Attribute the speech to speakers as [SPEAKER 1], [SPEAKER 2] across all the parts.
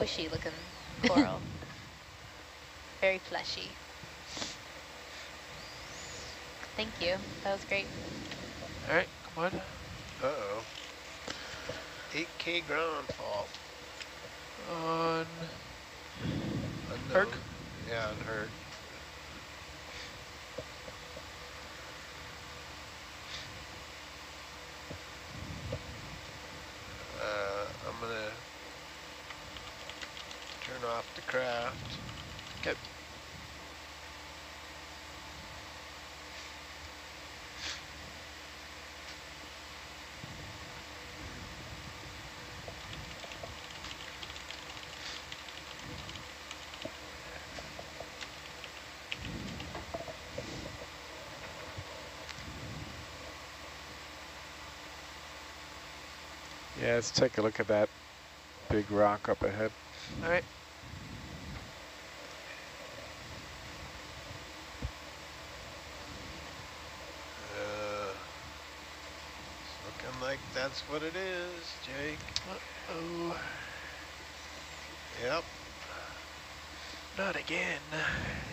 [SPEAKER 1] squishy looking coral. Very fleshy. Thank you. That was great.
[SPEAKER 2] All right, come on.
[SPEAKER 3] Uh-oh. 8K ground fault.
[SPEAKER 2] On
[SPEAKER 3] Unknown.
[SPEAKER 2] Herc?
[SPEAKER 3] Yeah, on Herc. Uh, I'm gonna turn off the Kraft.
[SPEAKER 2] Okay.
[SPEAKER 4] Yeah, let's take a look at that big rock up ahead.
[SPEAKER 2] All right.
[SPEAKER 3] Uh, it's looking like that's what it is, Jake.
[SPEAKER 2] Uh-oh.
[SPEAKER 3] Yep.
[SPEAKER 2] Not again.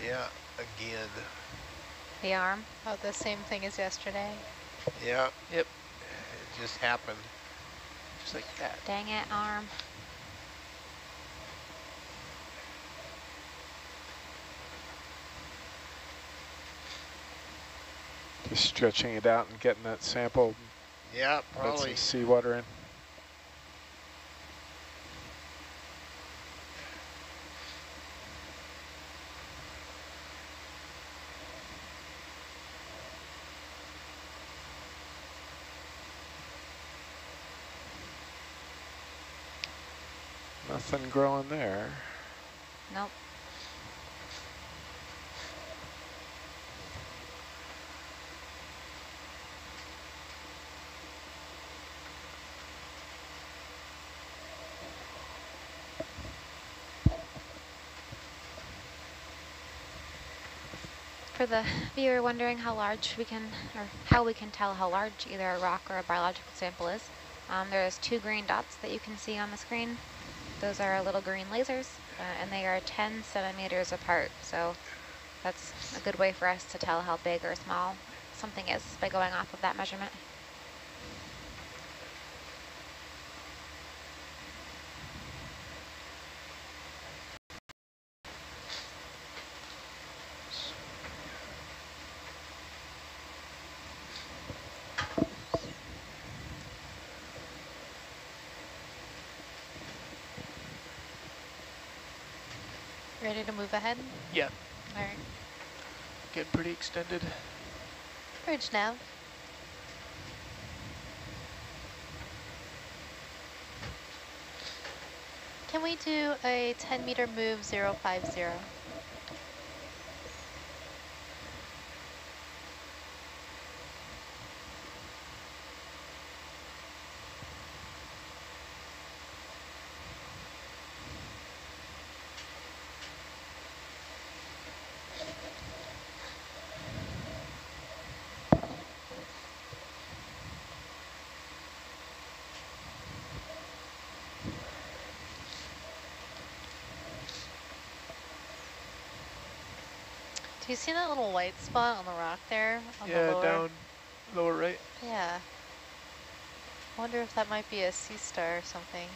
[SPEAKER 3] Yeah, again.
[SPEAKER 1] The arm. Oh, the same thing as yesterday.
[SPEAKER 3] Yeah,
[SPEAKER 2] Yep.
[SPEAKER 3] it just happened.
[SPEAKER 2] Just like that.
[SPEAKER 1] Dang it, arm.
[SPEAKER 4] Just stretching it out and getting that sample,
[SPEAKER 3] Yeah, probably.
[SPEAKER 4] some seawater in. Nothing growing there.
[SPEAKER 1] Nope. For the viewer wondering how large we can, or how we can tell how large either a rock or a biological sample is, um, there's two green dots that you can see on the screen. Those are little green lasers, uh, and they are 10 centimeters apart. So that's a good way for us to tell how big or small something is by going off of that measurement. Ready to move ahead?
[SPEAKER 2] Yeah.
[SPEAKER 1] All right.
[SPEAKER 2] Getting pretty extended.
[SPEAKER 1] Bridge nav. Can we do a 10 meter move 050? Do you see that little white spot on the rock there? On the
[SPEAKER 2] yeah,
[SPEAKER 1] lower?
[SPEAKER 2] down lower right.
[SPEAKER 1] Yeah. I wonder if that might be a sea star or something.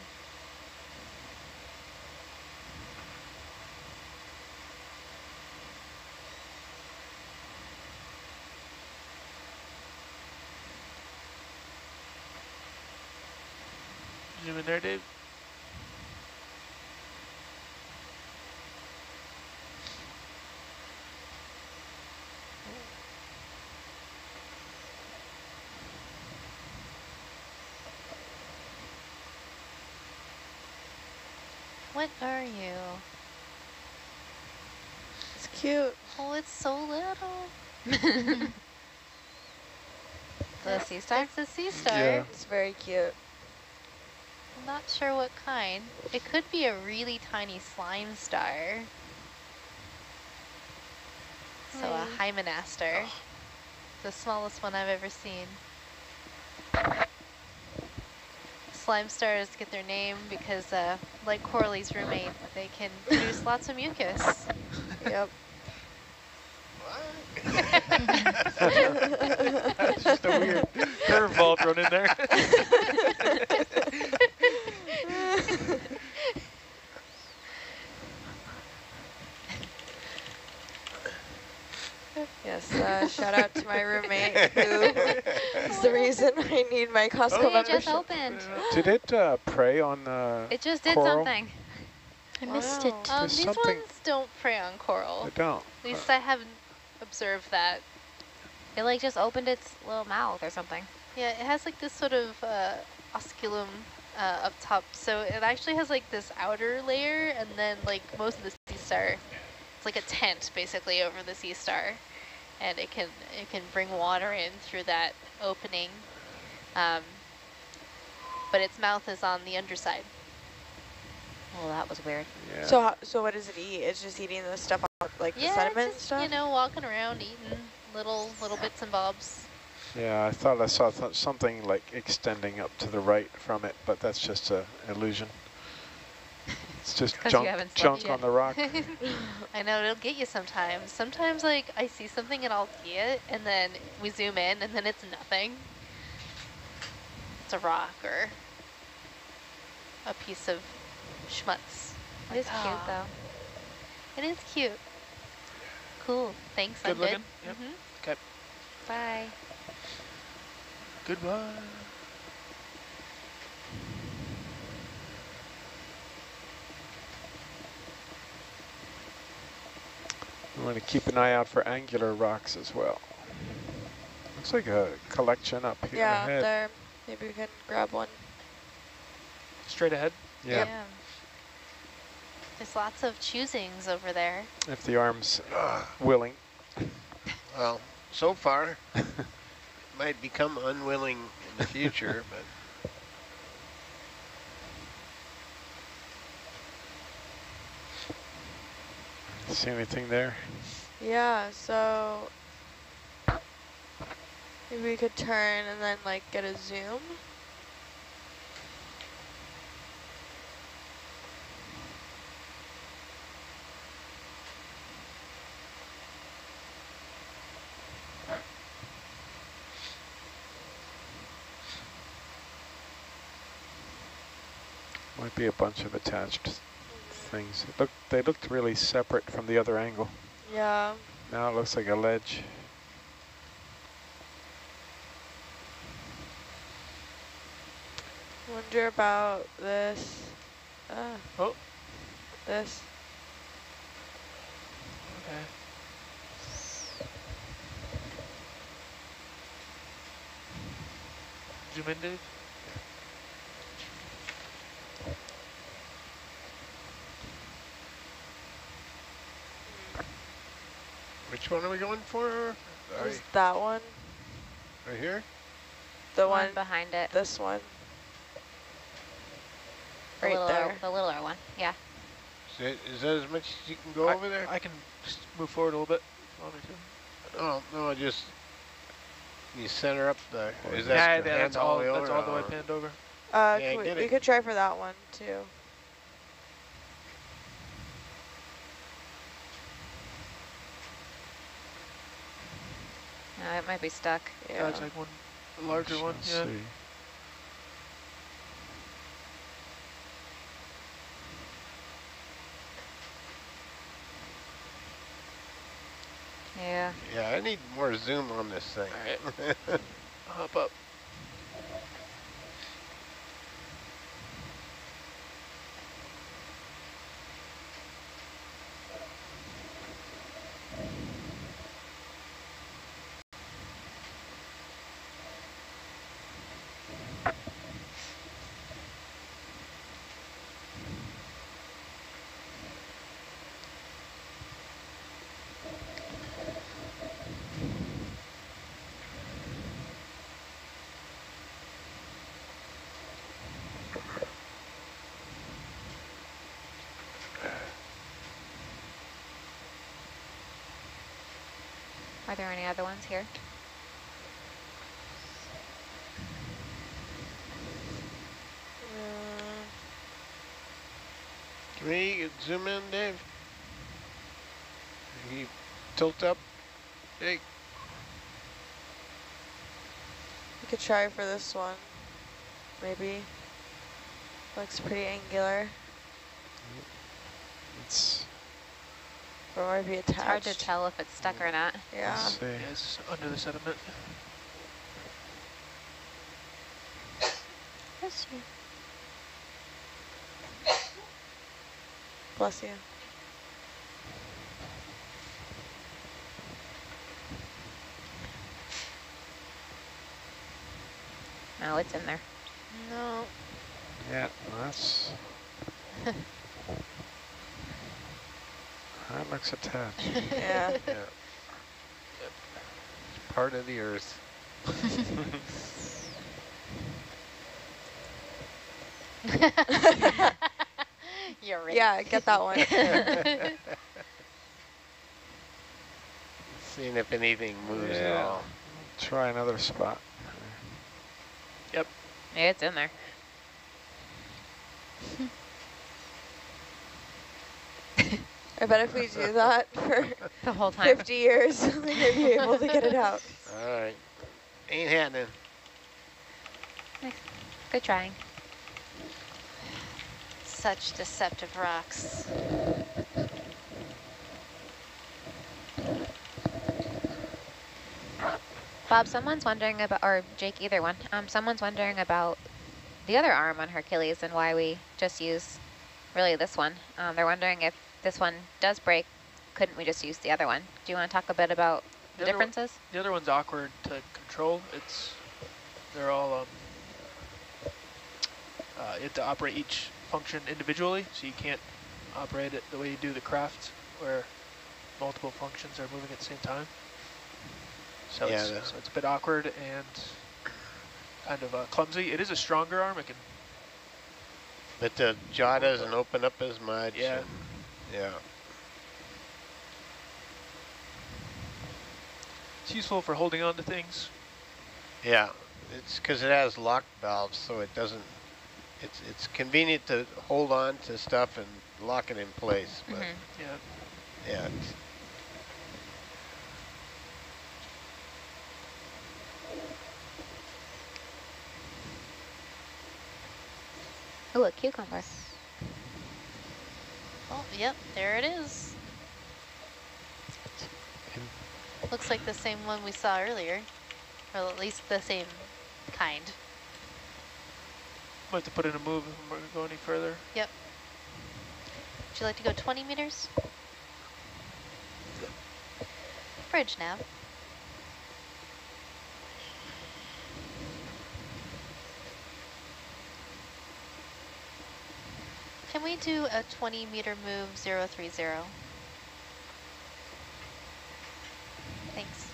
[SPEAKER 2] Zoom in there, Dave.
[SPEAKER 1] What are you?
[SPEAKER 5] It's cute.
[SPEAKER 1] Oh, it's so little. the sea star? It's a sea star.
[SPEAKER 4] Yeah.
[SPEAKER 5] It's very cute.
[SPEAKER 1] I'm not sure what kind. It could be a really tiny slime star. So a hmm. hymenaster. The smallest one I've ever seen.
[SPEAKER 6] Slime stars get their name because, uh, like Corley's roommate, they can produce lots of mucus.
[SPEAKER 5] Yep.
[SPEAKER 3] What?
[SPEAKER 2] That's just a weird curveball thrown in there.
[SPEAKER 5] yes, uh, shout out to my roommate who is the reason I need my Costco
[SPEAKER 1] Hey, it just opened.
[SPEAKER 4] Did it uh, prey on the?
[SPEAKER 1] It just did
[SPEAKER 4] Coral?
[SPEAKER 1] something.
[SPEAKER 6] I
[SPEAKER 5] missed
[SPEAKER 6] missed
[SPEAKER 5] it.
[SPEAKER 6] it. Um, these ones don't prey on coral.
[SPEAKER 4] I don't.
[SPEAKER 6] At least I haven't observed that.
[SPEAKER 1] It like just opened its little mouth or something.
[SPEAKER 6] Yeah, it has like this sort of uh, osculum uh, up top. So it actually has like this outer layer and then like most of the sea star, it's like a tent basically over the sea star. And it can it can bring water in through that opening. Um, but its mouth is on the underside.
[SPEAKER 1] Well, that was weird.
[SPEAKER 4] Yeah.
[SPEAKER 5] So, ho- so what does it eat? It's just eating the stuff, on, like the
[SPEAKER 6] yeah,
[SPEAKER 5] sediment
[SPEAKER 6] just,
[SPEAKER 5] stuff?
[SPEAKER 6] you know, walking around eating little little bits and bobs.
[SPEAKER 4] yeah, I thought I saw th something like extending up to the right from it, but that's just a illusion. It's just
[SPEAKER 1] 'cause you
[SPEAKER 4] junk,
[SPEAKER 1] haven't
[SPEAKER 4] junk on the rock.
[SPEAKER 6] I know, it'll get you sometimes. Sometimes, like, I see something and I'll see it, and then we zoom in, and then it's nothing. It's a rock or a piece of schmutz.
[SPEAKER 1] It is cute
[SPEAKER 6] "Ah."
[SPEAKER 1] though.
[SPEAKER 6] It is cute. Cool. Thanks,
[SPEAKER 2] Good
[SPEAKER 6] I'm
[SPEAKER 2] looking.
[SPEAKER 6] good.
[SPEAKER 2] Yep.
[SPEAKER 6] Mhm.
[SPEAKER 2] Okay.
[SPEAKER 1] Bye.
[SPEAKER 2] Goodbye.
[SPEAKER 4] We want to keep an eye out for angular rocks as well. Looks like a collection up here
[SPEAKER 5] yeah,
[SPEAKER 4] ahead.
[SPEAKER 5] there. Maybe we can grab one.
[SPEAKER 2] Straight ahead.
[SPEAKER 4] Yeah,
[SPEAKER 6] There's lots of choosings over there.
[SPEAKER 4] if the arm's uh, willing.
[SPEAKER 3] Well, so far, might become unwilling in the future, but
[SPEAKER 4] See anything there?
[SPEAKER 5] Yeah, so maybe we could turn and then like get a zoom.
[SPEAKER 4] Might be a bunch of attached things. It they looked really separate from the other angle.
[SPEAKER 5] Yeah.
[SPEAKER 4] Now it looks like a ledge.
[SPEAKER 5] Wonder about this. Uh,
[SPEAKER 2] Oh.
[SPEAKER 5] This.
[SPEAKER 2] Okay. Zoom in, Dave.
[SPEAKER 3] Which one are we going for? Sorry,
[SPEAKER 5] Is that one?
[SPEAKER 3] right here?
[SPEAKER 5] The
[SPEAKER 1] one
[SPEAKER 5] one,
[SPEAKER 1] behind it.
[SPEAKER 5] this one.
[SPEAKER 1] The
[SPEAKER 5] Right
[SPEAKER 1] littler,
[SPEAKER 5] there.
[SPEAKER 1] The littler one. Yeah.
[SPEAKER 3] Is that, is that as much as you can go
[SPEAKER 2] I,
[SPEAKER 3] over there?
[SPEAKER 2] I can just move forward a little bit. want me to.
[SPEAKER 3] oh, no, I just, you center up the, is
[SPEAKER 2] yeah,
[SPEAKER 3] that
[SPEAKER 2] yeah,
[SPEAKER 3] the
[SPEAKER 2] that's
[SPEAKER 3] hand
[SPEAKER 2] all.
[SPEAKER 3] the
[SPEAKER 2] That's
[SPEAKER 3] way
[SPEAKER 2] all the way
[SPEAKER 3] over?
[SPEAKER 2] panned over.
[SPEAKER 5] Uh,
[SPEAKER 3] Yeah,
[SPEAKER 5] could we, we could try for that one too.
[SPEAKER 1] No, it might be stuck.
[SPEAKER 5] Yeah.
[SPEAKER 2] That's like one, a larger one. Yeah.
[SPEAKER 4] see.
[SPEAKER 1] Yeah.
[SPEAKER 3] Yeah, I need more zoom on this thing.
[SPEAKER 2] All Hop up.
[SPEAKER 1] Are there any other ones here?
[SPEAKER 3] Uh, can we zoom in, Dave? Can you tilt up? Hey.
[SPEAKER 5] We could try for this one, maybe. Looks pretty angular. Or might be attached.
[SPEAKER 1] It's hard to tell if it's stuck or not.
[SPEAKER 5] Yeah.
[SPEAKER 4] let's see.
[SPEAKER 2] Yeah, it's under the sediment.
[SPEAKER 5] Bless you. Bless you.
[SPEAKER 1] No, it's in there.
[SPEAKER 6] No.
[SPEAKER 4] Yeah, that's. that attached.
[SPEAKER 5] Yeah.
[SPEAKER 3] yeah. Part of the earth.
[SPEAKER 6] You're right.
[SPEAKER 5] yeah, get that one.
[SPEAKER 3] Seeing if anything moves at all.
[SPEAKER 4] Try another spot. Yep.
[SPEAKER 1] Yeah, it's in there.
[SPEAKER 5] I bet if we do that for
[SPEAKER 1] The whole time.
[SPEAKER 5] 50 years, we may be able to get it out.
[SPEAKER 3] All right. Ain't happening.
[SPEAKER 1] Good trying.
[SPEAKER 6] Such deceptive rocks.
[SPEAKER 1] Bob, someone's wondering about, or Jake, either one, um, someone's wondering about the other arm on Hercules and why we just use really this one. Um, they're wondering if this one does break, couldn't we just use the other one? Do you want to talk a bit about the,
[SPEAKER 2] The other one-
[SPEAKER 1] differences?
[SPEAKER 2] The other one's awkward to control. It's they're all um, uh, you have to operate each function individually, so you can't operate it the way you do the Kraft, where multiple functions are moving at the same time. So,
[SPEAKER 3] Yeah,
[SPEAKER 2] it's, so it's a bit awkward and kind of uh, clumsy. It is a stronger arm. It can
[SPEAKER 3] But the jaw doesn't open up as much.
[SPEAKER 2] Yeah.
[SPEAKER 3] And- Yeah.
[SPEAKER 2] it's useful for holding on to things.
[SPEAKER 3] Yeah. It's because it has lock valves, so it doesn't. It's it's convenient to hold on to stuff and lock it in place. But
[SPEAKER 1] Mhm.
[SPEAKER 2] Yeah.
[SPEAKER 3] yeah, it's,
[SPEAKER 1] Ooh, a cucumber.
[SPEAKER 6] Oh, yep, there it is. Looks like the same one we saw earlier. Or at least the same kind.
[SPEAKER 2] Might have to put in a move if we're going to go any further.
[SPEAKER 6] Yep. Would you like to go 20 meters? Bridge nav. Can we do a 20 meter move 030? Thanks.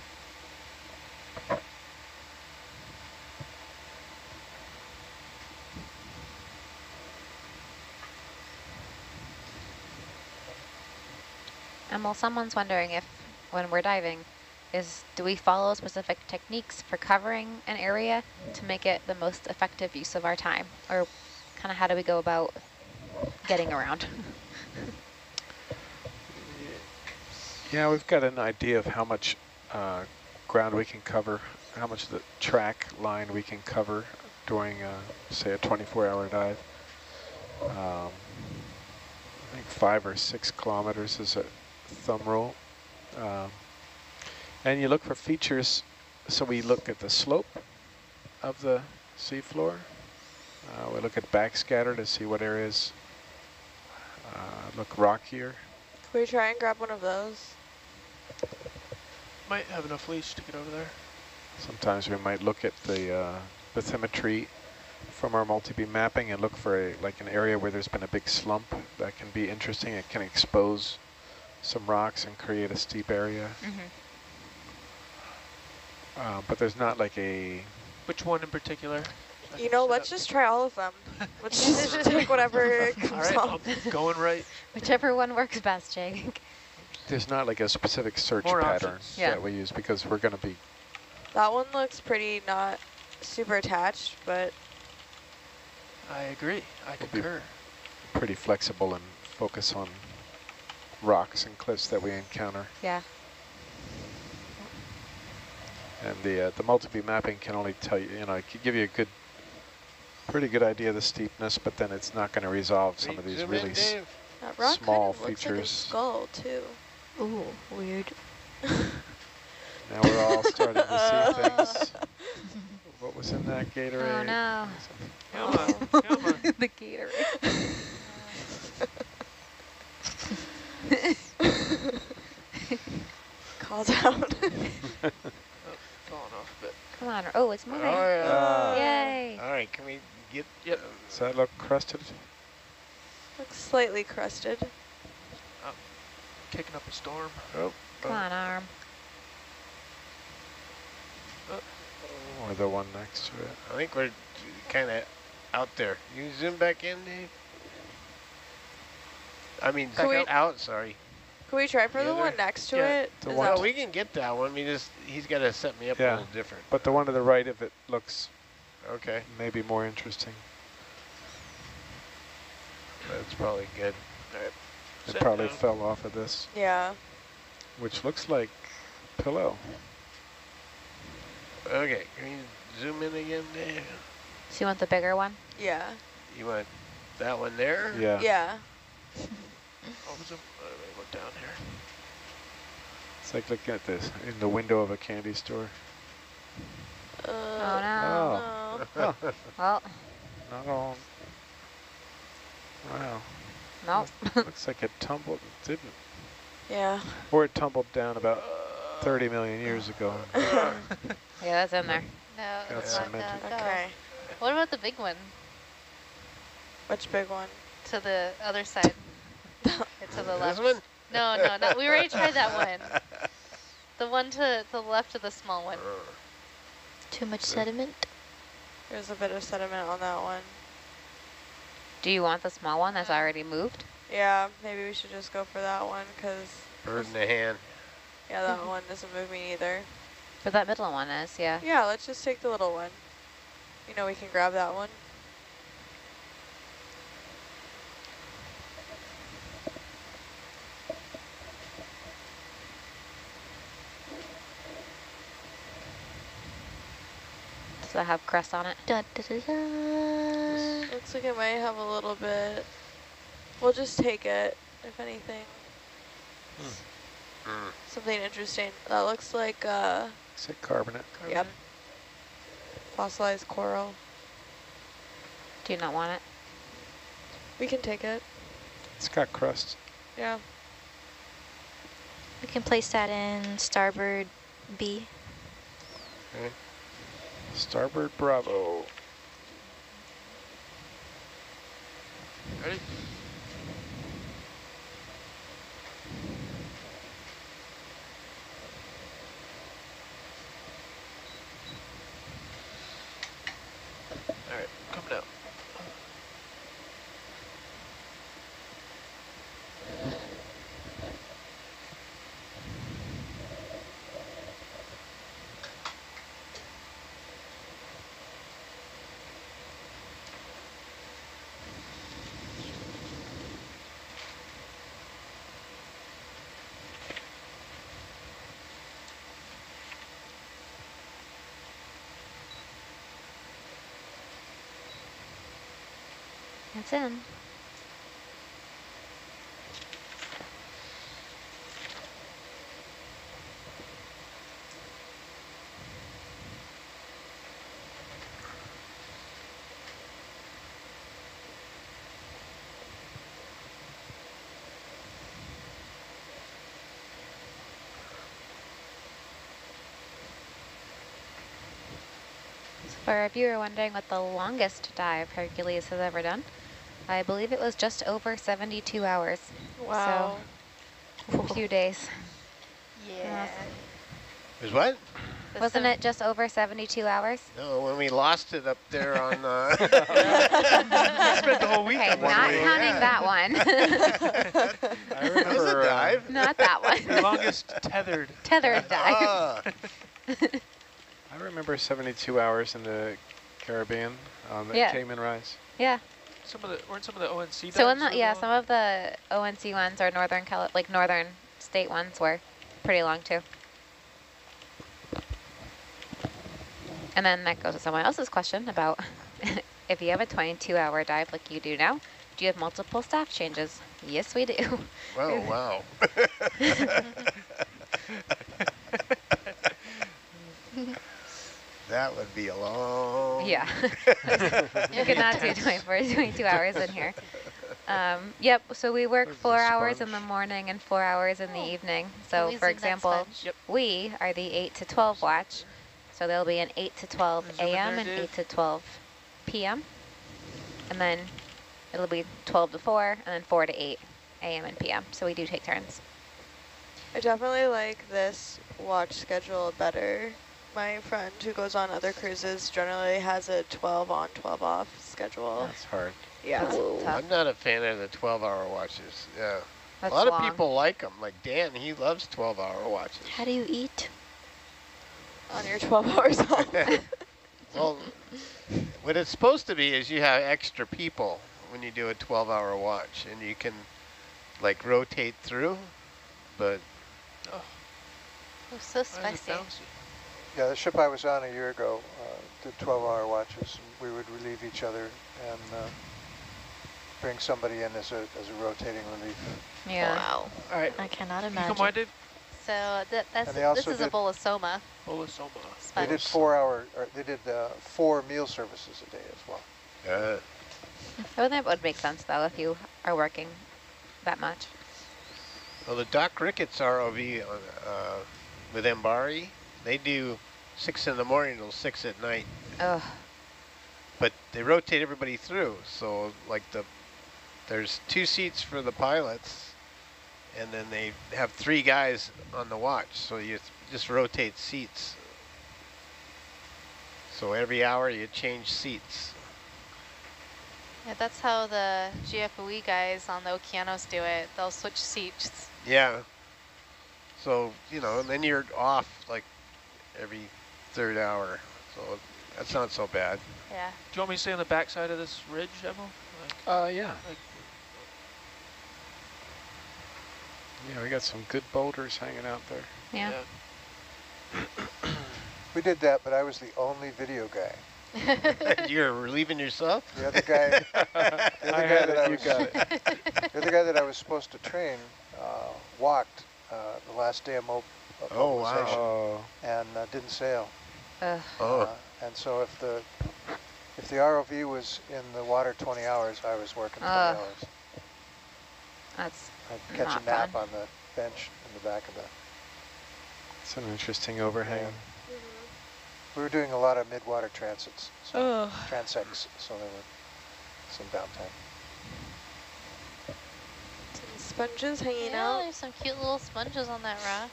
[SPEAKER 1] And well, someone's wondering if, when we're diving, is do we follow specific techniques for covering an area to make it the most effective use of our time? Or kind of how do we go about getting around?
[SPEAKER 4] Yeah, we've got an idea of how much uh, ground we can cover, how much of the track line we can cover during, uh, say, a 24-hour dive. Um, I think five or six kilometers is a thumb rule. Um, and you look for features, so we look at the slope of the seafloor. Uh, we look at backscatter to see what areas uh, look rockier.
[SPEAKER 5] Can we try and grab one of those?
[SPEAKER 2] Might have enough leash to get over there.
[SPEAKER 4] Sometimes we might look at the uh, bathymetry from our multi-beam mapping and look for a, like an area where there's been a big slump that can be interesting. It can expose some rocks and create a steep area.
[SPEAKER 1] Mhm.
[SPEAKER 4] Uh, but there's not like a,
[SPEAKER 2] Which one in particular? I
[SPEAKER 5] You know, let's
[SPEAKER 2] up.
[SPEAKER 5] just try all of them. Let's just take whatever comes
[SPEAKER 2] All right,
[SPEAKER 5] off.
[SPEAKER 2] I'm going right.
[SPEAKER 1] Whichever one works best, Jake.
[SPEAKER 4] there's not like a specific search
[SPEAKER 2] More
[SPEAKER 4] pattern
[SPEAKER 2] options.
[SPEAKER 1] Yeah.
[SPEAKER 4] that we use because we're going to be,
[SPEAKER 5] That one looks pretty not super attached, but
[SPEAKER 2] I agree. I
[SPEAKER 4] Will
[SPEAKER 2] concur.
[SPEAKER 4] pretty flexible and focus on rocks and cliffs that we encounter.
[SPEAKER 1] Yeah.
[SPEAKER 4] And the uh, the multi-beam mapping can only tell you, you know, it can give you a good, pretty good idea of the steepness, but then it's not going to resolve some of these really s-
[SPEAKER 5] rock
[SPEAKER 4] small
[SPEAKER 5] kind of looks like a
[SPEAKER 4] features.
[SPEAKER 5] skull too.
[SPEAKER 1] Ooh, weird.
[SPEAKER 4] Now we're all starting to see things. What was in that Gatorade?
[SPEAKER 1] Oh no.
[SPEAKER 2] Come on, come on.
[SPEAKER 1] the Gatorade.
[SPEAKER 5] Called out.
[SPEAKER 2] Falling off a bit.
[SPEAKER 1] Come on. Oh, it's
[SPEAKER 3] Oh, yeah.
[SPEAKER 4] Ah.
[SPEAKER 1] Yay.
[SPEAKER 3] All right, can we get?
[SPEAKER 2] Yep.
[SPEAKER 4] Does that look crusted?
[SPEAKER 5] Looks slightly crusted.
[SPEAKER 2] Oh, kicking up a storm.
[SPEAKER 3] Oh,
[SPEAKER 1] Come on, uh, arm.
[SPEAKER 4] Oh, or the one next to it?
[SPEAKER 3] I think we're kind of out there. You zoom back in, Dave. I mean,
[SPEAKER 5] Can
[SPEAKER 3] back out. Sorry.
[SPEAKER 5] Can we try for
[SPEAKER 3] The
[SPEAKER 5] the, one next to
[SPEAKER 2] yeah,
[SPEAKER 5] it?
[SPEAKER 4] the
[SPEAKER 5] Is
[SPEAKER 4] one
[SPEAKER 3] No, we can get that one. We just he's got to set me up
[SPEAKER 4] Yeah.
[SPEAKER 3] a little different.
[SPEAKER 4] But the one to the right of it looks
[SPEAKER 3] Okay,
[SPEAKER 4] maybe more interesting.
[SPEAKER 3] that's probably good.
[SPEAKER 4] It
[SPEAKER 2] Set
[SPEAKER 4] probably
[SPEAKER 2] down.
[SPEAKER 4] fell off of this,
[SPEAKER 5] yeah.
[SPEAKER 4] which looks like pillow.
[SPEAKER 3] Okay, can you zoom in again, there?
[SPEAKER 1] So you want the bigger one?
[SPEAKER 5] Yeah.
[SPEAKER 3] You want that one there?
[SPEAKER 4] Yeah.
[SPEAKER 5] Yeah.
[SPEAKER 2] Oh, was? Let me look down here.
[SPEAKER 4] It's like looking at this in the window of a candy store.
[SPEAKER 5] Uh,
[SPEAKER 1] Oh no.
[SPEAKER 4] Oh.
[SPEAKER 5] no.
[SPEAKER 1] Well,
[SPEAKER 4] not all. Wow.
[SPEAKER 1] nope.
[SPEAKER 4] Looks like it tumbled, didn't.
[SPEAKER 5] Yeah.
[SPEAKER 4] Or it tumbled down about 30 million years ago.
[SPEAKER 1] yeah, that's in there.
[SPEAKER 6] No,
[SPEAKER 4] Got
[SPEAKER 6] it's not
[SPEAKER 4] cemented.
[SPEAKER 6] gonna.
[SPEAKER 5] Okay.
[SPEAKER 6] What about the big one
[SPEAKER 5] Which big one?
[SPEAKER 6] to the other side? It's to the left.
[SPEAKER 3] This
[SPEAKER 6] left.
[SPEAKER 3] one?
[SPEAKER 6] No, no, no. We already tried that one. The one to the left of the small one.
[SPEAKER 1] Too much sediment?
[SPEAKER 5] There's a bit of sediment on that one.
[SPEAKER 1] Do you want the small one that's mm. already moved?
[SPEAKER 5] Yeah, maybe we should just go for that one because,
[SPEAKER 3] Bird in the hand.
[SPEAKER 5] yeah, that mm-hmm. one doesn't move me either.
[SPEAKER 1] But that middle one is, yeah.
[SPEAKER 5] Yeah, let's just take the little one. You know, we can grab that one.
[SPEAKER 1] Does that have crust on it? Da, da, da, da.
[SPEAKER 5] Looks like it might have a little bit. We'll just take it, if anything.
[SPEAKER 3] Mm.
[SPEAKER 5] Something interesting. That looks like, uh,
[SPEAKER 4] Is it carbonate?
[SPEAKER 5] yep, fossilized coral.
[SPEAKER 1] Do you not want it?
[SPEAKER 5] We can take it.
[SPEAKER 4] It's got crust.
[SPEAKER 5] Yeah.
[SPEAKER 7] We can place that in starboard B.
[SPEAKER 4] Starboard Bravo.
[SPEAKER 2] Ready? All right, come down.
[SPEAKER 1] It's in. For if you were wondering what the longest dive Hercules has ever done, I believe it was just over 72 hours.
[SPEAKER 5] Wow.
[SPEAKER 1] A few days.
[SPEAKER 6] Yeah.
[SPEAKER 3] Was what?
[SPEAKER 1] Wasn't it just over 72 hours?
[SPEAKER 3] No, when we lost it up there on. Uh,
[SPEAKER 2] Spent the whole week
[SPEAKER 1] Okay,
[SPEAKER 2] on one
[SPEAKER 1] not
[SPEAKER 2] wing.
[SPEAKER 1] counting
[SPEAKER 3] yeah.
[SPEAKER 1] that one.
[SPEAKER 4] I
[SPEAKER 3] that was a
[SPEAKER 4] remember, uh,
[SPEAKER 1] not that
[SPEAKER 2] The
[SPEAKER 1] one.
[SPEAKER 2] longest tethered.
[SPEAKER 1] Tethered dive.
[SPEAKER 3] Ah,
[SPEAKER 4] I remember 72 hours in the Caribbean on the
[SPEAKER 1] Yeah.
[SPEAKER 4] Cayman Rise.
[SPEAKER 1] Yeah.
[SPEAKER 2] Some of the weren't some of the ONC
[SPEAKER 1] So in the yeah,
[SPEAKER 2] really
[SPEAKER 1] some of the ONC ones or northern Cali like northern state ones were pretty long too. And then that goes to someone else's question about if you have a 22 hour dive like you do now, do you have multiple staff changes? Yes, we do.
[SPEAKER 3] Oh, wow. that would be a long...
[SPEAKER 1] Yeah. you could not do 24, 22 hours in here. Um, yep, so we work
[SPEAKER 4] Where's
[SPEAKER 1] four hours in the morning and four hours in the evening. So
[SPEAKER 6] we
[SPEAKER 1] for example.
[SPEAKER 2] Yep.
[SPEAKER 1] we are the 8 to 12 watch. So there'll be an 8 to 12 a.m. and 8 to 12 p.m. And then it'll be 12 to 4 and then 4 to 8 a.m. and p.m. So we do take turns.
[SPEAKER 5] I definitely like this watch schedule better. My friend who goes on other cruises generally has a 12 on, 12 off schedule.
[SPEAKER 4] That's hard.
[SPEAKER 5] Yeah.
[SPEAKER 1] That's.
[SPEAKER 3] I'm not a fan of the 12-hour watches. Yeah.
[SPEAKER 1] That's
[SPEAKER 3] a lot
[SPEAKER 1] long.
[SPEAKER 3] of people like them. Like Dan, he loves 12-hour watches.
[SPEAKER 7] How do you eat?
[SPEAKER 5] On your 12 hours off.
[SPEAKER 3] well, what it's supposed to be is you have extra people when you do a 12-hour watch, and you can like rotate through. But
[SPEAKER 6] Oh, oh so
[SPEAKER 2] I haven't
[SPEAKER 6] spicy.
[SPEAKER 2] Found
[SPEAKER 8] Yeah, the ship I was on a year ago uh, did 12-hour watches. We would relieve each other and uh, bring somebody in as a, as a rotating relief.
[SPEAKER 1] Yeah.
[SPEAKER 7] Wow.
[SPEAKER 2] All right,
[SPEAKER 7] I cannot imagine.
[SPEAKER 2] come.
[SPEAKER 6] So that, that's
[SPEAKER 8] And
[SPEAKER 6] this is a
[SPEAKER 8] did-
[SPEAKER 6] bowl of soma
[SPEAKER 2] Bolosoma.
[SPEAKER 8] They did four-hour, they did uh, four meal services a day as well.
[SPEAKER 3] uh,
[SPEAKER 1] Oh, that would make sense though if you are working that much.
[SPEAKER 3] well, the Doc Ricketts ROV on, uh, with MBARI, they do six in the morning till six at night.
[SPEAKER 1] Ugh.
[SPEAKER 3] but they rotate everybody through. So like the, there's two seats for the pilots, and then they have three guys on the watch. So you just rotate seats. So every hour you change seats.
[SPEAKER 6] Yeah, that's how the GFOE guys on the Okeanos do it. They'll switch seats.
[SPEAKER 3] Yeah. So you know, and then you're off like every third hour. So that's not so bad.
[SPEAKER 6] Yeah.
[SPEAKER 2] Do you want me to stay on the back side of this ridge, Emil? Like,
[SPEAKER 4] Uh, yeah.
[SPEAKER 2] like,
[SPEAKER 4] Yeah, we got some good boulders hanging out there.
[SPEAKER 1] Yeah.
[SPEAKER 8] We did that, but I was the only video guy.
[SPEAKER 3] you're relieving yourself.
[SPEAKER 8] The other guy, the other
[SPEAKER 4] I
[SPEAKER 8] guy that
[SPEAKER 4] it,
[SPEAKER 8] I
[SPEAKER 4] you
[SPEAKER 8] was,
[SPEAKER 4] got it.
[SPEAKER 8] the other guy that I was supposed to train uh, walked uh, the last day of, mo of
[SPEAKER 3] Oh, wow.
[SPEAKER 8] mobilization
[SPEAKER 4] Oh,
[SPEAKER 8] and uh, didn't sail.
[SPEAKER 1] Ugh.
[SPEAKER 3] Oh.
[SPEAKER 8] Uh, and so if the if the ROV was in the water 20 hours, I was working 20
[SPEAKER 1] Ugh.
[SPEAKER 8] hours.
[SPEAKER 1] That's
[SPEAKER 8] I'd catch
[SPEAKER 1] Not
[SPEAKER 8] a nap
[SPEAKER 1] fun.
[SPEAKER 8] on the bench in the back of the.
[SPEAKER 4] it's an interesting overhang.
[SPEAKER 8] Yeah. We were doing a lot of mid-water transits, so
[SPEAKER 5] Ugh.
[SPEAKER 8] transects, so there were some downtime.
[SPEAKER 5] Some sponges hanging
[SPEAKER 6] Yeah,
[SPEAKER 5] out.
[SPEAKER 6] there's some cute little sponges on that rock.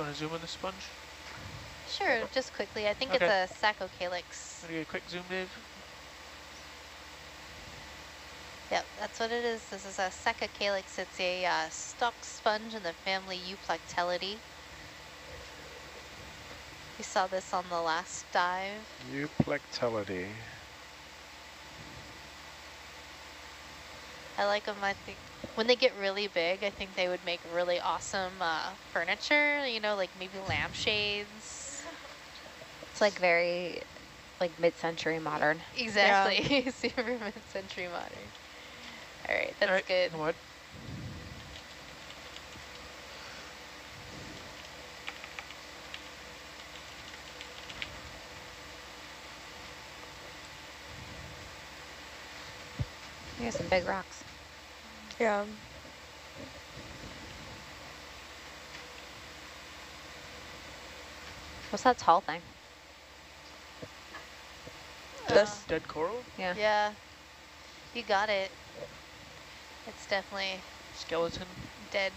[SPEAKER 2] You want to zoom in the sponge?
[SPEAKER 6] Sure, just quickly. I think
[SPEAKER 2] Okay.
[SPEAKER 6] it's a Saccocalyx.
[SPEAKER 2] Want to get a quick zoom, Dave?
[SPEAKER 6] Yep, that's what it is. This is a Saccocalyx. It's a uh, stalk sponge in the family Euplectellidae. We saw this on the last dive.
[SPEAKER 4] Euplectellidae.
[SPEAKER 6] I like them. I think when they get really big, I think they would make really awesome uh, furniture. You know, like maybe lampshades.
[SPEAKER 1] it's like very like mid-century modern.
[SPEAKER 6] Exactly, super mid-century modern. All right, that's
[SPEAKER 2] All right,
[SPEAKER 6] good.
[SPEAKER 2] What? the mud.
[SPEAKER 1] Here's some big rocks.
[SPEAKER 5] Yeah.
[SPEAKER 1] What's that tall thing?
[SPEAKER 5] This.
[SPEAKER 2] Uh, dead coral?
[SPEAKER 1] Yeah.
[SPEAKER 6] Yeah, you got it. It's definitely
[SPEAKER 2] Skeleton?
[SPEAKER 6] dead.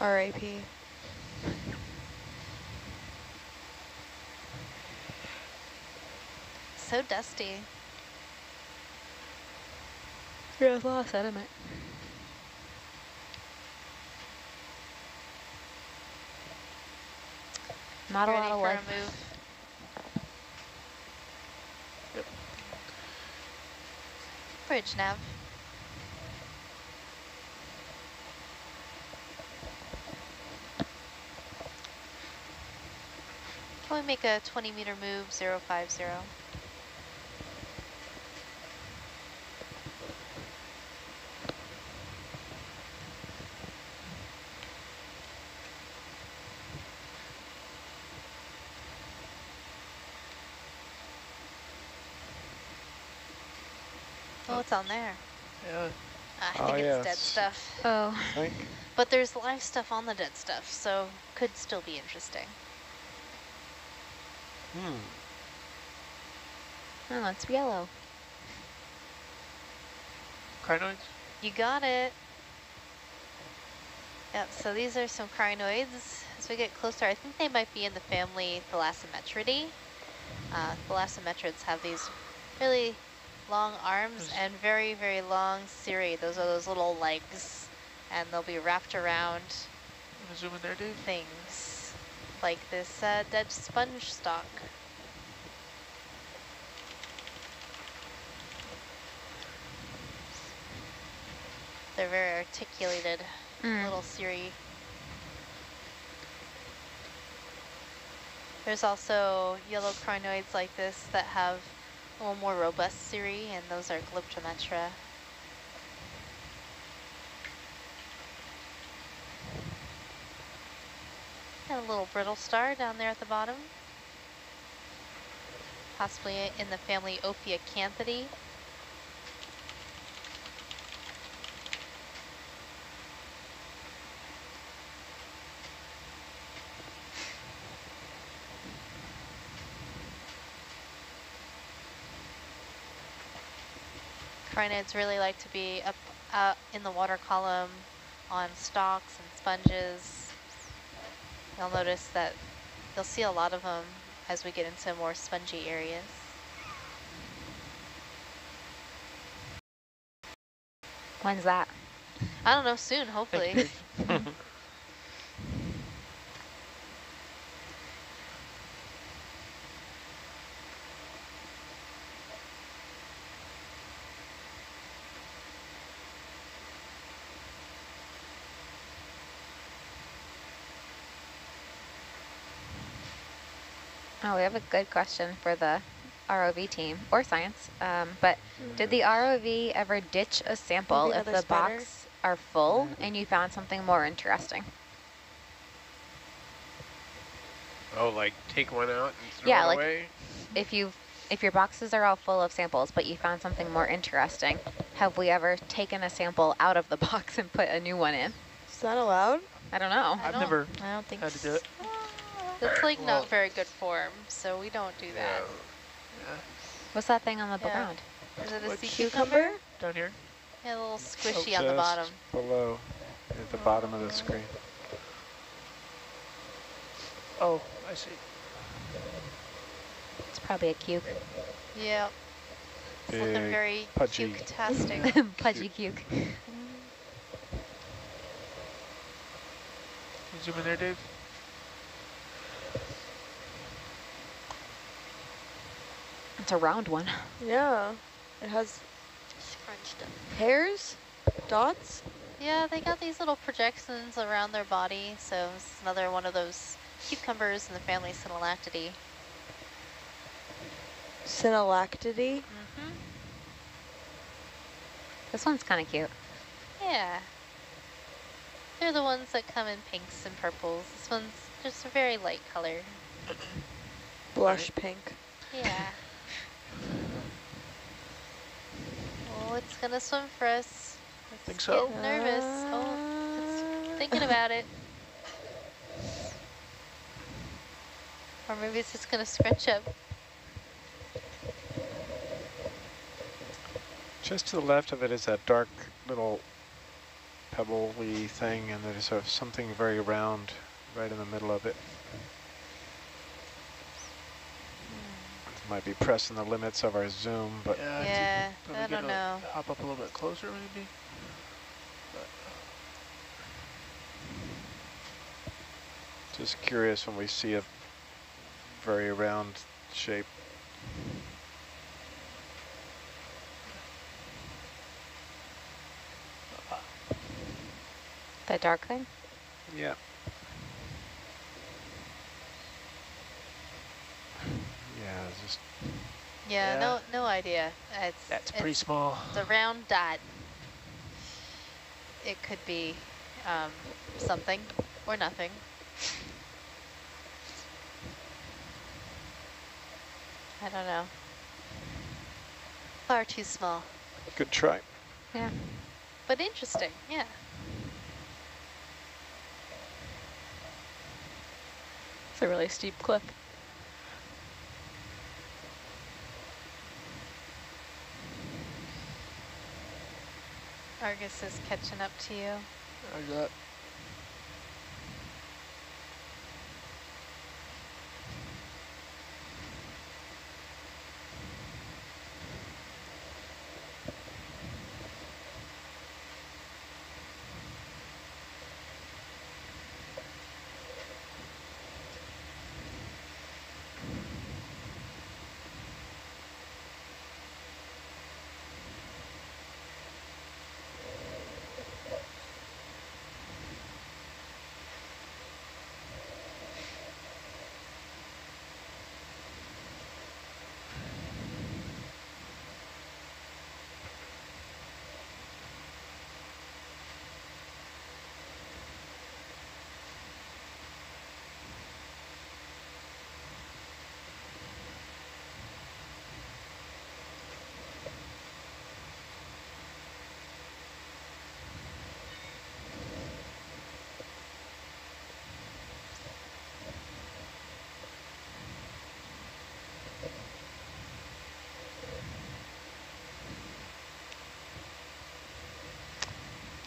[SPEAKER 5] R.I.P.
[SPEAKER 6] So dusty.
[SPEAKER 1] There's a lot of sediment. Not a
[SPEAKER 6] Ready
[SPEAKER 1] lot of life.
[SPEAKER 6] move.
[SPEAKER 2] Yep.
[SPEAKER 6] Bridge nav. Can we make a 20 meter move, 050? Oh, it's on there.
[SPEAKER 2] Yeah.
[SPEAKER 6] I
[SPEAKER 4] Oh,
[SPEAKER 6] think
[SPEAKER 4] yeah,
[SPEAKER 6] it's dead
[SPEAKER 4] it's-
[SPEAKER 6] stuff.
[SPEAKER 1] Oh,
[SPEAKER 6] But there's live stuff on the dead stuff, so could still be interesting.
[SPEAKER 4] Hmm.
[SPEAKER 1] oh, it's yellow.
[SPEAKER 2] Crinoids?
[SPEAKER 6] You got it. Yep, so these are some crinoids. As we get closer, I think they might be in the family Thalassometridae. Uh, Thalassometrids have these really long arms and very, very long cirri. Those are those little legs, and they'll be wrapped around
[SPEAKER 2] Wanna zoom in there, Dave?
[SPEAKER 6] things like this uh, dead sponge stalk. They're very articulated
[SPEAKER 1] Mm.
[SPEAKER 6] little cirri. There's also yellow crinoids like this that have a little more robust cirri, and those are Glyptometra. And a little brittle star down there at the bottom. Possibly in the family Ophiacanthidae. Crinoids really like to be up uh, in the water column on stalks and sponges. You'll notice that you'll see a lot of them as we get into more spongy areas.
[SPEAKER 1] When's that?
[SPEAKER 6] I don't know, soon, hopefully.
[SPEAKER 1] Oh, we have a good question for the ROV team or science. Um, but did the ROV ever ditch a sample
[SPEAKER 5] Maybe
[SPEAKER 1] if the
[SPEAKER 5] spider?
[SPEAKER 1] box are full and you found something more interesting?
[SPEAKER 3] Oh, like take one out and throw
[SPEAKER 1] Yeah,
[SPEAKER 3] it
[SPEAKER 1] like-
[SPEAKER 3] away?
[SPEAKER 1] If you if your boxes are all full of samples, but you found something more interesting, have we ever taken a sample out of the box and put a new one in?
[SPEAKER 5] Is that allowed?
[SPEAKER 1] I don't know.
[SPEAKER 6] I
[SPEAKER 2] I've
[SPEAKER 6] don't-
[SPEAKER 2] never
[SPEAKER 7] I don't think
[SPEAKER 2] had to do it.
[SPEAKER 6] That's like
[SPEAKER 3] Well-
[SPEAKER 6] not very good form, so we don't do that.
[SPEAKER 2] Yeah.
[SPEAKER 1] What's that thing on the
[SPEAKER 6] Yeah.
[SPEAKER 1] ground?
[SPEAKER 6] Is it a
[SPEAKER 2] What,
[SPEAKER 6] sea
[SPEAKER 5] Cucumber?
[SPEAKER 6] cucumber?
[SPEAKER 2] Down here?
[SPEAKER 6] Yeah, a little oh, squishy
[SPEAKER 4] Oh,
[SPEAKER 6] on the bottom.
[SPEAKER 4] Below, at the bottom of the screen.
[SPEAKER 2] Oh, I see.
[SPEAKER 1] It's probably a cuke.
[SPEAKER 6] Yeah. It's looking very
[SPEAKER 4] pudgy.
[SPEAKER 6] cuke-tastic.
[SPEAKER 1] Pudgy cuke.
[SPEAKER 2] Can you zoom in there, Dave?
[SPEAKER 1] It's a round one.
[SPEAKER 5] Yeah. It has
[SPEAKER 7] Scrunched up.
[SPEAKER 5] hairs, dots.
[SPEAKER 6] yeah, they got these little projections around their body, so it's another one of those cucumbers in the family Synallactidae.
[SPEAKER 5] Synallactidae.
[SPEAKER 6] Mm-hmm.
[SPEAKER 1] This one's kind of cute.
[SPEAKER 6] Yeah. They're the ones that come in pinks and purples. This one's just a very light color.
[SPEAKER 5] Blush pink.
[SPEAKER 6] Yeah. Oh, it's gonna swim for us. Let's
[SPEAKER 2] Think so?
[SPEAKER 6] Nervous. Oh, it's thinking about it. Or maybe it's just gonna scrunch up.
[SPEAKER 4] Just to the left of it is that dark little pebbly thing, and there's a, something very round right in the middle of it. Might be pressing the limits of our zoom, but
[SPEAKER 2] Yeah, I think
[SPEAKER 6] Yeah,
[SPEAKER 2] probably
[SPEAKER 6] I don't
[SPEAKER 2] a-
[SPEAKER 6] know.
[SPEAKER 2] Hop up a little bit closer, maybe. But uh,
[SPEAKER 4] just curious when we see a very round shape.
[SPEAKER 1] That dark thing?
[SPEAKER 4] Yeah. Yeah, it's just
[SPEAKER 6] Yeah,
[SPEAKER 2] Yeah.
[SPEAKER 6] no no idea. It's
[SPEAKER 2] that's pretty
[SPEAKER 6] it's,
[SPEAKER 2] small.
[SPEAKER 6] The round dot. It could be um, something or nothing. I don't know. Far too small,
[SPEAKER 4] good try.
[SPEAKER 1] Yeah.
[SPEAKER 6] but interesting. Yeah.
[SPEAKER 1] It's a really steep cliff.
[SPEAKER 6] Argus is catching up to you.
[SPEAKER 2] Roger.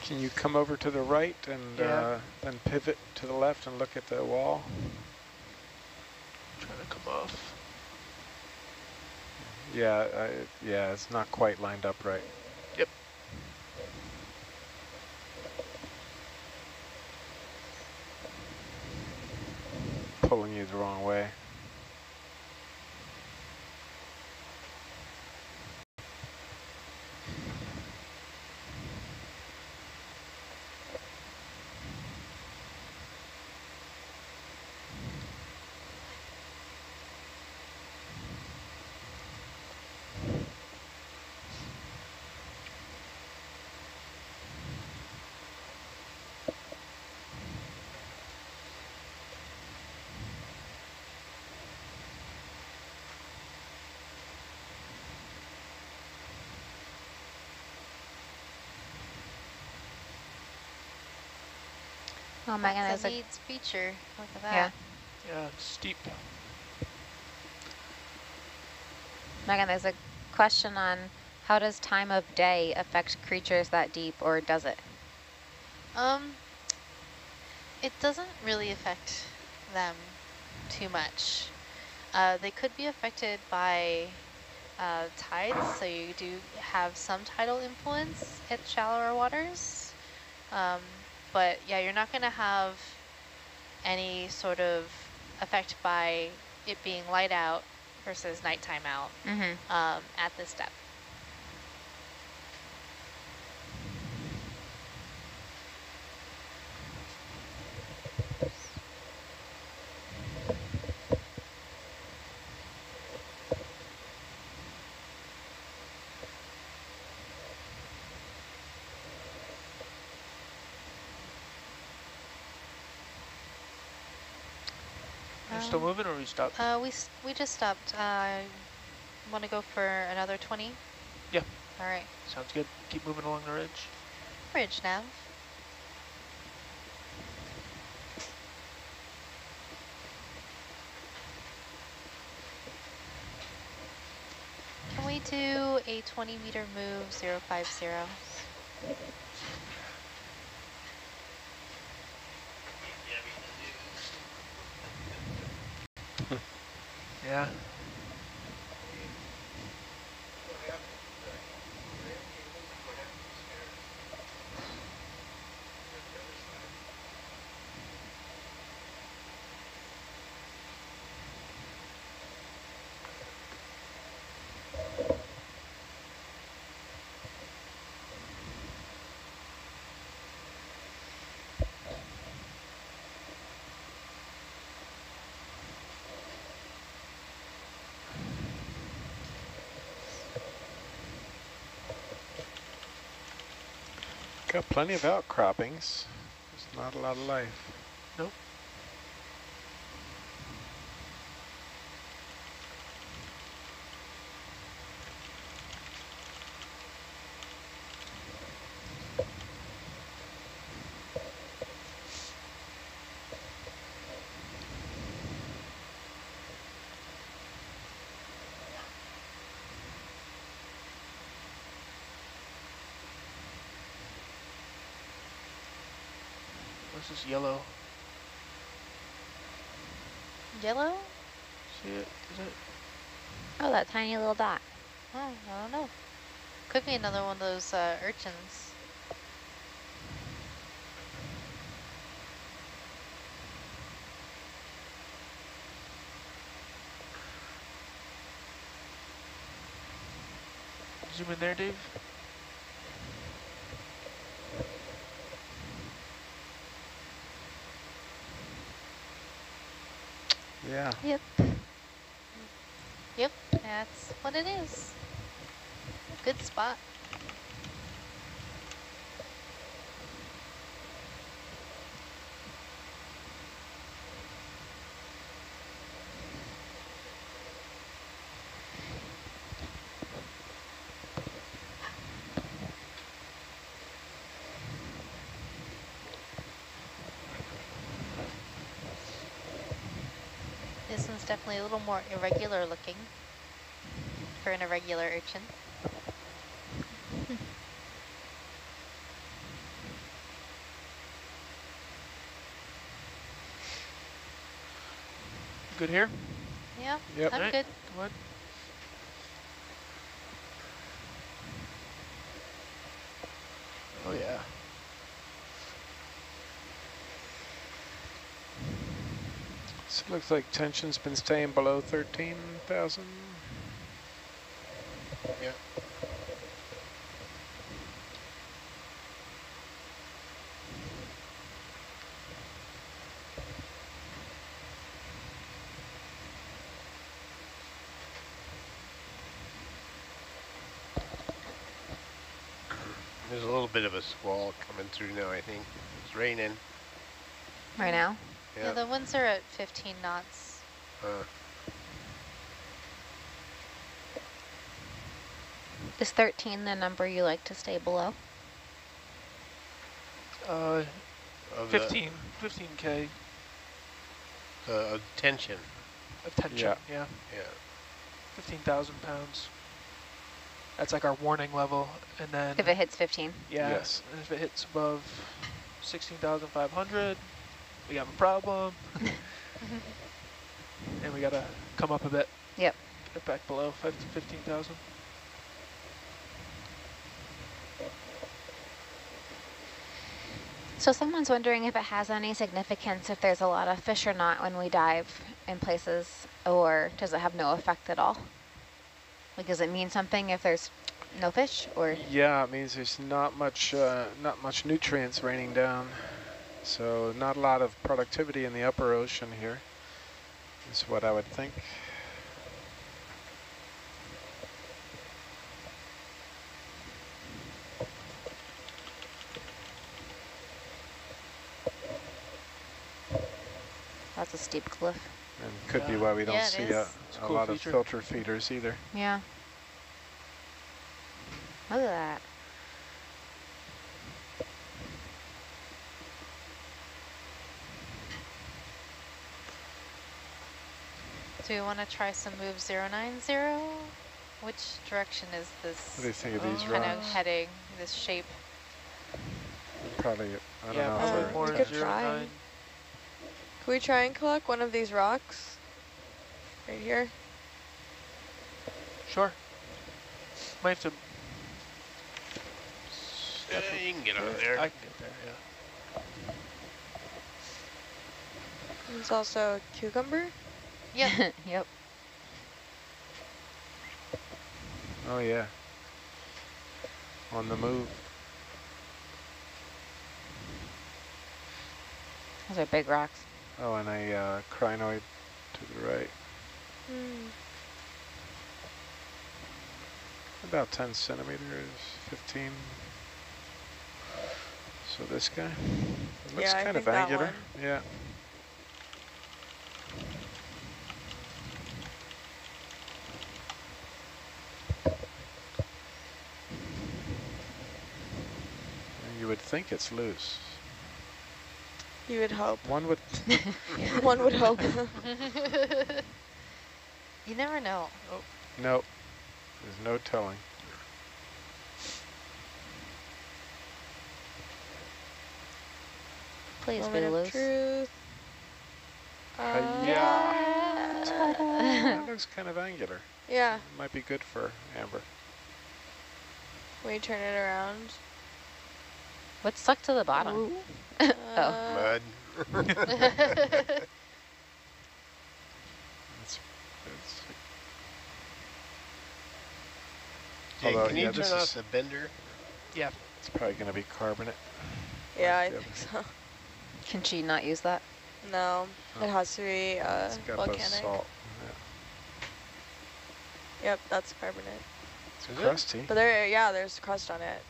[SPEAKER 4] Can you come over to the right and
[SPEAKER 2] Yeah.
[SPEAKER 4] uh, then pivot to the left and look at the wall?
[SPEAKER 2] Trying to come off.
[SPEAKER 4] Yeah, I, yeah, it's not quite lined up right.
[SPEAKER 2] Yep.
[SPEAKER 4] Pulling you the wrong way.
[SPEAKER 1] Oh my god,
[SPEAKER 6] That's
[SPEAKER 1] goodness.
[SPEAKER 6] a
[SPEAKER 1] a-
[SPEAKER 6] neat feature. Look at
[SPEAKER 1] Yeah.
[SPEAKER 6] that.
[SPEAKER 2] Yeah, it's steep.
[SPEAKER 1] Megan, there's a question on how does time of day affect creatures that deep, or does it?
[SPEAKER 6] Um, it doesn't really affect them too much. Uh, they could be affected by uh, tides, so you do have some tidal influence at shallower waters. Um, but yeah, you're not going to have any sort of effect by it being light out versus nighttime out
[SPEAKER 1] Mm-hmm.
[SPEAKER 6] um, at this depth.
[SPEAKER 2] You're still moving or we stopped?
[SPEAKER 6] Uh, we we just stopped. Uh, want to go for another 20?
[SPEAKER 2] Yeah.
[SPEAKER 6] All right.
[SPEAKER 2] Sounds good. Keep moving along the ridge.
[SPEAKER 6] Bridge nav. Can we do a 20 meter move 050?
[SPEAKER 2] Yeah.
[SPEAKER 4] Got plenty of outcroppings. There's not a lot of life.
[SPEAKER 2] Nope. What's this yellow?
[SPEAKER 6] Yellow?
[SPEAKER 2] See it? Is it?
[SPEAKER 1] Oh, that tiny little dot.
[SPEAKER 6] Oh, I don't know. Could be another one of those uh, urchins.
[SPEAKER 2] Zoom in there, Dave.
[SPEAKER 4] Yeah.
[SPEAKER 6] Yep. Yep, that's what it is. Good spot. This one's definitely a little more irregular looking for an irregular urchin.
[SPEAKER 2] Good here?
[SPEAKER 6] Yeah,
[SPEAKER 4] Yep.
[SPEAKER 6] I'm
[SPEAKER 2] Alright,
[SPEAKER 6] good.
[SPEAKER 2] Come on. Oh yeah.
[SPEAKER 4] So it looks like tension's been staying below 13,000.
[SPEAKER 3] Yeah. There's a little bit of a squall coming through now, I think. It's raining.
[SPEAKER 1] Right now?
[SPEAKER 6] Yeah, the winds are at 15 knots.
[SPEAKER 3] uh,
[SPEAKER 1] Is 13 the number you like to stay below?
[SPEAKER 2] Uh, 15, 15k
[SPEAKER 3] uh, of tension.
[SPEAKER 2] tension.
[SPEAKER 4] Yeah.
[SPEAKER 2] Yeah.
[SPEAKER 3] Yeah.
[SPEAKER 2] 15,000 pounds. That's like our warning level, and then
[SPEAKER 1] If it hits 15.
[SPEAKER 2] yeah,
[SPEAKER 4] Yes.
[SPEAKER 2] and if it hits above 16,500, we have a problem, and we gotta come up a bit.
[SPEAKER 1] Yep.
[SPEAKER 2] Get back below 15 15,000.
[SPEAKER 1] So someone's wondering if it has any significance if there's a lot of fish or not when we dive in places, or does it have no effect at all? Like, does it mean something if there's no fish, or?
[SPEAKER 4] Yeah, it means there's not much, uh, not much nutrients raining down. So not a lot of productivity in the upper ocean here, is what I would think.
[SPEAKER 1] That's a steep cliff.
[SPEAKER 4] And could be why we don't
[SPEAKER 6] Yeah,
[SPEAKER 4] see a,
[SPEAKER 2] a
[SPEAKER 4] a
[SPEAKER 2] cool
[SPEAKER 4] lot
[SPEAKER 2] feature.
[SPEAKER 4] of filter feeders either.
[SPEAKER 1] Yeah. Look at that.
[SPEAKER 6] Do we want to try some move 090? Which direction is this
[SPEAKER 4] What do you think of these
[SPEAKER 6] kind of heading, this shape?
[SPEAKER 4] Probably, I don't
[SPEAKER 2] yeah,
[SPEAKER 4] know.
[SPEAKER 2] probably more
[SPEAKER 5] we
[SPEAKER 4] they're-
[SPEAKER 5] could
[SPEAKER 2] zero
[SPEAKER 5] try.
[SPEAKER 2] nine.
[SPEAKER 5] Can we try and collect one of these rocks? Right here?
[SPEAKER 2] Sure. Might have to.
[SPEAKER 3] Yeah, you can get on there.
[SPEAKER 2] I can get there. Yeah.
[SPEAKER 5] There's also a cucumber.
[SPEAKER 6] Yeah.
[SPEAKER 1] yep.
[SPEAKER 4] Oh yeah. On the move.
[SPEAKER 1] Those are big rocks.
[SPEAKER 4] Oh, and a uh, crinoid to the right.
[SPEAKER 5] Hmm.
[SPEAKER 4] About 10 centimeters, 15. So this guy? It looks
[SPEAKER 5] Yeah,
[SPEAKER 4] kind of angular. Yeah. You would think it's loose.
[SPEAKER 5] You would hope.
[SPEAKER 4] One would.
[SPEAKER 5] One would hope.
[SPEAKER 6] you never know.
[SPEAKER 4] Nope. There's no telling.
[SPEAKER 1] Please
[SPEAKER 5] Moment
[SPEAKER 1] be
[SPEAKER 5] of
[SPEAKER 1] loose.
[SPEAKER 5] truth. Uh,
[SPEAKER 4] Hi-ya. That looks kind of angular.
[SPEAKER 5] yeah,
[SPEAKER 4] Might be good for amber.
[SPEAKER 5] we turn it around.
[SPEAKER 1] What's stuck to the bottom? Oh.
[SPEAKER 3] Mud.
[SPEAKER 4] It's, it's,
[SPEAKER 3] Jake,
[SPEAKER 4] Although,
[SPEAKER 3] can
[SPEAKER 4] yeah,
[SPEAKER 3] you
[SPEAKER 4] this
[SPEAKER 3] turn
[SPEAKER 4] is-
[SPEAKER 3] off the bender?
[SPEAKER 2] Yeah.
[SPEAKER 4] it's probably going to be carbonate.
[SPEAKER 5] Yeah, I think so.
[SPEAKER 1] Can she not use that?
[SPEAKER 5] No,
[SPEAKER 4] Oh.
[SPEAKER 5] it has to be uh,
[SPEAKER 4] It's got
[SPEAKER 5] volcanic.
[SPEAKER 4] the salt.
[SPEAKER 5] Yep, that's carbonate.
[SPEAKER 4] It's
[SPEAKER 3] Is it?
[SPEAKER 4] crusty.
[SPEAKER 5] But there, yeah, there's crust on it.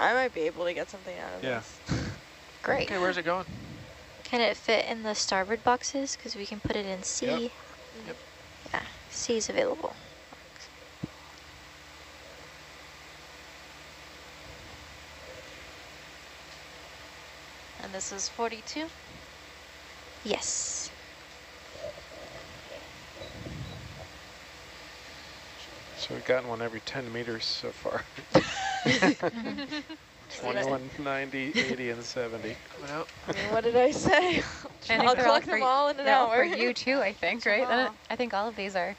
[SPEAKER 5] I might be able to get something out of
[SPEAKER 4] Yeah.
[SPEAKER 5] this.
[SPEAKER 1] Great.
[SPEAKER 2] Okay, where's it going?
[SPEAKER 7] Can it fit in the starboard boxes? Because we can put it in C.
[SPEAKER 3] Yep.
[SPEAKER 2] Yep.
[SPEAKER 7] Yeah, C is available.
[SPEAKER 6] And this is 42.
[SPEAKER 7] Yes.
[SPEAKER 4] So we've gotten one every 10 meters so far. 21, 90, 80, and 70.
[SPEAKER 2] Coming out.
[SPEAKER 5] I mean, what did I say?
[SPEAKER 1] I think
[SPEAKER 5] I'll
[SPEAKER 1] they're all
[SPEAKER 5] collect them all in an
[SPEAKER 1] they're all
[SPEAKER 5] hour.
[SPEAKER 1] for you too, I think, right? I. I think all of these are.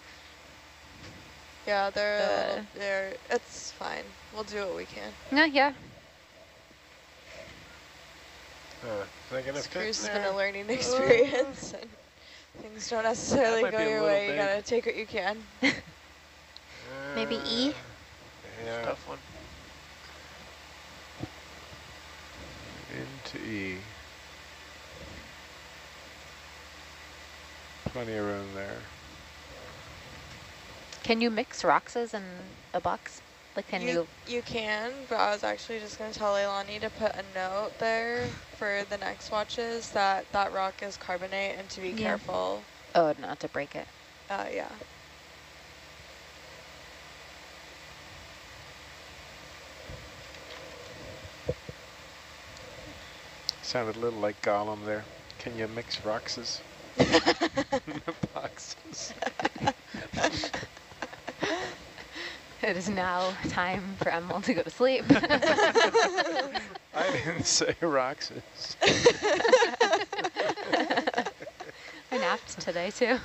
[SPEAKER 5] yeah, they're,
[SPEAKER 1] Uh,
[SPEAKER 5] little, they're, it's fine. We'll do what we can.
[SPEAKER 1] No, yeah.
[SPEAKER 3] Uh, is that gonna Screw's
[SPEAKER 5] been a learning experience. and things don't necessarily go your
[SPEAKER 4] little
[SPEAKER 5] way. You gotta take what you can.
[SPEAKER 7] Maybe E?
[SPEAKER 3] Uh, Yeah.
[SPEAKER 2] Tough one.
[SPEAKER 4] Into E. Plenty of room there.
[SPEAKER 1] Can you mix Roxas in a box? Like, can you?
[SPEAKER 5] You can, but I was actually just going to tell Leilani to put a note there for the next watches that that rock is carbonate and to be
[SPEAKER 1] Yeah.
[SPEAKER 5] careful.
[SPEAKER 1] Oh, not to break it.
[SPEAKER 5] Uh, yeah.
[SPEAKER 4] Sounded a little like Gollum there. Can you mix Roxas boxes?
[SPEAKER 1] It is now time for Emerald to go to sleep.
[SPEAKER 4] I didn't say Roxas.
[SPEAKER 1] I napped today too.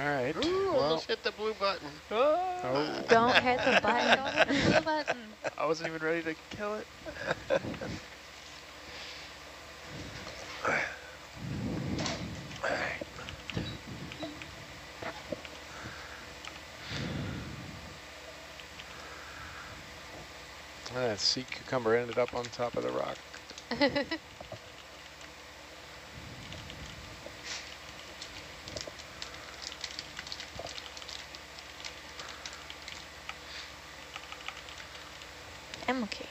[SPEAKER 4] All right.
[SPEAKER 3] Ooh,
[SPEAKER 4] well,
[SPEAKER 3] almost hit the blue button.
[SPEAKER 4] oh,
[SPEAKER 1] Don't hit the button.
[SPEAKER 6] Don't
[SPEAKER 1] button.
[SPEAKER 6] hit the button.
[SPEAKER 2] I wasn't even ready to kill it. All right.
[SPEAKER 4] Ah, that sea cucumber ended up on top of the rock.
[SPEAKER 7] I'm okay.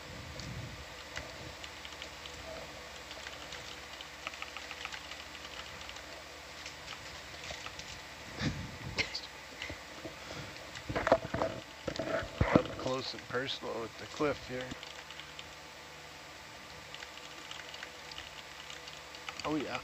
[SPEAKER 3] Up close and personal with the cliff here.
[SPEAKER 2] Oh yeah.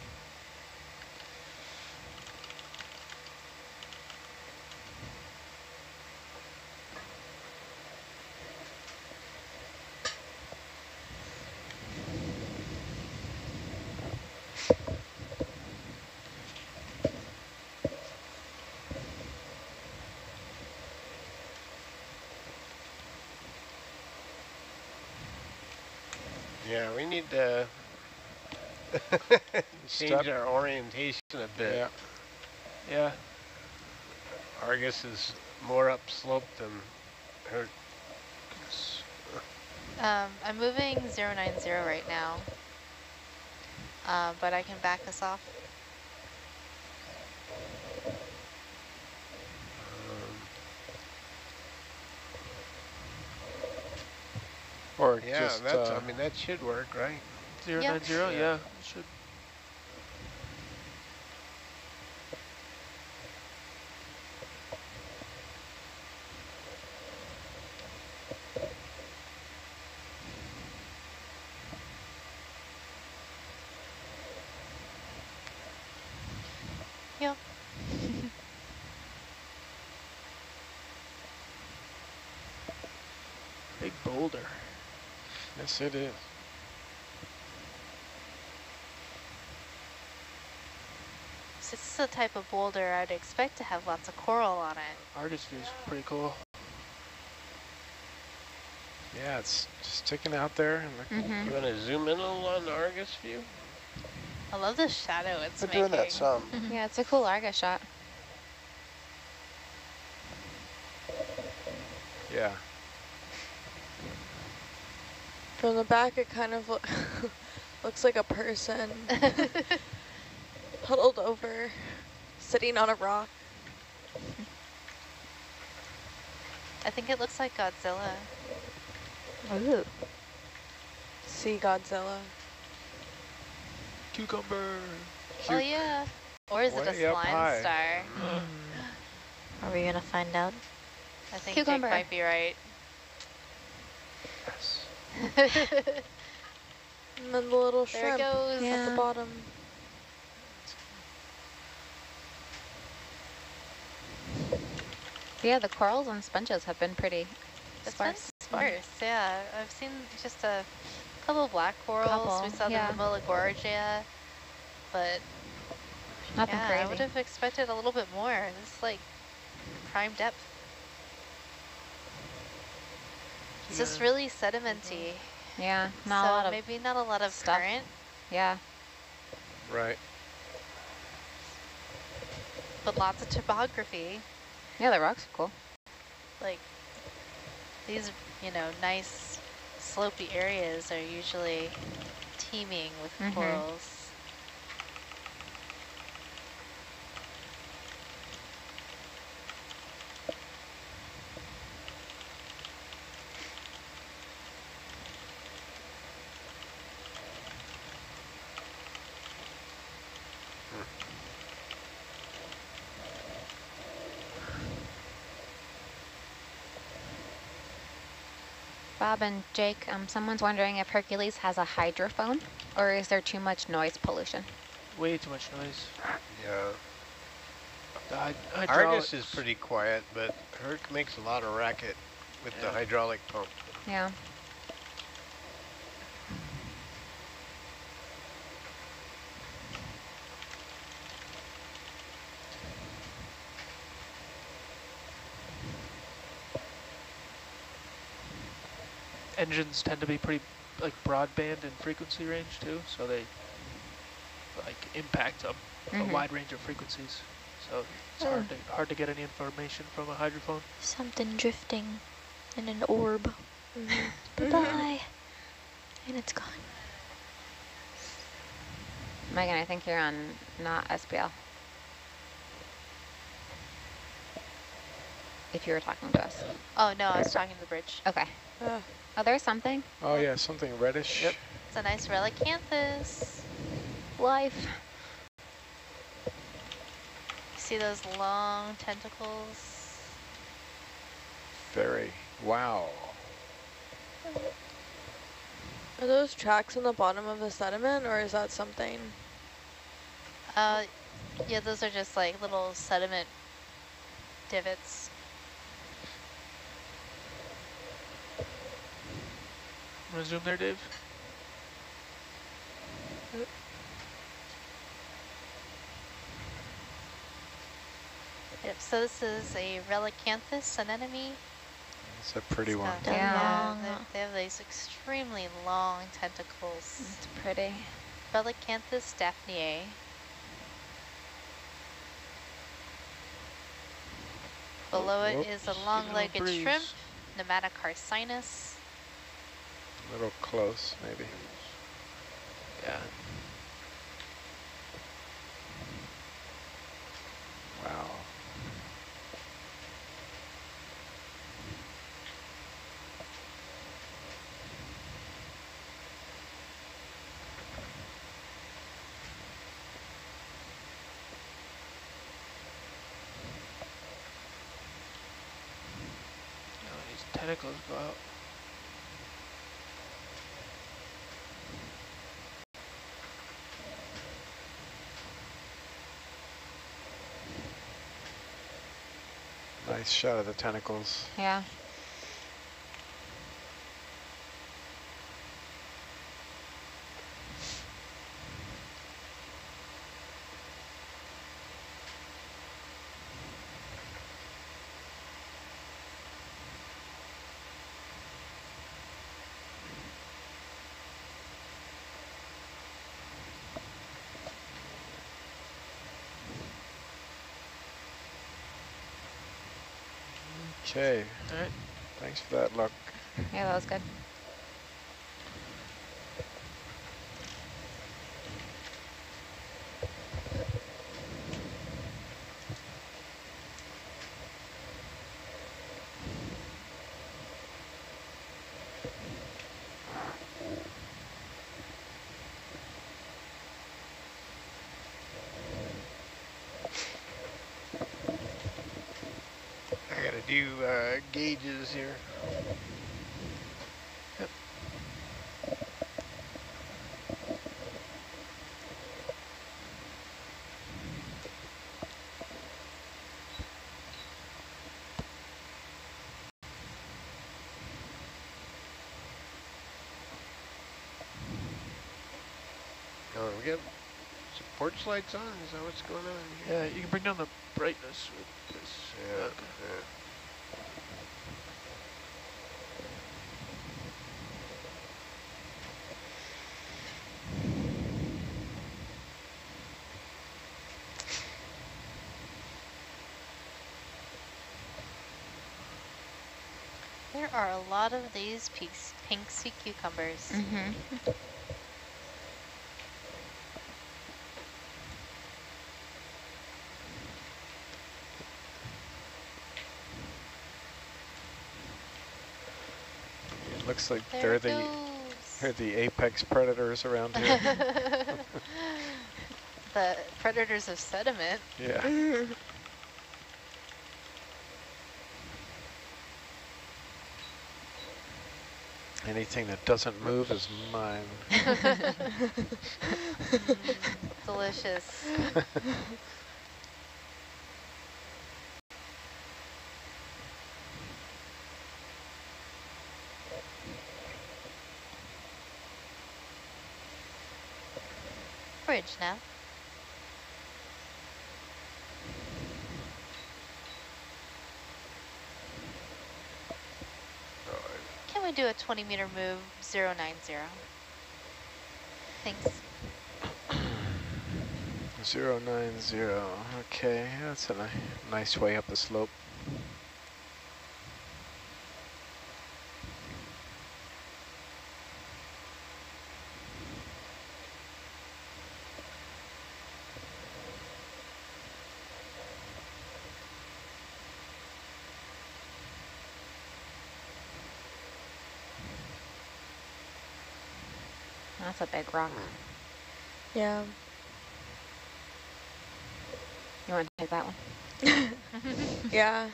[SPEAKER 3] Yeah, we need to change
[SPEAKER 4] Step.
[SPEAKER 3] our orientation a bit.
[SPEAKER 4] Yeah.
[SPEAKER 2] Yeah.
[SPEAKER 3] Argus is more upslope than her.
[SPEAKER 6] Um, I'm moving 090 right now, uh, but I can back us off.
[SPEAKER 4] Or
[SPEAKER 3] Yeah,
[SPEAKER 4] just,
[SPEAKER 3] that's,
[SPEAKER 4] uh,
[SPEAKER 3] I mean, that should work, right?
[SPEAKER 2] Zero
[SPEAKER 6] Yep.
[SPEAKER 2] nine zero,
[SPEAKER 3] Yeah.
[SPEAKER 2] yeah, should.
[SPEAKER 4] Yes, it is.
[SPEAKER 6] So this is the type of boulder I'd expect to have lots of coral on it.
[SPEAKER 2] Argus is pretty cool.
[SPEAKER 4] Yeah, it's just sticking out there. And
[SPEAKER 1] Mm-hmm.
[SPEAKER 3] You want to zoom in a little on the Argus view?
[SPEAKER 6] I love the shadow it's
[SPEAKER 8] We're
[SPEAKER 6] making.
[SPEAKER 8] doing that some.
[SPEAKER 1] Yeah, it's a cool Argus shot.
[SPEAKER 4] yeah.
[SPEAKER 5] From the back, it kind of loo looks like a person huddled over, sitting on a rock.
[SPEAKER 6] I think it looks like Godzilla.
[SPEAKER 7] Ooh.
[SPEAKER 5] See Godzilla.
[SPEAKER 2] Cucumber.
[SPEAKER 6] Oh yeah. Or is it a slime
[SPEAKER 4] high.
[SPEAKER 6] star?
[SPEAKER 7] Are we gonna find out?
[SPEAKER 6] I think
[SPEAKER 1] Cucumber.
[SPEAKER 6] Jake might be right.
[SPEAKER 2] Yes.
[SPEAKER 5] And then the little
[SPEAKER 6] there it
[SPEAKER 5] shrimp
[SPEAKER 6] goes.
[SPEAKER 5] at the bottom.
[SPEAKER 1] Yeah, the corals and sponges have been pretty
[SPEAKER 6] It's been
[SPEAKER 1] sparse.
[SPEAKER 6] sparse, yeah. I've seen just a couple of black corals.
[SPEAKER 1] Couple,
[SPEAKER 6] we saw
[SPEAKER 1] yeah.
[SPEAKER 6] the Metallogorgia, but
[SPEAKER 1] Nothing
[SPEAKER 6] yeah, I would have expected a little bit more. This is like prime depth. It's just really sedimenty.
[SPEAKER 1] Yeah, not
[SPEAKER 6] so
[SPEAKER 1] a lot of,
[SPEAKER 6] maybe not a lot of
[SPEAKER 1] stuff.
[SPEAKER 6] current,
[SPEAKER 1] yeah.
[SPEAKER 4] Right.
[SPEAKER 6] but lots of topography.
[SPEAKER 1] Yeah, the rocks are cool.
[SPEAKER 6] Like these, you know, nice slopy areas are usually teeming with
[SPEAKER 1] Mhm.
[SPEAKER 6] corals.
[SPEAKER 1] Bob and Jake, um, someone's wondering if Hercules has a hydrophone or is there too much noise pollution?
[SPEAKER 2] Way too much noise.
[SPEAKER 3] Yeah.
[SPEAKER 2] The hy
[SPEAKER 3] Argus is pretty quiet, but Herc makes a lot of racket with the hydraulic pump.
[SPEAKER 1] Yeah.
[SPEAKER 2] Engines tend to be pretty like broadband in frequency range too, so they like impact a, a
[SPEAKER 1] Mhm.
[SPEAKER 2] wide range of frequencies. So it's hard to hard to get any information from a hydrophone.
[SPEAKER 7] Something drifting in an orb.
[SPEAKER 5] Mhm.
[SPEAKER 7] Bye-bye. And it's gone.
[SPEAKER 1] Megan, I think you're on not SPL. If you were talking to us.
[SPEAKER 6] Oh no, I was talking to the bridge.
[SPEAKER 1] Okay.
[SPEAKER 5] Ugh.
[SPEAKER 1] Oh, there's something.
[SPEAKER 4] Oh yeah, something reddish.
[SPEAKER 2] Yep.
[SPEAKER 6] It's a nice relicanthus.
[SPEAKER 1] Life.
[SPEAKER 6] You see those long tentacles?
[SPEAKER 4] Very. Wow.
[SPEAKER 5] Are those tracks on the bottom of the sediment, or is that something?
[SPEAKER 6] Uh, yeah, those are just like little sediment divots.
[SPEAKER 2] Want to zoom there, Dave?
[SPEAKER 6] Yep, so this is a relicanthus anemone.
[SPEAKER 4] It's a pretty
[SPEAKER 6] It's
[SPEAKER 4] one.
[SPEAKER 6] got-
[SPEAKER 7] They're
[SPEAKER 1] Yeah.
[SPEAKER 7] long.
[SPEAKER 6] they- they have these extremely long tentacles.
[SPEAKER 1] It's pretty.
[SPEAKER 6] Relicanthus daphniae. Below it
[SPEAKER 4] Whoops.
[SPEAKER 6] is a long-legged shrimp, Nematocarcinus.
[SPEAKER 4] A little close, maybe.
[SPEAKER 2] Yeah.
[SPEAKER 4] Wow.
[SPEAKER 2] Oh, tentacles go out.
[SPEAKER 4] Nice shot of the tentacles.
[SPEAKER 1] Yeah.
[SPEAKER 4] Okay,
[SPEAKER 2] All right.
[SPEAKER 4] thanks for that luck.
[SPEAKER 1] Yeah, that was good.
[SPEAKER 3] I gotta do uh, gauges here. Oh, we got some porch lights on? Is that what's going on here?
[SPEAKER 2] Yeah, you can bring down the brightness with this.
[SPEAKER 3] Yeah, yeah.
[SPEAKER 6] There are a lot of these pink, pink sea cucumbers.
[SPEAKER 1] Mm-hmm.
[SPEAKER 4] It looks like
[SPEAKER 6] There
[SPEAKER 4] they're the they're the apex predators around here.
[SPEAKER 6] the predators of sediment.
[SPEAKER 4] yeah. Anything that doesn't move is mine.
[SPEAKER 6] Delicious. Bridge nav. Can we do a 20 meter move 090? Thanks.
[SPEAKER 4] Zero nine zero. Okay, that's a nice way up the slope.
[SPEAKER 1] That's a big rock.
[SPEAKER 5] Yeah.
[SPEAKER 1] You want to take that one?
[SPEAKER 5] Yeah.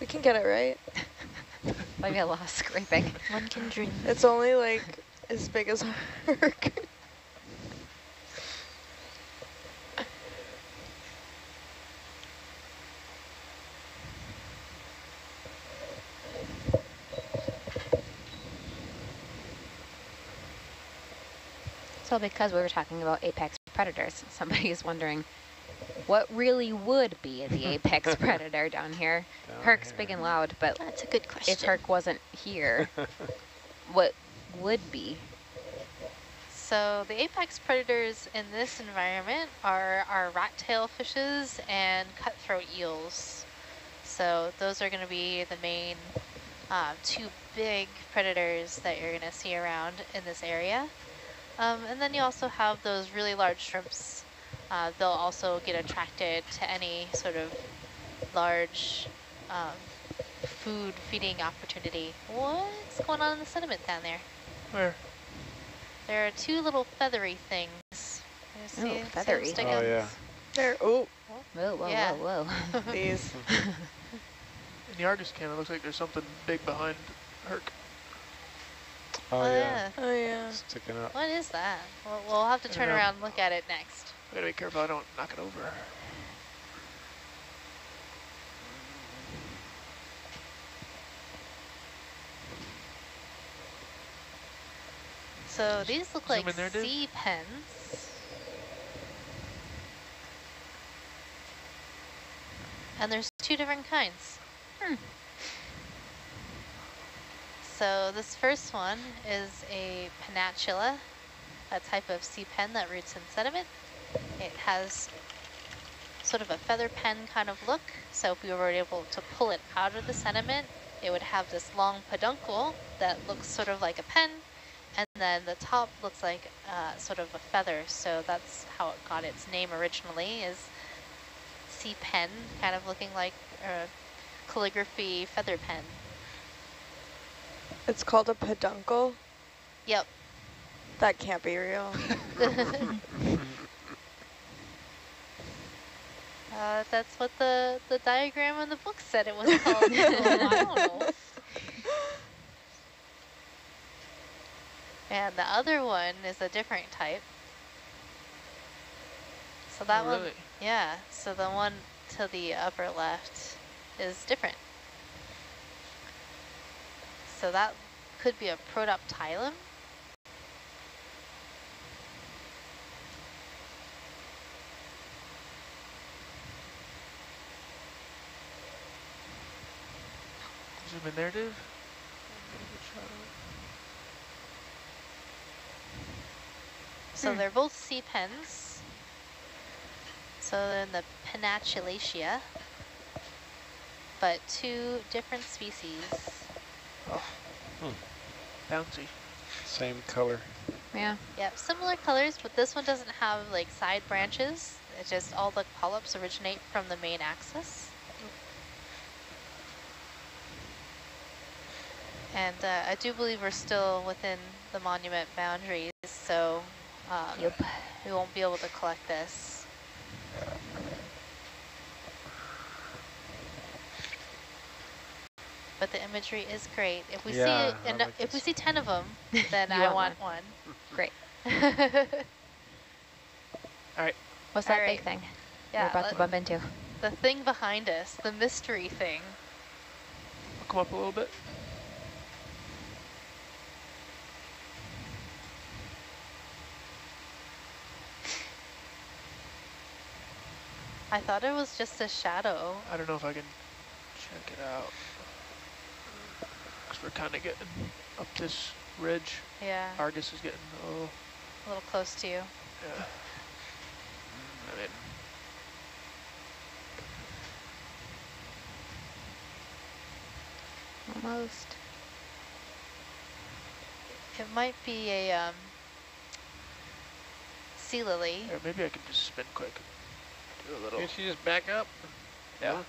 [SPEAKER 5] We can get it right.
[SPEAKER 1] Maybe a lot of scraping.
[SPEAKER 7] One can dream.
[SPEAKER 5] It's only like as big as Herc.
[SPEAKER 1] So because we were talking about apex predators, somebody is wondering what really would be the apex predator down here.
[SPEAKER 4] Down
[SPEAKER 1] Herc's
[SPEAKER 4] here.
[SPEAKER 1] big and loud, but
[SPEAKER 7] That's a good question.
[SPEAKER 1] if Herc wasn't here, what would be?
[SPEAKER 6] So the apex predators in this environment are our rat tail fishes and cutthroat eels. So those are going to be the main um, two big predators that you're going to see around in this area. Um, and then you also have those really large shrimps. Uh, they'll also get attracted to any sort of large um, food feeding opportunity. What's going on in the sediment down there?
[SPEAKER 2] Where?
[SPEAKER 6] There are two little feathery things. You see- see them
[SPEAKER 1] feathery.
[SPEAKER 4] Oh yeah.
[SPEAKER 5] There. Oh,
[SPEAKER 1] Whoa, whoa,
[SPEAKER 6] Yeah.
[SPEAKER 1] whoa, whoa.
[SPEAKER 5] these.
[SPEAKER 2] In the Argus cam, it looks like there's something big behind Herc.
[SPEAKER 4] Oh, yeah,
[SPEAKER 5] Oh yeah.
[SPEAKER 4] sticking up.
[SPEAKER 6] What is that? We'll, we'll have to turn around and look at it next.
[SPEAKER 2] I gotta be careful I don't knock it over.
[SPEAKER 6] So these look
[SPEAKER 2] Zoom
[SPEAKER 6] like
[SPEAKER 2] in there, Dave.
[SPEAKER 6] sea pens. And there's two different kinds.
[SPEAKER 1] Hmm.
[SPEAKER 6] So this first one is a Pennatula, a type of sea pen that roots in sediment. It has sort of a feather pen kind of look. So if we were able to pull it out of the sediment, it would have this long peduncle that looks sort of like a pen. And then the top looks like uh, sort of a feather. So that's how it got its name originally is sea pen, kind of looking like a calligraphy feather pen.
[SPEAKER 5] It's called a peduncle.
[SPEAKER 6] Yep.
[SPEAKER 5] That can't be real.
[SPEAKER 6] Uh, that's what the, the diagram in the book said it was called. so I don't know. And the other one is a different type. So that
[SPEAKER 2] Oh,
[SPEAKER 6] one,
[SPEAKER 2] really?
[SPEAKER 6] yeah. So the one to the upper left is different. So that could be a Protoptilum.
[SPEAKER 2] Zoom in there, Dave.
[SPEAKER 6] So hmm. they're both sea pens. So they're in the Pennatulacea, but two different species.
[SPEAKER 2] Bouncy.
[SPEAKER 4] Same color.
[SPEAKER 1] Yeah.
[SPEAKER 6] Yep, similar colors, but this one doesn't have like side branches. It's just all the polyps originate from the main axis. And uh, I do believe we're still within the monument boundaries, so um,
[SPEAKER 1] Yep.
[SPEAKER 6] we won't be able to collect this. But the imagery is great. If we
[SPEAKER 4] Yeah,
[SPEAKER 6] see
[SPEAKER 4] I like
[SPEAKER 6] if we see ten of them, then I
[SPEAKER 1] want
[SPEAKER 6] want one.
[SPEAKER 1] Great.
[SPEAKER 2] Alright,
[SPEAKER 1] What's that
[SPEAKER 6] Alright.
[SPEAKER 1] big thing
[SPEAKER 6] yeah,
[SPEAKER 1] we're about to bump into?
[SPEAKER 6] the thing behind us, the mystery thing.
[SPEAKER 2] I'll come up a little bit.
[SPEAKER 6] I thought it was just a shadow.
[SPEAKER 2] I don't know if I can check it out. Because we're kind of getting up this ridge.
[SPEAKER 6] Yeah,
[SPEAKER 2] Argus is getting, oh,
[SPEAKER 6] a little close to you.
[SPEAKER 2] yeah. I mean,
[SPEAKER 1] Almost.
[SPEAKER 6] It might be a um, sea lily.
[SPEAKER 2] here, maybe I can just spin quick. Do a little.
[SPEAKER 3] Can she just back up?
[SPEAKER 2] Yeah.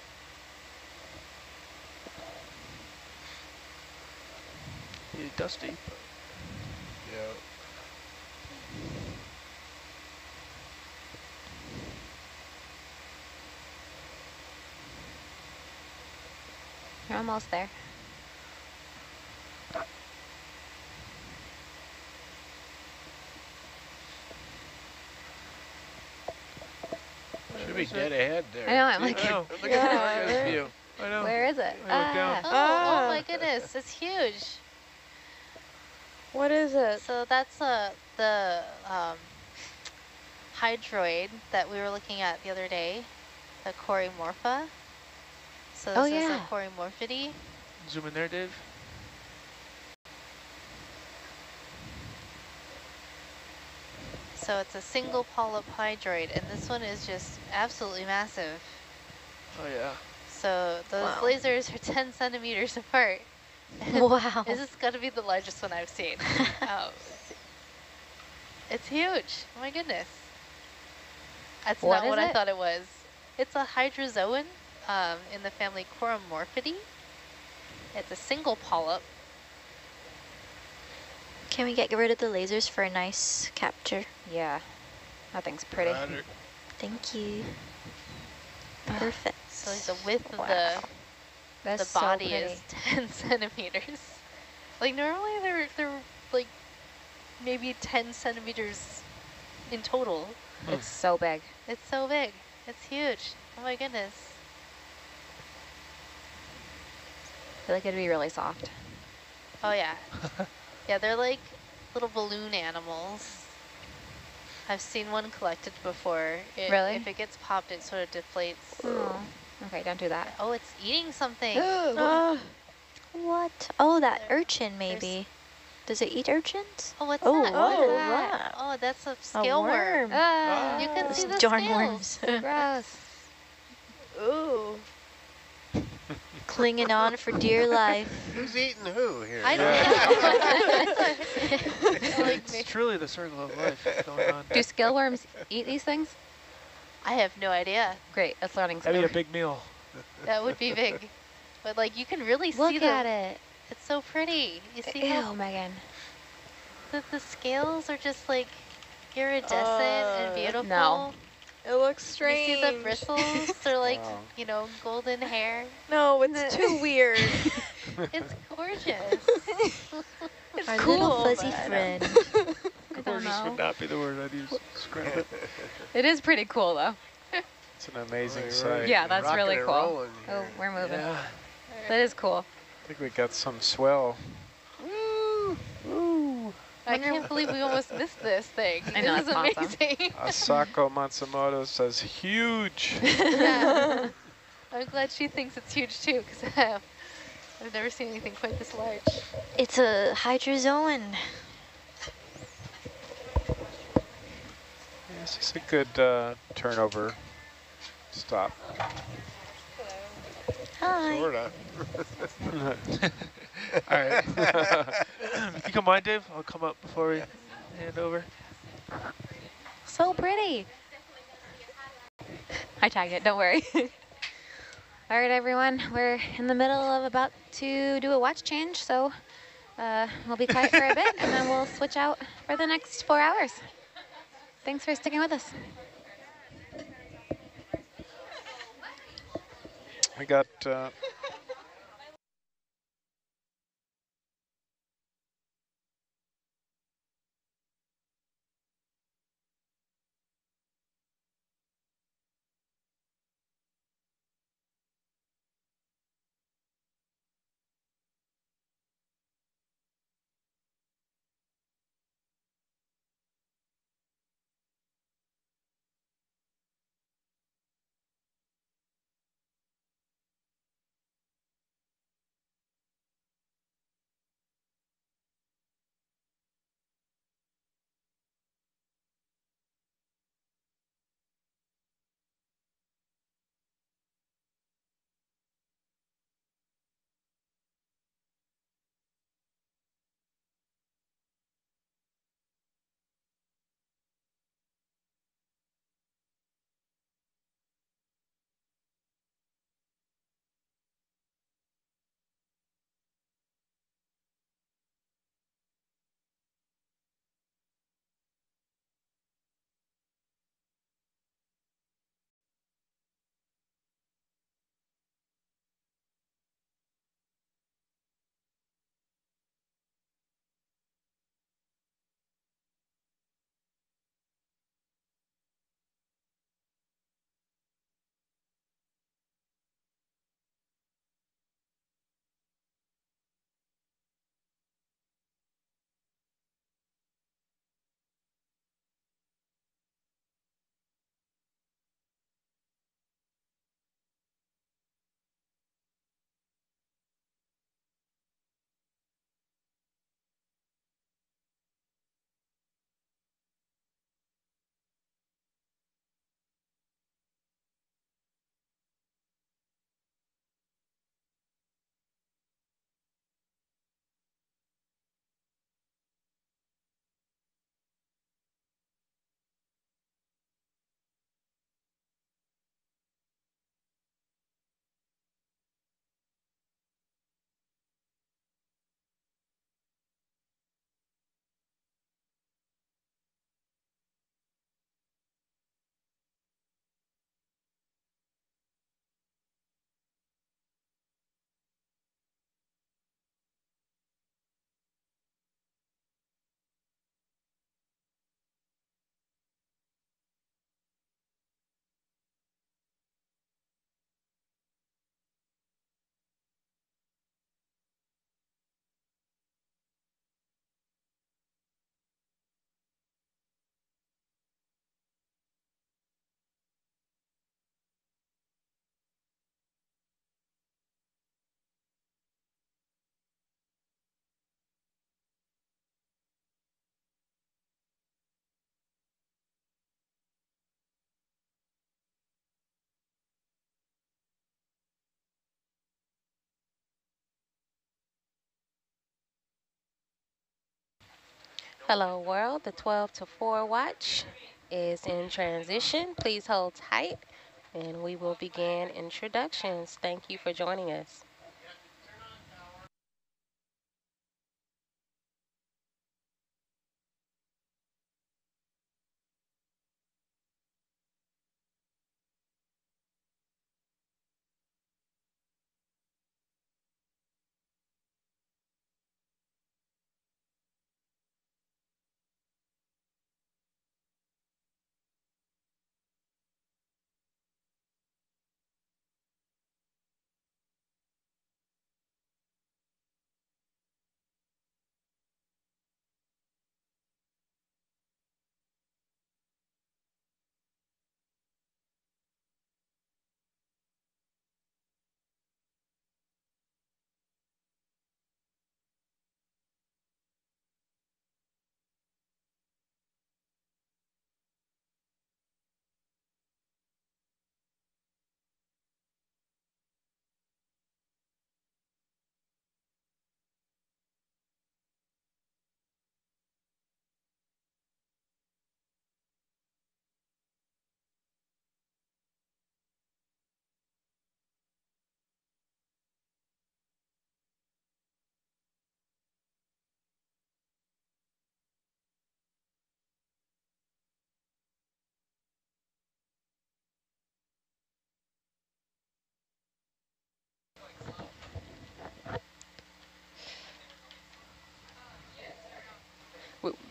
[SPEAKER 2] Be dusty.
[SPEAKER 3] Yeah.
[SPEAKER 1] You're almost there.
[SPEAKER 3] Should be dead ahead there.
[SPEAKER 1] I know, I'm like,
[SPEAKER 2] I know.
[SPEAKER 3] Look
[SPEAKER 5] Yeah,
[SPEAKER 3] at the view.
[SPEAKER 2] I know.
[SPEAKER 1] where is it?
[SPEAKER 2] I look down.
[SPEAKER 1] Ah.
[SPEAKER 6] Oh,
[SPEAKER 5] Ah.
[SPEAKER 6] oh my goodness, it's huge.
[SPEAKER 5] What is it?
[SPEAKER 6] So that's uh, the um, hydroid that we were looking at the other day, the Corymorpha. So this
[SPEAKER 1] Oh,
[SPEAKER 6] is
[SPEAKER 1] yeah.
[SPEAKER 6] a Corymorphidae.
[SPEAKER 2] Zoom in there, Dave.
[SPEAKER 6] So it's a single polyp hydroid, and this one is just absolutely massive.
[SPEAKER 2] Oh, yeah.
[SPEAKER 6] So those
[SPEAKER 5] Wow.
[SPEAKER 6] lasers are 10 centimeters apart.
[SPEAKER 1] Wow.
[SPEAKER 6] This is going to be the largest one I've seen. um, it's huge. Oh my goodness. That's
[SPEAKER 1] What
[SPEAKER 6] not
[SPEAKER 1] is
[SPEAKER 6] what I thought it was. It's a hydrozoan um, in the family Corymorphidae. It's a single polyp.
[SPEAKER 7] Can we get rid of the lasers for a nice capture?
[SPEAKER 1] Yeah. That thing's pretty.
[SPEAKER 3] Roger.
[SPEAKER 7] Thank you. Perfect.
[SPEAKER 6] So like the width of the
[SPEAKER 1] That's
[SPEAKER 6] the body
[SPEAKER 1] pretty.
[SPEAKER 6] is 10 centimeters. Like normally they're they're like maybe 10 centimeters in total.
[SPEAKER 1] It's so big.
[SPEAKER 6] It's so big. It's huge. Oh my goodness.
[SPEAKER 1] I feel like it'd be really soft.
[SPEAKER 6] Oh yeah. yeah, they're like little balloon animals. I've seen one collected before. It,
[SPEAKER 1] Really?
[SPEAKER 6] If it gets popped, it sort of deflates.
[SPEAKER 1] Oh. Okay, don't do that.
[SPEAKER 6] Oh, it's eating something.
[SPEAKER 5] Ah,
[SPEAKER 7] What? Oh, that
[SPEAKER 6] There-
[SPEAKER 7] urchin maybe. Does it eat urchins?
[SPEAKER 6] Oh, what's
[SPEAKER 7] Oh,
[SPEAKER 6] that?
[SPEAKER 7] what
[SPEAKER 6] What
[SPEAKER 7] is
[SPEAKER 6] is that?
[SPEAKER 7] that?
[SPEAKER 6] Oh, that's a
[SPEAKER 7] A
[SPEAKER 6] scale worm.
[SPEAKER 7] worm.
[SPEAKER 1] Ah,
[SPEAKER 6] You can
[SPEAKER 7] Those
[SPEAKER 6] see the
[SPEAKER 7] darn
[SPEAKER 6] scales.
[SPEAKER 7] worms.
[SPEAKER 1] gross.
[SPEAKER 5] ooh.
[SPEAKER 7] Clinging on for dear life.
[SPEAKER 3] Who's eating who here?
[SPEAKER 6] I don't know.
[SPEAKER 2] It's truly the circle of life going on.
[SPEAKER 1] Do scale worms eat these things?
[SPEAKER 6] I have no idea.
[SPEAKER 1] Great, that's learning
[SPEAKER 2] That'd be a big meal.
[SPEAKER 6] That would be big. But like you can really
[SPEAKER 1] Look
[SPEAKER 6] see
[SPEAKER 1] at
[SPEAKER 6] the,
[SPEAKER 1] it.
[SPEAKER 6] It's so pretty. You see
[SPEAKER 1] Ew,
[SPEAKER 6] how
[SPEAKER 1] Megan.
[SPEAKER 6] the, the scales are just like iridescent
[SPEAKER 5] Uh,
[SPEAKER 6] and beautiful.
[SPEAKER 1] no.
[SPEAKER 5] It looks strange.
[SPEAKER 6] You see the bristles? They're like,
[SPEAKER 4] Wow.
[SPEAKER 6] you know, golden hair.
[SPEAKER 5] No, it's too weird.
[SPEAKER 6] It's gorgeous.
[SPEAKER 5] It's
[SPEAKER 7] Our
[SPEAKER 5] cool.
[SPEAKER 7] little fuzzy friend.
[SPEAKER 1] I don't
[SPEAKER 4] would not be the word I'd use. to Describe it.
[SPEAKER 1] It is pretty cool though.
[SPEAKER 4] It's an amazing
[SPEAKER 3] Right,
[SPEAKER 4] sight.
[SPEAKER 1] Yeah, that's
[SPEAKER 3] Rocking
[SPEAKER 1] really cool. Oh, we're moving.
[SPEAKER 2] Yeah.
[SPEAKER 1] That is cool.
[SPEAKER 4] I think we got some swell.
[SPEAKER 6] I can't believe we almost missed this thing.
[SPEAKER 1] I know,
[SPEAKER 6] this is
[SPEAKER 1] that's awesome.
[SPEAKER 4] Asako Matsumoto says huge.
[SPEAKER 6] yeah. I'm glad she thinks it's huge too, because I've never seen anything quite this large.
[SPEAKER 7] It's a hydrozoan.
[SPEAKER 4] Yes, it's a good uh, turnover stop.
[SPEAKER 7] Hi.
[SPEAKER 3] Sorta.
[SPEAKER 2] All right. if you come mind, Dave, I'll come up before we hand over.
[SPEAKER 1] So pretty. I tagged it, don't worry. All right, everyone, we're in the middle of about to do a watch change, so uh, we'll be quiet for a bit, and then we'll switch out for the next four hours. Thanks for sticking with us.
[SPEAKER 4] We got uh,
[SPEAKER 9] Hello world, the 12 to 4 watch is in transition. Please hold tight and we will begin introductions. Thank you for joining us.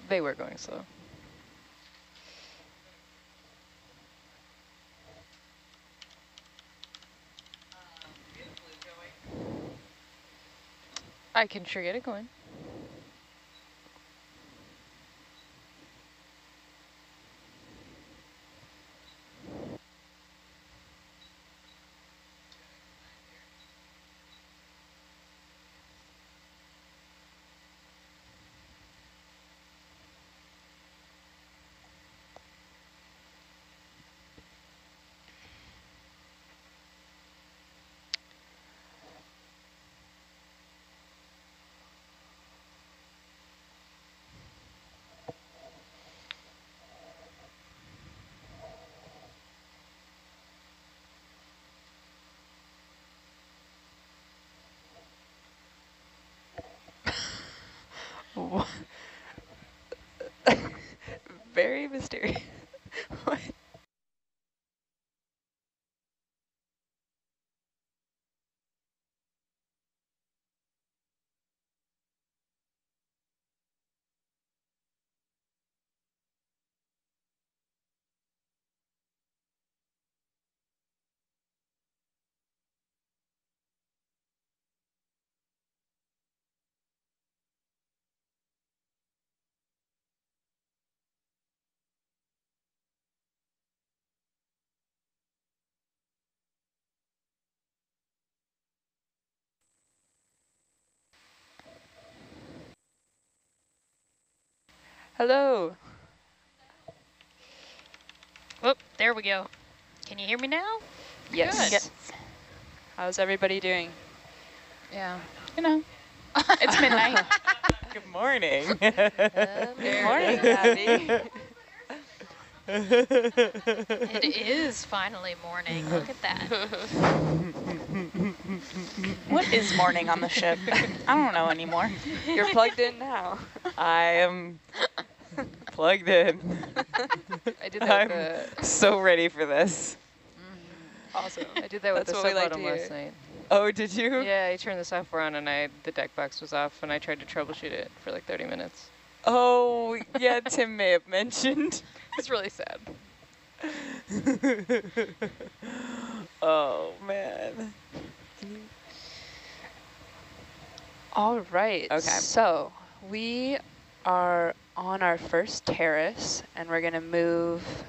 [SPEAKER 10] They were going slow. I can sure get it going. Very mysterious. what? Hello.
[SPEAKER 11] Oh, there we go. Can you hear me now?
[SPEAKER 10] Yes. Yes. How's everybody doing?
[SPEAKER 11] Yeah.
[SPEAKER 10] You know, it's midnight.
[SPEAKER 12] Good morning.
[SPEAKER 10] Good morning, Abby.
[SPEAKER 11] It is finally morning. Look at that.
[SPEAKER 12] What is morning on the ship? I don't know anymore.
[SPEAKER 10] You're plugged in now.
[SPEAKER 12] I am plugged in.
[SPEAKER 10] I did that
[SPEAKER 12] I'm
[SPEAKER 10] with the,
[SPEAKER 12] so ready for this. Mm-hmm.
[SPEAKER 10] awesome. I did that with
[SPEAKER 12] That's
[SPEAKER 10] the
[SPEAKER 12] what we like
[SPEAKER 10] sub
[SPEAKER 12] to
[SPEAKER 10] bottom last night.
[SPEAKER 12] Oh, did you?
[SPEAKER 10] Yeah, I turned the software on and I the deck box was off and I tried to troubleshoot it for like 30 minutes.
[SPEAKER 12] Oh, yeah, Tim may have mentioned.
[SPEAKER 10] It's really sad.
[SPEAKER 12] oh, man.
[SPEAKER 10] All right.
[SPEAKER 12] Okay.
[SPEAKER 10] So we are on our first terrace and we're going to move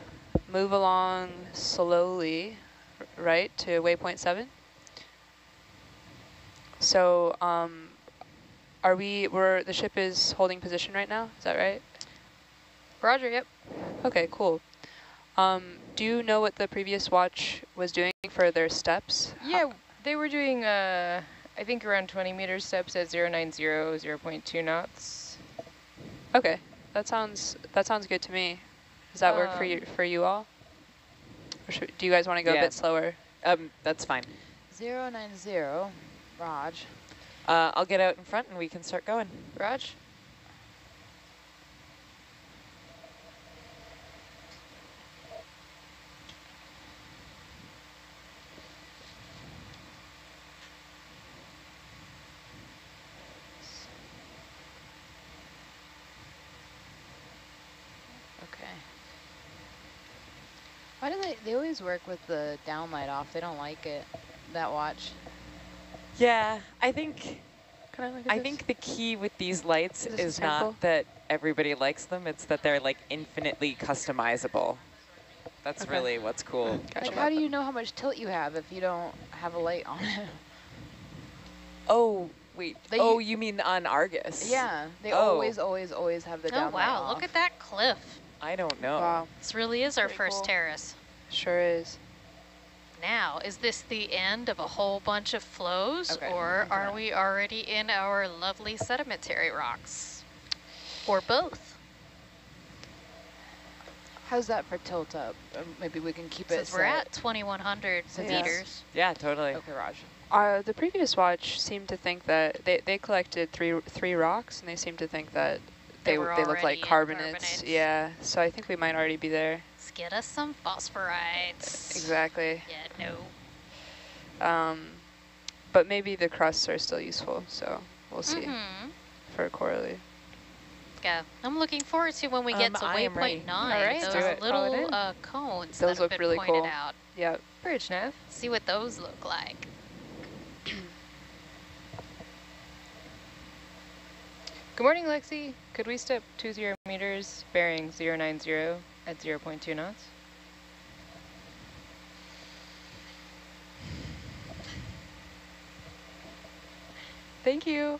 [SPEAKER 10] move along slowly, right, to waypoint 7. So um, are we, we're, the ship is holding position right now, is that right?
[SPEAKER 11] Roger, yep.
[SPEAKER 10] Okay, cool. Um, do you know what the previous watch was doing for their steps?
[SPEAKER 13] Yeah, they were doing, uh, I think around 20 meter steps at 090, 0.2 knots.
[SPEAKER 10] Okay. that sounds that sounds good to me. Does that work for you
[SPEAKER 14] Um,
[SPEAKER 10] for you all? Or should, do you guys want to go a bit slower?
[SPEAKER 14] Um, that's fine.
[SPEAKER 15] Zero nine zero, Raj.
[SPEAKER 14] Uh, I'll get out in front and we can start going.
[SPEAKER 15] Raj. Okay. Why do they, they always work with the downlight off? They don't like it, that watch.
[SPEAKER 14] Yeah, I think
[SPEAKER 10] Can I look at
[SPEAKER 14] I
[SPEAKER 10] this?
[SPEAKER 14] think the key with these lights
[SPEAKER 10] Is
[SPEAKER 14] is not that everybody likes them, it's that they're like infinitely customizable. That's
[SPEAKER 10] Okay.
[SPEAKER 14] really what's cool.
[SPEAKER 15] Like, how do you know how much tilt you have if you don't have a light on it?
[SPEAKER 14] Oh, wait.
[SPEAKER 15] They
[SPEAKER 14] oh, you mean on Argus?
[SPEAKER 15] Yeah, they
[SPEAKER 14] Oh.
[SPEAKER 15] always, always, always have the
[SPEAKER 11] Oh, wow,
[SPEAKER 15] off.
[SPEAKER 11] look at that cliff.
[SPEAKER 14] I don't know.
[SPEAKER 10] Wow,
[SPEAKER 11] This really is our
[SPEAKER 10] Pretty
[SPEAKER 11] first
[SPEAKER 10] cool.
[SPEAKER 11] terrace.
[SPEAKER 10] Sure is.
[SPEAKER 11] Now, is this the end of a whole bunch of flows,
[SPEAKER 15] Okay,
[SPEAKER 11] or are we already in our lovely sedimentary rocks? Or both?
[SPEAKER 15] How's that for tilt up? Um, maybe we can keep it
[SPEAKER 11] Since we're
[SPEAKER 15] set.
[SPEAKER 11] at 2100
[SPEAKER 15] Since
[SPEAKER 10] Yes.
[SPEAKER 11] meters.
[SPEAKER 14] Yeah, totally.
[SPEAKER 15] Okay, Raj.
[SPEAKER 10] Uh, the previous watch seemed to think that they, they collected three three rocks, and they seemed to think that
[SPEAKER 11] They
[SPEAKER 10] they
[SPEAKER 11] were
[SPEAKER 10] they look like carbonates.
[SPEAKER 11] carbonates.
[SPEAKER 10] Yeah, so I think we might already be there.
[SPEAKER 11] Let's get us some phosphorites.
[SPEAKER 10] Exactly.
[SPEAKER 11] Yeah, no.
[SPEAKER 10] Um, but maybe the crusts are still useful, so we'll see
[SPEAKER 11] Mhm.
[SPEAKER 10] for Coralie.
[SPEAKER 11] Yeah, I'm looking forward to when we get
[SPEAKER 14] Um,
[SPEAKER 11] to
[SPEAKER 14] I am ready.
[SPEAKER 11] waypoint 9,
[SPEAKER 15] All right,
[SPEAKER 11] those
[SPEAKER 14] do it.
[SPEAKER 15] Call it
[SPEAKER 11] little uh, cones
[SPEAKER 10] Those
[SPEAKER 11] that
[SPEAKER 10] look
[SPEAKER 11] have been
[SPEAKER 10] really
[SPEAKER 11] pointed
[SPEAKER 10] cool.
[SPEAKER 11] out.
[SPEAKER 10] Yeah,
[SPEAKER 15] Bridge nav.
[SPEAKER 11] See what those look like.
[SPEAKER 13] Good morning, Lexi. Could we step 20 meters, bearing 090 at 0.2 knots?
[SPEAKER 10] Thank you.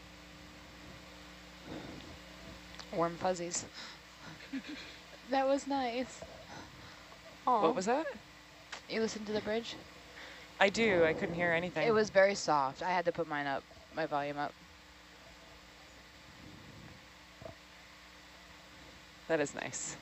[SPEAKER 15] Warm fuzzies. that was nice.
[SPEAKER 10] Aw.
[SPEAKER 14] What was that?
[SPEAKER 15] You listened to the bridge?
[SPEAKER 14] I do. I couldn't hear anything.
[SPEAKER 15] It was very soft. I had to put mine up, my volume up.
[SPEAKER 14] That is nice.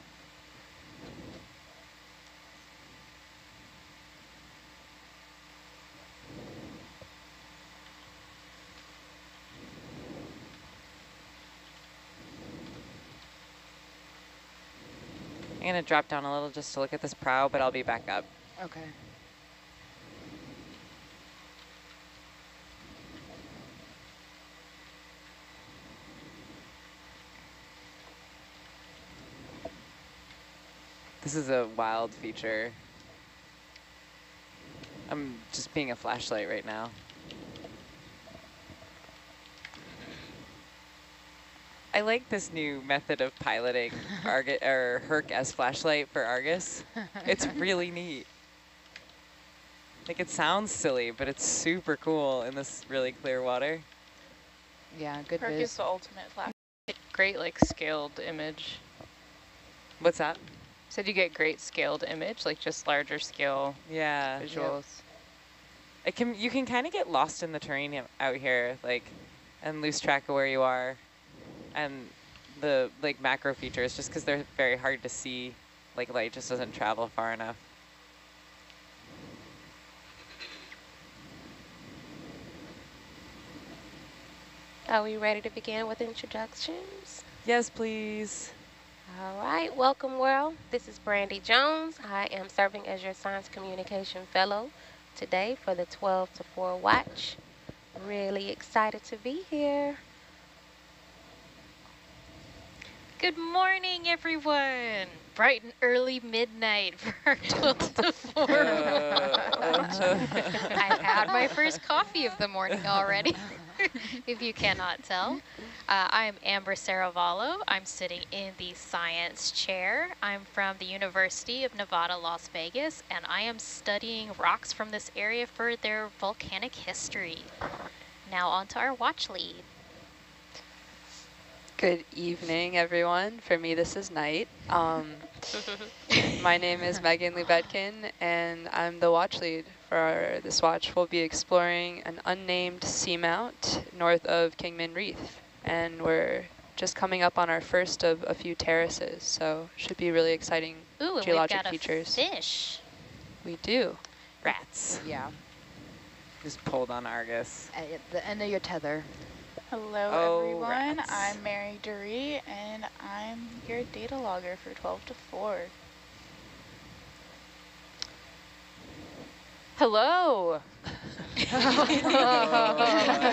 [SPEAKER 14] I'm gonna drop down a little just to look at this prow, but I'll be back up.
[SPEAKER 15] Okay.
[SPEAKER 14] This is a wild feature. I'm just being a flashlight right now. I like this new method of piloting Argus or Herc as flashlight for Argus. It's really neat. Like it sounds silly, but it's super cool in this really clear water.
[SPEAKER 15] Yeah, good
[SPEAKER 12] Herc is the ultimate flash.
[SPEAKER 13] Great, like, scaled image.
[SPEAKER 14] What's that?
[SPEAKER 13] Said you get great scaled image, like just larger scale
[SPEAKER 14] Yeah.
[SPEAKER 13] visuals.
[SPEAKER 14] It can you can kind of get lost in the terrain out- out here, like, and lose track of where you are, and the like macro features just because they're very hard to see. Like light just doesn't travel far enough.
[SPEAKER 9] Are we ready to begin with introductions?
[SPEAKER 14] Yes, please.
[SPEAKER 9] All right, welcome world. This is Brandy Jones. I am serving as your Science Communication Fellow today for the 12 to 4 watch. Really excited to be here.
[SPEAKER 11] Good morning, everyone. Bright and early midnight for our 12 to 4 I've had my first coffee of the morning already, if you cannot tell. Uh, I'm Amber Saravallo. I'm sitting in the science chair. I'm from the University of Nevada, Las Vegas, and I am studying rocks from this area for their volcanic history. Now on to our watch lead.
[SPEAKER 10] Good evening, everyone. For me, this is night. Um, my name is Megan Lubetkin, and I'm the watch lead for our, this watch. We'll be exploring an unnamed seamount north of Kingman Reef, and we're just coming up on our first of a few terraces, so should be really exciting
[SPEAKER 11] Ooh,
[SPEAKER 10] geologic
[SPEAKER 11] we've got
[SPEAKER 10] features.
[SPEAKER 11] a fish.
[SPEAKER 10] We do.
[SPEAKER 14] Rats.
[SPEAKER 15] Yeah.
[SPEAKER 14] Just pulled on Argus.
[SPEAKER 15] At the end of your tether.
[SPEAKER 12] Hello,
[SPEAKER 14] Oh,
[SPEAKER 12] everyone.
[SPEAKER 14] rats.
[SPEAKER 12] I'm Mary Dury, and I'm your data logger for 12 to 4.
[SPEAKER 13] Hello.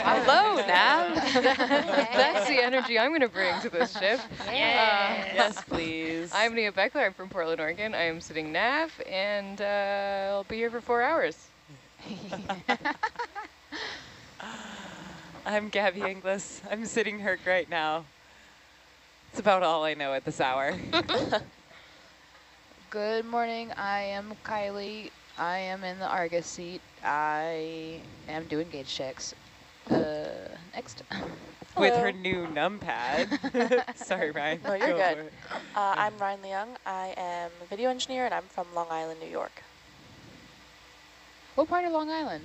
[SPEAKER 10] Hello, Nav.
[SPEAKER 13] That's the energy I'm going to bring to this ship.
[SPEAKER 11] Yeah.
[SPEAKER 14] yes, please.
[SPEAKER 13] I'm Nia Beckler. I'm from Portland, Oregon. I am sitting nav, and uh, I'll be here for four hours.
[SPEAKER 14] I'm Gabby Inglis. I'm sitting herc right now. It's about all I know at this hour.
[SPEAKER 15] Good morning. I am Kylie. I am in the Argus seat. I am doing gauge checks. Uh, next.
[SPEAKER 14] With her
[SPEAKER 16] Hello.
[SPEAKER 14] new numpad. Sorry, Ryan.
[SPEAKER 16] No, you're
[SPEAKER 14] Go
[SPEAKER 16] good. Uh, I'm Ryan Leung. I am a video engineer, and I'm from Long Island, New York.
[SPEAKER 15] What part of Long Island?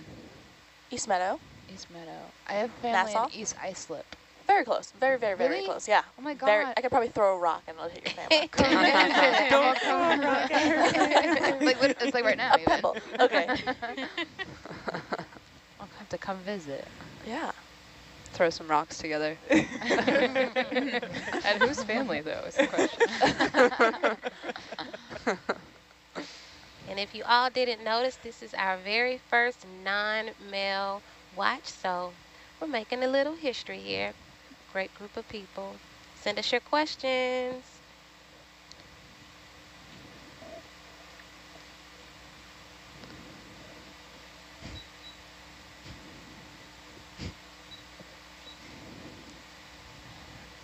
[SPEAKER 16] East Meadow.
[SPEAKER 15] East Meadow. I have family
[SPEAKER 16] Nassau?
[SPEAKER 15] in East Islip.
[SPEAKER 16] Very close. Very, very, very
[SPEAKER 15] Really?
[SPEAKER 16] close. Yeah.
[SPEAKER 15] Oh my
[SPEAKER 16] Very,
[SPEAKER 15] god.
[SPEAKER 16] I could probably throw a rock and it'll hit your family.
[SPEAKER 15] Don't throw a rock at her. like, it's like right now.
[SPEAKER 16] A pebble. Okay.
[SPEAKER 15] I'll have to come visit.
[SPEAKER 16] Yeah.
[SPEAKER 10] Throw some rocks together.
[SPEAKER 13] and whose family, though, is the question.
[SPEAKER 9] And if you all didn't notice, this is our very first non-male watch, so we're making a little history here. Great group of people. Send us your questions.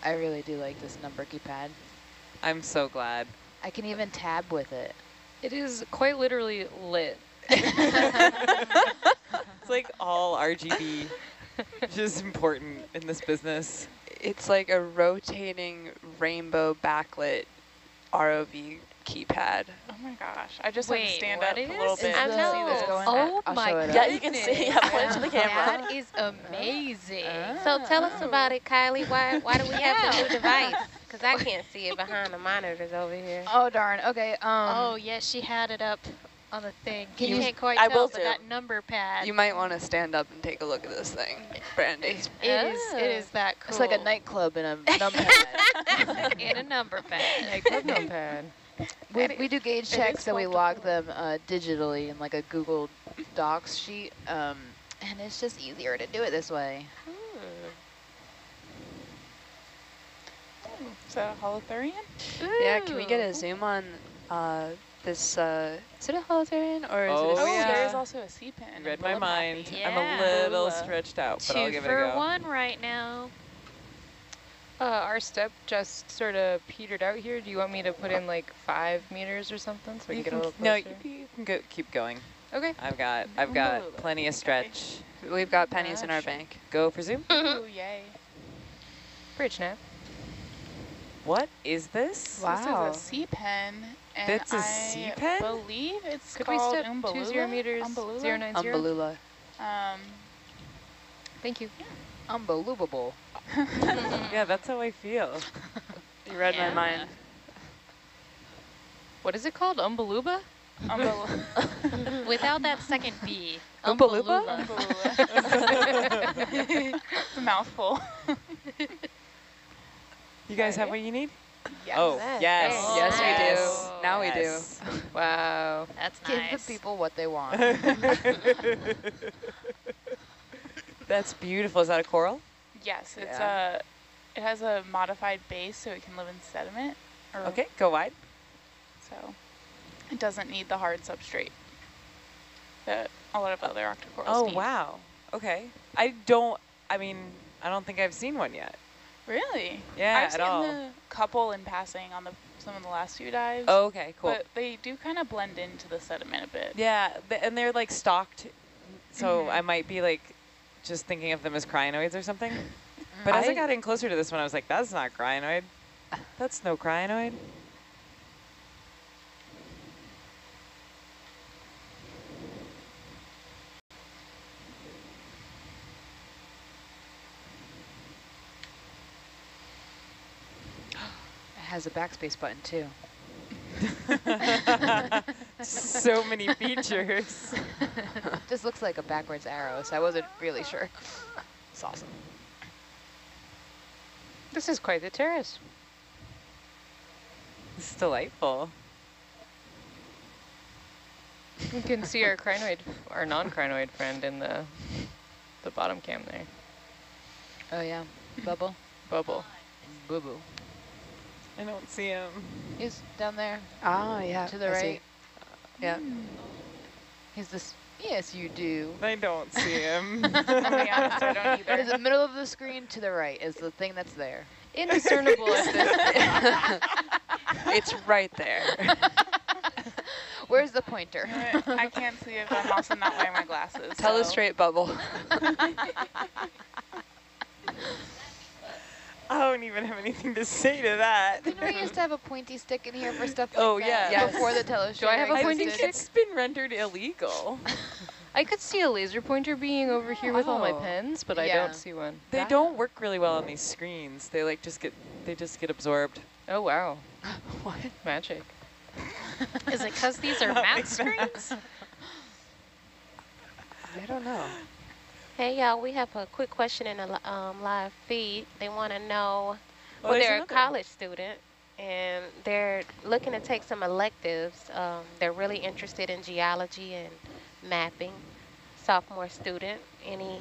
[SPEAKER 15] I really do like this number keypad.
[SPEAKER 14] I'm so glad.
[SPEAKER 15] I can even tab with it.
[SPEAKER 13] It is quite literally lit.
[SPEAKER 14] It's like all RGB, which is important in this business.
[SPEAKER 10] It's like a rotating rainbow backlit ROV keypad.
[SPEAKER 12] Oh my gosh. I just
[SPEAKER 11] Wait,
[SPEAKER 12] had to stand up
[SPEAKER 11] is
[SPEAKER 12] a little bit
[SPEAKER 9] I
[SPEAKER 12] to
[SPEAKER 9] know.
[SPEAKER 12] see this going
[SPEAKER 11] Oh
[SPEAKER 15] I'll
[SPEAKER 11] my
[SPEAKER 15] god.
[SPEAKER 16] Yeah, you can see. Yeah, point it to the camera.
[SPEAKER 11] That is amazing.
[SPEAKER 9] So tell us about it, Kylie. Why why do we have the
[SPEAKER 11] Yeah.
[SPEAKER 9] new device? Because I can't see it behind the monitors over here.
[SPEAKER 15] Oh darn. Okay. Um.
[SPEAKER 11] oh, yes, she had it up on the thing.
[SPEAKER 15] Can
[SPEAKER 11] you
[SPEAKER 15] you-
[SPEAKER 11] can't quite
[SPEAKER 16] I
[SPEAKER 11] tell,
[SPEAKER 16] will
[SPEAKER 11] but
[SPEAKER 16] do.
[SPEAKER 11] that number pad.
[SPEAKER 10] You might want to stand up and take a look at this thing, Brandy.
[SPEAKER 11] It is. It is that cool.
[SPEAKER 15] It's like a nightclub in a number pad.
[SPEAKER 11] in a number pad.
[SPEAKER 13] A club numpad.
[SPEAKER 15] we, we do gauge checks,
[SPEAKER 12] is
[SPEAKER 15] so we log them uh, digitally in like a Google Docs sheet. Um, and it's just easier to do it this way.
[SPEAKER 9] Hmm.
[SPEAKER 12] Is that a holothurian?
[SPEAKER 10] Yeah, can we get a zoom on uh, this? Uh, is it a holothurian or is
[SPEAKER 14] Oh,
[SPEAKER 10] it a
[SPEAKER 12] Oh,
[SPEAKER 14] yeah.
[SPEAKER 12] there is also a sea
[SPEAKER 14] pen. Read
[SPEAKER 12] in
[SPEAKER 14] my mind.
[SPEAKER 11] Yeah.
[SPEAKER 14] I'm a little stretched out, but
[SPEAKER 11] Two
[SPEAKER 14] I'll give it
[SPEAKER 11] for
[SPEAKER 14] a go.
[SPEAKER 11] Two for one right now.
[SPEAKER 13] Uh, our step just sort of petered out here. Do you want me to put in like five meters or something so we
[SPEAKER 14] You
[SPEAKER 13] can get a
[SPEAKER 14] can-
[SPEAKER 13] little
[SPEAKER 14] no,
[SPEAKER 13] closer?
[SPEAKER 14] you, you can go, keep going.
[SPEAKER 13] Okay.
[SPEAKER 14] I've got I've got
[SPEAKER 12] Unbelievable.
[SPEAKER 14] plenty of stretch.
[SPEAKER 10] We've got pennies in our bank.
[SPEAKER 14] Go for zoom.
[SPEAKER 12] Ooh, yay.
[SPEAKER 13] Bridge nav.
[SPEAKER 14] What is this?
[SPEAKER 10] Wow.
[SPEAKER 12] This is a sea pen. And
[SPEAKER 14] That's a
[SPEAKER 12] I
[SPEAKER 14] sea pen?
[SPEAKER 12] believe it's
[SPEAKER 13] Could we
[SPEAKER 12] called
[SPEAKER 13] step
[SPEAKER 12] Umbellula?
[SPEAKER 13] two zero meters,
[SPEAKER 12] Umbellula?
[SPEAKER 13] zero nine zero?
[SPEAKER 10] Umbellula.
[SPEAKER 12] Um,
[SPEAKER 13] Thank you.
[SPEAKER 15] Unbelievable.
[SPEAKER 14] Yeah, that's how I feel.
[SPEAKER 10] You read
[SPEAKER 11] Yeah.
[SPEAKER 10] my mind.
[SPEAKER 13] What is it called? Umbaluba?
[SPEAKER 12] Umbellula.
[SPEAKER 11] Without that second B.
[SPEAKER 10] Oompa-loompa?
[SPEAKER 12] It's a mouthful.
[SPEAKER 14] You guys have what you need?
[SPEAKER 12] Yes.
[SPEAKER 14] Oh,
[SPEAKER 9] Yes.
[SPEAKER 14] yes.
[SPEAKER 10] Yes, we do. Now we do.
[SPEAKER 13] Wow.
[SPEAKER 11] That's
[SPEAKER 15] Give
[SPEAKER 11] nice.
[SPEAKER 15] the people what they want.
[SPEAKER 14] That's beautiful. Is that a coral?
[SPEAKER 12] Yes, it's
[SPEAKER 14] Yeah.
[SPEAKER 12] a. It has a modified base, so it can live in sediment. Or
[SPEAKER 14] Okay, go wide.
[SPEAKER 12] So it doesn't need the hard substrate that a lot of other octocorals
[SPEAKER 14] Oh,
[SPEAKER 12] need.
[SPEAKER 14] wow. Okay. I don't, I mean, I don't think I've seen one yet.
[SPEAKER 12] Really?
[SPEAKER 14] Yeah,
[SPEAKER 12] I've
[SPEAKER 14] at
[SPEAKER 12] seen
[SPEAKER 14] all.
[SPEAKER 12] the couple in passing on the some of the last few dives.
[SPEAKER 14] Oh, okay, cool.
[SPEAKER 12] But they do kind of blend into the sediment a bit.
[SPEAKER 14] Yeah, th and they're like stalked, so
[SPEAKER 12] Mhm.
[SPEAKER 14] I might be like just thinking of them as crinoids or something. But as I
[SPEAKER 10] I-
[SPEAKER 14] got in closer to this one, I was like, that's not crinoid. That's no crinoid.
[SPEAKER 15] Has a backspace button too.
[SPEAKER 14] so many features.
[SPEAKER 15] Just looks like a backwards arrow, so I wasn't really sure. It's awesome.
[SPEAKER 13] This is quite the terrace.
[SPEAKER 14] It's delightful.
[SPEAKER 13] You can see our crinoid, our non-crinoid friend in the the bottom cam there.
[SPEAKER 15] Oh yeah, bubble.
[SPEAKER 13] Bubble.
[SPEAKER 15] Boo-boo.
[SPEAKER 14] I don't see him.
[SPEAKER 15] He's down there.
[SPEAKER 10] Ah, yeah.
[SPEAKER 15] To the
[SPEAKER 10] I see.
[SPEAKER 15] right.
[SPEAKER 10] Yeah.
[SPEAKER 15] He's this. Yes, you do.
[SPEAKER 14] I don't see him.
[SPEAKER 12] I'm gonna be honest, I don't either.
[SPEAKER 15] In the middle of the screen to the right is the thing that's there.
[SPEAKER 13] Indiscernible at this.
[SPEAKER 10] It's right there.
[SPEAKER 15] Where's the pointer?
[SPEAKER 12] I can't see if I'm also not wearing my glasses.
[SPEAKER 10] Tell a straight bubble.
[SPEAKER 14] I don't even have anything to say to that.
[SPEAKER 15] Didn't we used to have a pointy stick in here for stuff oh, like
[SPEAKER 14] Oh,
[SPEAKER 15] that?
[SPEAKER 14] yeah.
[SPEAKER 10] Yes.
[SPEAKER 15] Before the telestrator
[SPEAKER 13] Do I have a
[SPEAKER 14] I
[SPEAKER 13] pointy
[SPEAKER 14] think
[SPEAKER 15] existed?
[SPEAKER 14] it's been rendered illegal.
[SPEAKER 13] I could see a laser pointer being over here with all my
[SPEAKER 15] Oh.
[SPEAKER 13] pens, but I don't see one.
[SPEAKER 14] They
[SPEAKER 15] That-
[SPEAKER 14] don't work really well on these screens. They like just get they just get absorbed.
[SPEAKER 13] Oh wow,
[SPEAKER 10] what?
[SPEAKER 13] magic.
[SPEAKER 11] Is it because these are
[SPEAKER 14] Not
[SPEAKER 11] map screens?
[SPEAKER 10] I don't know.
[SPEAKER 9] Hey, y'all, we have a quick question in the um, live feed. They want to know,
[SPEAKER 14] Oh,
[SPEAKER 9] well,
[SPEAKER 14] there's
[SPEAKER 9] they're a college student, and they're looking to take some electives. Um, they're really interested in geology and mapping. Sophomore student, any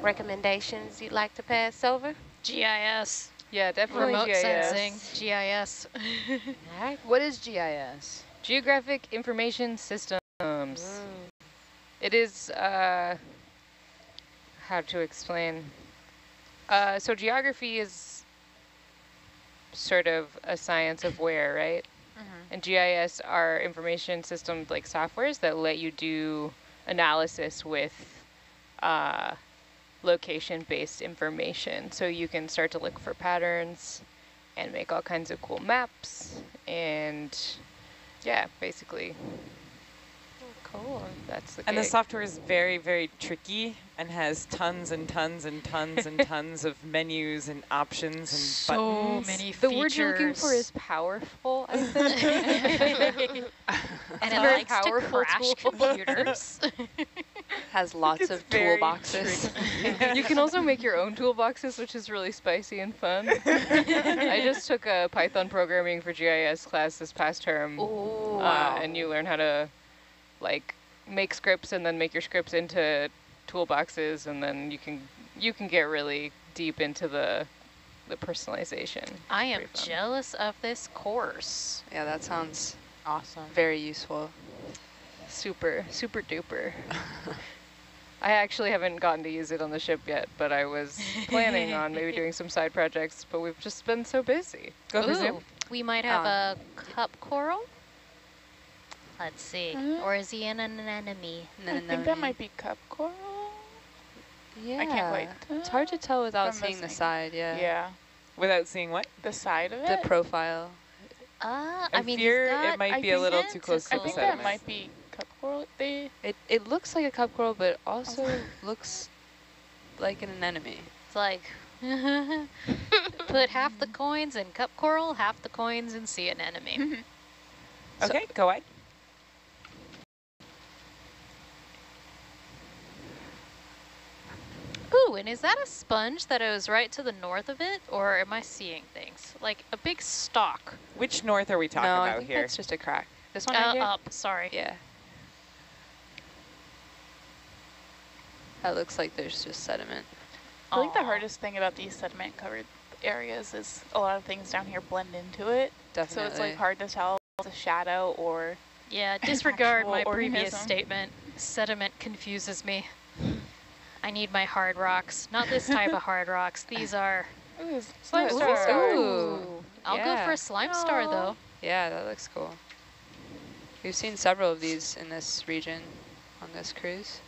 [SPEAKER 9] recommendations you'd like to pass over?
[SPEAKER 11] GIS.
[SPEAKER 13] Yeah, definitely
[SPEAKER 11] Remote
[SPEAKER 13] GIS.
[SPEAKER 11] sensing. GIS.
[SPEAKER 9] All right.
[SPEAKER 15] What is GIS?
[SPEAKER 13] Geographic Information Systems.
[SPEAKER 9] Mm.
[SPEAKER 13] It is, uh, how to explain. Uh, so geography is sort of a science of where, right? And GIS are information systems like softwares that let you do analysis with uh, location-based information. So you can start to look for patterns and make all kinds of cool maps. And yeah, basically
[SPEAKER 9] Cool.
[SPEAKER 13] that's the
[SPEAKER 14] And the software is very, very tricky and has tons and tons and tons and tons of menus and options and
[SPEAKER 11] So
[SPEAKER 14] buttons.
[SPEAKER 11] many
[SPEAKER 13] The word you're looking for is powerful, I think.
[SPEAKER 11] and
[SPEAKER 13] a
[SPEAKER 11] it
[SPEAKER 13] very
[SPEAKER 11] likes to crash
[SPEAKER 13] tool.
[SPEAKER 11] computers.
[SPEAKER 10] Has lots
[SPEAKER 14] It's
[SPEAKER 10] of
[SPEAKER 14] very
[SPEAKER 10] toolboxes.
[SPEAKER 13] you can also make your own toolboxes, which is really spicy and fun. I just took a Python programming for GIS class this past term,
[SPEAKER 15] Oh,
[SPEAKER 13] uh, and you learn how to like make scripts and then make your scripts into toolboxes, and then you can you can get really deep into the the personalization.
[SPEAKER 11] I am jealous of this course.
[SPEAKER 10] Yeah, that sounds
[SPEAKER 15] Awesome.
[SPEAKER 10] very useful.
[SPEAKER 13] Super, super duper. I actually haven't gotten to use it on the ship yet, but I was planning on maybe doing some side projects, but we've just been so busy. Go Zoom.
[SPEAKER 11] Ooh, we might have
[SPEAKER 10] Um,
[SPEAKER 11] a cup coral. Let's see.
[SPEAKER 12] Mm.
[SPEAKER 11] Or is he an anemone?
[SPEAKER 12] I
[SPEAKER 10] no,
[SPEAKER 12] think that might be cup coral.
[SPEAKER 10] Yeah.
[SPEAKER 12] I can't quite
[SPEAKER 10] It's hard to tell without
[SPEAKER 12] from the
[SPEAKER 10] seeing the side, yeah.
[SPEAKER 12] Yeah.
[SPEAKER 14] Without seeing what?
[SPEAKER 12] The side of it?
[SPEAKER 10] The profile.
[SPEAKER 11] Uh,
[SPEAKER 14] I
[SPEAKER 11] I mean,
[SPEAKER 14] fear it might
[SPEAKER 12] I
[SPEAKER 14] be a little too close to
[SPEAKER 12] I
[SPEAKER 14] the
[SPEAKER 12] think
[SPEAKER 11] tentacles.
[SPEAKER 12] that
[SPEAKER 14] sediment.
[SPEAKER 12] might be cup coral. They
[SPEAKER 10] It it looks like a cup coral, but also looks like an anemone.
[SPEAKER 11] It's like, put half the coins in cup coral, half the coins in sea anemone.
[SPEAKER 14] Okay, go wide.
[SPEAKER 11] Ooh, and is that a sponge that is right to the north of it? Or am I seeing things? Like a big stalk.
[SPEAKER 14] Which north are we talking
[SPEAKER 10] no, I
[SPEAKER 14] about
[SPEAKER 10] think
[SPEAKER 14] here?
[SPEAKER 10] that's just a crack. This one
[SPEAKER 11] Uh,
[SPEAKER 10] right here?
[SPEAKER 11] up, sorry.
[SPEAKER 10] Yeah. That looks like there's just sediment.
[SPEAKER 12] I think the hardest thing about these sediment covered areas is a lot of things down here blend into it.
[SPEAKER 10] Definitely.
[SPEAKER 12] So it's like hard to tell if it's a shadow or
[SPEAKER 11] Yeah, disregard
[SPEAKER 12] actual
[SPEAKER 11] my previous statement. Sediment confuses me. I need my hard rocks. Not this type of hard rocks. These are...
[SPEAKER 12] Ooh,
[SPEAKER 14] Slime
[SPEAKER 10] Ooh.
[SPEAKER 14] star.
[SPEAKER 10] Ooh.
[SPEAKER 11] I'll go for a slime star, though.
[SPEAKER 10] Yeah, that looks cool. We've seen several of these in this region on this cruise.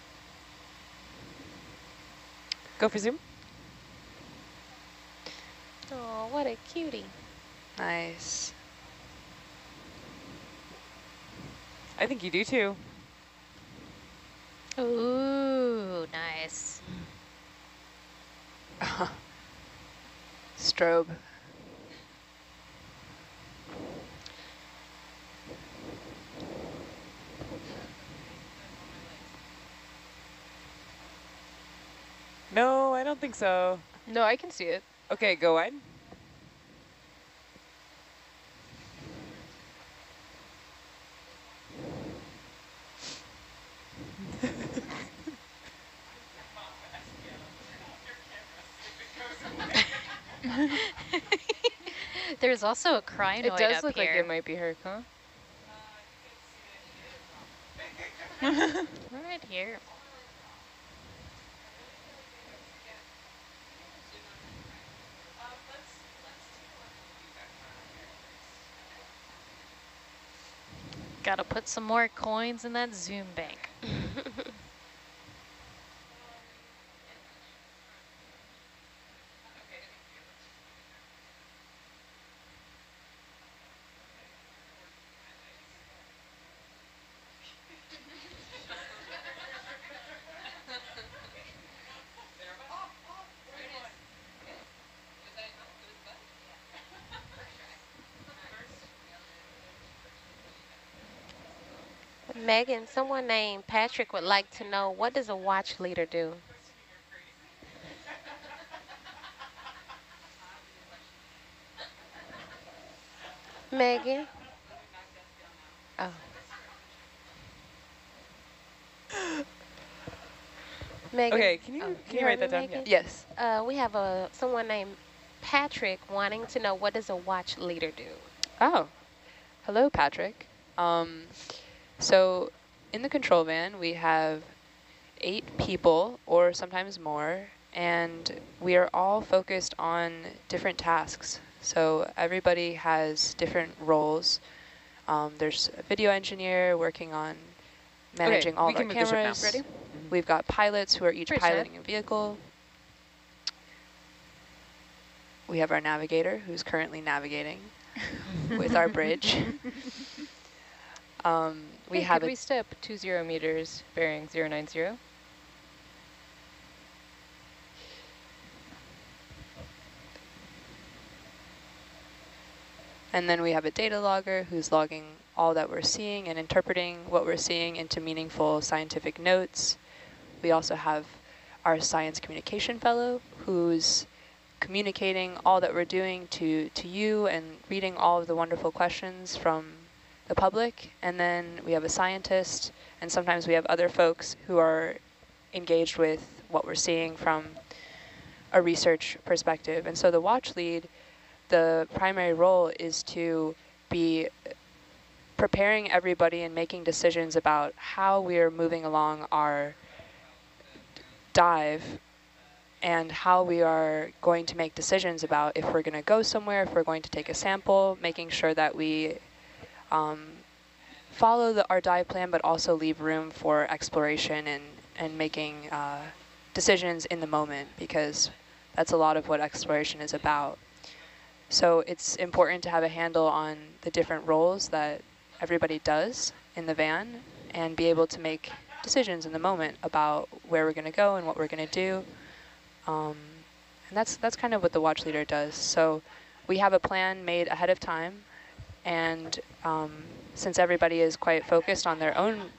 [SPEAKER 14] Go for zoom.
[SPEAKER 9] Oh, what a cutie.
[SPEAKER 10] Nice.
[SPEAKER 14] I think you do too.
[SPEAKER 11] Ooh, nice.
[SPEAKER 10] Strobe.
[SPEAKER 14] No, I don't think so.
[SPEAKER 13] No, I can see it.
[SPEAKER 14] Okay, go wide.
[SPEAKER 11] There's also a crinoid
[SPEAKER 13] It does look
[SPEAKER 11] here.
[SPEAKER 13] like it might be her, huh?
[SPEAKER 11] Uh, right here. Gotta put some more coins in that Zoom bank.
[SPEAKER 9] Megan, someone named Patrick would like to know, what does a watch leader do? Megan? Oh. Megan?
[SPEAKER 14] Okay, can you-
[SPEAKER 9] oh,
[SPEAKER 14] can you write that down?
[SPEAKER 9] Megan?
[SPEAKER 10] Yes.
[SPEAKER 9] Uh, we have a someone named Patrick wanting to know, what does a watch leader do?
[SPEAKER 10] Oh, hello, Patrick. Um, so in the control van, we have eight people or sometimes more, and we are all focused on different tasks. So everybody has different roles. Um, there's a video engineer working on managing all of our
[SPEAKER 13] can move the ship
[SPEAKER 10] cameras.
[SPEAKER 13] Ready?
[SPEAKER 10] We've got pilots who are each
[SPEAKER 13] set.
[SPEAKER 10] piloting a vehicle. We have our navigator who's currently navigating with our bridge. Um, we
[SPEAKER 13] Hey,
[SPEAKER 10] have
[SPEAKER 13] could
[SPEAKER 10] a
[SPEAKER 13] we step two zero meters, bearing zero nine zero?
[SPEAKER 10] And then we have a data logger who's logging all that we're seeing and interpreting what we're seeing into meaningful scientific notes. We also have our science communication fellow who's communicating all that we're doing to, to you and reading all of the wonderful questions from the public. And then we have a scientist, and sometimes we have other folks who are engaged with what we're seeing from a research perspective. And so the watch lead the primary role is to be preparing everybody and making decisions about how we are moving along our dive and how we are going to make decisions about if we're going to go somewhere, if we're going to take a sample, making sure that we um, follow the, our dive plan, but also leave room for exploration and, and making uh, decisions in the moment because that's a lot of what exploration is about. So it's important to have a handle on the different roles that everybody does in the van and be able to make decisions in the moment about where we're going to go and what we're going to do. Um, and that's that's kind of what the watch leader does. So we have a plan made ahead of time, and um, since everybody is quite focused on their own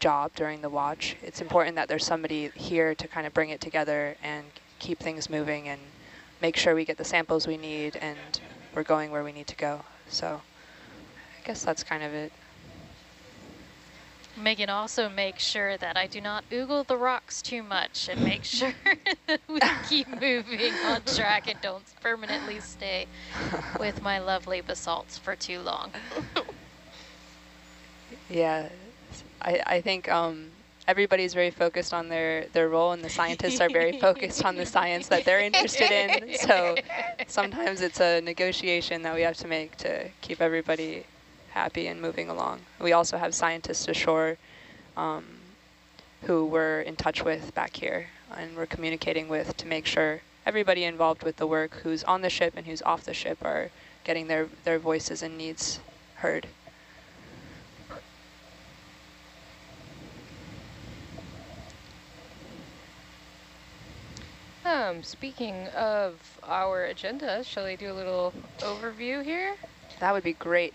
[SPEAKER 10] job during the watch, it's important that there's somebody here to kind of bring it together and keep things moving and make sure we get the samples we need and we're going where we need to go. So I guess that's kind of it.
[SPEAKER 11] Megan also makes sure that I do not oogle the rocks too much and make sure that we keep moving on track and don't permanently stay with my lovely basalts for too long.
[SPEAKER 10] Yeah, I, I think um, everybody's very focused on their, their role and the scientists are very focused on the science that they're interested in. So sometimes it's a negotiation that we have to make to keep everybody happy and moving along. We also have scientists ashore um, who we're in touch with back here and we're communicating with to make sure everybody involved with the work who's on the ship and who's off the ship are getting their, their voices and needs heard.
[SPEAKER 13] Um, speaking of our agenda, shall I do a little overview here?
[SPEAKER 10] That would be great.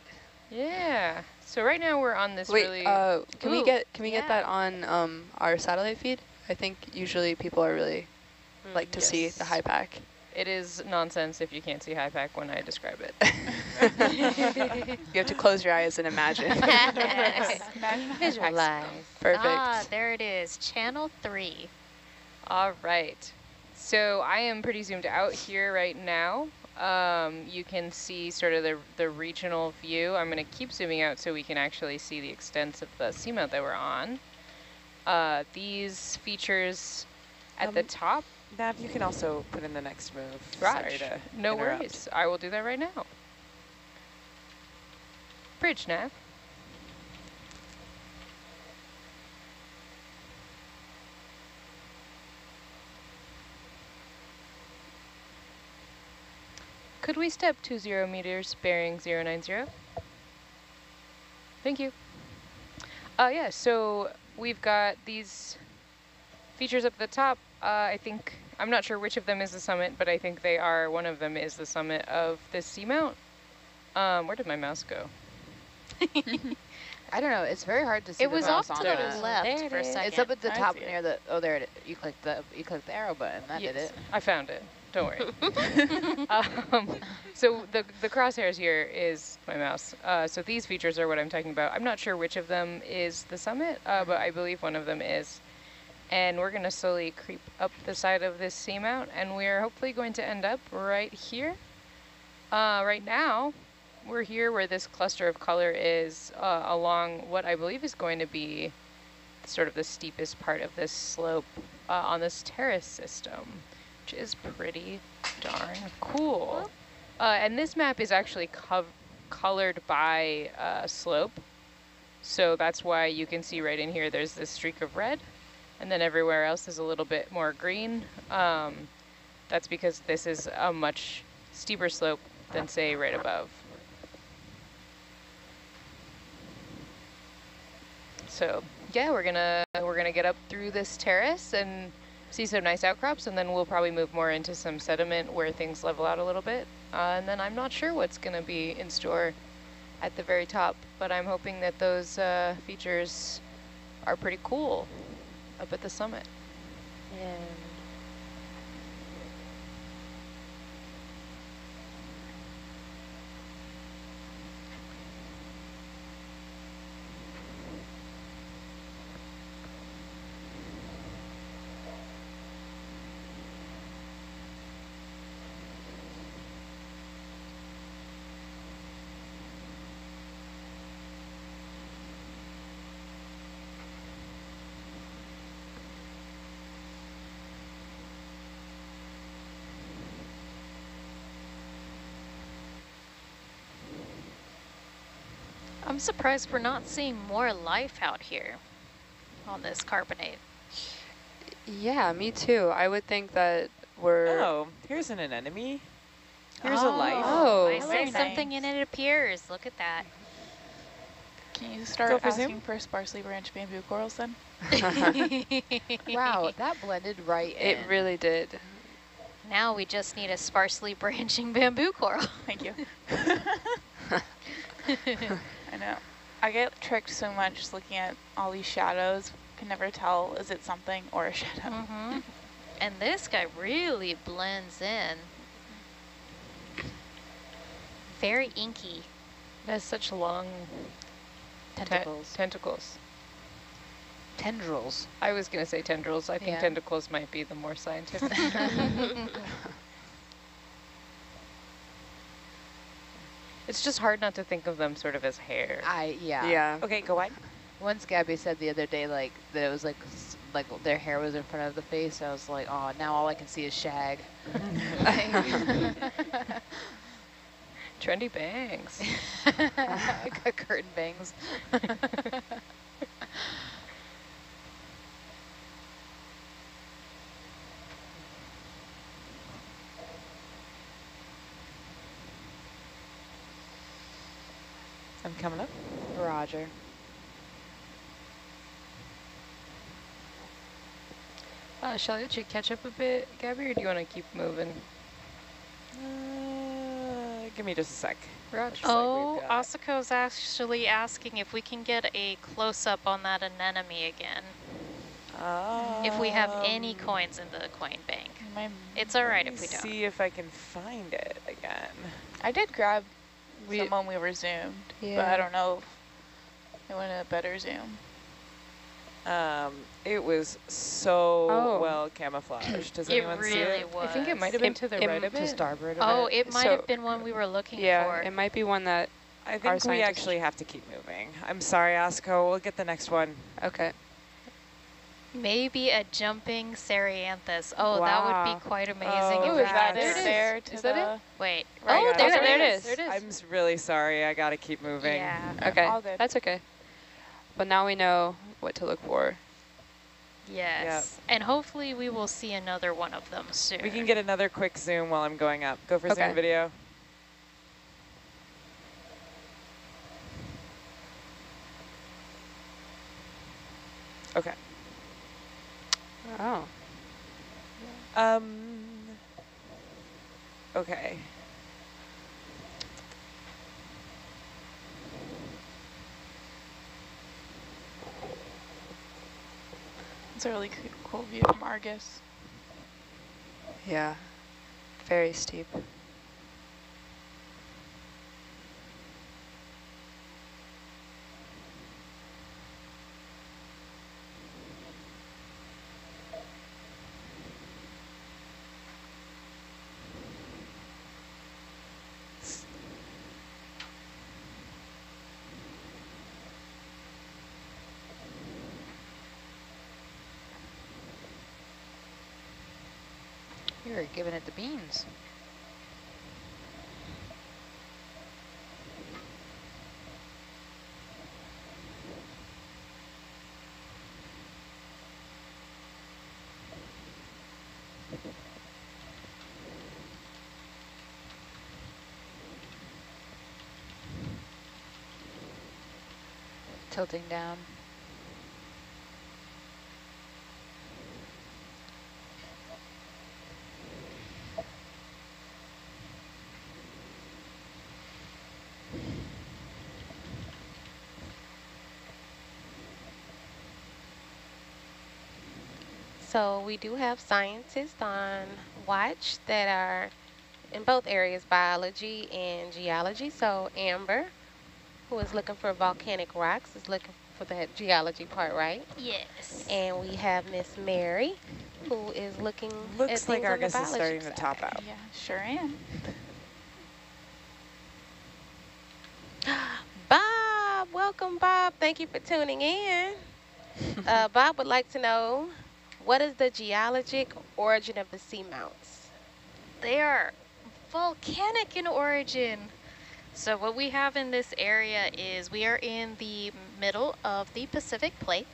[SPEAKER 13] Yeah. So right now we're on this
[SPEAKER 10] Wait,
[SPEAKER 13] really.
[SPEAKER 10] uh, can we get can we
[SPEAKER 11] yeah.
[SPEAKER 10] get that on um, our satellite feed? I think usually people are really
[SPEAKER 9] Mm,
[SPEAKER 10] like to see the
[SPEAKER 13] Yes.
[SPEAKER 10] HYPACK.
[SPEAKER 13] It is nonsense if you can't see HYPACK when I describe it.
[SPEAKER 10] You have to close your eyes and imagine.
[SPEAKER 11] Visualize.
[SPEAKER 10] Perfect.
[SPEAKER 11] Ah, there it is, channel three.
[SPEAKER 13] All right. So I am pretty zoomed out here right now. Um, you can see sort of the, the regional view. I'm going to keep zooming out so we can actually see the extents of the seamount that we're on. Uh, these features at the
[SPEAKER 14] Um,
[SPEAKER 13] top.
[SPEAKER 14] Nav, you can also put in the next move.
[SPEAKER 13] Raj, no
[SPEAKER 14] interrupt.
[SPEAKER 13] worries. I will do that right now. Bridge nav. Could we step two zero meters bearing zero nine zero? Thank you. Uh, yeah, so we've got these features up at the top. Uh, I think, I'm not sure which of them is the summit, but I think they are, one of them is the summit of this seamount. Um, where did my mouse go?
[SPEAKER 15] I don't know. It's very hard to see.
[SPEAKER 11] It
[SPEAKER 15] the
[SPEAKER 11] was
[SPEAKER 15] mouse
[SPEAKER 11] off to the
[SPEAKER 15] that.
[SPEAKER 11] left
[SPEAKER 15] There
[SPEAKER 11] for a
[SPEAKER 15] is. It's up at the
[SPEAKER 11] I
[SPEAKER 15] top
[SPEAKER 11] see it.
[SPEAKER 15] near the. Oh, there it is. You click the you click the arrow button. That did
[SPEAKER 13] Yes,
[SPEAKER 15] it.
[SPEAKER 13] I found it. Don't worry. um, so the the crosshairs here is my mouse. Uh, so these features are what I'm talking about. I'm not sure which of them is the summit, uh, but I believe one of them is. And we're going to slowly creep up the side of this seamount, and we're hopefully going to end up right here. Uh, right now, we're here where this cluster of color is uh, along what I believe is going to be sort of the steepest part of this slope uh, on this terrace system, which is pretty darn cool. Uh, and this map is actually colored by uh, slope. So that's why you can see right in here there's this streak of red, and then everywhere else is a little bit more green. Um, that's because this is a much steeper slope than say right above. So yeah, we're gonna we're gonna get up through this terrace and see some nice outcrops, and then we'll probably move more into some sediment where things level out a little bit. Uh, and then I'm not sure what's gonna be in store at the very top, but I'm hoping that those uh, features are pretty cool up at the summit.
[SPEAKER 9] Yeah.
[SPEAKER 11] I'm surprised we're not seeing more life out here on this carbonate.
[SPEAKER 10] Yeah, me too. I would think that we're.
[SPEAKER 14] Oh, here's an anemone. Here's a oh, life.
[SPEAKER 10] Oh,
[SPEAKER 11] I
[SPEAKER 12] very
[SPEAKER 11] see something
[SPEAKER 12] nice.
[SPEAKER 11] and it appears. Look at that.
[SPEAKER 12] Can you start
[SPEAKER 14] for
[SPEAKER 12] asking
[SPEAKER 14] zoom.
[SPEAKER 12] for sparsely branched bamboo corals then?
[SPEAKER 15] Wow, that blended right in.
[SPEAKER 10] It really did.
[SPEAKER 11] Now we just need a sparsely branching bamboo coral.
[SPEAKER 12] Thank you. I know. I get tricked so much just looking at all these shadows. Can never tell is it something or a shadow.
[SPEAKER 11] hmm And this guy really blends in. Very inky.
[SPEAKER 13] It has such long te-
[SPEAKER 15] Tentacles.
[SPEAKER 13] tentacles.
[SPEAKER 15] Tendrils.
[SPEAKER 13] I was going to say tendrils. I think
[SPEAKER 15] Yeah.
[SPEAKER 13] tentacles might be the more scientific It's just hard not to think of them sort of as hair.
[SPEAKER 15] I yeah.
[SPEAKER 10] Yeah.
[SPEAKER 14] Okay, go on.
[SPEAKER 15] Once Gabby said the other day like that it was like like their hair was in front of the face. I was like, oh, now all I can see is shag.
[SPEAKER 13] Trendy bangs.
[SPEAKER 15] I got curtain bangs.
[SPEAKER 14] coming up.
[SPEAKER 15] Roger.
[SPEAKER 13] Uh, shall I let you catch up a bit, Gabby, or do you want to keep moving?
[SPEAKER 14] Uh, give me just a sec.
[SPEAKER 13] Roger.
[SPEAKER 11] Oh, Asiko's actually asking if we can get a close-up on that anemone again. If we have
[SPEAKER 14] Um,
[SPEAKER 11] any coins in the coin bank. It's all right if we don't.
[SPEAKER 14] see if I can find it again.
[SPEAKER 12] I did grab
[SPEAKER 10] We-
[SPEAKER 12] some when we were zoomed, but I don't know if it went a better zoom.
[SPEAKER 14] Um, it was so
[SPEAKER 10] Oh.
[SPEAKER 14] well camouflaged. Does
[SPEAKER 11] It
[SPEAKER 14] anyone see
[SPEAKER 11] really
[SPEAKER 14] it?
[SPEAKER 11] was.
[SPEAKER 13] I think it might have been to the
[SPEAKER 10] It-
[SPEAKER 13] right of
[SPEAKER 10] to
[SPEAKER 13] it.
[SPEAKER 10] starboard of
[SPEAKER 11] Oh,
[SPEAKER 10] it.
[SPEAKER 11] it might
[SPEAKER 10] So-
[SPEAKER 11] have been one we were looking
[SPEAKER 10] Yeah,
[SPEAKER 11] for.
[SPEAKER 10] it might be one that
[SPEAKER 14] I
[SPEAKER 10] our
[SPEAKER 14] think we actually have to keep moving. I'm sorry, Asko. We'll get the next one.
[SPEAKER 10] Okay.
[SPEAKER 11] Maybe a jumping Cerianthus. Oh, that would be quite amazing.
[SPEAKER 14] Oh, is that
[SPEAKER 11] that
[SPEAKER 14] it?
[SPEAKER 11] is.
[SPEAKER 12] There to
[SPEAKER 10] Is that it?
[SPEAKER 12] the-
[SPEAKER 11] Wait.
[SPEAKER 10] Oh,
[SPEAKER 11] Right
[SPEAKER 10] there,
[SPEAKER 11] there,
[SPEAKER 10] there it
[SPEAKER 11] it
[SPEAKER 10] is.
[SPEAKER 11] is.
[SPEAKER 10] There it
[SPEAKER 14] I'm really sorry. I got to keep moving.
[SPEAKER 11] Yeah.
[SPEAKER 10] Okay,
[SPEAKER 12] all good.
[SPEAKER 10] that's okay. But now we know what to look for.
[SPEAKER 11] Yes. Yep. And hopefully we will see another one of them soon.
[SPEAKER 14] We can get another quick zoom while I'm going up. Go for
[SPEAKER 10] Okay.
[SPEAKER 14] zoom video. Okay.
[SPEAKER 10] Oh.
[SPEAKER 14] Um. Okay.
[SPEAKER 12] It's a really cool view from Argus.
[SPEAKER 10] Yeah. Very steep.
[SPEAKER 15] Giving it the beans. Tilting down.
[SPEAKER 9] So we do have scientists on watch that are in both areas, biology and geology. So Amber, who is looking for volcanic rocks, is looking for that geology part, right?
[SPEAKER 11] Yes.
[SPEAKER 9] And we have Miss Mary, who is looking at
[SPEAKER 14] Looks like
[SPEAKER 9] things on the
[SPEAKER 14] Argus is
[SPEAKER 9] biology
[SPEAKER 14] starting to top out.
[SPEAKER 12] Yeah, sure am.
[SPEAKER 9] Bob, welcome, Bob. Thank you for tuning in. uh, Bob would like to know what is the geologic origin of the seamounts?
[SPEAKER 11] They are volcanic in origin. So what we have in this area is we are in the middle of the Pacific Plate.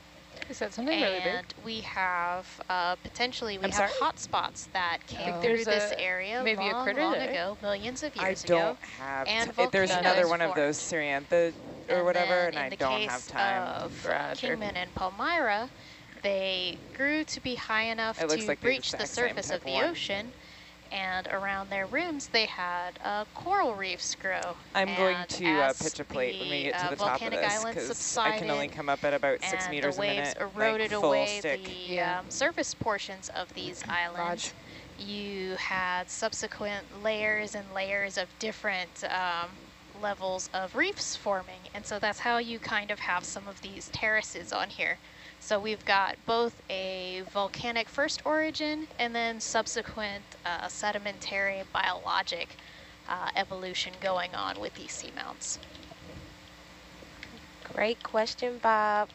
[SPEAKER 13] Is that something really big?
[SPEAKER 11] And we have uh, potentially we
[SPEAKER 14] I'm
[SPEAKER 11] have
[SPEAKER 14] sorry?
[SPEAKER 11] hot spots that came
[SPEAKER 13] think
[SPEAKER 11] through this
[SPEAKER 13] a-
[SPEAKER 11] area
[SPEAKER 13] maybe a
[SPEAKER 11] long,
[SPEAKER 13] critter
[SPEAKER 11] long
[SPEAKER 13] there.
[SPEAKER 11] ago, millions of years ago.
[SPEAKER 14] I
[SPEAKER 11] years
[SPEAKER 14] don't
[SPEAKER 11] ago.
[SPEAKER 14] have.
[SPEAKER 11] and
[SPEAKER 14] t- there's another
[SPEAKER 11] volcanoes
[SPEAKER 14] one of
[SPEAKER 11] formed.
[SPEAKER 14] those Syriantha or
[SPEAKER 11] And
[SPEAKER 14] whatever, and
[SPEAKER 11] in
[SPEAKER 14] I
[SPEAKER 11] the
[SPEAKER 14] don't
[SPEAKER 11] case
[SPEAKER 14] have time.
[SPEAKER 11] Of
[SPEAKER 13] Roger.
[SPEAKER 11] Kingman and Palmyra, they grew to be high enough
[SPEAKER 14] It
[SPEAKER 11] to
[SPEAKER 14] like the
[SPEAKER 11] reach the surface of the
[SPEAKER 14] one.
[SPEAKER 11] ocean, and around their rooms they had uh, coral reefs grow.
[SPEAKER 14] I'm going to uh, pitch a plate when we get to
[SPEAKER 11] uh,
[SPEAKER 14] the top of
[SPEAKER 11] volcanic
[SPEAKER 14] this
[SPEAKER 11] islands
[SPEAKER 14] because I can only come up at about six
[SPEAKER 11] and
[SPEAKER 14] meters
[SPEAKER 11] the
[SPEAKER 14] a
[SPEAKER 11] waves
[SPEAKER 14] minute,
[SPEAKER 11] eroded
[SPEAKER 14] like full
[SPEAKER 11] away
[SPEAKER 14] stick.
[SPEAKER 11] the
[SPEAKER 15] Yeah.
[SPEAKER 11] um, surface portions of these islands. You had subsequent layers and layers of different um, levels of reefs forming, and so that's how you kind of have some of these terraces on here. So we've got both a volcanic first origin and then subsequent uh, sedimentary biologic uh, evolution going on with these seamounts.
[SPEAKER 9] Great question, Bob.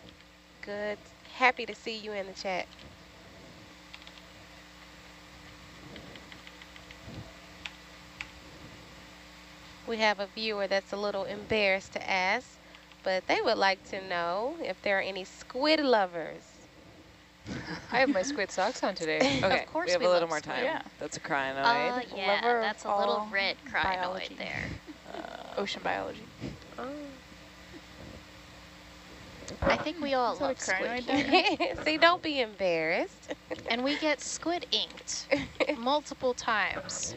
[SPEAKER 9] Good. Happy to see you in the chat. We have a viewer that's a little embarrassed to ask, but they would like to know if there are any squid lovers.
[SPEAKER 13] I have my squid socks on today.
[SPEAKER 14] Okay, of
[SPEAKER 11] course
[SPEAKER 14] we have
[SPEAKER 11] we
[SPEAKER 14] a little more time.
[SPEAKER 12] Yeah.
[SPEAKER 14] That's a crinoid.
[SPEAKER 11] Uh, yeah,
[SPEAKER 12] Lover
[SPEAKER 11] that's a little red crinoid
[SPEAKER 12] biology.
[SPEAKER 11] there.
[SPEAKER 12] Ocean biology.
[SPEAKER 11] I think we all
[SPEAKER 12] Is
[SPEAKER 11] love squid here.
[SPEAKER 9] See, don't be embarrassed.
[SPEAKER 11] and we get squid inked multiple times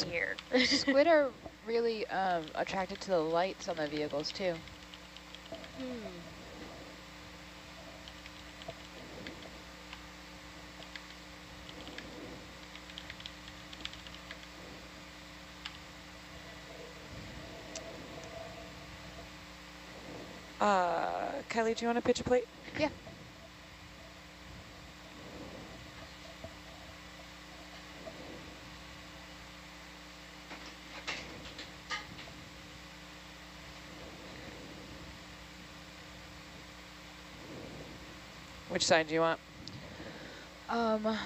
[SPEAKER 11] a year.
[SPEAKER 15] Squid are really um, attracted to the lights on the vehicles too. Hmm.
[SPEAKER 14] Uh, Kelly, Uh, Kylie, do you want to pitch a plate?
[SPEAKER 15] Yeah.
[SPEAKER 14] Which side do you want?
[SPEAKER 15] Um, let's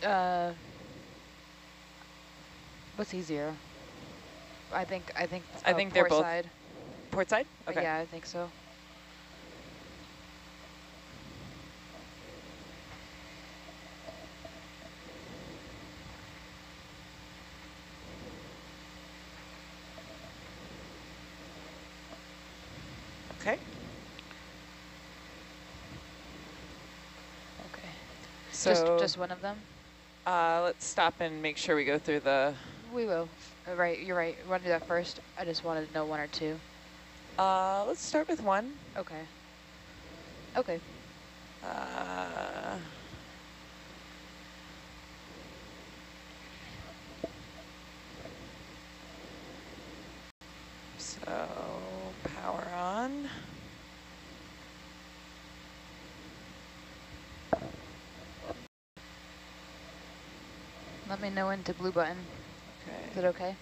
[SPEAKER 15] see. Uh, what's easier? I think I think
[SPEAKER 14] I
[SPEAKER 15] uh,
[SPEAKER 14] think they're
[SPEAKER 15] port
[SPEAKER 14] both
[SPEAKER 15] side.
[SPEAKER 14] Port side? Okay.
[SPEAKER 15] Yeah, I think so.
[SPEAKER 14] Okay.
[SPEAKER 15] Okay.
[SPEAKER 14] So
[SPEAKER 15] just just one of them.
[SPEAKER 14] Uh, let's stop and make sure we go through the.
[SPEAKER 15] We will. Uh, right, you're right. You want to do that first? I just wanted to know one or two.
[SPEAKER 14] Uh, let's start with one.
[SPEAKER 15] Okay. Okay.
[SPEAKER 14] Uh, so power on.
[SPEAKER 15] Let me know when to blue button.
[SPEAKER 14] Okay.
[SPEAKER 15] Is it okay?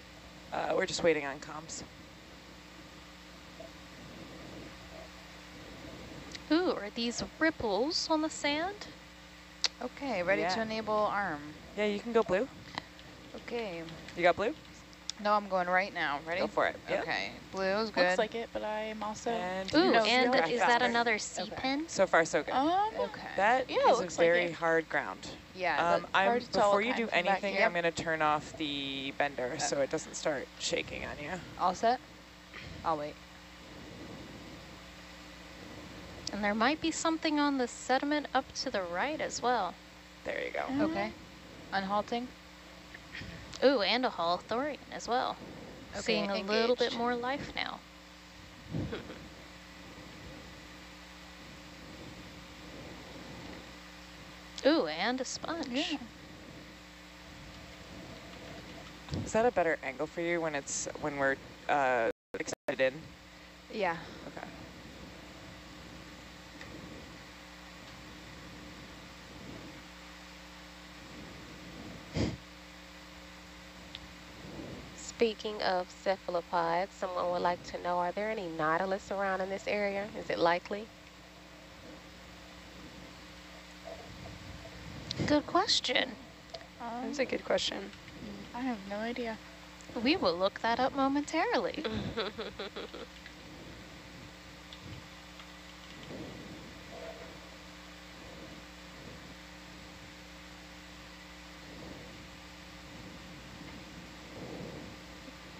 [SPEAKER 14] Uh, we're just waiting on comms.
[SPEAKER 11] Ooh, are these ripples on the sand?
[SPEAKER 15] Okay, ready
[SPEAKER 14] Yeah.
[SPEAKER 15] to enable arm.
[SPEAKER 14] Yeah, you can go blue.
[SPEAKER 15] Okay.
[SPEAKER 14] You got blue?
[SPEAKER 15] No, I'm going right now. Ready?
[SPEAKER 14] Go for it. Yep.
[SPEAKER 15] Okay. Blue is good.
[SPEAKER 12] Looks like it, but I'm also.
[SPEAKER 14] And
[SPEAKER 11] Ooh,
[SPEAKER 14] you
[SPEAKER 11] and
[SPEAKER 14] go
[SPEAKER 11] is
[SPEAKER 14] faster.
[SPEAKER 11] that another sea pen?
[SPEAKER 14] So far, so good.
[SPEAKER 12] Um,
[SPEAKER 15] okay.
[SPEAKER 14] That
[SPEAKER 12] Yeah, it
[SPEAKER 14] is a
[SPEAKER 12] looks like
[SPEAKER 14] very
[SPEAKER 12] it.
[SPEAKER 14] hard ground.
[SPEAKER 15] Yeah.
[SPEAKER 14] Um, I'm,
[SPEAKER 12] hard to tell
[SPEAKER 14] before you do
[SPEAKER 12] kind from back
[SPEAKER 14] anything. I'm going to turn off the bender so it doesn't start shaking on you.
[SPEAKER 15] all set? I'll wait.
[SPEAKER 11] And there might be something on the sediment up to the right as well.
[SPEAKER 14] There you go.
[SPEAKER 15] Okay. Unhalting.
[SPEAKER 11] Ooh, and a holothurian as well.
[SPEAKER 15] Okay,
[SPEAKER 11] Seeing a little bit more life now. Ooh, and a sponge.
[SPEAKER 12] Yeah.
[SPEAKER 14] Is that a better angle for you when it's when we're uh, excited in?
[SPEAKER 15] Yeah.
[SPEAKER 14] Okay.
[SPEAKER 9] Speaking of cephalopods, someone would like to know, are there any nautilus around in this area? Is it likely?
[SPEAKER 11] Good question.
[SPEAKER 12] Um,
[SPEAKER 10] That's a good question.
[SPEAKER 12] I have no idea.
[SPEAKER 11] We will look that up momentarily.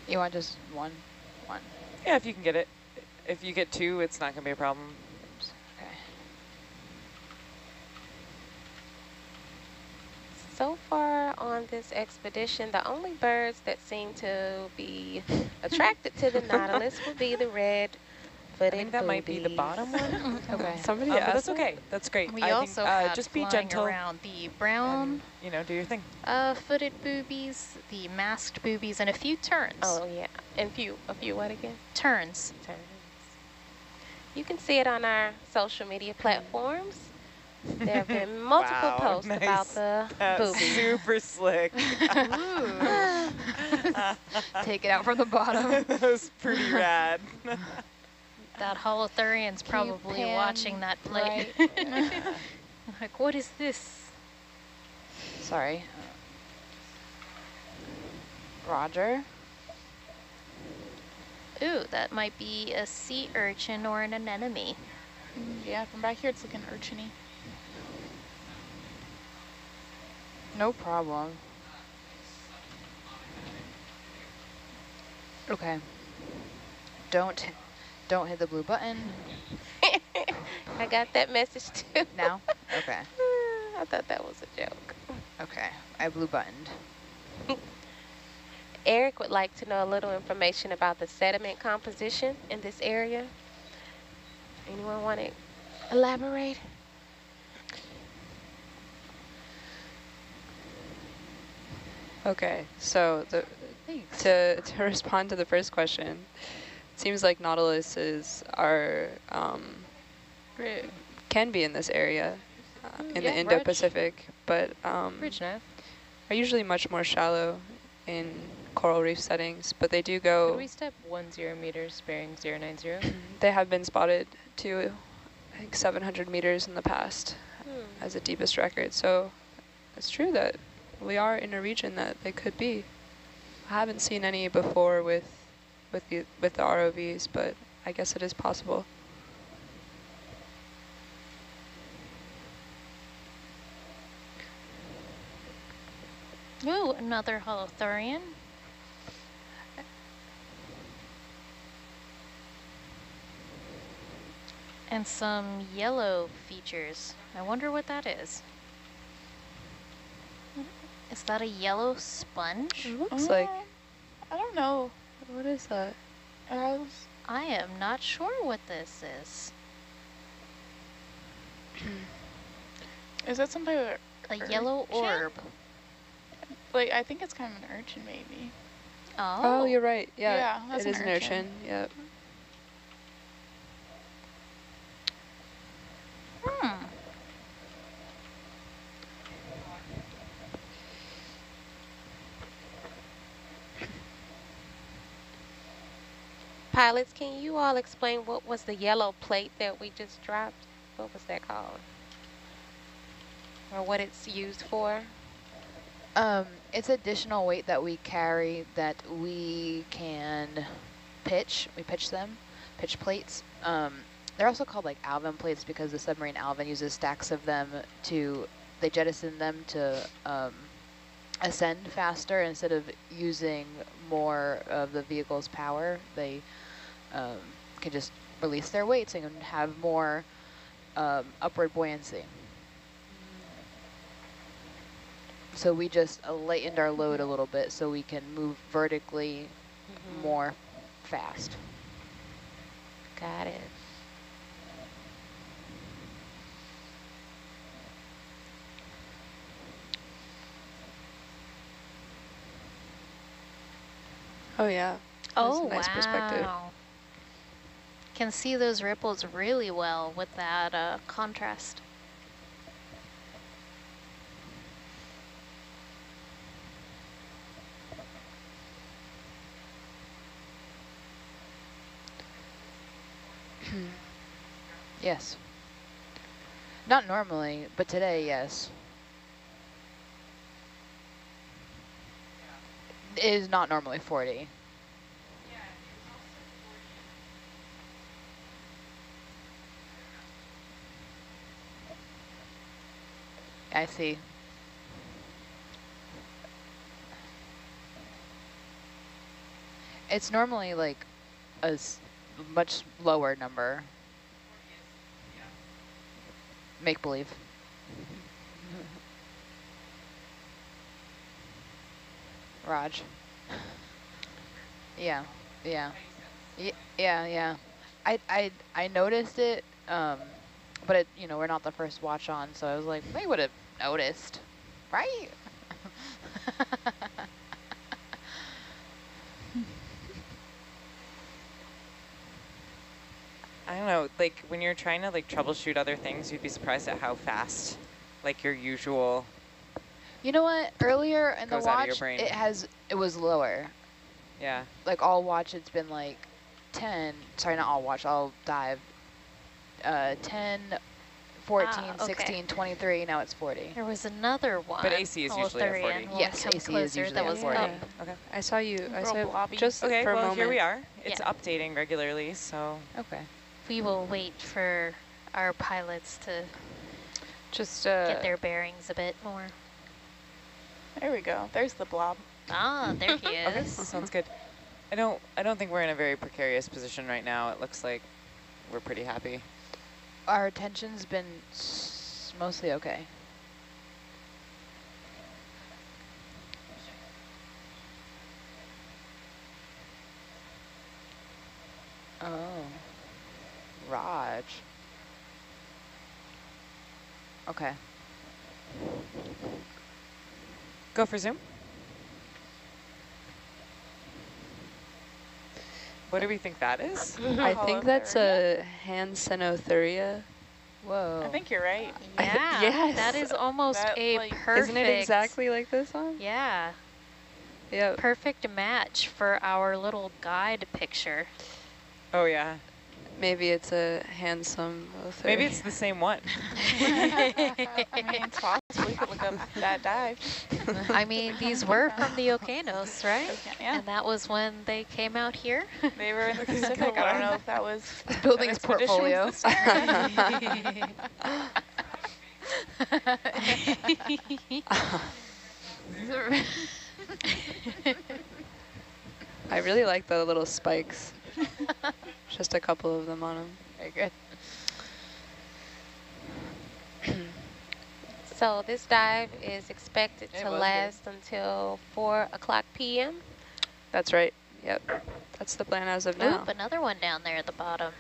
[SPEAKER 15] You want just one? One.
[SPEAKER 14] Yeah, if you can get it. If you get two, it's not going to be a problem.
[SPEAKER 15] Okay.
[SPEAKER 9] So far on this expedition, the only birds that seem to be attracted to the nautilus would be the red
[SPEAKER 14] I
[SPEAKER 9] footed
[SPEAKER 14] think that might be the bottom one.
[SPEAKER 15] Okay.
[SPEAKER 14] Somebody,
[SPEAKER 9] Um,
[SPEAKER 14] but that's okay. That's great.
[SPEAKER 11] We
[SPEAKER 14] I
[SPEAKER 11] also
[SPEAKER 14] think, uh,
[SPEAKER 11] had
[SPEAKER 14] just be gentle.
[SPEAKER 11] around the brown
[SPEAKER 14] and, you know, do your thing.
[SPEAKER 11] uh, footed boobies, the masked boobies, and a few terns.
[SPEAKER 9] Oh yeah, and few, a few what again?
[SPEAKER 11] Terns.
[SPEAKER 9] Turns. You can see it on our social media platforms. There have been multiple
[SPEAKER 14] Wow,
[SPEAKER 9] posts
[SPEAKER 14] nice.
[SPEAKER 9] about the
[SPEAKER 14] That's
[SPEAKER 9] boobies.
[SPEAKER 14] super slick.
[SPEAKER 15] Take it out from the bottom.
[SPEAKER 14] that was pretty rad.
[SPEAKER 11] That holothurian's probably watching that plate. like, what is this?
[SPEAKER 15] Sorry. Roger.
[SPEAKER 11] Ooh, that might be a sea urchin or an anemone.
[SPEAKER 12] Mm, Yeah, from back here it's looking urchiny.
[SPEAKER 15] No problem. Okay. Don't don't hit the blue button
[SPEAKER 9] I got that message too.
[SPEAKER 15] now. Okay.
[SPEAKER 9] I thought that was a joke.
[SPEAKER 15] Okay. I blue buttoned.
[SPEAKER 9] Eric would like to know a little information about the sediment composition in this area. Anyone want to elaborate?
[SPEAKER 10] Okay, so the, to, to respond to the first question, it seems like Nautiluses are, um, can be in this area uh, in
[SPEAKER 13] yeah,
[SPEAKER 10] the Indo-Pacific, but um, are usually much more shallow in coral reef settings, but they do go,
[SPEAKER 13] Could we step one zero meters bearing zero nine zero?
[SPEAKER 10] they have been spotted to, I think, 700 meters in the past
[SPEAKER 13] Hmm.
[SPEAKER 10] as a deepest record. So it's true that we are in a region that they could be. I haven't seen any before with with the with the ROVs, but I guess it is possible.
[SPEAKER 11] Ooh, another holothurian. And some yellow features. I wonder what that is. Is that a yellow sponge?
[SPEAKER 10] It looks oh. like.
[SPEAKER 12] I don't know.
[SPEAKER 10] What is that?
[SPEAKER 12] I was
[SPEAKER 11] I am not sure what this is. Hmm.
[SPEAKER 12] Is that some type of
[SPEAKER 11] A yellow orb.
[SPEAKER 12] Like I think it's kind of an urchin, maybe.
[SPEAKER 11] Oh.
[SPEAKER 10] Oh, you're right. Yeah,
[SPEAKER 12] Yeah, that's
[SPEAKER 10] it is
[SPEAKER 12] an
[SPEAKER 10] an urchin.
[SPEAKER 12] urchin.
[SPEAKER 10] Yep.
[SPEAKER 11] Hmm.
[SPEAKER 9] Pilots, can you all explain what was the yellow plate that we just dropped? What was that called? Or what it's used for?
[SPEAKER 15] Um, it's additional weight that we carry that we can pitch. We pitch them, pitch plates. Um, they're also called like Alvin plates because the submarine Alvin uses stacks of them to, they jettison them to um, ascend faster instead of using more of the vehicle's power. They um, can just release their weights and have more um, upward buoyancy. So we just uh, lightened our load a little bit so we can move vertically more fast.
[SPEAKER 9] Got it.
[SPEAKER 10] Oh yeah.
[SPEAKER 11] Oh,
[SPEAKER 10] That's a nice perspective.
[SPEAKER 11] Can see those ripples really well with that uh, contrast.
[SPEAKER 15] Yes. Not normally, but today, yes. It is not normally 40. I see. It's normally like a much lower number. Make believe. Raj. Yeah, yeah, yeah, yeah. I I I noticed it, um, but it you know we're not the first watch on, so I was like they would have noticed, right?
[SPEAKER 14] I don't know, like when you're trying to like troubleshoot other things, you'd be surprised at how fast like your usual
[SPEAKER 15] You know what? Earlier in the
[SPEAKER 14] Goes out of your
[SPEAKER 15] watch, it has it was lower.
[SPEAKER 14] Yeah.
[SPEAKER 15] Like all watch, it's been like 10. Sorry, not all watch. All dive. Uh, 10, 14,
[SPEAKER 11] Ah, okay.
[SPEAKER 15] 16, 23. Now it's 40.
[SPEAKER 11] There was another one.
[SPEAKER 14] But AC is usually at 40.
[SPEAKER 11] Holothurian, when we
[SPEAKER 15] Yes,
[SPEAKER 11] come
[SPEAKER 15] AC is
[SPEAKER 11] closer,
[SPEAKER 15] usually
[SPEAKER 11] that
[SPEAKER 15] at
[SPEAKER 11] was
[SPEAKER 15] 40.
[SPEAKER 11] up.
[SPEAKER 14] Okay.
[SPEAKER 10] I saw you. I saw
[SPEAKER 12] blobby.
[SPEAKER 10] just
[SPEAKER 14] Okay,
[SPEAKER 10] for a
[SPEAKER 14] well
[SPEAKER 10] moment.
[SPEAKER 14] here we are. It's
[SPEAKER 11] Yeah.
[SPEAKER 14] updating regularly, so
[SPEAKER 15] Okay.
[SPEAKER 11] We will wait for our pilots to
[SPEAKER 10] Just uh,
[SPEAKER 11] get their bearings a bit more.
[SPEAKER 12] There we go. There's the blob.
[SPEAKER 11] Ah, there he
[SPEAKER 14] Okay,
[SPEAKER 11] is.
[SPEAKER 14] sounds good. I don't I don't think we're in a very precarious position right now. It looks like we're pretty happy.
[SPEAKER 15] Our attention's been mostly okay. Oh. Raj. Okay.
[SPEAKER 14] Go for zoom. What do we think that is?
[SPEAKER 10] I think that's a Hansenothuria.
[SPEAKER 13] Whoa.
[SPEAKER 12] I think you're right.
[SPEAKER 11] Yeah,
[SPEAKER 10] yes.
[SPEAKER 11] that is almost
[SPEAKER 12] That,
[SPEAKER 11] a
[SPEAKER 12] like-
[SPEAKER 11] perfect.
[SPEAKER 10] Isn't it exactly like this one?
[SPEAKER 11] Yeah,
[SPEAKER 10] Yeah.
[SPEAKER 11] perfect match for our little guide picture.
[SPEAKER 14] Oh yeah.
[SPEAKER 10] Maybe it's a handsome.
[SPEAKER 14] Maybe it's the same one.
[SPEAKER 12] I mean, it's possible. You could look up that dive.
[SPEAKER 11] I mean, these were from the Okeanos, right?
[SPEAKER 12] Yeah.
[SPEAKER 11] And that was when they came out here.
[SPEAKER 12] They were in the Pacific. I don't know if that was
[SPEAKER 15] building
[SPEAKER 12] an
[SPEAKER 15] his
[SPEAKER 12] expedition
[SPEAKER 15] portfolio.
[SPEAKER 10] I really like the little spikes. Just a couple of them on them.
[SPEAKER 15] Very good.
[SPEAKER 9] So this dive is expected
[SPEAKER 10] It
[SPEAKER 9] to
[SPEAKER 10] was good.
[SPEAKER 9] last until 4 o'clock p.m.
[SPEAKER 10] That's right. Yep. That's the plan as of now.
[SPEAKER 11] Another one down there at the bottom.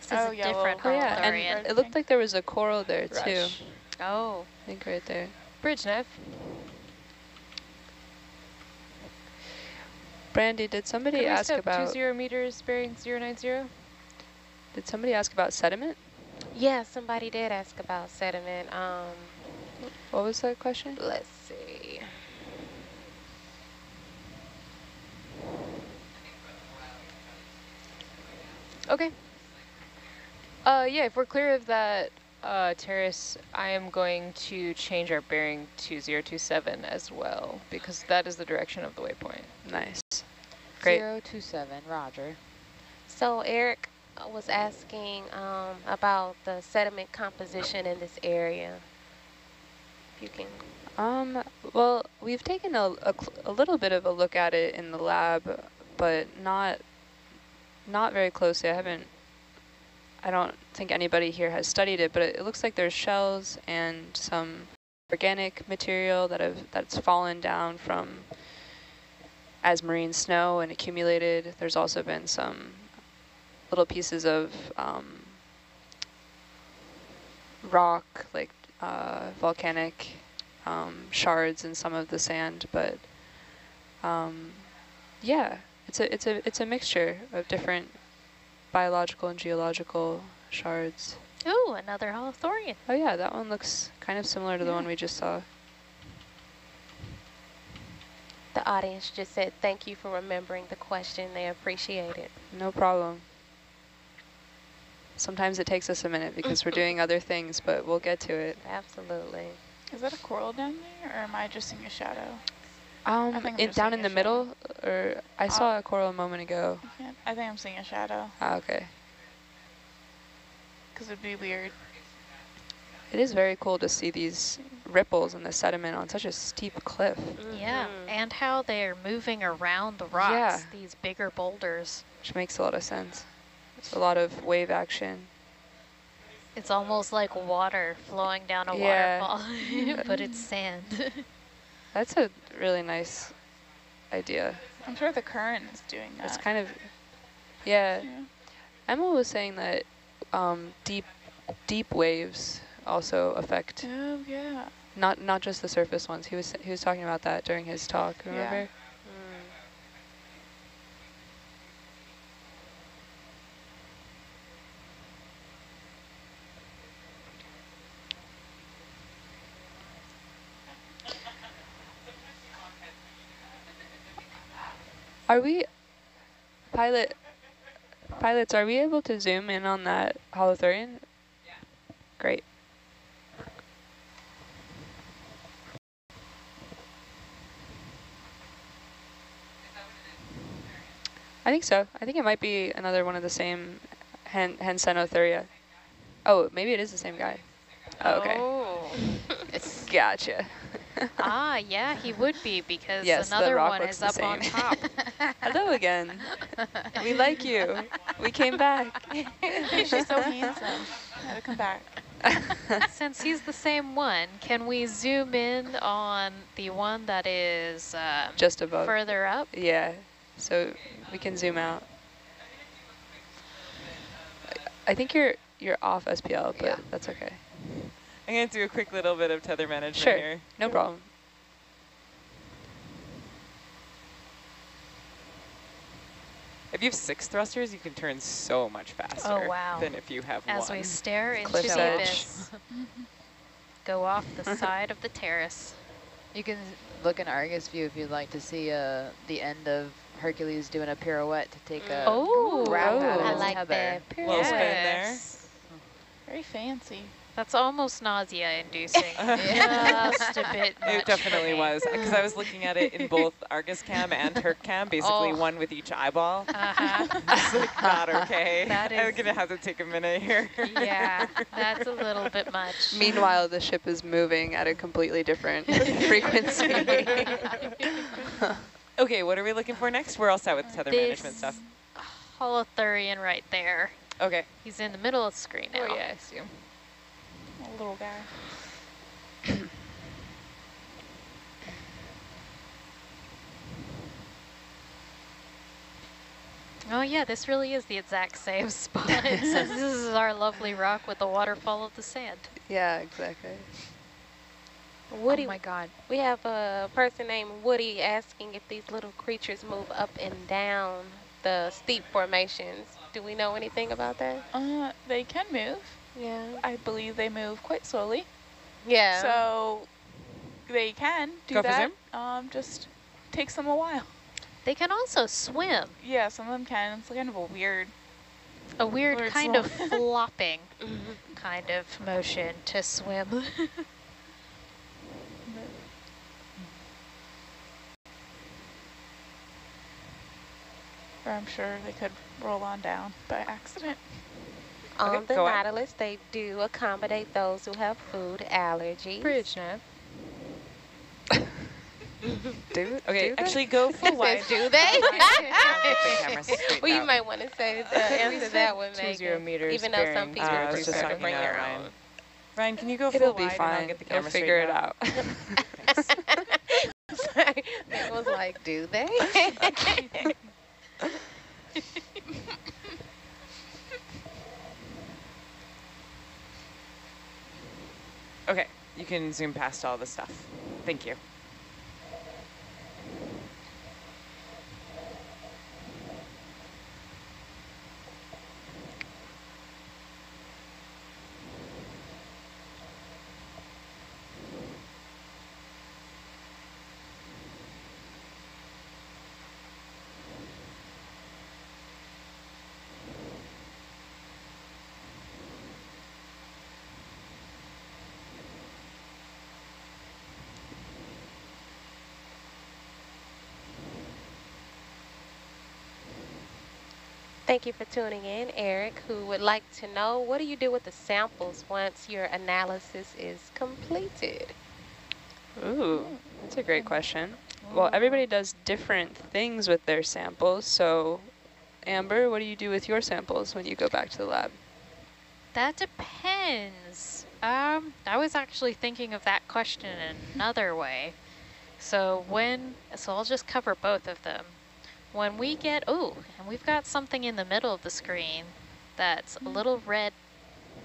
[SPEAKER 11] This is
[SPEAKER 12] Oh,
[SPEAKER 11] a
[SPEAKER 12] yeah,
[SPEAKER 11] different
[SPEAKER 12] well,
[SPEAKER 10] Oh yeah, and it looked like there was a coral there too.
[SPEAKER 11] Oh,
[SPEAKER 10] I think right there.
[SPEAKER 13] Bridge nav.
[SPEAKER 10] Brandy, did somebody
[SPEAKER 13] Could
[SPEAKER 10] ask about?
[SPEAKER 13] two zero meters bearing zero nine zero?
[SPEAKER 10] Did somebody ask about sediment?
[SPEAKER 9] Yeah, somebody did ask about sediment. Um,
[SPEAKER 10] What was that question?
[SPEAKER 9] let's see.
[SPEAKER 13] Okay. Uh, yeah, if we're clear of that uh, terrace, I am going to change our bearing to 027 as well, because that is the direction of the waypoint.
[SPEAKER 10] Nice. Great.
[SPEAKER 15] Zero two seven, Roger.
[SPEAKER 9] So Eric was asking um, about the sediment composition in this area. If you can.
[SPEAKER 10] Um, well, we've taken a, a, a little bit of a look at it in the lab, but not not very closely. I haven't, I don't think anybody here has studied it, but it, it looks like there's shells and some organic material that have that's fallen down from as marine snow and accumulated. There's also been some little pieces of um, rock, like uh, volcanic um, shards in some of the sand, but um, yeah, it's a it's a it's a mixture of different biological and geological shards.
[SPEAKER 11] ooh, another Holothurian.
[SPEAKER 10] Oh yeah, that one looks kind of similar to the one we just saw.
[SPEAKER 9] The audience just said thank you for remembering the question. They appreciate it.
[SPEAKER 10] No problem. Sometimes it takes us a minute because we're doing other things, but we'll get to it.
[SPEAKER 9] Absolutely.
[SPEAKER 12] Is that a coral down there, or am I just seeing a shadow?
[SPEAKER 10] Um,
[SPEAKER 12] think
[SPEAKER 10] it, down in
[SPEAKER 12] a
[SPEAKER 10] the middle, or I
[SPEAKER 12] Uh,
[SPEAKER 10] saw a coral a moment ago.
[SPEAKER 12] I I think I'm seeing a shadow,
[SPEAKER 10] Ah, okay.
[SPEAKER 12] because it'd be weird.
[SPEAKER 10] It is very cool to see these ripples in the sediment on such a steep cliff.
[SPEAKER 11] Yeah,
[SPEAKER 9] Mm-hmm.
[SPEAKER 11] and how they're moving around the rocks,
[SPEAKER 10] Yeah.
[SPEAKER 11] these bigger boulders.
[SPEAKER 10] which makes a lot of sense. It's a lot of wave action.
[SPEAKER 11] It's almost like water flowing down a
[SPEAKER 10] Yeah.
[SPEAKER 11] waterfall, but it's sand.
[SPEAKER 10] That's a really nice idea.
[SPEAKER 12] I'm sure the current is doing that.
[SPEAKER 10] It's kind of, yeah.
[SPEAKER 12] Yeah.
[SPEAKER 10] Emma was saying that um, deep, deep waves also affect
[SPEAKER 12] Oh yeah.
[SPEAKER 10] not not just the surface ones. He was he was talking about that during his talk.
[SPEAKER 12] Yeah.
[SPEAKER 10] Remember? Mm. Are we, pilot, pilots, are we able to zoom in on that holothurian? Yeah. Great. I think so. I think it might be another one of the same Hen. Oh, maybe it is the same guy. Oh, okay.
[SPEAKER 11] Oh.
[SPEAKER 10] Gotcha.
[SPEAKER 11] ah, yeah, he would be because
[SPEAKER 10] Yes,
[SPEAKER 11] another one is up on top.
[SPEAKER 10] Hello again. we like you. We came back.
[SPEAKER 12] She's so handsome. Gotta come back.
[SPEAKER 11] Since he's the same one, can we zoom in on the one that is um,
[SPEAKER 10] Just above.
[SPEAKER 11] further up?
[SPEAKER 10] Yeah, so we can zoom out. I think you're you're off SPL, but that's okay.
[SPEAKER 14] I'm going to do a quick little bit of tether management
[SPEAKER 10] Sure,
[SPEAKER 14] here.
[SPEAKER 10] no problem.
[SPEAKER 14] If you have six thrusters, you can turn so much faster oh,
[SPEAKER 11] wow.
[SPEAKER 14] than if you have
[SPEAKER 11] As
[SPEAKER 14] one.
[SPEAKER 11] As we stare into
[SPEAKER 15] Cliff's
[SPEAKER 11] the abyss. Go off the side of the terrace.
[SPEAKER 15] You can look in Argus view if you'd like to see uh, the end of Hercules doing a pirouette to take a
[SPEAKER 11] Oh,
[SPEAKER 15] grab at
[SPEAKER 11] I like
[SPEAKER 15] tether.
[SPEAKER 11] that.
[SPEAKER 14] Little spin there.
[SPEAKER 12] Very fancy.
[SPEAKER 11] That's almost nausea-inducing. Just a bit much
[SPEAKER 14] It definitely was, because I was looking at it in both Argus cam and Turk cam, basically
[SPEAKER 11] Oh.
[SPEAKER 14] one with each eyeball.
[SPEAKER 11] Uh-huh.
[SPEAKER 14] It's like not okay.
[SPEAKER 11] That
[SPEAKER 14] I'm
[SPEAKER 11] is-
[SPEAKER 14] gonna have to take a minute here.
[SPEAKER 11] Yeah, that's a little bit much.
[SPEAKER 10] Meanwhile, the ship is moving at a completely different frequency.
[SPEAKER 14] Okay, what are we looking for next? We're all set with tether management
[SPEAKER 11] This
[SPEAKER 14] stuff.
[SPEAKER 11] Holothurian right there.
[SPEAKER 14] Okay.
[SPEAKER 11] He's in the middle of the screen oh, now.
[SPEAKER 13] Oh yeah, I see him.
[SPEAKER 12] A little guy.
[SPEAKER 11] Oh yeah, this really is the exact same spot. It says this is our lovely rock with the waterfall of the sand.
[SPEAKER 10] yeah, exactly.
[SPEAKER 9] Woody,
[SPEAKER 15] Oh my god.
[SPEAKER 9] we have a person named Woody asking if these little creatures move up and down the steep formations. Do we know anything about that?
[SPEAKER 12] Uh, they can move.
[SPEAKER 9] Yeah.
[SPEAKER 12] I believe they move quite slowly.
[SPEAKER 9] Yeah.
[SPEAKER 12] So they can do
[SPEAKER 14] Go for
[SPEAKER 12] that. Um, just takes them a while.
[SPEAKER 11] They can also swim.
[SPEAKER 12] Yeah, some of them can. It's kind of a weird.
[SPEAKER 11] A weird
[SPEAKER 12] Or
[SPEAKER 11] kind of
[SPEAKER 12] slow.
[SPEAKER 11] flopping kind of motion to swim.
[SPEAKER 12] Or I'm sure they could roll on down by accident.
[SPEAKER 9] On
[SPEAKER 14] Okay,
[SPEAKER 9] the
[SPEAKER 14] go ahead.
[SPEAKER 9] Nautilus, they do accommodate those who have food allergies.
[SPEAKER 13] Bridge nav.
[SPEAKER 10] Do,
[SPEAKER 14] Okay,
[SPEAKER 10] do they?
[SPEAKER 14] actually go for wide.
[SPEAKER 9] do they? well, you might want to say uh, answer that one,
[SPEAKER 13] Two zero
[SPEAKER 9] Megan.
[SPEAKER 13] meters
[SPEAKER 9] Even though some
[SPEAKER 13] bearing
[SPEAKER 9] people
[SPEAKER 14] Uh, I
[SPEAKER 9] would
[SPEAKER 14] was just
[SPEAKER 9] prefer to bring their
[SPEAKER 14] Ryan.
[SPEAKER 9] own.
[SPEAKER 14] Ryan, can you go full
[SPEAKER 10] It'll be
[SPEAKER 14] wide and I'll
[SPEAKER 10] fine.
[SPEAKER 14] get the
[SPEAKER 10] You'll
[SPEAKER 14] camera
[SPEAKER 10] figure it
[SPEAKER 14] straightened
[SPEAKER 10] out.
[SPEAKER 9] Sorry, it was like, do they?
[SPEAKER 14] Okay, you can zoom past all the stuff. Thank you.
[SPEAKER 9] Thank you for tuning in, Eric, who would like to know, what do you do with the samples once your analysis is completed?
[SPEAKER 10] Ooh, that's a great question. Well, everybody does different things with their samples. So, Amber, what do you do with your samples when you go back to the lab?
[SPEAKER 11] That depends. Um, I was actually thinking of that question in another way. So when, so I'll just cover both of them. When we get, oh, and we've got something in the middle of the screen that's a little red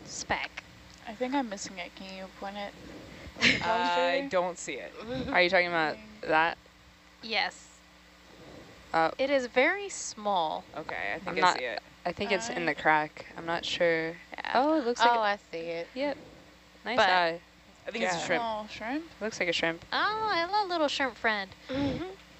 [SPEAKER 11] speck.
[SPEAKER 12] I think I'm missing it. Can you point it?
[SPEAKER 14] I don't see it.
[SPEAKER 10] Are you talking about that?
[SPEAKER 11] Yes.
[SPEAKER 10] Uh,
[SPEAKER 11] It is very small.
[SPEAKER 14] Okay, I think
[SPEAKER 10] I'm
[SPEAKER 14] I
[SPEAKER 10] not,
[SPEAKER 14] see it.
[SPEAKER 10] I think it's in the crack. I'm not sure. Oh, it looks like
[SPEAKER 9] oh,
[SPEAKER 10] a,
[SPEAKER 9] I see it.
[SPEAKER 10] Yep. Nice
[SPEAKER 11] But-
[SPEAKER 10] eye.
[SPEAKER 14] I think it's a shrimp.
[SPEAKER 12] Oh, shrimp.
[SPEAKER 10] Looks like a shrimp.
[SPEAKER 11] Oh, I love little shrimp friend.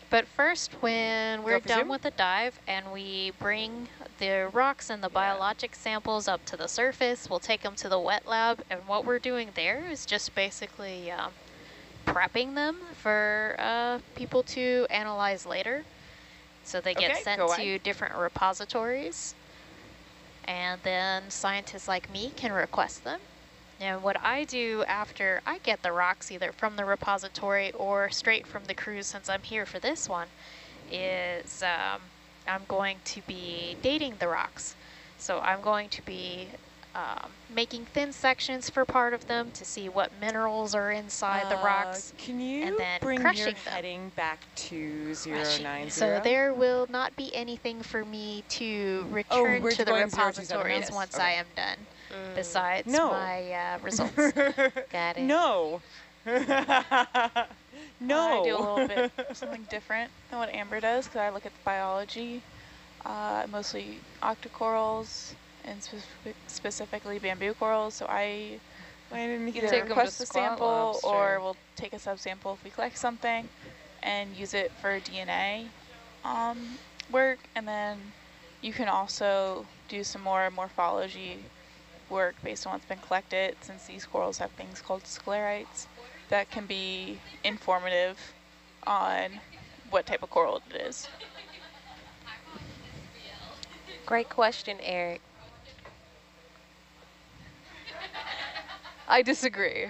[SPEAKER 11] But first, when we're done
[SPEAKER 14] zoom?
[SPEAKER 11] with the dive and we bring the rocks and the biologic samples up to the surface, we'll take them to the wet lab. And what we're doing there is just basically um, prepping them for uh, people to analyze later. So they get
[SPEAKER 14] Okay,
[SPEAKER 11] sent to
[SPEAKER 14] on.
[SPEAKER 11] different repositories. And then scientists like me can request them. And what I do after I get the rocks, either from the repository or straight from the cruise, since I'm here for this one, is um, I'm going to be dating the rocks. So I'm going to be um, making thin sections for part of them to see what minerals are inside the
[SPEAKER 14] Uh,
[SPEAKER 11] rocks.
[SPEAKER 14] Can you
[SPEAKER 11] and then
[SPEAKER 14] bring
[SPEAKER 11] crushing
[SPEAKER 14] your
[SPEAKER 11] them.
[SPEAKER 14] heading back to
[SPEAKER 11] Crushing.
[SPEAKER 14] 090?
[SPEAKER 11] So there will not be anything for me to
[SPEAKER 14] Oh,
[SPEAKER 11] return
[SPEAKER 14] we're
[SPEAKER 11] to the
[SPEAKER 14] going 027
[SPEAKER 11] repositories once
[SPEAKER 14] Okay.
[SPEAKER 11] I am done, besides
[SPEAKER 14] No.
[SPEAKER 11] my uh, results.
[SPEAKER 9] Got it.
[SPEAKER 14] No. no.
[SPEAKER 12] I do a little bit something different than what Amber does because I look at the biology uh, mostly octocorals and specific, specifically bamboo corals. So I either
[SPEAKER 13] take 'em to
[SPEAKER 12] request the
[SPEAKER 13] squat
[SPEAKER 12] sample
[SPEAKER 13] lobster.
[SPEAKER 12] or we'll take a subsample if we collect something and use it for DNA um, work. And then you can also do some more morphology work based on what's been collected since these corals have things called sclerites that can be informative on what type of coral it is.
[SPEAKER 9] Great question, Eric.
[SPEAKER 13] I disagree.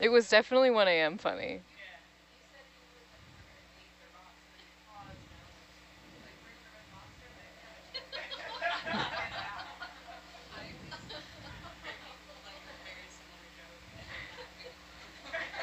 [SPEAKER 13] it was definitely 1 a.m. funny.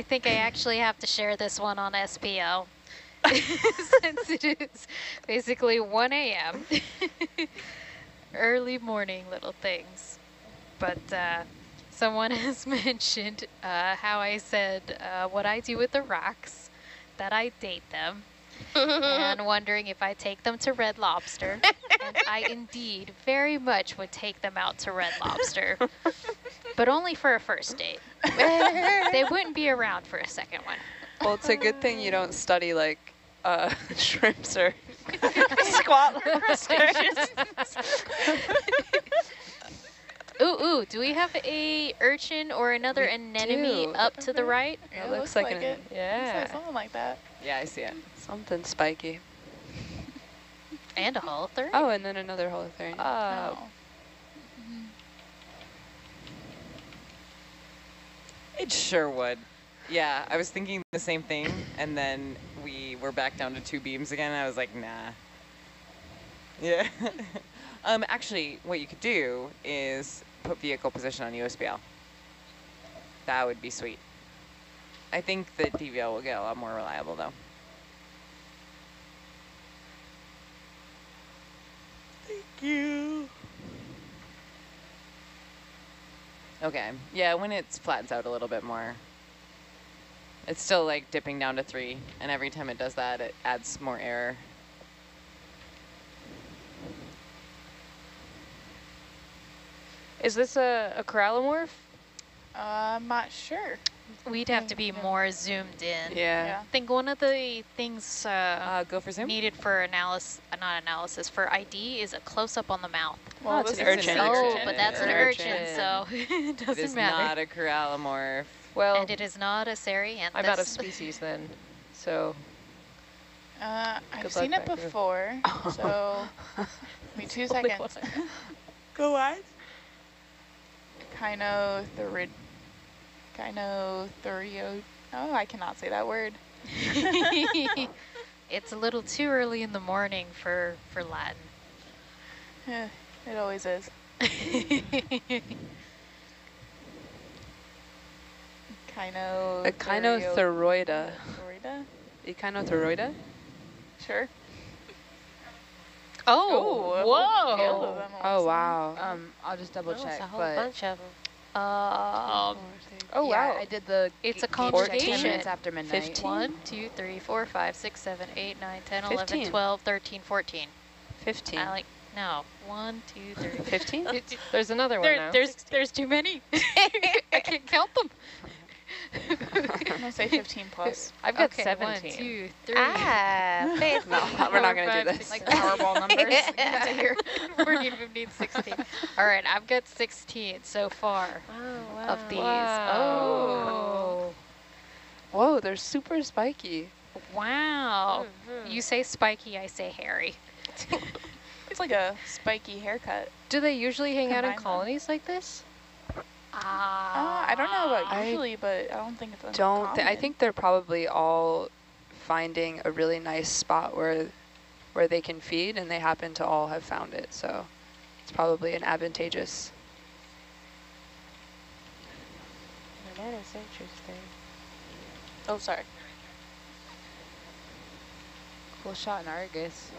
[SPEAKER 11] I think I actually have to share this one on SPO. Since it is basically 1 a.m. Early morning little things. But uh, someone has mentioned uh, how I said uh, what I do with the rocks, that I date them, and wondering if I take them to Red Lobster. and I indeed very much would take them out to Red Lobster, but only for a first date. they wouldn't be around for a second one.
[SPEAKER 10] Well, it's a good thing you don't study like uh, shrimps or
[SPEAKER 12] squat crustaceans.
[SPEAKER 11] Ooh, ooh, do we have a urchin or another anemone
[SPEAKER 10] do.
[SPEAKER 11] up to the right?
[SPEAKER 12] Yeah,
[SPEAKER 10] It looks like an-
[SPEAKER 12] it.
[SPEAKER 13] Yeah.
[SPEAKER 12] Looks like something like that.
[SPEAKER 14] Yeah, I see it.
[SPEAKER 10] something spiky.
[SPEAKER 11] And a holothurian?
[SPEAKER 10] Oh, and then another holothurian.
[SPEAKER 13] Uh,
[SPEAKER 12] Oh.
[SPEAKER 14] It sure would. Yeah, I was thinking the same thing, and then we were back down to two beams again. I was like, nah. Yeah. um, actually, what you could do is put vehicle position on USBL. That would be sweet. I think the DVL will get a lot more reliable though. Thank you. Okay, yeah, when it flattens out a little bit more. It's still like dipping down to three, and every time it does that, it adds more error.
[SPEAKER 13] is this a, a corallimorph?
[SPEAKER 12] Uh, I'm not sure.
[SPEAKER 11] We'd have to be more zoomed in.
[SPEAKER 10] Yeah.
[SPEAKER 12] Yeah.
[SPEAKER 11] I think one of the things uh,
[SPEAKER 14] Uh, go for zoom.
[SPEAKER 11] needed for analysis, uh, not analysis, for ID is a close-up on the mouth.
[SPEAKER 12] Well,
[SPEAKER 10] it's
[SPEAKER 12] this
[SPEAKER 10] an
[SPEAKER 12] is
[SPEAKER 10] urchin.
[SPEAKER 11] Oh,
[SPEAKER 12] urchin.
[SPEAKER 11] but that's an
[SPEAKER 10] An
[SPEAKER 11] urchin,
[SPEAKER 10] urchin.
[SPEAKER 11] so it
[SPEAKER 14] It
[SPEAKER 11] doesn't
[SPEAKER 14] is
[SPEAKER 11] matter.
[SPEAKER 14] not a corallimorph.
[SPEAKER 13] Well,
[SPEAKER 11] and it is not a Cerianthus.
[SPEAKER 13] I'm out of species then. So,
[SPEAKER 12] Uh, I've seen it
[SPEAKER 13] back here.
[SPEAKER 12] before, so give me two seconds.
[SPEAKER 14] Go on.
[SPEAKER 12] Kinothurid. Kinothurio. Oh, I cannot say that word.
[SPEAKER 11] it's a little too early in the morning for, for Latin.
[SPEAKER 12] Eh, it always is. Kino.
[SPEAKER 10] Echinothurioida.
[SPEAKER 12] Thyroida?
[SPEAKER 10] Echinothurioida?
[SPEAKER 12] Sure.
[SPEAKER 11] Oh,
[SPEAKER 12] Ooh,
[SPEAKER 11] whoa.
[SPEAKER 12] tail of them
[SPEAKER 10] Oh,
[SPEAKER 12] also.
[SPEAKER 10] wow.
[SPEAKER 15] Um, I'll just double check,
[SPEAKER 9] a whole
[SPEAKER 15] but
[SPEAKER 9] bunch of them.
[SPEAKER 11] Um,
[SPEAKER 10] Oh,
[SPEAKER 15] yeah,
[SPEAKER 10] wow.
[SPEAKER 15] I did the
[SPEAKER 11] It's a
[SPEAKER 15] gauge check
[SPEAKER 11] congregation.
[SPEAKER 15] 10 minutes after midnight.
[SPEAKER 10] 15?
[SPEAKER 11] 1, 2, 3, 4, 5, 6, 7, 8, 9, 10, 11,
[SPEAKER 10] 15.
[SPEAKER 11] 12, 13, 14.
[SPEAKER 10] 15.
[SPEAKER 11] I like, no. 1, 2, 3.
[SPEAKER 10] 15?
[SPEAKER 13] there's another one
[SPEAKER 11] There,
[SPEAKER 13] now.
[SPEAKER 11] there's, there's too many. I can't count them.
[SPEAKER 12] I'm gonna say 15 plus.
[SPEAKER 13] I've got
[SPEAKER 11] okay,
[SPEAKER 13] 17.
[SPEAKER 11] One, two, three.
[SPEAKER 9] Ah, faith.
[SPEAKER 10] No, we're not going to do this.
[SPEAKER 15] Like Powerball numbers.
[SPEAKER 11] That's here. 14, 15, 16. All right, I've got 16 so far
[SPEAKER 9] Oh, wow.
[SPEAKER 11] of these.
[SPEAKER 13] Wow.
[SPEAKER 11] Oh,
[SPEAKER 10] Whoa, they're super spiky.
[SPEAKER 11] wow.
[SPEAKER 9] Mhm.
[SPEAKER 11] You say spiky, I say hairy.
[SPEAKER 12] It's like a spiky haircut.
[SPEAKER 13] Do they usually hang out in
[SPEAKER 12] Combine them.
[SPEAKER 13] colonies like this?
[SPEAKER 12] Uh, I don't know about
[SPEAKER 10] I
[SPEAKER 12] usually, but I don't think it's
[SPEAKER 10] Don't, thi- I think they're probably all finding a really nice spot where where they can feed and they happen to all have found it. So it's probably an advantageous.
[SPEAKER 9] Now that is interesting.
[SPEAKER 16] Oh, sorry.
[SPEAKER 15] Cool shot in Argus.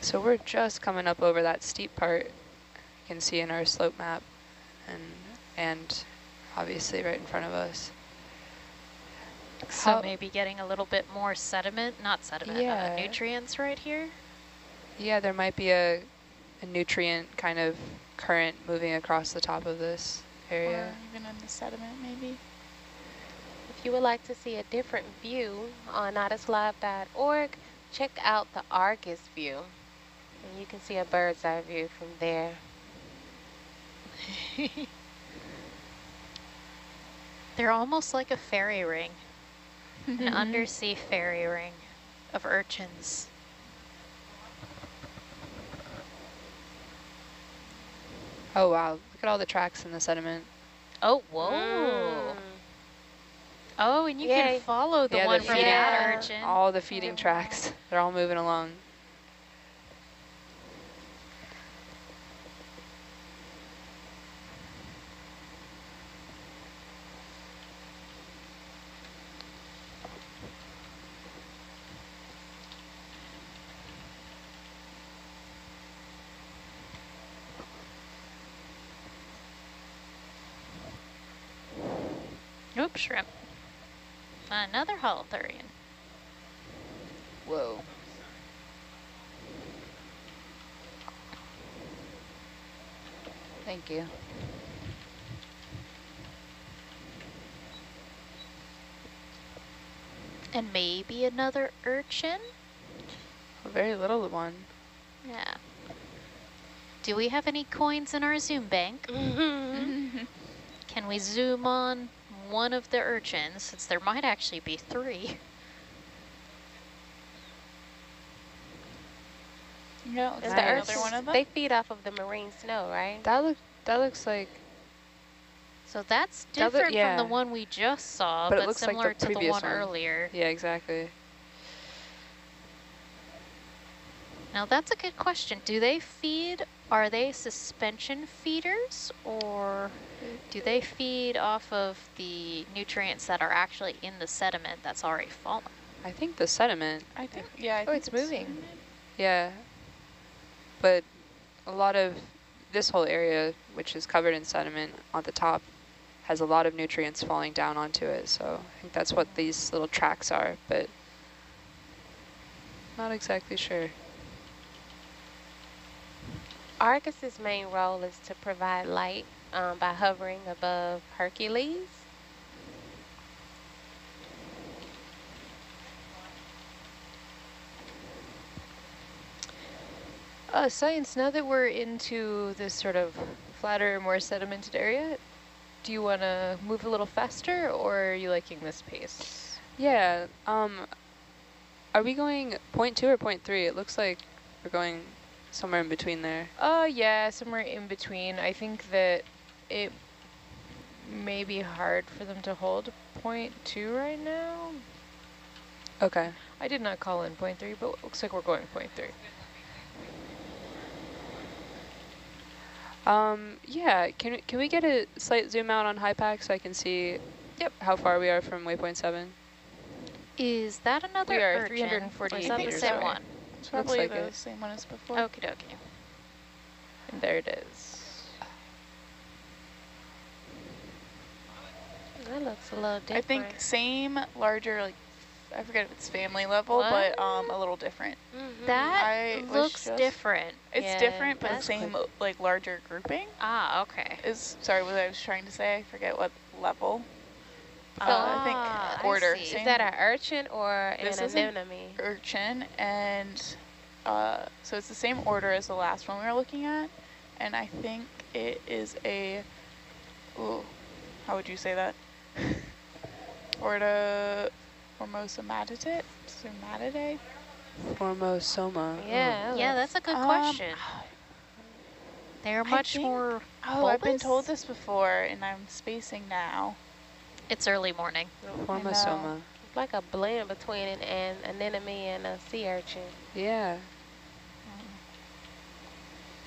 [SPEAKER 10] So we're just coming up over that steep part you can see in our slope map and and obviously right in front of us.
[SPEAKER 11] So
[SPEAKER 10] How-
[SPEAKER 11] maybe getting a little bit more sediment, not sediment,
[SPEAKER 10] Yeah.
[SPEAKER 11] uh, nutrients right here.
[SPEAKER 10] Yeah, there might be a, a nutrient kind of current moving across the top of this area.
[SPEAKER 12] Or even in the sediment, maybe.
[SPEAKER 9] If you would like to see a different view on nautiluslive.org, check out the Argus view. And you can see a bird's eye view from there.
[SPEAKER 11] They're almost like a fairy ring, an
[SPEAKER 12] Mm-hmm.
[SPEAKER 11] undersea fairy ring of urchins.
[SPEAKER 10] Oh wow, look at all the tracks in the sediment.
[SPEAKER 11] Oh, whoa. Oh, and you
[SPEAKER 10] Yay.
[SPEAKER 11] can follow the
[SPEAKER 10] yeah,
[SPEAKER 11] one
[SPEAKER 10] the
[SPEAKER 11] from
[SPEAKER 10] feeding,
[SPEAKER 11] that urchin.
[SPEAKER 10] all the feeding tracks. They're all moving along.
[SPEAKER 11] Oops, shrimp. Another holothurian.
[SPEAKER 15] Whoa. Thank you.
[SPEAKER 11] And maybe another urchin?
[SPEAKER 10] A very little one.
[SPEAKER 11] Yeah. Do we have any coins in our zoom bank? Can we zoom on one of the urchins, since there might actually be three?
[SPEAKER 12] Yeah, looks
[SPEAKER 9] And
[SPEAKER 12] like
[SPEAKER 9] the
[SPEAKER 12] another
[SPEAKER 9] urchins,
[SPEAKER 12] one of them.
[SPEAKER 9] they feed off of the marine snow, right?
[SPEAKER 10] That look that looks like
[SPEAKER 11] So that's
[SPEAKER 10] That look-
[SPEAKER 11] different
[SPEAKER 10] yeah.
[SPEAKER 11] from the one we just saw,
[SPEAKER 10] But
[SPEAKER 11] but,
[SPEAKER 10] it looks like the
[SPEAKER 11] similar to the one,
[SPEAKER 10] one.
[SPEAKER 11] earlier.
[SPEAKER 10] yeah, exactly.
[SPEAKER 11] Now that's a good question. Do they feed, are they suspension feeders or do they feed off of the nutrients that are actually in the sediment that's already fallen?
[SPEAKER 10] I think the sediment.
[SPEAKER 12] I think, yeah. I
[SPEAKER 15] Oh,
[SPEAKER 12] think
[SPEAKER 15] it's moving.
[SPEAKER 10] Yeah. But a lot of this whole area, which is covered in sediment on the top, has a lot of nutrients falling down onto it. So I think that's what these little tracks are, but not exactly sure.
[SPEAKER 9] Argus's main role is to provide light um, by hovering above Hercules.
[SPEAKER 13] Uh, science, now that we're into this sort of flatter, more sedimented area, do you want to move a little faster or are you liking this pace?
[SPEAKER 10] Yeah. Um, are we going point two or point three? It looks like we're going somewhere in between there.
[SPEAKER 13] Uh, yeah, somewhere in between. I think that it may be hard for them to hold point two right now.
[SPEAKER 10] Okay.
[SPEAKER 13] I did not call in point three, but it looks like we're going point three.
[SPEAKER 10] Um, yeah, can, we- can we get a slight zoom out on HYPACK so I can see
[SPEAKER 13] Yep.
[SPEAKER 10] how far we are from waypoint seven?
[SPEAKER 11] Is that another
[SPEAKER 13] We are
[SPEAKER 11] urchin?
[SPEAKER 13] 348
[SPEAKER 11] Or is that the same
[SPEAKER 13] away.
[SPEAKER 11] one?
[SPEAKER 12] It's probably
[SPEAKER 10] like
[SPEAKER 12] the
[SPEAKER 10] it.
[SPEAKER 12] same one as before.
[SPEAKER 11] Okie dokie.
[SPEAKER 13] And there it is.
[SPEAKER 9] That looks a little different.
[SPEAKER 12] I think same, larger, like, I forget if it's family level, but um, a little different.
[SPEAKER 11] That
[SPEAKER 12] I
[SPEAKER 11] looks
[SPEAKER 12] just-
[SPEAKER 11] different.
[SPEAKER 12] It's
[SPEAKER 11] Yeah,
[SPEAKER 12] different, but same,
[SPEAKER 11] cool.
[SPEAKER 12] like, larger grouping.
[SPEAKER 11] Ah, okay.
[SPEAKER 12] Is, sorry, what I was trying to say, I forget what level.
[SPEAKER 9] So
[SPEAKER 12] Uh, I think
[SPEAKER 11] Ah, I
[SPEAKER 12] order.
[SPEAKER 11] see.
[SPEAKER 9] Is that an urchin or an
[SPEAKER 12] This is an
[SPEAKER 9] anemone?
[SPEAKER 12] urchin, and uh, so it's the same order as the last one we were looking at, and I think it is a, ooh, how would you say that? Orda Phormosomatidae? Matidae?
[SPEAKER 10] Phormosoma.
[SPEAKER 9] Yeah.
[SPEAKER 11] Yeah, that's a good
[SPEAKER 12] Um,
[SPEAKER 11] question. They're much
[SPEAKER 12] think-
[SPEAKER 11] more
[SPEAKER 12] Oh, I've been told this before, and I'm spacing now.
[SPEAKER 11] It's early morning.
[SPEAKER 10] Phormosoma.
[SPEAKER 9] Like a blend between an, an anemone and a sea urchin.
[SPEAKER 10] Yeah.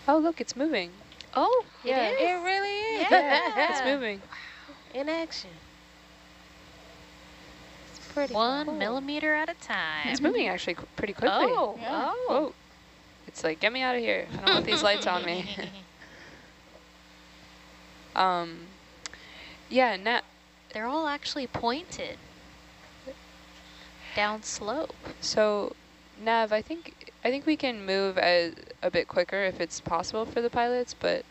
[SPEAKER 10] Oh, look, it's moving.
[SPEAKER 11] Oh,
[SPEAKER 9] Yeah,
[SPEAKER 11] it is.
[SPEAKER 9] it really is.
[SPEAKER 10] Yeah, it's moving. Wow.
[SPEAKER 9] In action. It's pretty
[SPEAKER 11] One
[SPEAKER 9] cool.
[SPEAKER 11] millimeter at a time.
[SPEAKER 10] It's moving actually qu- pretty quickly.
[SPEAKER 11] Oh,
[SPEAKER 12] Yeah.
[SPEAKER 11] oh.
[SPEAKER 10] Whoa. It's like, get me out of here. I don't want these lights on me. um, yeah, now,
[SPEAKER 11] They're all actually pointed down slope.
[SPEAKER 10] so Nav, I think I think we can move a, a bit quicker if it's possible for the pilots, but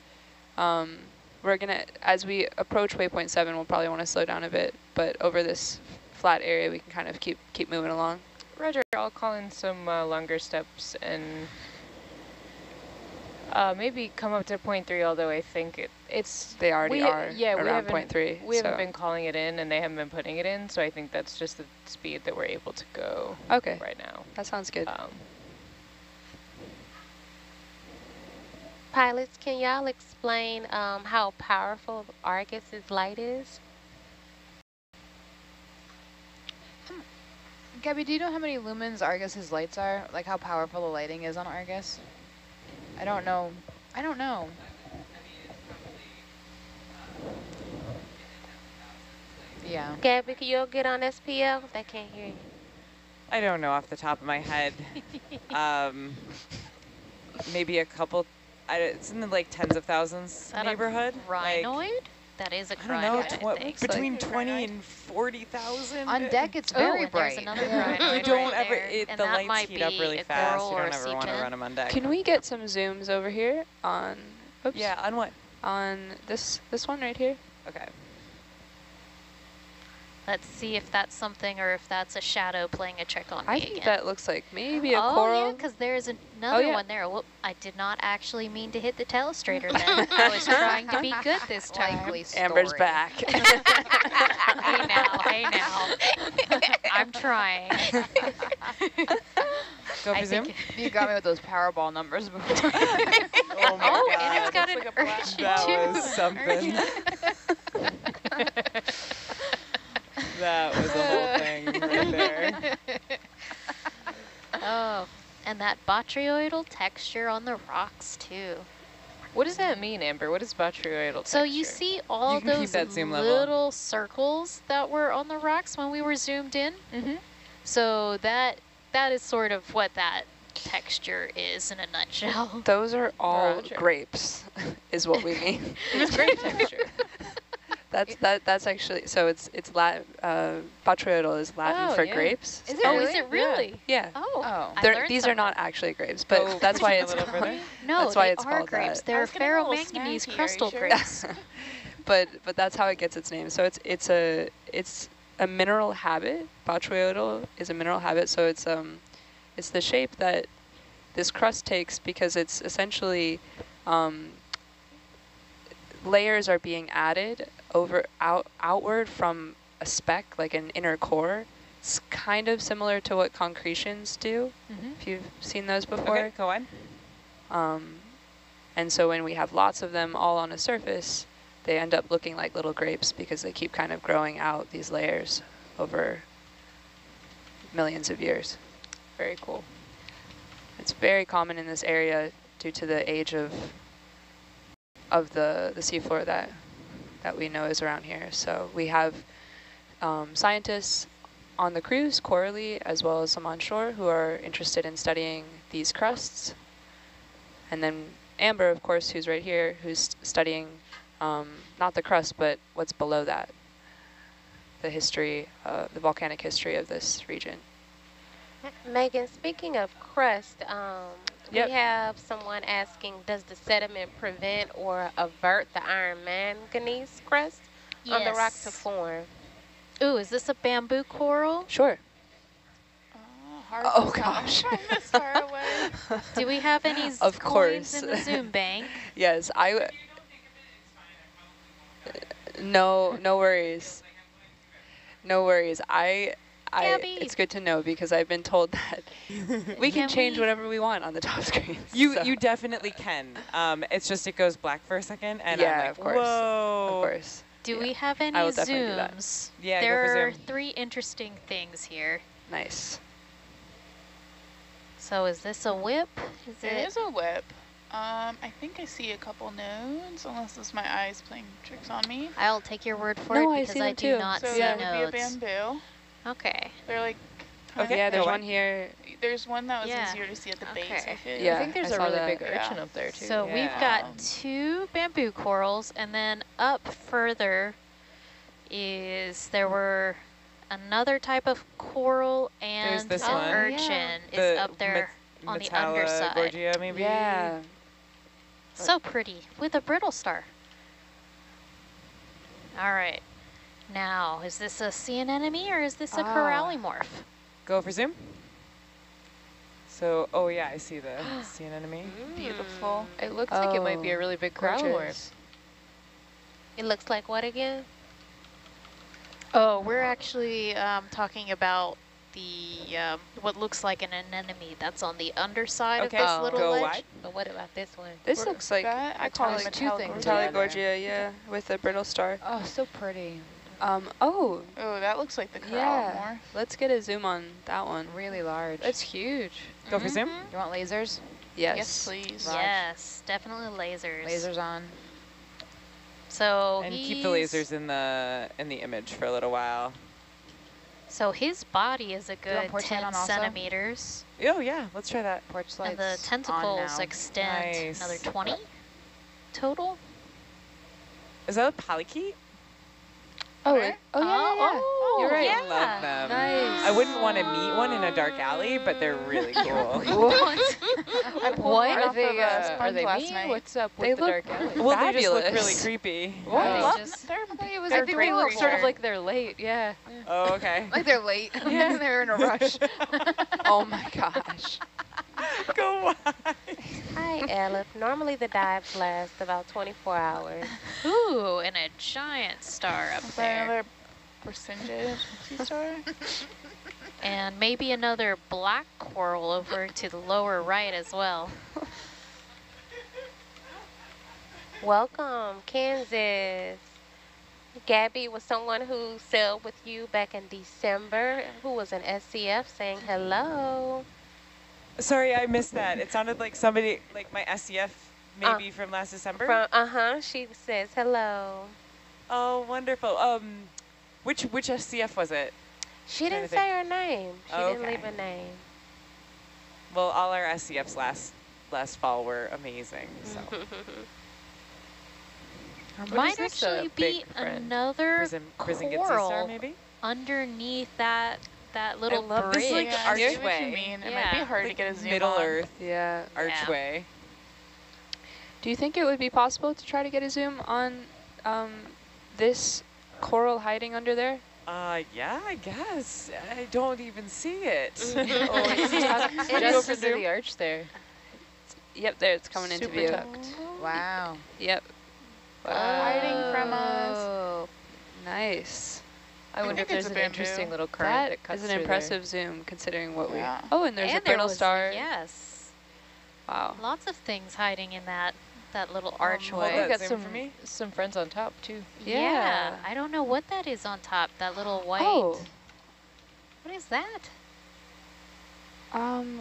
[SPEAKER 10] um, we're gonna as we approach waypoint seven, we'll probably want to slow down a bit. But over this flat area, we can kind of keep keep moving along.
[SPEAKER 13] Roger, I'll call in some uh, longer steps and uh, maybe come up to point three, although I think it, it's...
[SPEAKER 10] They already
[SPEAKER 13] we,
[SPEAKER 10] are
[SPEAKER 13] yeah, we
[SPEAKER 10] around
[SPEAKER 13] haven't-
[SPEAKER 10] point three.
[SPEAKER 13] We haven't been calling it in and they haven't been putting it in, so I think that's just the speed that we're able to go
[SPEAKER 10] Okay,
[SPEAKER 13] right now.
[SPEAKER 10] that sounds good.
[SPEAKER 13] Um,
[SPEAKER 9] Pilots, can y'all explain um, how powerful Argus's light is?
[SPEAKER 15] Gabby, do you know how many lumens Argus's lights are? Like how powerful the lighting is on Argus? I don't know. I don't know. Yeah.
[SPEAKER 9] Gabby, can you get on SPL? They can't hear you.
[SPEAKER 14] I don't know off the top of my head. um, maybe a couple. I, it's in the like tens of thousands
[SPEAKER 11] that
[SPEAKER 14] neighborhood.
[SPEAKER 11] a
[SPEAKER 14] Like,
[SPEAKER 11] crinoid? That is a
[SPEAKER 14] I don't know,
[SPEAKER 11] crinoid, I think.
[SPEAKER 14] between
[SPEAKER 12] Like
[SPEAKER 14] 20
[SPEAKER 12] crinoid.
[SPEAKER 14] and 40,000.
[SPEAKER 15] On uh, deck, it's
[SPEAKER 11] Oh,
[SPEAKER 15] very
[SPEAKER 11] and
[SPEAKER 15] bright.
[SPEAKER 11] another
[SPEAKER 15] Yeah.
[SPEAKER 14] You don't
[SPEAKER 11] right
[SPEAKER 14] ever, it, the lights
[SPEAKER 11] might
[SPEAKER 14] heat up really fast. You
[SPEAKER 11] or
[SPEAKER 14] don't ever want to run them on deck.
[SPEAKER 10] Can we get some zooms over here on? Oops.
[SPEAKER 14] Yeah, on what?
[SPEAKER 10] On this this one right here.
[SPEAKER 14] Okay.
[SPEAKER 11] Let's see if that's something or if that's a shadow playing a trick on
[SPEAKER 10] I
[SPEAKER 11] me I
[SPEAKER 10] think
[SPEAKER 11] again.
[SPEAKER 10] that looks like maybe a
[SPEAKER 11] oh,
[SPEAKER 10] coral.
[SPEAKER 11] yeah, because there's oh, another
[SPEAKER 10] yeah.
[SPEAKER 11] one there. Whoop, I did not actually mean to hit the telestrator then. I was trying to be good this time.
[SPEAKER 15] Likely
[SPEAKER 10] Amber's back.
[SPEAKER 11] hey now, hey now. I'm trying.
[SPEAKER 14] Go
[SPEAKER 11] I
[SPEAKER 14] for zoom.
[SPEAKER 11] think-
[SPEAKER 15] You got me with those Powerball numbers before.
[SPEAKER 14] Oh my
[SPEAKER 11] Oh,
[SPEAKER 14] god.
[SPEAKER 11] and it's got
[SPEAKER 12] It's
[SPEAKER 11] an
[SPEAKER 12] like a black
[SPEAKER 11] urchin
[SPEAKER 14] that
[SPEAKER 11] too.
[SPEAKER 14] was something. That was the whole thing right there.
[SPEAKER 11] Oh, and that botryoidal texture on the rocks too.
[SPEAKER 13] what does that mean, Amber? What is botryoidal texture?
[SPEAKER 11] So you see all
[SPEAKER 14] You can keep
[SPEAKER 11] those
[SPEAKER 14] that zoom level.
[SPEAKER 11] little circles that were on the rocks when we were zoomed in?
[SPEAKER 13] Mm-hmm.
[SPEAKER 11] So that that is sort of what that texture is in a nutshell.
[SPEAKER 10] Those are all
[SPEAKER 13] Roger.
[SPEAKER 10] grapes, is what we mean.
[SPEAKER 13] It's great texture.
[SPEAKER 10] That's that. That's actually so. It's it's Latin. Uh, is Latin
[SPEAKER 13] Oh,
[SPEAKER 10] for
[SPEAKER 13] yeah.
[SPEAKER 10] grapes.
[SPEAKER 15] Is it
[SPEAKER 11] oh,
[SPEAKER 15] really?
[SPEAKER 11] is it really?
[SPEAKER 10] Yeah.
[SPEAKER 11] Oh,
[SPEAKER 15] Oh.
[SPEAKER 11] I
[SPEAKER 10] They're, these are not actually grapes, but
[SPEAKER 14] Go
[SPEAKER 10] that's why it's called.
[SPEAKER 11] No,
[SPEAKER 10] that's why it's
[SPEAKER 11] are
[SPEAKER 10] called
[SPEAKER 11] grapes.
[SPEAKER 10] that.
[SPEAKER 11] They're
[SPEAKER 12] was getting a little
[SPEAKER 11] ferromanganese
[SPEAKER 12] snacky. Are you
[SPEAKER 11] crystal
[SPEAKER 12] sure?
[SPEAKER 11] grapes.
[SPEAKER 10] but but that's how it gets its name. So it's it's a it's a mineral habit. Botryoidal is a mineral habit. So it's um it's the shape that this crust takes because it's essentially um, layers are being added over out outward from a speck like an inner core. It's kind of similar to what concretions do.
[SPEAKER 11] Mhm.
[SPEAKER 10] If you've seen those before.
[SPEAKER 14] Okay, go on.
[SPEAKER 10] Um, and so when we have lots of them all on a surface, they end up looking like little grapes because they keep kind of growing out these layers over millions of years.
[SPEAKER 13] Very cool.
[SPEAKER 10] It's very common in this area due to the age of of the, the seafloor that that we know is around here. So we have um, scientists on the cruise, Coralie, as well as some on shore who are interested in studying these crusts. And then Amber, of course, who's right here, who's studying um, not the crust, but what's below that, the history, uh, the volcanic history of this region.
[SPEAKER 9] Megan, speaking of crust, um,
[SPEAKER 10] Yep.
[SPEAKER 9] we have someone asking, does the sediment prevent or avert the iron manganese crust on the rock to form?
[SPEAKER 11] Ooh, is this a bamboo coral?
[SPEAKER 10] Sure.
[SPEAKER 12] Oh,
[SPEAKER 10] Oh, gosh.
[SPEAKER 12] from this far away.
[SPEAKER 11] Do we have any
[SPEAKER 10] Of
[SPEAKER 11] coins
[SPEAKER 10] course.
[SPEAKER 11] in the Zoom bank?
[SPEAKER 10] Yes, I. w- No, no worries. No worries. I I, it's good to know because I've been told that we can
[SPEAKER 11] Can
[SPEAKER 10] change
[SPEAKER 11] we-
[SPEAKER 10] whatever we want on the top screen.
[SPEAKER 14] You
[SPEAKER 10] so-
[SPEAKER 14] you definitely can. Um, it's just it goes black for a second, and
[SPEAKER 10] yeah,
[SPEAKER 14] I'm like,
[SPEAKER 10] of course,
[SPEAKER 14] whoa.
[SPEAKER 10] of course.
[SPEAKER 11] Do we have any
[SPEAKER 10] I will definitely do that.
[SPEAKER 11] zooms?
[SPEAKER 14] Yeah, go
[SPEAKER 11] there
[SPEAKER 14] for
[SPEAKER 11] are
[SPEAKER 14] zoom.
[SPEAKER 11] three interesting things here.
[SPEAKER 10] Nice.
[SPEAKER 11] So is this a whip? Is
[SPEAKER 12] It
[SPEAKER 11] it?
[SPEAKER 12] is a whip. Um, I think I see a couple nodes, unless it's my eyes playing tricks on me.
[SPEAKER 11] I'll take your word for
[SPEAKER 10] No,
[SPEAKER 11] it
[SPEAKER 10] I
[SPEAKER 11] because
[SPEAKER 10] see
[SPEAKER 11] I
[SPEAKER 10] them
[SPEAKER 11] do
[SPEAKER 10] too.
[SPEAKER 11] not
[SPEAKER 12] So
[SPEAKER 11] see
[SPEAKER 12] that
[SPEAKER 11] nodes.
[SPEAKER 12] would be a bamboo.
[SPEAKER 11] Okay.
[SPEAKER 12] They're like.
[SPEAKER 14] Oh, okay,
[SPEAKER 10] yeah, there's
[SPEAKER 14] go
[SPEAKER 10] one here.
[SPEAKER 12] There's one that was
[SPEAKER 11] Yeah.
[SPEAKER 12] easier to see at the base.
[SPEAKER 11] Okay.
[SPEAKER 12] I feel.
[SPEAKER 10] Yeah,
[SPEAKER 15] I think there's
[SPEAKER 10] I
[SPEAKER 15] a really
[SPEAKER 10] that.
[SPEAKER 15] big
[SPEAKER 12] Yeah.
[SPEAKER 15] urchin up there too.
[SPEAKER 11] So we've got two bamboo corals, and then up further is there were another type of coral and
[SPEAKER 14] this
[SPEAKER 11] an
[SPEAKER 14] one.
[SPEAKER 11] urchin is
[SPEAKER 14] The
[SPEAKER 11] up there
[SPEAKER 14] Met-
[SPEAKER 11] on the underside.
[SPEAKER 14] Gorgia, maybe.
[SPEAKER 10] Yeah.
[SPEAKER 11] So pretty with a brittle star. All right. Now, is this a sea anemone or is this a
[SPEAKER 10] Ah.
[SPEAKER 11] corallimorph?
[SPEAKER 14] Go for zoom. So, oh yeah, I see the sea anemone.
[SPEAKER 12] Beautiful.
[SPEAKER 15] It looks like it might be a
[SPEAKER 10] Oh,
[SPEAKER 15] really big corallimorph.
[SPEAKER 9] It looks like what again?
[SPEAKER 11] Oh, we're actually um, talking about the um, what looks like an anemone that's on the underside
[SPEAKER 14] Okay,
[SPEAKER 11] of this
[SPEAKER 9] Oh.
[SPEAKER 11] little
[SPEAKER 14] go
[SPEAKER 11] ledge.
[SPEAKER 14] wide.
[SPEAKER 9] But what about this one?
[SPEAKER 10] This
[SPEAKER 12] What
[SPEAKER 10] looks like
[SPEAKER 12] that? I call it
[SPEAKER 15] There's two things
[SPEAKER 12] Metallogorgia.
[SPEAKER 10] Metallogorgia, yeah, with a brittle star.
[SPEAKER 15] Oh, so pretty.
[SPEAKER 10] Um, oh,
[SPEAKER 12] Oh, that looks like the corral
[SPEAKER 10] yeah.
[SPEAKER 12] more.
[SPEAKER 10] Let's get a zoom on that one.
[SPEAKER 15] Really large.
[SPEAKER 10] That's huge.
[SPEAKER 14] Go for zoom.
[SPEAKER 11] Mhm.
[SPEAKER 15] You want lasers?
[SPEAKER 10] Yes.
[SPEAKER 12] Yes, please.
[SPEAKER 15] Raj.
[SPEAKER 11] Yes, definitely lasers.
[SPEAKER 15] Lasers on.
[SPEAKER 11] So
[SPEAKER 14] And keep the lasers in the in the image for a little while.
[SPEAKER 11] So his body is a good 10
[SPEAKER 15] on
[SPEAKER 11] centimeters,
[SPEAKER 14] Oh yeah, let's try that.
[SPEAKER 15] Porch
[SPEAKER 11] and the tentacles extend
[SPEAKER 14] Nice.
[SPEAKER 11] another 20 total.
[SPEAKER 14] Is that a polychaete?
[SPEAKER 10] Oh,
[SPEAKER 12] Where?
[SPEAKER 10] it, oh, yeah, yeah, yeah.
[SPEAKER 11] Oh,
[SPEAKER 10] You're right.
[SPEAKER 11] yeah.
[SPEAKER 14] I love them.
[SPEAKER 10] Nice.
[SPEAKER 14] I wouldn't want to meet one in a dark alley, but they're really cool.
[SPEAKER 12] I pulled
[SPEAKER 15] What are
[SPEAKER 12] off
[SPEAKER 15] they?
[SPEAKER 12] of
[SPEAKER 15] Uh, are they
[SPEAKER 12] last
[SPEAKER 15] mean?
[SPEAKER 12] night.
[SPEAKER 15] What's up with
[SPEAKER 10] They
[SPEAKER 15] the dark alley?
[SPEAKER 14] well, they just look really creepy.
[SPEAKER 15] What?
[SPEAKER 12] I
[SPEAKER 11] They just,
[SPEAKER 12] they're,
[SPEAKER 15] I think it was
[SPEAKER 12] they're
[SPEAKER 15] I think they look sort of like they're late. Yeah.
[SPEAKER 14] Oh, okay.
[SPEAKER 15] Like they're late. Yeah, they're in a rush.
[SPEAKER 10] Oh my gosh.
[SPEAKER 14] Go wide.
[SPEAKER 9] Hi, Aleph. Normally the dives last about 24 hours.
[SPEAKER 11] Ooh, and a giant star up
[SPEAKER 12] Is that
[SPEAKER 11] there.
[SPEAKER 12] another percentage sea star?
[SPEAKER 11] And maybe another black coral over to the lower right as well.
[SPEAKER 9] Welcome, Kansas. Gabby was someone who sailed with you back in December, who was an SCF saying hello.
[SPEAKER 14] Sorry, I missed that. It sounded like somebody, like my SCF, maybe from last December.
[SPEAKER 9] From uh-huh, she says hello.
[SPEAKER 14] oh, wonderful. Um, which which SCF was it?
[SPEAKER 9] She
[SPEAKER 14] Trying to
[SPEAKER 9] didn't
[SPEAKER 14] think.
[SPEAKER 9] say her name. She didn't
[SPEAKER 14] Okay.
[SPEAKER 9] leave a name.
[SPEAKER 14] Well, all our SCFs last last fall were amazing. So
[SPEAKER 11] There
[SPEAKER 15] What
[SPEAKER 11] might
[SPEAKER 15] is this, a
[SPEAKER 11] actually be another
[SPEAKER 14] prison prison Gitsi star
[SPEAKER 11] coral
[SPEAKER 14] maybe.
[SPEAKER 11] underneath that that little
[SPEAKER 14] love
[SPEAKER 11] bridge.
[SPEAKER 14] this, like,
[SPEAKER 12] yeah, I what
[SPEAKER 14] archway.
[SPEAKER 12] you mean. It might be hard
[SPEAKER 14] Like
[SPEAKER 12] to get a zoom
[SPEAKER 14] Middle
[SPEAKER 12] on.
[SPEAKER 14] Earth
[SPEAKER 10] Yeah.
[SPEAKER 14] archway.
[SPEAKER 10] Do you think it would be possible to try to get a zoom on um, this coral hiding under there?
[SPEAKER 14] Uh, yeah, I guess. I don't even see it.
[SPEAKER 10] Oh, it's tucked. Just
[SPEAKER 15] is under the arch there.
[SPEAKER 10] Yep, there it's coming into
[SPEAKER 15] Super
[SPEAKER 10] view.
[SPEAKER 15] tucked. Wow.
[SPEAKER 10] Yep.
[SPEAKER 12] Hiding from us.
[SPEAKER 15] Oh.
[SPEAKER 10] Nice.
[SPEAKER 15] I wonder if there's an
[SPEAKER 12] bamboo.
[SPEAKER 15] interesting little current
[SPEAKER 10] That
[SPEAKER 15] that, cuts
[SPEAKER 10] is an
[SPEAKER 15] through there.
[SPEAKER 10] impressive zoom considering what
[SPEAKER 12] Yeah.
[SPEAKER 10] we. Oh, and there's
[SPEAKER 11] and
[SPEAKER 10] a brittle
[SPEAKER 11] was,
[SPEAKER 10] star.
[SPEAKER 11] Yes.
[SPEAKER 10] Wow.
[SPEAKER 11] Lots of things hiding in that that little archway.
[SPEAKER 14] that
[SPEAKER 15] We've got some
[SPEAKER 14] for me.
[SPEAKER 15] some friends on top too.
[SPEAKER 11] yeah. I don't know what that is on top. That little white.
[SPEAKER 10] Oh.
[SPEAKER 11] What is that?
[SPEAKER 10] Um,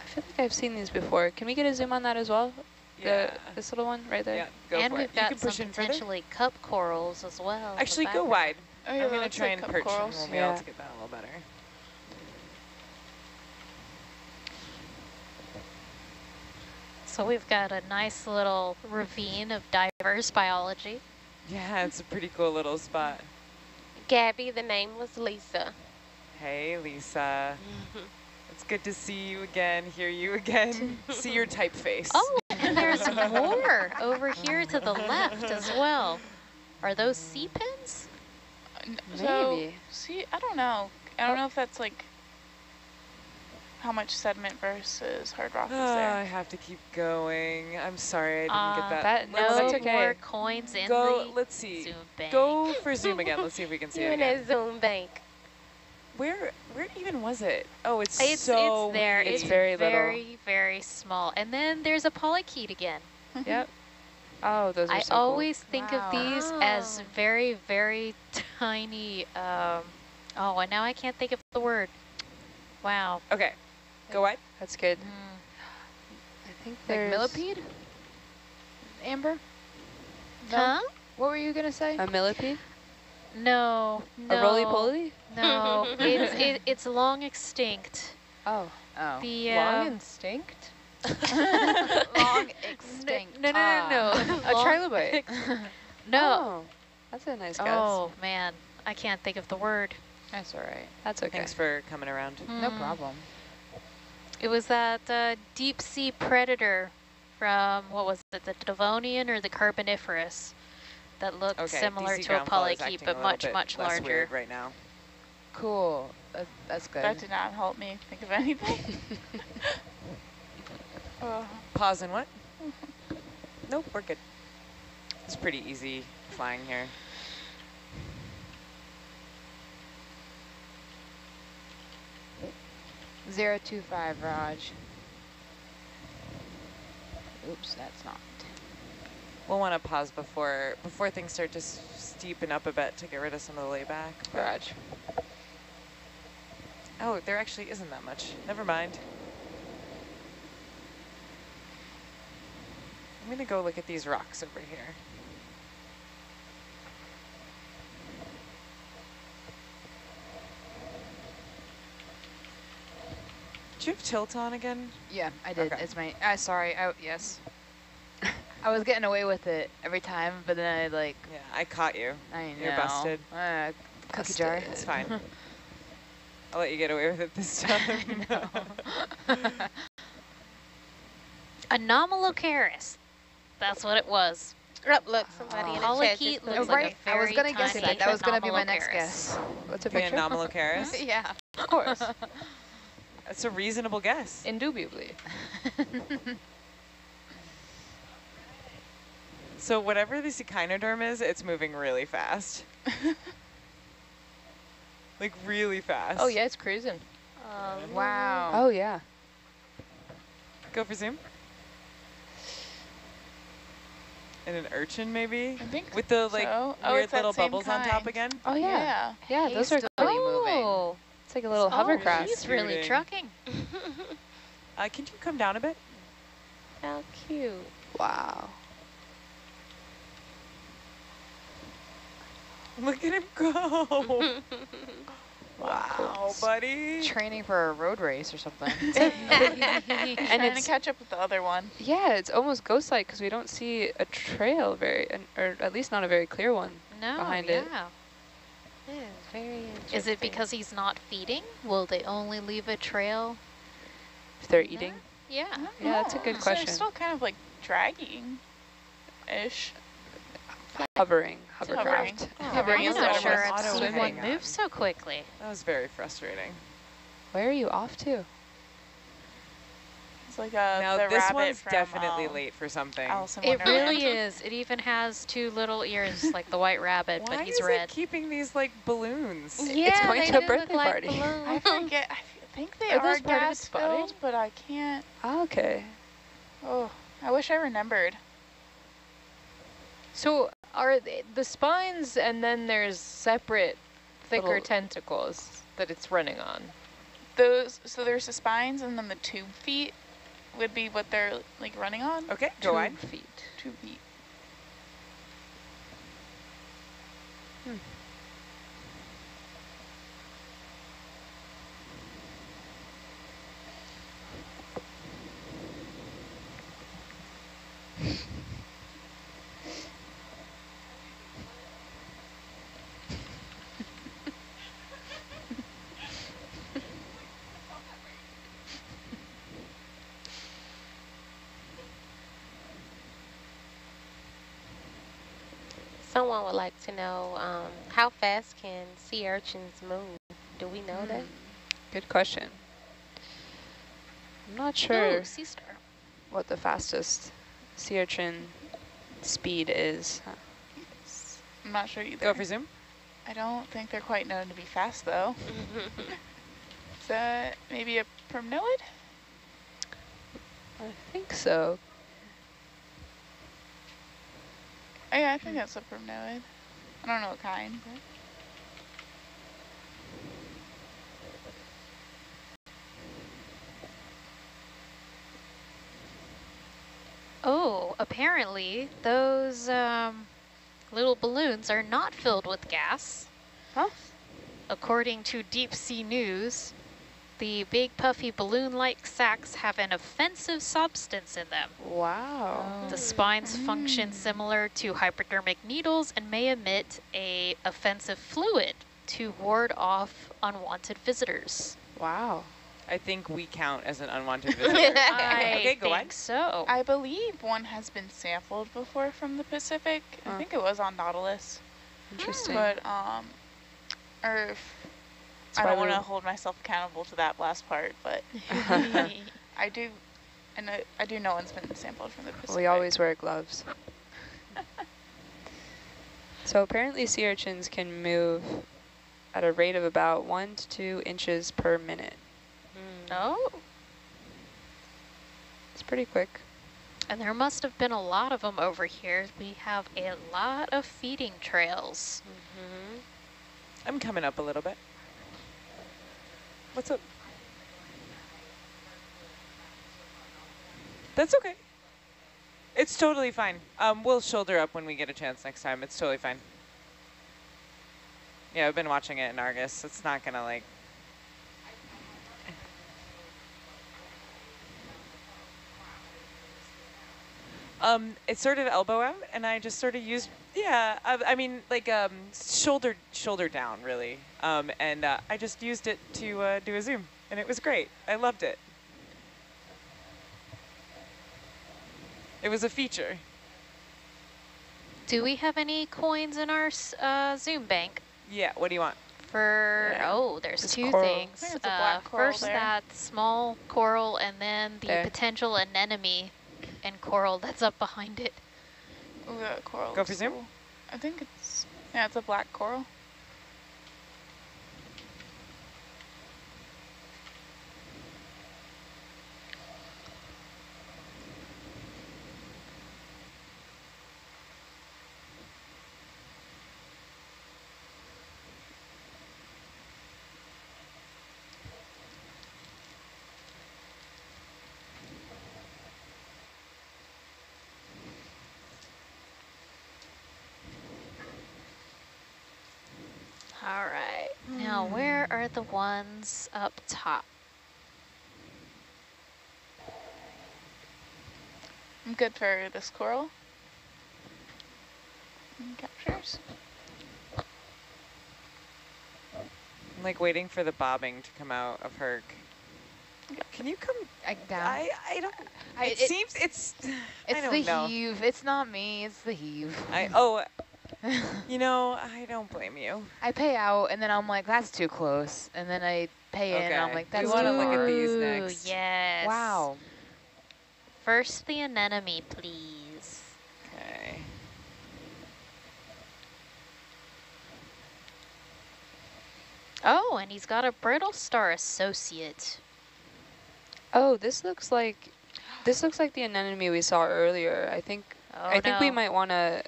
[SPEAKER 10] I feel like I've seen these before. Can we get a zoom on that as well?
[SPEAKER 14] Yeah.
[SPEAKER 10] The, this little one right there.
[SPEAKER 14] Yeah, go
[SPEAKER 11] and
[SPEAKER 14] for
[SPEAKER 11] we've
[SPEAKER 14] it. You
[SPEAKER 11] got
[SPEAKER 14] can
[SPEAKER 11] some
[SPEAKER 14] push in further.
[SPEAKER 11] potentially cup corals as well.
[SPEAKER 14] Actually, go
[SPEAKER 11] background.
[SPEAKER 14] wide.
[SPEAKER 12] Oh, yeah,
[SPEAKER 14] I'm gonna try
[SPEAKER 12] like
[SPEAKER 14] and
[SPEAKER 12] cup
[SPEAKER 14] perch, and
[SPEAKER 12] corals.
[SPEAKER 14] we'll be
[SPEAKER 10] Yeah.
[SPEAKER 14] able to get that a little better.
[SPEAKER 11] So we've got a nice little ravine of diverse biology.
[SPEAKER 14] Yeah, it's a pretty cool little spot.
[SPEAKER 9] Gabby, the name was Lisa.
[SPEAKER 14] Hey, Lisa. Mm-hmm. It's good to see you again, hear you again, see your typeface.
[SPEAKER 11] Oh, and there's more over here to the left as well. Are those sea pins?
[SPEAKER 12] N- So, see, I don't know. I don't know if that's like how much sediment versus hard rock is
[SPEAKER 14] there. I have to keep going. I'm sorry I didn't
[SPEAKER 11] Uh,
[SPEAKER 14] get that.
[SPEAKER 10] that- no, that's okay.
[SPEAKER 11] more coins in
[SPEAKER 14] Go,
[SPEAKER 11] the
[SPEAKER 14] let's see.
[SPEAKER 11] zoom bank.
[SPEAKER 14] Go for zoom again. Let's see if we can see
[SPEAKER 9] You
[SPEAKER 14] it
[SPEAKER 9] in
[SPEAKER 14] again.
[SPEAKER 9] that Zoom bank.
[SPEAKER 14] Where where even was it? Oh, it's,
[SPEAKER 11] It's,
[SPEAKER 14] so
[SPEAKER 11] it's there.
[SPEAKER 14] weird.
[SPEAKER 11] It's,
[SPEAKER 10] very little.
[SPEAKER 11] very, very small. And then there's a polychaete again.
[SPEAKER 10] Yep. Oh, those are
[SPEAKER 11] I
[SPEAKER 10] so cool.
[SPEAKER 11] always think of these as very, very tiny. Um, oh, and now I can't think of the word. Wow.
[SPEAKER 14] Okay, go what?
[SPEAKER 10] That's good.
[SPEAKER 11] Mm.
[SPEAKER 10] I think
[SPEAKER 15] Like millipede? Amber? No?
[SPEAKER 11] Huh?
[SPEAKER 15] What were you going to say?
[SPEAKER 10] a millipede,
[SPEAKER 11] No, no.
[SPEAKER 10] a roly poly.
[SPEAKER 11] No, it's, it, it's long extinct.
[SPEAKER 10] Oh,
[SPEAKER 15] Oh.
[SPEAKER 11] The
[SPEAKER 13] Long
[SPEAKER 11] uh,
[SPEAKER 13] instinct?
[SPEAKER 15] Long extinct.
[SPEAKER 11] No, no, no, no.
[SPEAKER 10] a trilobite.
[SPEAKER 11] No.
[SPEAKER 10] Oh, that's a nice guess.
[SPEAKER 11] Oh, man. I can't think of the word.
[SPEAKER 15] That's all right.
[SPEAKER 10] That's okay.
[SPEAKER 14] Thanks for coming around.
[SPEAKER 15] No
[SPEAKER 11] Hmm.
[SPEAKER 15] problem.
[SPEAKER 11] It was that uh, deep sea predator from, what was it, the Devonian or the Carboniferous that looked
[SPEAKER 14] Okay,
[SPEAKER 11] similar
[SPEAKER 14] DC
[SPEAKER 11] to a
[SPEAKER 14] groundfall is
[SPEAKER 11] polychaete,
[SPEAKER 14] acting
[SPEAKER 11] but
[SPEAKER 14] a little
[SPEAKER 11] much,
[SPEAKER 14] bit
[SPEAKER 11] much
[SPEAKER 14] less
[SPEAKER 11] larger.
[SPEAKER 14] weird right now.
[SPEAKER 15] Cool. That, that's good.
[SPEAKER 12] That did not help me think of anything. Oh.
[SPEAKER 14] Pause and what? nope, we're good. It's pretty easy flying here.
[SPEAKER 15] Zero two five, Raj. Oops, that's not.
[SPEAKER 14] We'll want to pause before before things start to s- steepen up a bit to get rid of some of the layback.
[SPEAKER 15] Raj.
[SPEAKER 14] Oh, there actually isn't that much. Never mind. I'm gonna go look at these rocks over here. Do you have tilt on again?
[SPEAKER 15] Yeah, I did.
[SPEAKER 14] Okay.
[SPEAKER 15] It's my. I uh, sorry. I, yes. I was getting away with it every time, but then I like.
[SPEAKER 14] Yeah, I caught you.
[SPEAKER 15] I know.
[SPEAKER 14] You're busted.
[SPEAKER 15] Uh, cookie jar.
[SPEAKER 14] It's fine. I'll let you get away with it this time.
[SPEAKER 11] Anomalocaris. That's what it was.
[SPEAKER 9] Look, look, somebody in the chat just
[SPEAKER 11] looks
[SPEAKER 15] Oh,
[SPEAKER 9] put
[SPEAKER 11] like
[SPEAKER 15] right.
[SPEAKER 11] a
[SPEAKER 15] I was
[SPEAKER 11] very
[SPEAKER 15] gonna guess
[SPEAKER 11] tiny
[SPEAKER 15] that. That was gonna be my next guess.
[SPEAKER 10] What's a
[SPEAKER 14] the
[SPEAKER 10] picture?
[SPEAKER 14] Anomalocaris?
[SPEAKER 15] yeah.
[SPEAKER 10] Of course.
[SPEAKER 14] That's a reasonable guess.
[SPEAKER 10] Indubitably.
[SPEAKER 14] So whatever this echinoderm is, it's moving really fast. like really fast.
[SPEAKER 13] Oh, yeah, it's cruising.
[SPEAKER 15] Um, wow.
[SPEAKER 10] Oh yeah.
[SPEAKER 14] Go for zoom. And an urchin maybe?
[SPEAKER 12] I think
[SPEAKER 14] With the like
[SPEAKER 12] so. Oh,
[SPEAKER 14] weird
[SPEAKER 12] it's that
[SPEAKER 14] little
[SPEAKER 12] same
[SPEAKER 14] bubbles on top again?
[SPEAKER 10] Oh yeah.
[SPEAKER 12] Yeah.
[SPEAKER 10] Yeah, those are
[SPEAKER 15] Hastily moving.
[SPEAKER 11] Oh,
[SPEAKER 10] It's like a little
[SPEAKER 11] oh,
[SPEAKER 10] hovercraft.
[SPEAKER 11] he's really trucking.
[SPEAKER 14] Uh, can you come down a bit?
[SPEAKER 9] How cute.
[SPEAKER 10] Wow.
[SPEAKER 14] Look at him go. wow, buddy.
[SPEAKER 15] Training for a road race or something.
[SPEAKER 10] and
[SPEAKER 12] Trying to catch up with the other one.
[SPEAKER 10] yeah, it's almost ghost-like because we don't see a trail very, an- or at least not a very clear one.
[SPEAKER 11] No,
[SPEAKER 10] Behind
[SPEAKER 11] yeah.
[SPEAKER 10] it.
[SPEAKER 9] Yeah, very interesting.
[SPEAKER 11] Is it because he's not feeding? Will they only leave a trail?
[SPEAKER 10] If they're eating.
[SPEAKER 11] Yeah.
[SPEAKER 10] Yeah, that's a good
[SPEAKER 12] So
[SPEAKER 10] question.
[SPEAKER 12] They're still kind of like dragging ish.
[SPEAKER 10] Hovering,
[SPEAKER 12] hovering.
[SPEAKER 10] hovercraft.
[SPEAKER 11] Oh,
[SPEAKER 12] Hovering
[SPEAKER 11] I
[SPEAKER 12] is
[SPEAKER 11] wasn't
[SPEAKER 12] what
[SPEAKER 11] sure
[SPEAKER 12] it
[SPEAKER 11] I've
[SPEAKER 12] was.
[SPEAKER 11] seen
[SPEAKER 14] Auto
[SPEAKER 11] one
[SPEAKER 14] hang
[SPEAKER 11] move so quickly.
[SPEAKER 14] That was very frustrating.
[SPEAKER 10] Where are you off to?
[SPEAKER 12] It's like uh,
[SPEAKER 14] now
[SPEAKER 12] the
[SPEAKER 14] this one's
[SPEAKER 12] from,
[SPEAKER 14] definitely
[SPEAKER 12] um,
[SPEAKER 14] late for something.
[SPEAKER 11] It really is. It even has two little ears like the white rabbit, but he's red.
[SPEAKER 14] Why is
[SPEAKER 11] red.
[SPEAKER 14] it keeping these like balloons?
[SPEAKER 11] Yeah,
[SPEAKER 10] it's
[SPEAKER 11] going
[SPEAKER 10] to a birthday
[SPEAKER 11] like
[SPEAKER 10] party.
[SPEAKER 12] I forget. I f- think they
[SPEAKER 10] Are
[SPEAKER 12] are,
[SPEAKER 10] those part
[SPEAKER 12] gas filled, but I can't.
[SPEAKER 10] Ah, okay.
[SPEAKER 12] Oh, I wish I remembered.
[SPEAKER 13] So are they, the spines and then there's separate thicker
[SPEAKER 10] Little-
[SPEAKER 13] tentacles that it's running on?
[SPEAKER 12] Those. So there's the spines, and then the tube feet would be what they're like running on.
[SPEAKER 14] Okay, go on.
[SPEAKER 10] Tube feet.
[SPEAKER 12] Tube feet.
[SPEAKER 9] Someone would like to know um, how fast can sea urchins move? Do we know that?
[SPEAKER 10] Good question. I'm not sure
[SPEAKER 11] Ooh, sea star.
[SPEAKER 10] what the fastest sea urchin speed is.
[SPEAKER 12] I'm not sure either.
[SPEAKER 14] Go for zoom.
[SPEAKER 12] I don't think they're quite known to be fast though. Is that maybe a primnoid?
[SPEAKER 10] I think so.
[SPEAKER 12] Oh, yeah, I think that's a primnoid. I don't know what kind. But.
[SPEAKER 11] Oh, apparently those um, little balloons are not filled with gas.
[SPEAKER 10] Huh?
[SPEAKER 11] According to Deep Sea News, the big puffy balloon-like sacs have an offensive substance in them.
[SPEAKER 10] Wow.
[SPEAKER 11] The spines function similar to hypodermic needles and may emit a offensive fluid to ward off unwanted visitors.
[SPEAKER 10] Wow.
[SPEAKER 14] I think we count as an unwanted visitor.
[SPEAKER 11] I
[SPEAKER 14] okay, go on.
[SPEAKER 11] think so.
[SPEAKER 12] I believe one has been sampled before from the Pacific. I think it was on Nautilus.
[SPEAKER 10] Interesting.
[SPEAKER 12] But, um, or if,
[SPEAKER 10] It's
[SPEAKER 12] I don't want to hold myself accountable to that last part, but I do, I know, I do know one's been sampled from the Pacific.
[SPEAKER 10] We always wear gloves. so apparently sea urchins can move at a rate of about one to two inches per minute. Hmm.
[SPEAKER 11] Oh,
[SPEAKER 10] It's pretty quick.
[SPEAKER 11] and there must have been a lot of them over here. We have a lot of feeding trails. Mm-hmm.
[SPEAKER 14] I'm coming up a little bit. What's up? That's okay. It's totally fine. Um, we'll shoulder up when we get a chance next time. It's totally fine. Yeah, I've been watching it in Argus. It's not gonna like. Um, it's sort of elbow out, and I just sort of used, yeah, I, I mean, like um, shoulder shoulder down, really. Um, and uh, I just used it to uh, do a zoom, and it was great. I loved it. It was a feature.
[SPEAKER 11] Do we have any coins in our uh, Zoom bank?
[SPEAKER 14] Yeah, what do you want?
[SPEAKER 11] For,
[SPEAKER 14] Yeah.
[SPEAKER 11] oh, there's
[SPEAKER 14] There's
[SPEAKER 11] two
[SPEAKER 14] coral.
[SPEAKER 11] things.
[SPEAKER 12] I think it's a
[SPEAKER 11] Uh, first,
[SPEAKER 12] there.
[SPEAKER 11] that small coral, and then the
[SPEAKER 10] There.
[SPEAKER 11] potential anemone and coral that's up behind it.
[SPEAKER 12] Ooh, that coral.
[SPEAKER 14] Go
[SPEAKER 12] looks
[SPEAKER 14] for zoom.
[SPEAKER 12] cool. I think it's, yeah, it's a black coral.
[SPEAKER 11] All right. Now, where are the ones up top?
[SPEAKER 12] I'm good for this coral. And captures.
[SPEAKER 14] I'm like waiting for the bobbing to come out of her. Can you come
[SPEAKER 15] I, down.
[SPEAKER 14] I, I don't.
[SPEAKER 15] I-
[SPEAKER 14] it,
[SPEAKER 15] it-
[SPEAKER 14] seems it's. I
[SPEAKER 15] it's
[SPEAKER 14] don't
[SPEAKER 15] the
[SPEAKER 14] know.
[SPEAKER 15] heave. It's not me. It's the heave.
[SPEAKER 14] I oh, you know I don't blame you.
[SPEAKER 15] I pay out, and then I'm like, that's too close. And then I pay in, and I'm
[SPEAKER 14] Okay.
[SPEAKER 15] like,
[SPEAKER 14] We
[SPEAKER 15] that's
[SPEAKER 14] wanna
[SPEAKER 15] too
[SPEAKER 14] look at these next.
[SPEAKER 11] yes.
[SPEAKER 15] Wow.
[SPEAKER 11] First, the anemone, please.
[SPEAKER 14] Okay.
[SPEAKER 11] Oh, and he's got a brittle star associate.
[SPEAKER 10] Oh, this looks like this looks like the anemone we saw earlier. I think
[SPEAKER 11] Oh,
[SPEAKER 10] I think we might want to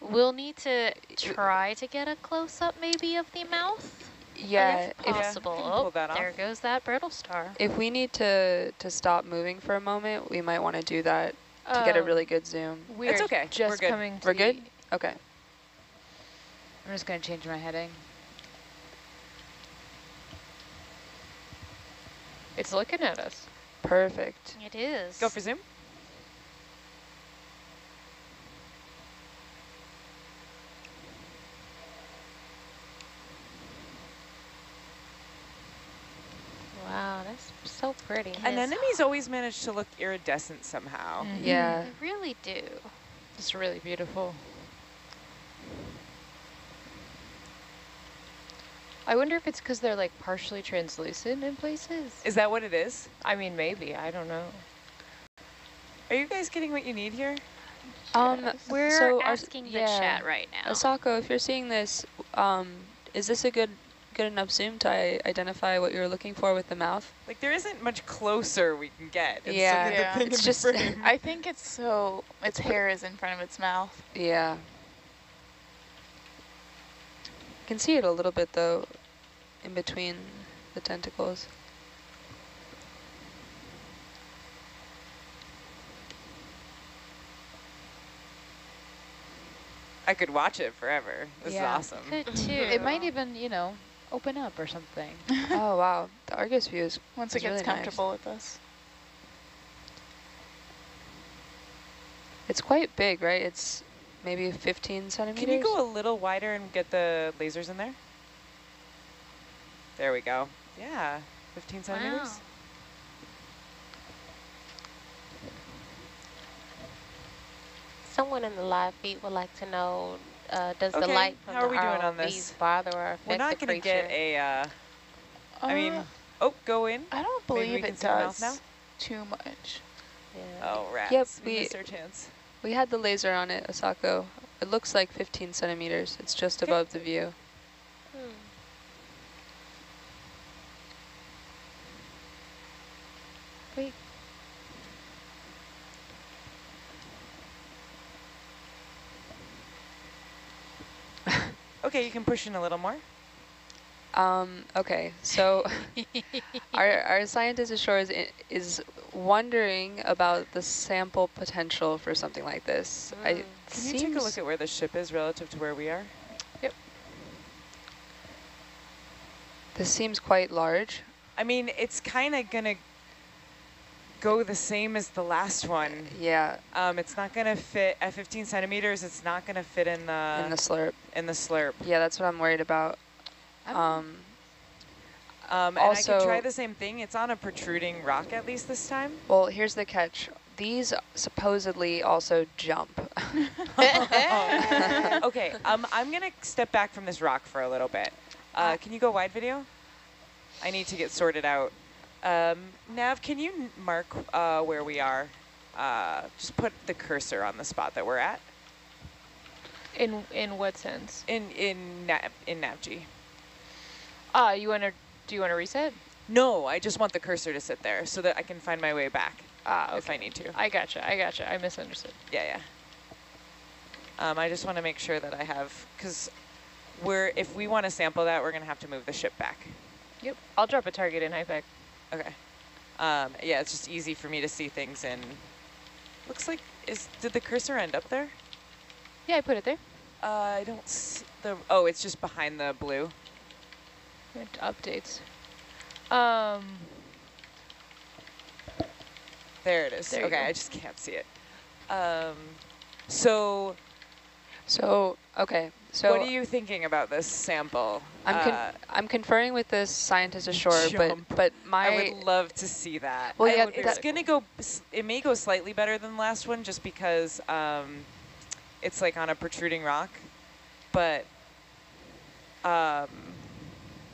[SPEAKER 11] We'll need to try to get a close-up maybe of the mouth.
[SPEAKER 10] yeah,
[SPEAKER 11] if
[SPEAKER 10] if,
[SPEAKER 11] possible.
[SPEAKER 14] can pull
[SPEAKER 11] oh, there goes that brittle star.
[SPEAKER 10] if we need to to stop moving for a moment, we might want to do that to get a
[SPEAKER 15] Oh,
[SPEAKER 10] really good zoom.
[SPEAKER 15] We're
[SPEAKER 14] It's okay.
[SPEAKER 15] Just
[SPEAKER 14] We're good.
[SPEAKER 15] coming. To
[SPEAKER 10] We're good? Okay.
[SPEAKER 15] I'm just gonna change my heading.
[SPEAKER 13] It's looking at us.
[SPEAKER 10] Perfect.
[SPEAKER 11] It is.
[SPEAKER 14] Go for zoom.
[SPEAKER 11] Wow, that's so pretty.
[SPEAKER 14] Anemones always manage to look iridescent somehow.
[SPEAKER 15] Mm-hmm.
[SPEAKER 10] Yeah.
[SPEAKER 11] They really do.
[SPEAKER 13] It's really beautiful. I wonder if it's because they're like partially translucent in places.
[SPEAKER 14] Is that what it is?
[SPEAKER 13] I mean, maybe. I don't know.
[SPEAKER 14] Are you guys getting what you need here?
[SPEAKER 10] Um,
[SPEAKER 11] We're
[SPEAKER 10] so our-
[SPEAKER 11] asking the
[SPEAKER 10] yeah.
[SPEAKER 11] chat right now.
[SPEAKER 10] Asako, if you're seeing this, um, is this a good good enough zoom to I identify what you're looking for with the mouth?
[SPEAKER 14] Like there isn't much closer we can get. It's
[SPEAKER 10] Yeah.
[SPEAKER 14] sort of the
[SPEAKER 12] Yeah,
[SPEAKER 14] thing
[SPEAKER 12] it's
[SPEAKER 14] in the
[SPEAKER 12] just. I think it's so, its hair is in front of its mouth.
[SPEAKER 10] Yeah. You can see it a little bit though, in between the tentacles.
[SPEAKER 14] I could watch it forever. This
[SPEAKER 15] Yeah.
[SPEAKER 14] is awesome.
[SPEAKER 11] Could too.
[SPEAKER 15] It might even, you know, open up or something.
[SPEAKER 10] oh wow, the Argus view is
[SPEAKER 12] Once
[SPEAKER 10] is
[SPEAKER 12] it gets
[SPEAKER 10] really nice.
[SPEAKER 12] comfortable with us.
[SPEAKER 10] It's quite big, right? It's maybe 15 centimeters.
[SPEAKER 14] Can you go a little wider and get the lasers in there? There we go. Yeah, 15 centimeters.
[SPEAKER 11] Wow.
[SPEAKER 9] Someone in the live feed would like to know, uh, does the
[SPEAKER 14] Okay,
[SPEAKER 9] light from
[SPEAKER 14] how are
[SPEAKER 9] the
[SPEAKER 14] we doing on this?
[SPEAKER 9] bother or affect
[SPEAKER 14] We're not
[SPEAKER 9] the
[SPEAKER 14] going to
[SPEAKER 9] creature?
[SPEAKER 14] get a, uh, I mean,
[SPEAKER 12] Uh,
[SPEAKER 14] oh, go in.
[SPEAKER 12] I don't believe it
[SPEAKER 14] the
[SPEAKER 12] does too much.
[SPEAKER 14] Oh, rats.
[SPEAKER 10] Yep,
[SPEAKER 14] we,
[SPEAKER 10] we-
[SPEAKER 14] missed our chance.
[SPEAKER 10] We had the laser on it, Asako. It looks like 15 centimeters. It's just
[SPEAKER 14] Okay.
[SPEAKER 10] above the view.
[SPEAKER 9] Hmm.
[SPEAKER 10] Great.
[SPEAKER 14] Okay, you can push in a little more.
[SPEAKER 10] Um, okay, so our, our scientist ashore is, is wondering about the sample potential for something like this. I,
[SPEAKER 14] Mm. Can you take a look at where the ship is relative to where we are? Yep.
[SPEAKER 10] This seems quite large.
[SPEAKER 14] I mean, it's kind of going to go the same as the last one.
[SPEAKER 10] Yeah.
[SPEAKER 14] Um, it's not going to fit at 15 centimeters. It's not going to fit in the
[SPEAKER 10] in the slurp.
[SPEAKER 14] in the slurp.
[SPEAKER 10] Yeah, that's what I'm worried about. Um,
[SPEAKER 14] Um, and I could try the same thing. It's on a protruding rock at least this time.
[SPEAKER 10] well, here's the catch. These supposedly also jump.
[SPEAKER 14] okay, um, I'm gonna step back from this rock for a little bit. Uh, can you go wide video? I need to get sorted out. Um, Nav, can you mark uh, where we are? Uh, just put the cursor on the spot that we're at.
[SPEAKER 13] In in what sense?
[SPEAKER 14] In in Nav in NavG.
[SPEAKER 13] Ah, you want to? Do you want to reset?
[SPEAKER 14] No, I just want the cursor to sit there so that I can find my way back
[SPEAKER 13] Ah,
[SPEAKER 14] if I need to.
[SPEAKER 13] I gotcha. I gotcha. I misunderstood.
[SPEAKER 14] Yeah, yeah. Um, I just want to make sure that I have, because we're if we want to sample that, we're gonna have to move the ship back.
[SPEAKER 13] Yep. I'll drop a target in HYPACK.
[SPEAKER 14] Okay. Um, yeah, it's just easy for me to see things in. Looks like is did the cursor end up there?
[SPEAKER 13] Yeah, I put it there.
[SPEAKER 14] Uh, I don't see the. Oh, it's just behind the blue.
[SPEAKER 13] Updates. Um.
[SPEAKER 14] There it is.
[SPEAKER 13] There
[SPEAKER 14] okay. I just can't see it. Um, so
[SPEAKER 10] So, okay. So
[SPEAKER 14] what are you thinking about this sample?
[SPEAKER 10] I'm con
[SPEAKER 14] Uh,
[SPEAKER 10] I'm conferring with this scientist ashore, but
[SPEAKER 14] jump.
[SPEAKER 10] but my
[SPEAKER 14] I would love to see that.
[SPEAKER 10] Well,
[SPEAKER 14] I
[SPEAKER 10] yeah,
[SPEAKER 14] it's gonna go. It may go slightly better than the last one, just because um, it's like on a protruding rock. But, um,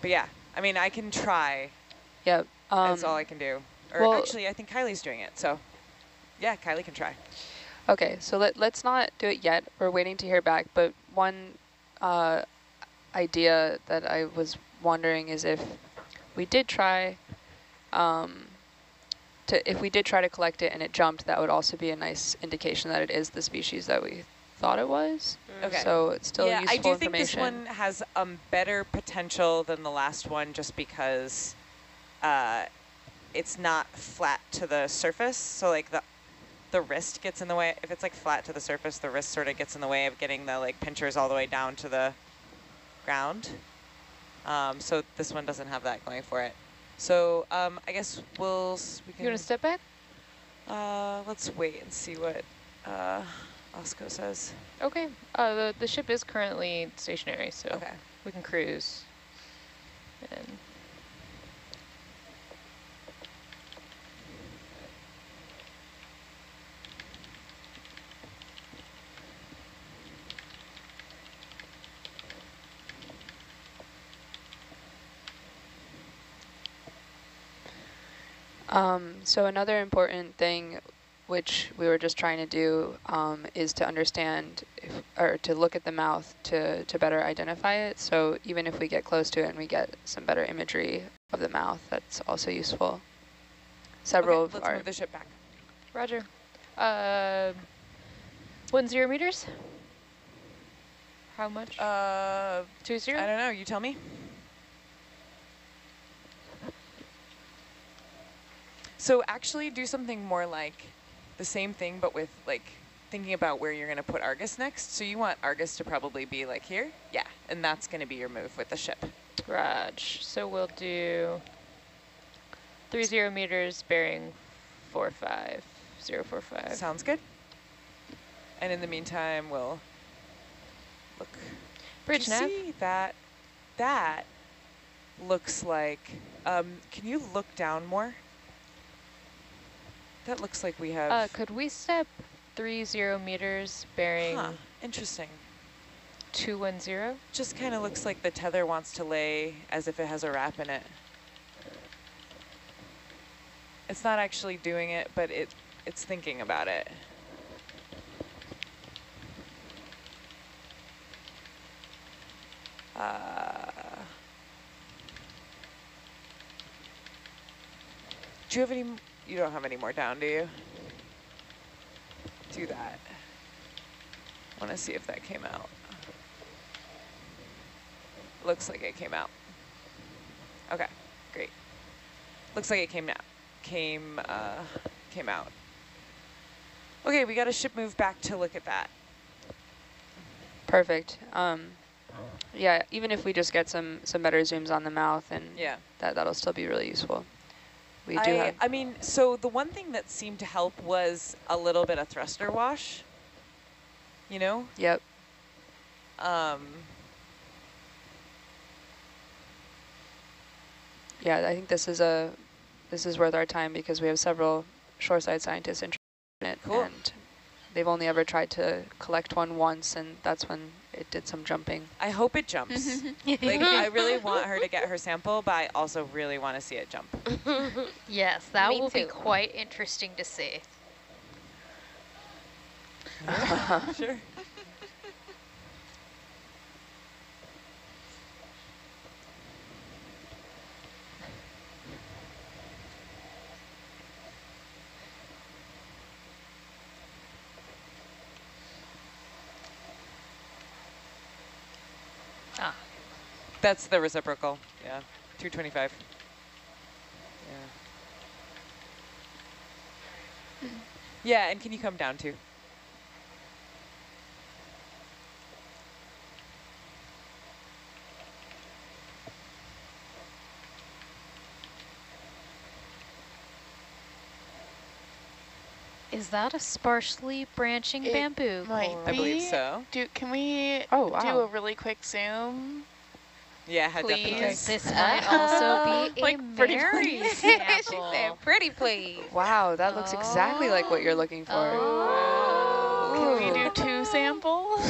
[SPEAKER 14] but yeah, I mean, I can try.
[SPEAKER 10] yeah. Um,
[SPEAKER 14] That's all I can do. Or
[SPEAKER 10] well-
[SPEAKER 14] actually, I think Kylie's doing it. So, yeah, Kylie can try.
[SPEAKER 10] Okay, so let, let's not do it yet. We're waiting to hear back. But one uh, idea that I was wondering is if we did try, um, to if we did try to collect it and it jumped, that would also be a nice indication that it is the species that we thought it was.
[SPEAKER 14] Okay.
[SPEAKER 10] So it's still
[SPEAKER 14] yeah,
[SPEAKER 10] useful
[SPEAKER 14] I do think this one has um, better potential than the last one, just because uh, it's not flat to the surface. So like the the wrist gets in the way. If it's like flat to the surface, the wrist sort of gets in the way of getting the like pinchers all the way down to the ground. Um, so this one doesn't have that going for it. So um, I guess we'll we can.
[SPEAKER 13] You want to step back?
[SPEAKER 14] Uh, let's wait and see what uh, Asako says.
[SPEAKER 13] Okay. Uh, the the ship is currently stationary, so
[SPEAKER 14] Okay.
[SPEAKER 13] we can cruise. And
[SPEAKER 10] Um, so another important thing which we were just trying to do um, is to understand if, or to look at the mouth to, to better identify it. So even if we get close to it and we get some better imagery of the mouth, that's also useful. Several
[SPEAKER 14] okay,
[SPEAKER 10] of
[SPEAKER 14] let's
[SPEAKER 10] our
[SPEAKER 14] move the ship back.
[SPEAKER 13] Roger. Uh, one zero meters. How much?
[SPEAKER 14] Uh,
[SPEAKER 13] two zero.
[SPEAKER 14] I don't know. You tell me. So actually, do something more like the same thing, but with like thinking about where you're going to put Argus next. So you want Argus to probably be like here? Yeah, and that's going to be your move with the ship.
[SPEAKER 13] Raj. So we'll do three zero meters bearing four five zero four five.
[SPEAKER 14] Sounds good. And in the meantime, we'll look.
[SPEAKER 13] Bridge nav.
[SPEAKER 14] see that? That looks like. Um, can you look down more? That looks like we have.
[SPEAKER 13] Uh, could we step three zero meters bearing
[SPEAKER 14] Huh, interesting.
[SPEAKER 13] two one zero?
[SPEAKER 14] Just kind of looks like the tether wants to lay as if it has a wrap in it. It's not actually doing it, but it it's thinking about it. Uh, do you have any, you don't have any more down, do you? Do that. Want to see if that came out. Looks like it came out. Okay, great. Looks like it came out. Came, uh, came out. Okay, we got a ship move back to look at that.
[SPEAKER 10] Perfect. Um, yeah, even if we just get some some better zooms on the mouth, and
[SPEAKER 14] Yeah.
[SPEAKER 10] that that'll still be really useful. We do
[SPEAKER 14] I,
[SPEAKER 10] have
[SPEAKER 14] I mean, so the one thing that seemed to help was a little bit of thruster wash. You know?
[SPEAKER 10] Yep.
[SPEAKER 14] Um,
[SPEAKER 10] Yeah, I think this is a this is worth our time because we have several shoreside scientists interested in it,
[SPEAKER 14] Cool.
[SPEAKER 10] and they've only ever tried to collect one once, and that's when it did some jumping.
[SPEAKER 14] I hope it jumps. like, I really want her to get her sample, but I also really want to see it jump.
[SPEAKER 11] Yes, that
[SPEAKER 9] Me
[SPEAKER 11] will be quite interesting to see.
[SPEAKER 14] sure.
[SPEAKER 11] Ah.
[SPEAKER 14] That's the reciprocal. Yeah, 225. Yeah. Yeah, and can you come down too?
[SPEAKER 11] Is that a sparsely branching
[SPEAKER 12] It
[SPEAKER 11] bamboo?
[SPEAKER 12] Might
[SPEAKER 11] coral?
[SPEAKER 14] I believe so.
[SPEAKER 12] Do can we
[SPEAKER 10] Oh,
[SPEAKER 12] do a really quick zoom?
[SPEAKER 14] Yeah,
[SPEAKER 12] Please.
[SPEAKER 14] definitely.
[SPEAKER 11] This might also be a
[SPEAKER 12] Like, pretty
[SPEAKER 11] Mary
[SPEAKER 12] please.
[SPEAKER 9] she said, pretty please.
[SPEAKER 10] Wow, that looks exactly like what you're looking for.
[SPEAKER 11] Oh.
[SPEAKER 12] Can we do two samples?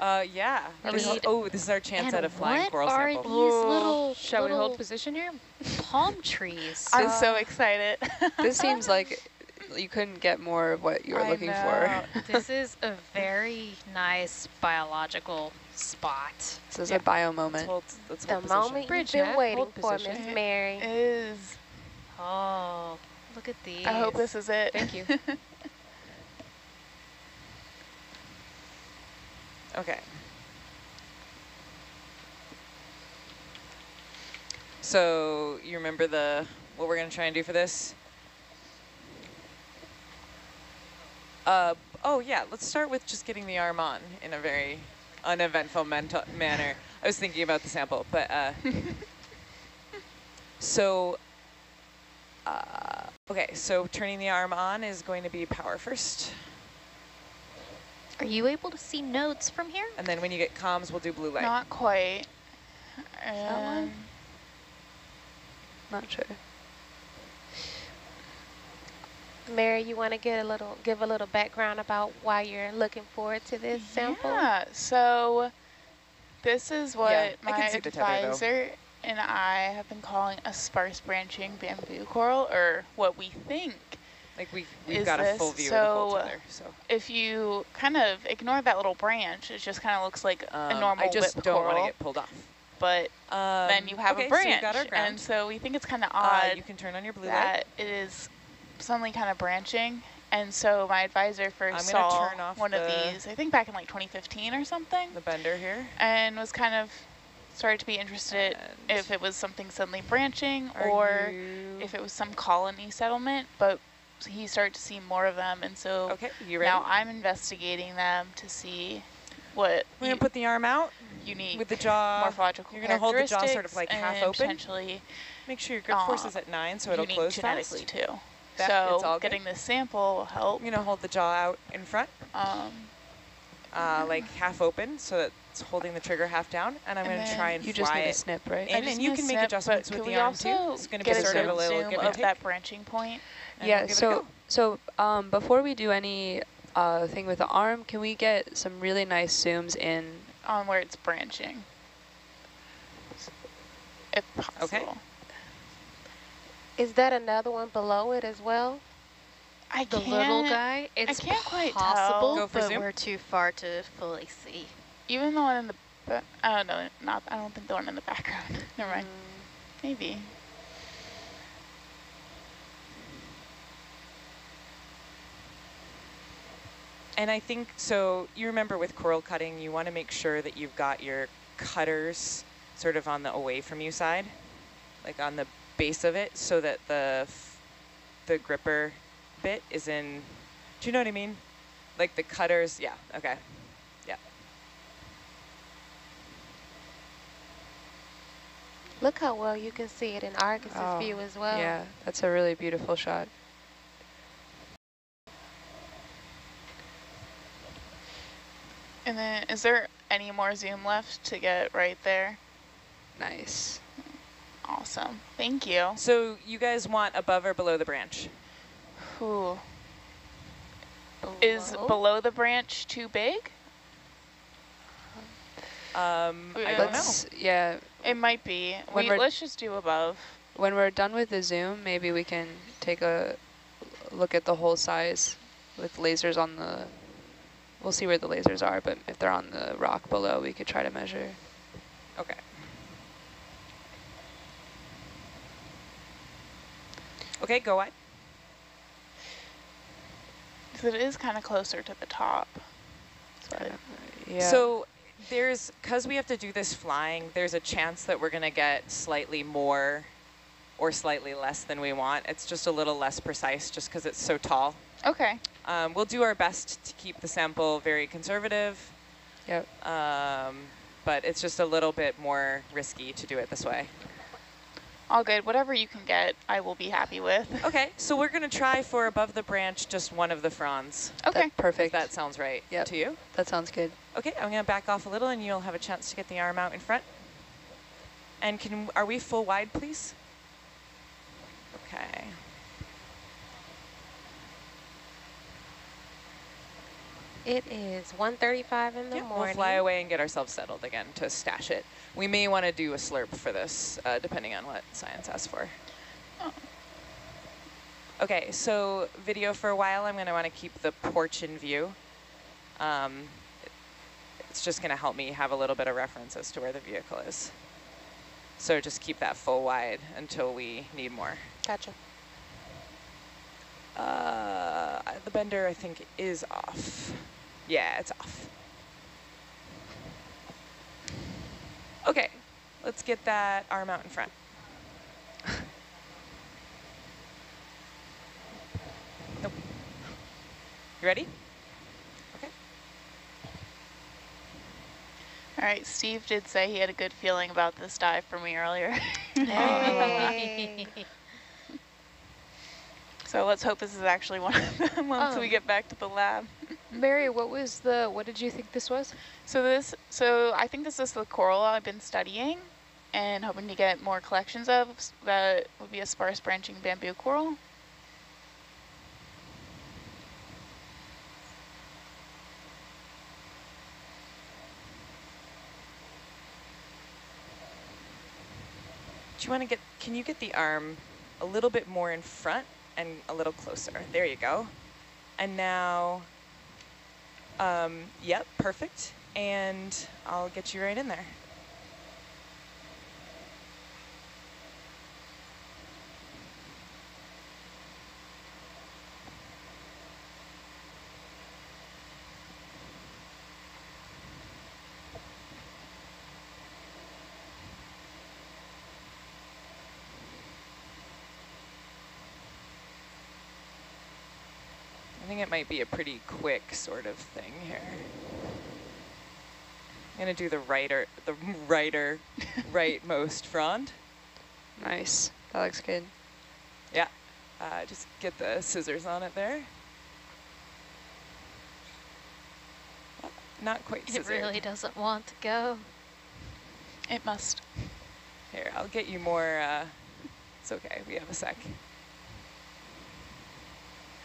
[SPEAKER 14] Uh, yeah. This is- oh, this is our chance
[SPEAKER 11] and
[SPEAKER 14] at a flying
[SPEAKER 11] what
[SPEAKER 14] coral
[SPEAKER 11] are
[SPEAKER 14] sample.
[SPEAKER 11] these little,
[SPEAKER 13] Shall we hold position here?
[SPEAKER 11] palm trees?
[SPEAKER 12] I'm so excited.
[SPEAKER 10] This seems like you couldn't get more of what you were
[SPEAKER 12] I
[SPEAKER 10] looking
[SPEAKER 12] know.
[SPEAKER 10] for.
[SPEAKER 11] this is a very nice biological spot.
[SPEAKER 10] This is
[SPEAKER 14] Yeah.
[SPEAKER 10] a bio
[SPEAKER 14] Let's
[SPEAKER 10] moment.
[SPEAKER 14] hold, let's
[SPEAKER 9] The
[SPEAKER 14] position.
[SPEAKER 9] moment
[SPEAKER 13] Bridge
[SPEAKER 9] you've been waiting for. Miss Mary.
[SPEAKER 12] It is.
[SPEAKER 11] Oh, look at these.
[SPEAKER 12] I hope this is it.
[SPEAKER 13] Thank you.
[SPEAKER 14] Okay. So you remember the what we're gonna try and do for this? Uh, oh yeah, let's start with just getting the arm on in a very uneventful mento- manner. I was thinking about the sample, but uh, so uh, okay, so turning the arm on is going to be power first,
[SPEAKER 11] Are you able to see nodes from here?
[SPEAKER 14] and then when you get comms, we'll do blue light.
[SPEAKER 12] Not quite.
[SPEAKER 10] that one?
[SPEAKER 12] Um,
[SPEAKER 10] Not sure.
[SPEAKER 9] Mary, you want to get a little, give a little background about why you're looking forward to this sample?
[SPEAKER 12] Yeah, so this is what
[SPEAKER 14] Yeah,
[SPEAKER 12] my
[SPEAKER 14] can see the tether,
[SPEAKER 12] advisor and I have been calling a sparse branching bamboo coral, or what we think
[SPEAKER 14] Like we we've
[SPEAKER 12] is
[SPEAKER 14] got a full view
[SPEAKER 12] so
[SPEAKER 14] of the whole tether. So
[SPEAKER 12] if you kind of ignore that little branch, it just kind of looks like a
[SPEAKER 14] Um,
[SPEAKER 12] normal
[SPEAKER 14] I just
[SPEAKER 12] whip
[SPEAKER 14] don't want to
[SPEAKER 12] coral.
[SPEAKER 14] get pulled off.
[SPEAKER 12] But then
[SPEAKER 14] Um,
[SPEAKER 12] you have
[SPEAKER 14] okay,
[SPEAKER 12] a
[SPEAKER 14] so
[SPEAKER 12] branch,
[SPEAKER 14] got our
[SPEAKER 12] and so we think it's kind of
[SPEAKER 14] Uh,
[SPEAKER 12] odd.
[SPEAKER 14] you can turn on your blue
[SPEAKER 12] that
[SPEAKER 14] light.
[SPEAKER 12] it is suddenly kind of branching. And so my advisor first
[SPEAKER 14] I'm
[SPEAKER 12] saw
[SPEAKER 14] turn off
[SPEAKER 12] one of these, I think back in like 2015 or something.
[SPEAKER 14] The bender here.
[SPEAKER 12] And was kind of started to be interested if it was something suddenly branching or if it was some colony settlement. But he started to see more of them, and so
[SPEAKER 14] Okay, you ready?
[SPEAKER 12] now I'm investigating them to see what
[SPEAKER 14] We're gonna put the arm out
[SPEAKER 12] unique
[SPEAKER 14] with the jaw.
[SPEAKER 12] morphological
[SPEAKER 14] You're gonna hold the jaw sort of like half
[SPEAKER 12] and
[SPEAKER 14] open.
[SPEAKER 12] Potentially
[SPEAKER 14] Make sure your grip force uh, is at nine, so it'll close
[SPEAKER 12] genetically
[SPEAKER 14] fast.
[SPEAKER 12] too.
[SPEAKER 14] That-
[SPEAKER 12] so
[SPEAKER 14] it's all good.
[SPEAKER 12] getting this sample will help.
[SPEAKER 14] I'm gonna hold the jaw out in front,
[SPEAKER 12] Um,
[SPEAKER 14] uh, like half open, so that it's holding the trigger half down, and I'm gonna try and
[SPEAKER 10] You just
[SPEAKER 14] fly
[SPEAKER 10] need a
[SPEAKER 14] it
[SPEAKER 10] snip, right?
[SPEAKER 12] I
[SPEAKER 14] in, and you
[SPEAKER 12] need a
[SPEAKER 14] can make adjustments with the arm too. It's gonna be sort of a little
[SPEAKER 12] zoom
[SPEAKER 14] give
[SPEAKER 12] of that branching point?
[SPEAKER 10] Yeah,
[SPEAKER 12] we'll give it a
[SPEAKER 10] so so um, before we do any uh, thing with the arm, can we get some really nice zooms in?
[SPEAKER 12] on where it's branching, if possible.
[SPEAKER 14] Okay.
[SPEAKER 9] Is that another one below it as well?
[SPEAKER 12] I
[SPEAKER 11] The
[SPEAKER 12] can't,
[SPEAKER 11] little guy,
[SPEAKER 12] I
[SPEAKER 11] it's
[SPEAKER 12] can't quite
[SPEAKER 11] possible,
[SPEAKER 12] tell.
[SPEAKER 14] Go for
[SPEAKER 11] but
[SPEAKER 14] zoom.
[SPEAKER 11] we're too far to fully see.
[SPEAKER 12] Even the one in the, ba- I don't know, not. I don't think the one in the background. Never mind.
[SPEAKER 14] Mm.
[SPEAKER 12] Maybe.
[SPEAKER 14] And I think, so you remember with coral cutting, you want to make sure that you've got your cutters sort of on the away from you side, like on the base of it, so that the f- the gripper bit is in, do you know what I mean? Like the cutters, yeah, okay, yeah.
[SPEAKER 9] Look how well you can see it in Argus's
[SPEAKER 10] Oh,
[SPEAKER 9] view as well.
[SPEAKER 10] Yeah, that's a really beautiful shot.
[SPEAKER 12] And then, is there any more zoom left to get right there?
[SPEAKER 10] Nice.
[SPEAKER 12] Awesome. Thank you.
[SPEAKER 14] So you guys want above or below the branch?
[SPEAKER 12] Ooh. Is
[SPEAKER 9] Below?
[SPEAKER 12] below the branch too big?
[SPEAKER 14] Um, I don't know.
[SPEAKER 10] Let's, yeah,
[SPEAKER 12] It might be.
[SPEAKER 10] When
[SPEAKER 12] We, let's just do above.
[SPEAKER 10] when we're done with the zoom, maybe we can take a look at the whole size with lasers on the, we'll see where the lasers are, but if they're on the rock below, we could try to measure.
[SPEAKER 14] Okay. Okay, go wide.
[SPEAKER 12] 'Cause it is kind of closer to the top. But
[SPEAKER 10] Yeah.
[SPEAKER 14] So there's, because we have to do this flying, there's a chance that we're going to get slightly more or slightly less than we want. It's just a little less precise just because it's so tall.
[SPEAKER 12] okay.
[SPEAKER 14] Um, we'll do our best to keep the sample very conservative,
[SPEAKER 10] Yep.
[SPEAKER 14] um, but it's just a little bit more risky to do it this way.
[SPEAKER 12] All good. Whatever you can get, I will be happy with.
[SPEAKER 14] Okay, so we're going to try for above the branch, just one of the fronds.
[SPEAKER 12] Okay.
[SPEAKER 14] If
[SPEAKER 10] Perfect.
[SPEAKER 14] that sounds right
[SPEAKER 10] Yep.
[SPEAKER 14] to you.
[SPEAKER 10] That sounds good.
[SPEAKER 14] Okay, I'm going to back off a little and you'll have a chance to get the arm out in front. And can are we full wide, please? Okay.
[SPEAKER 9] It is 1.35 in the
[SPEAKER 14] Yeah,
[SPEAKER 9] morning.
[SPEAKER 14] we'll fly away and get ourselves settled again to stash it. We may want to do a slurp for this, uh, depending on what science asks for. Okay, so video for a while. I'm going to want to keep the porch in view. Um, it's just going to help me have a little bit of reference as to where the vehicle is. So just keep that full wide until we need more.
[SPEAKER 9] Gotcha.
[SPEAKER 14] Uh, the bender, I think, is off. Yeah, it's off. Okay, let's get that arm out in front. nope. You ready? Okay.
[SPEAKER 12] All right. Steve did say he had a good feeling about this dive for me earlier.
[SPEAKER 9] Hey.
[SPEAKER 12] So let's hope this is actually one of them once we
[SPEAKER 15] Um,
[SPEAKER 12] get back to the lab.
[SPEAKER 15] Mary, what was the, what did you think this was?
[SPEAKER 12] So this, so I think this is the coral I've been studying and hoping to get more collections of. That would be a sparse branching bamboo coral.
[SPEAKER 14] Do you want to get, can you get the arm a little bit more in front and a little closer. There you go. And now, um, yep, perfect. And I'll get you right in there. Think it might be a pretty quick sort of thing here. I'm gonna do the righter, the righter, rightmost frond.
[SPEAKER 10] Nice. That looks good.
[SPEAKER 14] Yeah, uh, just get the scissors on it there. Not quite
[SPEAKER 11] It
[SPEAKER 14] scissored.
[SPEAKER 11] really doesn't want to go.
[SPEAKER 12] It must.
[SPEAKER 14] Here, I'll get you more, uh, it's okay, we have a sec.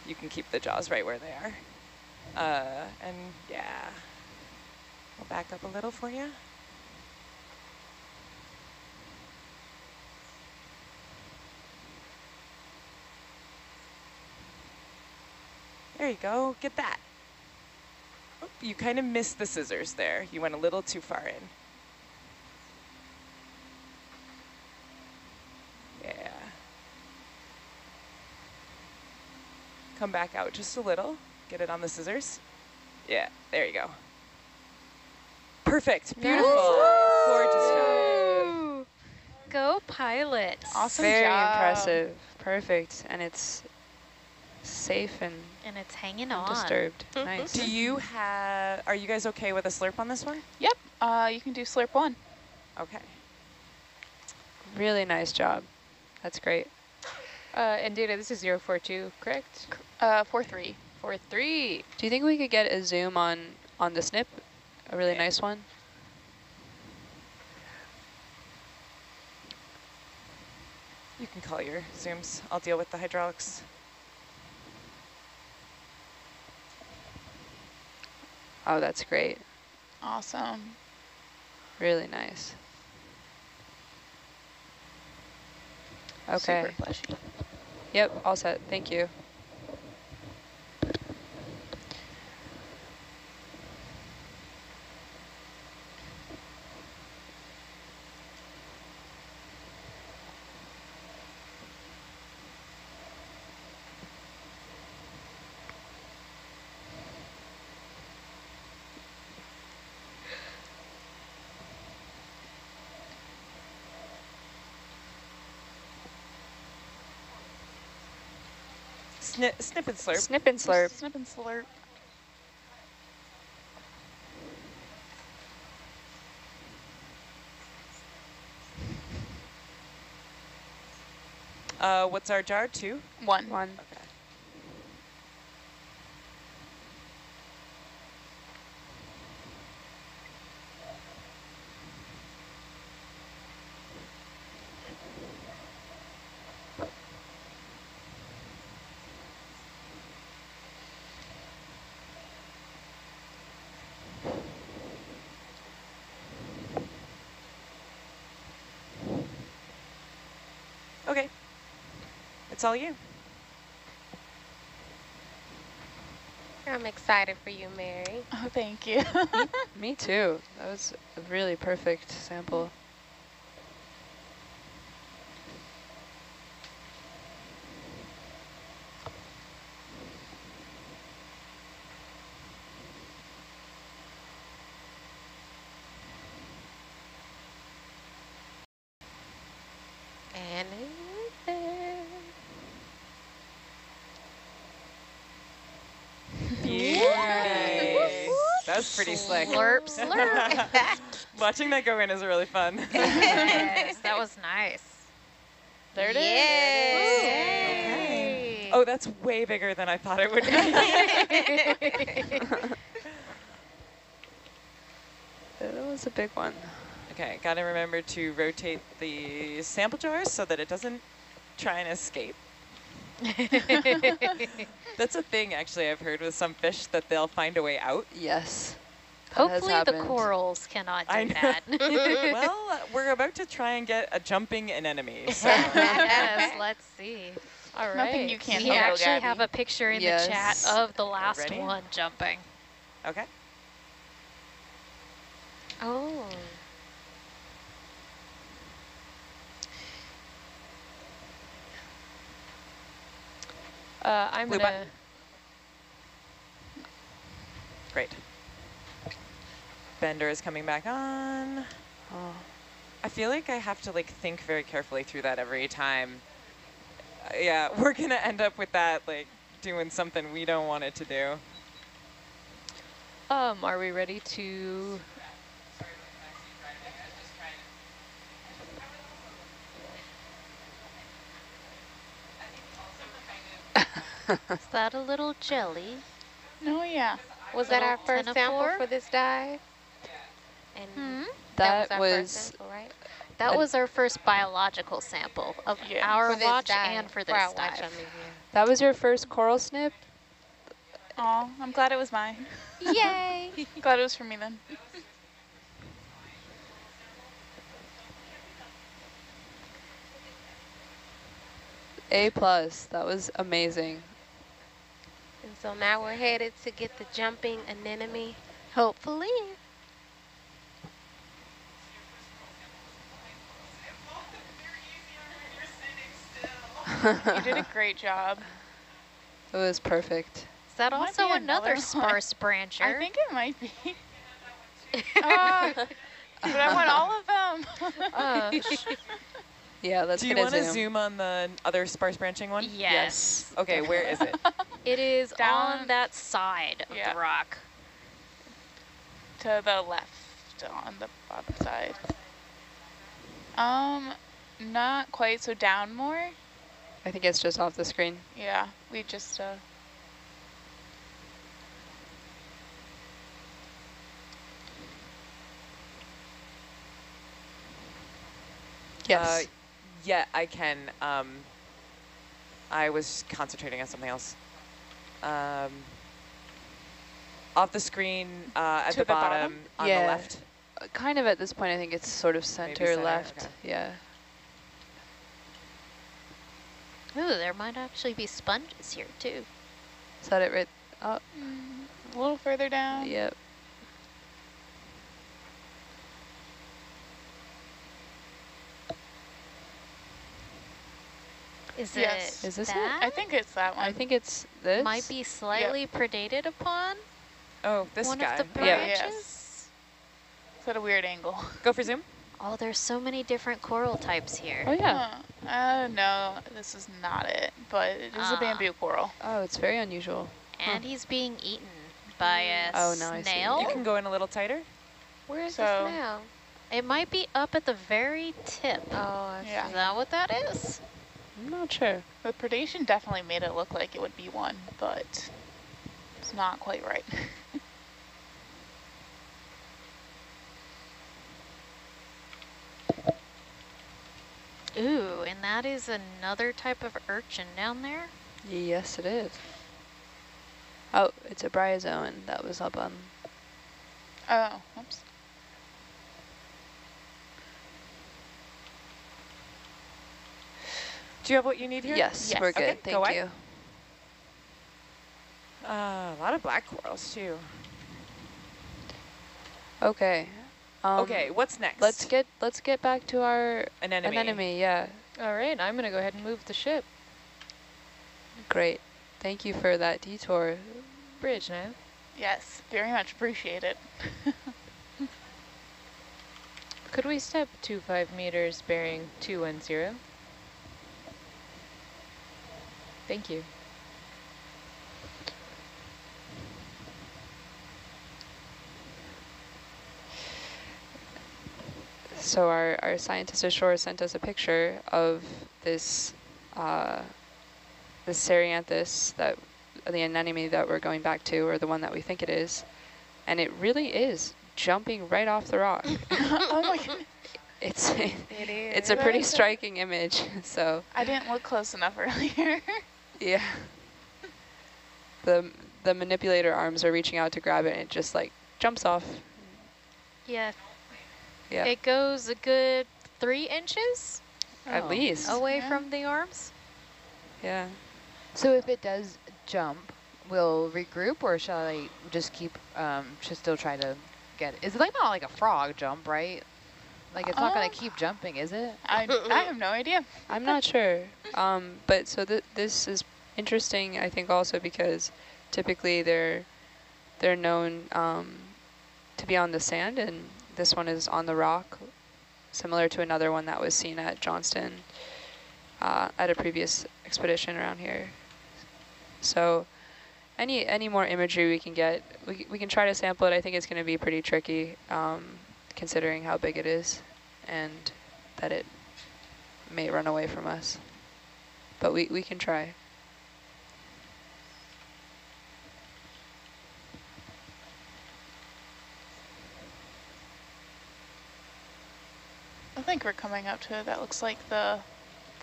[SPEAKER 14] You can keep the jaws right where they are. Uh, and yeah, I'll back up a little for you. There you go, get that. Oop, you kind of missed the scissors there. You went a little too far in. Yeah. Come back out just a little. Get it on the scissors. Yeah, there you go. Perfect. Beautiful. Gorgeous job.
[SPEAKER 11] Go pilot.
[SPEAKER 12] Awesome
[SPEAKER 10] Very
[SPEAKER 12] job.
[SPEAKER 10] impressive. Perfect. And it's safe and
[SPEAKER 11] And it's hanging on.
[SPEAKER 10] undisturbed. nice.
[SPEAKER 14] Do you have, are you guys okay with a slurp on this one?
[SPEAKER 12] Yep. Uh, you can do slurp one.
[SPEAKER 14] Okay.
[SPEAKER 10] Really nice job. That's great.
[SPEAKER 13] Uh, and data, this is 042, correct?
[SPEAKER 12] Uh, four three.
[SPEAKER 13] Four three.
[SPEAKER 10] Do you think we could get a zoom on on the snip? A really nice one?
[SPEAKER 14] You can call your zooms. I'll deal with the hydraulics.
[SPEAKER 10] Oh, that's great.
[SPEAKER 12] Awesome.
[SPEAKER 10] Really nice. Okay.
[SPEAKER 16] Super fleshy.
[SPEAKER 10] Yep, all set. Thank you.
[SPEAKER 14] Snip, snip and slurp.
[SPEAKER 10] Snip and slurp.
[SPEAKER 12] Snip and slurp.
[SPEAKER 14] Uh, what's our jar? Two?
[SPEAKER 12] One.
[SPEAKER 10] One.
[SPEAKER 14] Okay. Okay. It's all you.
[SPEAKER 9] I'm excited for you, Mary.
[SPEAKER 12] Oh, thank you.
[SPEAKER 10] Me too. That was a really perfect sample.
[SPEAKER 9] And there.
[SPEAKER 14] Beauty. That's pretty slick.
[SPEAKER 11] Slurp, slurp.
[SPEAKER 14] Watching that go in is really fun.
[SPEAKER 11] yes, that was nice.
[SPEAKER 12] There it is.
[SPEAKER 11] Yay.
[SPEAKER 14] Oh, that's way bigger than I thought it would be.
[SPEAKER 10] That was a big one.
[SPEAKER 14] okay, gotta remember to rotate the sample jars so that it doesn't try and escape. That's a thing, actually, I've heard with some fish that they'll find a way out.
[SPEAKER 10] Yes. That has
[SPEAKER 11] Hopefully the corals cannot do
[SPEAKER 14] I
[SPEAKER 11] that.
[SPEAKER 14] well, uh, we're about to try and get a jumping anemone. So
[SPEAKER 11] yes, let's see. All right.
[SPEAKER 12] Nothing you can't
[SPEAKER 11] we
[SPEAKER 12] handle,
[SPEAKER 11] actually
[SPEAKER 12] Gabby.
[SPEAKER 11] have a picture in
[SPEAKER 10] Yes.
[SPEAKER 11] the chat of the last
[SPEAKER 14] Ready?
[SPEAKER 11] one jumping.
[SPEAKER 14] Okay.
[SPEAKER 9] Oh.
[SPEAKER 13] Uh, I'm
[SPEAKER 14] Blue
[SPEAKER 13] gonna.
[SPEAKER 14] button. Great. Bender is coming back on.
[SPEAKER 10] Oh.
[SPEAKER 14] I feel like I have to like think very carefully through that every time. Uh, yeah, we're gonna end up with that like doing something we don't want it to do.
[SPEAKER 13] Um, are we ready to?
[SPEAKER 11] Is that a little jelly?
[SPEAKER 12] No, yeah.
[SPEAKER 9] Was that our first sample for this dive? And
[SPEAKER 11] Hmm?
[SPEAKER 9] that,
[SPEAKER 10] That
[SPEAKER 9] was, our
[SPEAKER 10] was-
[SPEAKER 9] first sample, right?
[SPEAKER 11] That was our first biological sample of
[SPEAKER 12] Yeah.
[SPEAKER 11] our
[SPEAKER 9] For
[SPEAKER 11] watch
[SPEAKER 9] dive.
[SPEAKER 11] and for
[SPEAKER 9] For
[SPEAKER 11] this
[SPEAKER 9] our watch,
[SPEAKER 11] dive.
[SPEAKER 9] I mean, yeah.
[SPEAKER 10] That was your first coral snip?
[SPEAKER 12] Oh, I'm glad it was mine.
[SPEAKER 9] Yay!
[SPEAKER 12] glad it was for me then.
[SPEAKER 10] A plus. That was amazing.
[SPEAKER 9] And so now we're headed to get the jumping anemone.
[SPEAKER 11] Hopefully.
[SPEAKER 12] You did a great job.
[SPEAKER 10] It was perfect.
[SPEAKER 11] Is that
[SPEAKER 12] Might
[SPEAKER 11] also another
[SPEAKER 12] another
[SPEAKER 11] sparse brancher?
[SPEAKER 12] I think it might be. Ah, but I want all of them.
[SPEAKER 9] Uh,
[SPEAKER 10] Yeah, let's
[SPEAKER 14] Do you
[SPEAKER 10] a
[SPEAKER 14] want to
[SPEAKER 10] zoom.
[SPEAKER 14] zoom on the other sparse branching one?
[SPEAKER 11] Yes.
[SPEAKER 14] Okay, where is it?
[SPEAKER 11] It is
[SPEAKER 12] Down-
[SPEAKER 11] on that side of
[SPEAKER 12] Yeah.
[SPEAKER 11] the rock.
[SPEAKER 12] to the left on the bottom side. Um, not quite. So down more.
[SPEAKER 10] I think it's just off the screen.
[SPEAKER 12] Yeah, we just uh.
[SPEAKER 10] Yes.
[SPEAKER 14] Uh, yeah, I can. Um, I was concentrating on something else. Um, off the screen uh, at the,
[SPEAKER 12] the bottom?
[SPEAKER 14] bottom, on
[SPEAKER 10] Yeah.
[SPEAKER 14] the left.
[SPEAKER 10] Uh, kind of at this point, I think it's sort of center,
[SPEAKER 14] center,
[SPEAKER 10] left.
[SPEAKER 14] okay.
[SPEAKER 10] Yeah.
[SPEAKER 11] Ooh, there might actually be sponges here too.
[SPEAKER 10] Is that it right? Oh,
[SPEAKER 12] A little further down.
[SPEAKER 10] yep.
[SPEAKER 11] Is
[SPEAKER 12] Yes.
[SPEAKER 11] it
[SPEAKER 10] Is this it?
[SPEAKER 12] I think it's that one.
[SPEAKER 10] I think it's this.
[SPEAKER 11] Might be slightly predated upon
[SPEAKER 14] Oh, this
[SPEAKER 11] one
[SPEAKER 14] guy.
[SPEAKER 11] of the
[SPEAKER 10] Yeah.
[SPEAKER 11] branches.
[SPEAKER 12] Yes. It's at a weird angle.
[SPEAKER 14] Go for zoom.
[SPEAKER 11] Oh, there's so many different coral types here.
[SPEAKER 10] Oh, yeah.
[SPEAKER 12] Huh. Uh, no, this is not it, but it is
[SPEAKER 11] Ah.
[SPEAKER 12] a bamboo coral.
[SPEAKER 10] Oh, it's very unusual.
[SPEAKER 11] And he's being eaten by a
[SPEAKER 10] Oh, no, I see.
[SPEAKER 11] snail.
[SPEAKER 14] You can go in a little tighter.
[SPEAKER 9] Where is
[SPEAKER 12] So-
[SPEAKER 9] this now?
[SPEAKER 11] It might be up at the very tip.
[SPEAKER 9] Oh, I
[SPEAKER 12] Yeah.
[SPEAKER 11] Is that what that is?
[SPEAKER 10] I'm not sure.
[SPEAKER 12] The predation definitely made it look like it would be one, but it's not quite right.
[SPEAKER 11] Ooh, and that is another type of urchin down there.
[SPEAKER 10] Yes, it is. Oh, it's a bryozoan that was up on.
[SPEAKER 12] oh, oops.
[SPEAKER 14] Do you have what you need here?
[SPEAKER 10] Yes,
[SPEAKER 12] Yes.
[SPEAKER 10] we're good.
[SPEAKER 14] Okay,
[SPEAKER 10] Thank
[SPEAKER 14] go
[SPEAKER 10] you.
[SPEAKER 14] Uh, a lot of black corals too.
[SPEAKER 10] Okay. Um,
[SPEAKER 14] okay, what's next?
[SPEAKER 10] Let's get let's get back to our
[SPEAKER 14] anemone.
[SPEAKER 10] anemone. Yeah,
[SPEAKER 13] All right, I'm gonna go ahead and move the ship.
[SPEAKER 10] great. Thank you for that detour.
[SPEAKER 13] Bridge nav.
[SPEAKER 12] Yes, very much appreciate it.
[SPEAKER 13] Could we step two five meters bearing 210? Thank you.
[SPEAKER 10] So our, our scientist ashore sent us a picture of this uh, this Cerianthus, that the anemone that we're going back to, or the one that we think it is, and it really is jumping right off the rock.
[SPEAKER 12] oh my god.
[SPEAKER 10] it's
[SPEAKER 12] It
[SPEAKER 10] it's a pretty striking image. So
[SPEAKER 12] I didn't look close enough earlier.
[SPEAKER 10] yeah, the the manipulator arms are reaching out to grab it, and it just like jumps off.
[SPEAKER 11] Yeah.
[SPEAKER 10] Yeah,
[SPEAKER 11] It goes a good three inches
[SPEAKER 10] at
[SPEAKER 13] Oh.
[SPEAKER 10] least.
[SPEAKER 11] away
[SPEAKER 12] Yeah.
[SPEAKER 11] from the arms.
[SPEAKER 10] Yeah.
[SPEAKER 15] So if it does jump, we'll regroup, or shall I just keep? Um, should still try to get it. Is it like not like a frog jump, right? Like it's not going
[SPEAKER 12] Um,
[SPEAKER 15] to keep jumping, is it?
[SPEAKER 12] I, I have no idea.
[SPEAKER 10] I'm not sure. Um, but so th this is interesting, I think, also because typically they're they're known um, to be on the sand, and this one is on the rock, similar to another one that was seen at Johnston uh, at a previous expedition around here. So any any more imagery we can get, we, we can try to sample it. I think it's going to be pretty tricky, um, considering how big it is and that it may run away from us. But we, we can try.
[SPEAKER 12] Think we're coming up to it. That looks like the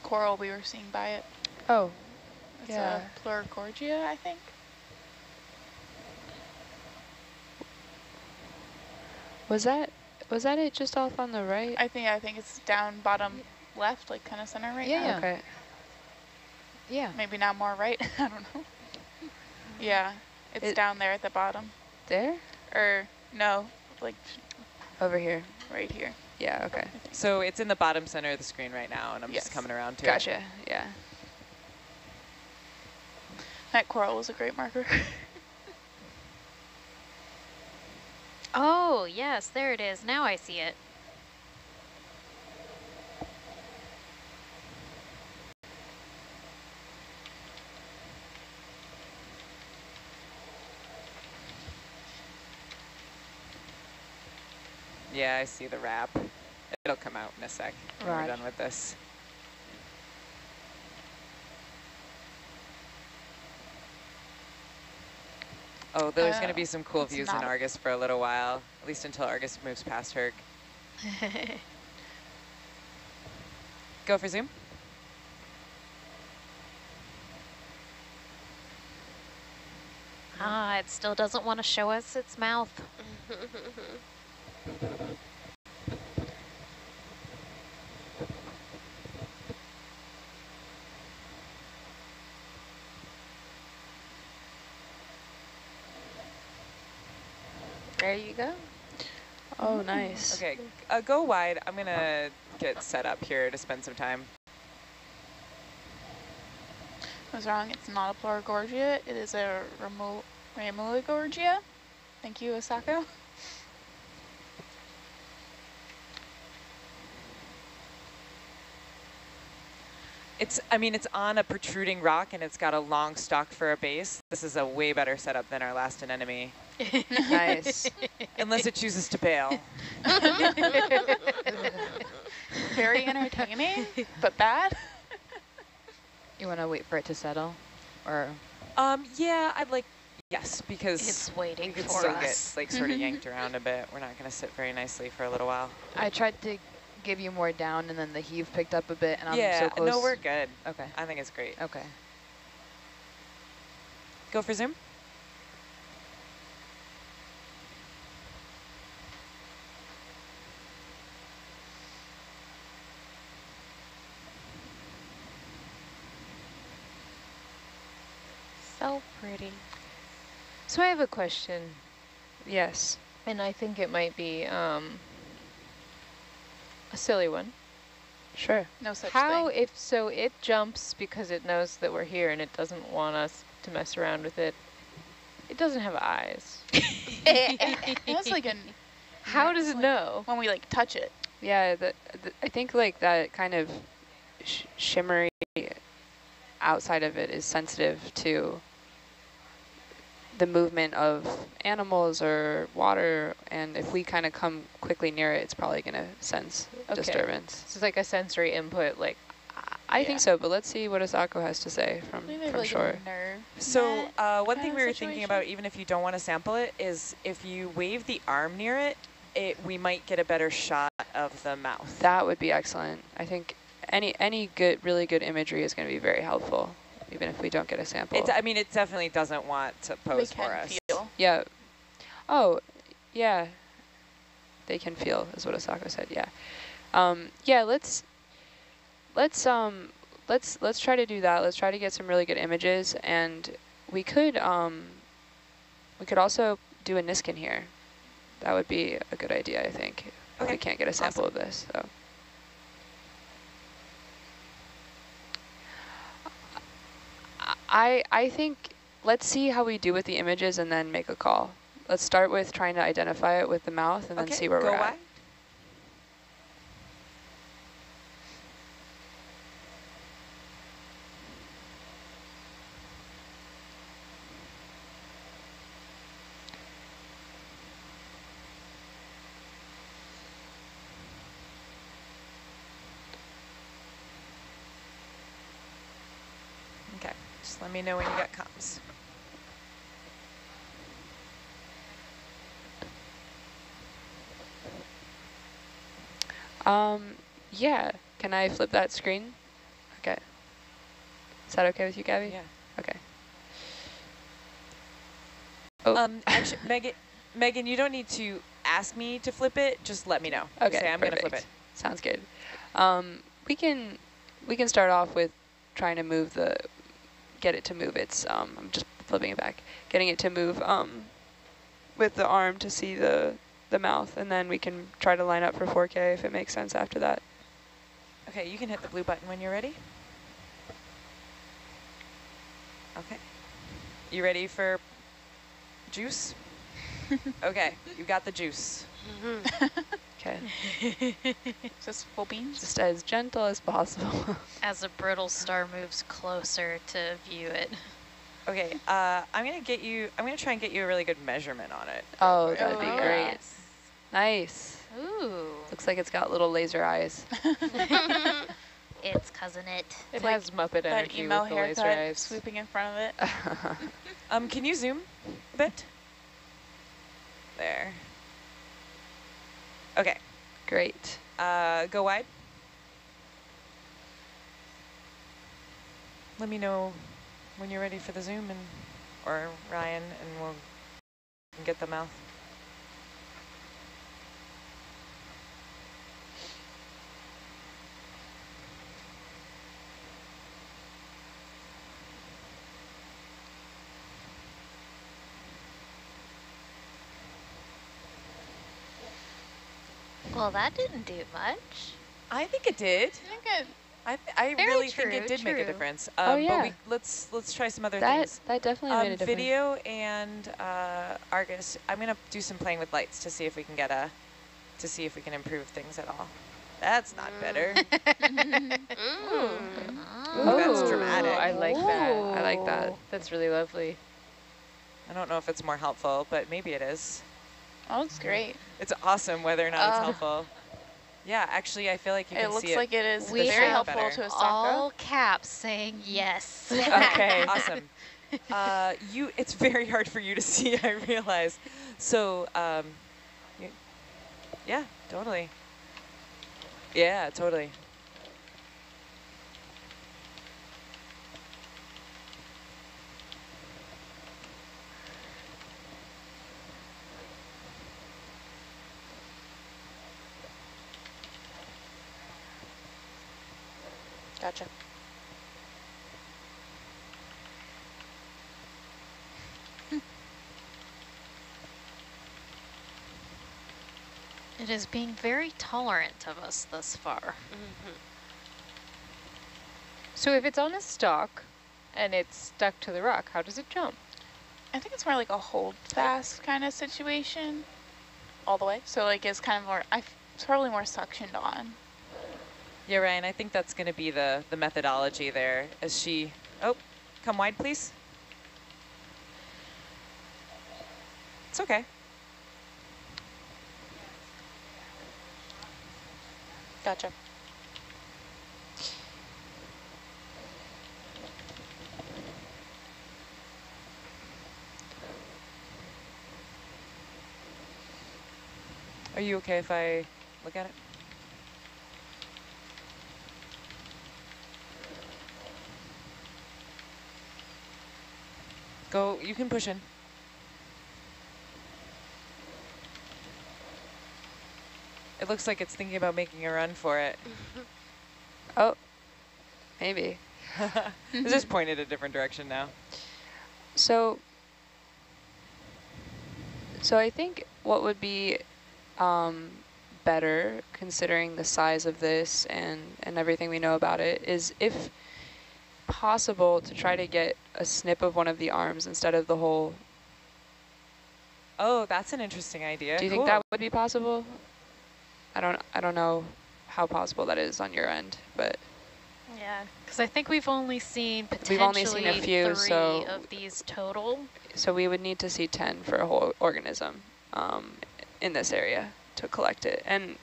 [SPEAKER 12] coral we were seeing by it.
[SPEAKER 10] Oh,
[SPEAKER 12] It's
[SPEAKER 10] yeah.
[SPEAKER 12] a Pleurogorgia, I think.
[SPEAKER 10] Was that was that it just off on the right?
[SPEAKER 12] I think I think it's down bottom left, like kind of center right
[SPEAKER 15] Yeah,
[SPEAKER 12] now.
[SPEAKER 15] yeah.
[SPEAKER 10] Okay.
[SPEAKER 15] Yeah.
[SPEAKER 12] Maybe now more right. I don't know. Yeah, it's
[SPEAKER 10] It-
[SPEAKER 12] down there at the bottom.
[SPEAKER 10] There?
[SPEAKER 12] Or no, like
[SPEAKER 10] Over here.
[SPEAKER 12] right here.
[SPEAKER 10] Yeah, okay.
[SPEAKER 14] So it's in the bottom center of the screen right now, and I'm
[SPEAKER 12] Yes.
[SPEAKER 14] just coming around to it.
[SPEAKER 10] Gotcha. Yeah.
[SPEAKER 12] That coral was a great marker.
[SPEAKER 11] Oh, yes, there it is. Now I see it.
[SPEAKER 14] Yeah, I see the wrap. It'll come out in a sec when
[SPEAKER 10] Right.
[SPEAKER 14] we're done with this. Oh, there's going to be some cool views in Argus for a little while, at least until Argus moves past Herc. Go for zoom.
[SPEAKER 11] ah, it still doesn't want to show us its mouth.
[SPEAKER 9] There you go.
[SPEAKER 10] Oh, nice.
[SPEAKER 14] Okay, uh, go wide. I'm going to get set up here to spend some time.
[SPEAKER 12] I was wrong. It's not a Pleurogorgia. It is a Ramu Ramuligorgia. Thank you, Asako.
[SPEAKER 14] It's, I mean, it's on a protruding rock and it's got a long stalk for a base. This is a way better setup than our last anemone.
[SPEAKER 10] Nice.
[SPEAKER 14] Unless it chooses to bail.
[SPEAKER 12] Very entertaining, but bad.
[SPEAKER 15] You want to wait for it to settle, or
[SPEAKER 14] Um, yeah, I'd like, yes, because
[SPEAKER 11] It's waiting
[SPEAKER 14] we could
[SPEAKER 11] for
[SPEAKER 14] still
[SPEAKER 11] us.
[SPEAKER 14] get like sort of yanked around a bit. We're not going to sit very nicely for a little while.
[SPEAKER 15] I tried to give you more down, and then the heave picked up a bit, and I'm
[SPEAKER 14] yeah,
[SPEAKER 15] so close. Yeah.
[SPEAKER 14] no, we're good.
[SPEAKER 15] Okay.
[SPEAKER 14] I think it's great.
[SPEAKER 15] Okay.
[SPEAKER 14] Go for zoom.
[SPEAKER 11] So pretty.
[SPEAKER 13] So I have a question,
[SPEAKER 10] Yes.
[SPEAKER 13] and I think it might be um, a silly one.
[SPEAKER 10] Sure.
[SPEAKER 12] No such
[SPEAKER 13] How
[SPEAKER 12] thing.
[SPEAKER 13] if so it jumps because it knows that we're here and it doesn't want us to mess around with it. It doesn't have eyes.
[SPEAKER 12] That's like an.
[SPEAKER 13] How does it
[SPEAKER 12] like
[SPEAKER 13] know?
[SPEAKER 12] When we like touch it.
[SPEAKER 10] Yeah, the, the, I think like that kind of sh shimmery outside of it is sensitive to the movement of animals or water, and if we kind of come quickly near it, it's probably going to sense
[SPEAKER 13] Okay.
[SPEAKER 10] disturbance.
[SPEAKER 13] So it's like a sensory input, like
[SPEAKER 10] I
[SPEAKER 12] Yeah.
[SPEAKER 10] think so, but let's see what Asako has to say from,
[SPEAKER 12] Maybe
[SPEAKER 10] from
[SPEAKER 12] like
[SPEAKER 10] shore.
[SPEAKER 14] So uh, one thing we were thinking about, even if you don't want to sample it, is if you wave the arm near it, it we might get a better shot of the mouth.
[SPEAKER 10] That would be excellent. I think any any good, really good imagery is going to be very helpful, even if we don't get a sample.
[SPEAKER 14] It's, I mean, it definitely doesn't want to pose
[SPEAKER 12] They can
[SPEAKER 14] for us.
[SPEAKER 12] feel.
[SPEAKER 10] Yeah. Oh, yeah. They can feel, is what Asako said. Yeah. Um, yeah. Let's let's um let's let's try to do that. Let's try to get some really good images, and we could um, we could also do a Niskin here. That would be a good idea, I think. If we can't get a sample of this. So. I I think let's see how we do with the images and then make a call. Let's start with trying to identify it with the mouth and then see where
[SPEAKER 14] go
[SPEAKER 10] we're at.
[SPEAKER 14] wide. Okay, just let me know when you got comms.
[SPEAKER 10] Um, yeah. Can I flip that screen? Okay. Is that okay with you, Gabby?
[SPEAKER 14] Yeah.
[SPEAKER 10] Okay.
[SPEAKER 14] Um, actually, Megan, Megan, you don't need to ask me to flip it. Just let me know.
[SPEAKER 10] Okay,
[SPEAKER 14] Say I'm gonna flip it.
[SPEAKER 10] Sounds good. Um, we can we can start off with trying to move the get it to move its um I'm just flipping it back. Getting it to move um with the arm to see the the mouth and then we can try to line up for 4K if it makes sense after that.
[SPEAKER 14] Okay, you can hit the blue button when you're ready. Okay. You ready for juice? okay, you got the juice.
[SPEAKER 10] Okay.
[SPEAKER 12] Just full beans?
[SPEAKER 10] Just as gentle as possible.
[SPEAKER 11] As a brittle star moves closer to view it.
[SPEAKER 14] Okay, uh, I'm gonna get you. I'm gonna try and get you a really good measurement on it.
[SPEAKER 10] oh, that'd be
[SPEAKER 11] Oh,
[SPEAKER 10] great.
[SPEAKER 11] yes.
[SPEAKER 10] Nice.
[SPEAKER 11] Ooh.
[SPEAKER 10] Looks like it's got little laser eyes.
[SPEAKER 11] It's cousin it.
[SPEAKER 13] It
[SPEAKER 12] like
[SPEAKER 13] has Muppet
[SPEAKER 12] That
[SPEAKER 13] energy
[SPEAKER 12] emo
[SPEAKER 13] with the laser eyes.
[SPEAKER 12] swooping in front of it.
[SPEAKER 14] Um, can you zoom a bit? There. Okay.
[SPEAKER 10] Great.
[SPEAKER 14] Uh, go wide. Let me know when you're ready for the zoom and or Ryan and we'll get the mouth.
[SPEAKER 11] Well, that didn't do much.
[SPEAKER 14] I think it did.
[SPEAKER 12] I think it,
[SPEAKER 14] I, th I
[SPEAKER 11] Very
[SPEAKER 14] really think it did make a difference. Um,
[SPEAKER 10] Oh,
[SPEAKER 14] But
[SPEAKER 10] yeah.
[SPEAKER 14] we, let's let's try some other
[SPEAKER 10] That
[SPEAKER 14] things.
[SPEAKER 10] that definitely made a
[SPEAKER 14] Um,
[SPEAKER 10] difference.
[SPEAKER 14] video and uh, Argus. I'm gonna do some playing with lights to see if we can get a, to see if we can improve things at all. That's not better. Ooh, that's dramatic.
[SPEAKER 13] I like that.
[SPEAKER 10] I like that.
[SPEAKER 13] That's really lovely.
[SPEAKER 14] I don't know if it's more helpful, but maybe it is.
[SPEAKER 12] Oh, looks great.
[SPEAKER 14] It's awesome whether or not it's
[SPEAKER 12] Uh,
[SPEAKER 14] helpful. Yeah, actually, I feel like you
[SPEAKER 12] It
[SPEAKER 14] can
[SPEAKER 12] looks
[SPEAKER 14] see it.
[SPEAKER 12] It looks like it is
[SPEAKER 11] We
[SPEAKER 12] very
[SPEAKER 11] have
[SPEAKER 12] helpful to a us
[SPEAKER 11] All
[SPEAKER 12] Asako.
[SPEAKER 11] caps saying yes.
[SPEAKER 14] okay, awesome. Uh, you, it's very hard for you to see. I realize. So, um, you, yeah, totally. Yeah, totally.
[SPEAKER 16] Gotcha. Hmm.
[SPEAKER 11] It is being very tolerant of us thus far. Mm-hmm.
[SPEAKER 13] So if it's on a stalk and it's stuck to the rock, how does it jump?
[SPEAKER 12] I think it's more like a hold fast kind of situation. All the way. So like it's kind of more, I f- it's probably more suctioned on.
[SPEAKER 14] Yeah, Ryan, I think that's going to be the, the methodology there as she, oh, come wide, please. It's okay.
[SPEAKER 16] Gotcha.
[SPEAKER 14] Are you okay if I look at it? Go, you can push in. It looks like it's thinking about making a run for it.
[SPEAKER 10] Oh, Maybe.
[SPEAKER 14] it's just pointed a different direction now.
[SPEAKER 10] So, so I think what would be um, better, considering the size of this and, and everything we know about it, is if possible to try to get a snip of one of the arms instead of the whole.
[SPEAKER 14] Oh, that's an interesting idea.
[SPEAKER 10] Do you
[SPEAKER 14] cool.
[SPEAKER 10] think that would be possible? I don't. I don't know how possible that is on your end, but
[SPEAKER 11] Yeah, because I think we've only seen potentially
[SPEAKER 10] We've only seen a few,
[SPEAKER 11] three
[SPEAKER 10] so-
[SPEAKER 11] of these total.
[SPEAKER 10] so we would need to see ten for a whole organism um, in this area to collect it, and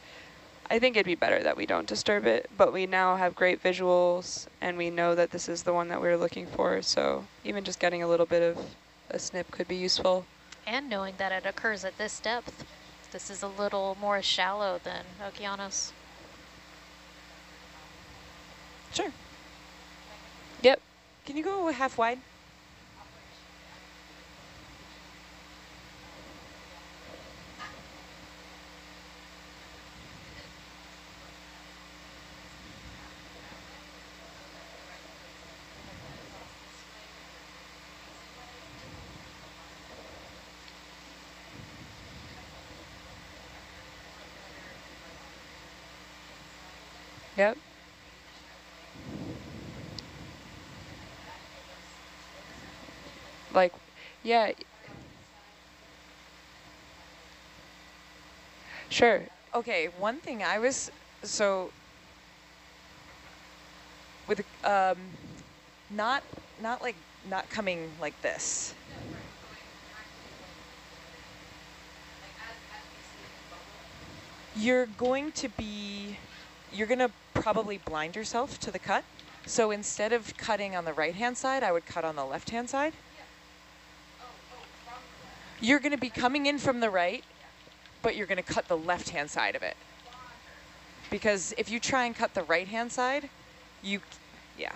[SPEAKER 10] I think it'd be better that we don't disturb it. But we now have great visuals, and we know that this is the one that we are looking for. So even just getting a little bit of a snip could be useful.
[SPEAKER 11] And knowing that it occurs at this depth, this is a little more shallow than Okeanos.
[SPEAKER 14] Sure.
[SPEAKER 10] Yep.
[SPEAKER 14] Can you go half wide?
[SPEAKER 10] Yep. Like, yeah. Sure.
[SPEAKER 14] Okay, one thing I was, so, with, um, not, not like, not coming like this. You're going to be, you're going to probably blind yourself to the cut. So instead of cutting on the right-hand side, I would cut on the left-hand side. You're going to be coming in from the right, but you're going to cut the left-hand side of it. Because if you try and cut the right-hand side, you, yeah.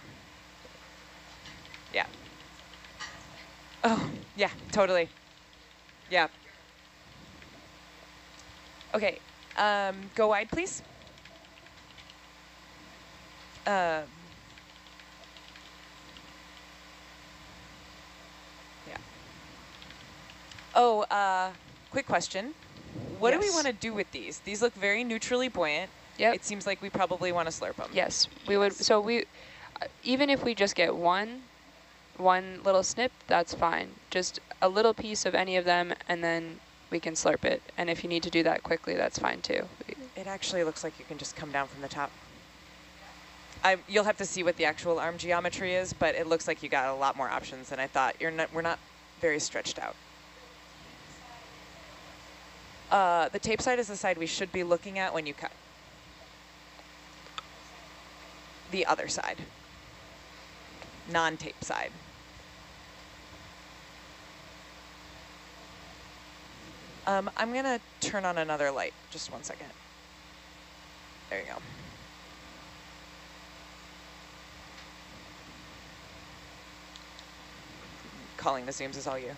[SPEAKER 14] Yeah. Oh, yeah, totally. Yeah. Okay, um, go wide, please. Um, yeah. Oh, uh, quick question. What do we want to do with these? These look very neutrally buoyant.
[SPEAKER 10] Yep.
[SPEAKER 14] It seems like we probably want to slurp them.
[SPEAKER 10] Yes, we would. So we, uh, even if we just get one, one little snip, that's fine. Just a little piece of any of them, and then we can slurp it. And if you need to do that quickly, that's fine too.
[SPEAKER 14] It actually looks like you can just come down from the top. I, you'll have to see what the actual arm geometry is, but it looks like you got a lot more options than I thought. You're not, we're not very stretched out. Uh, the tape side is the side we should be looking at when you cut. The other side. Non-tape side. Um, I'm going to turn on another light. Just one second. There you go. Calling the zooms is all you.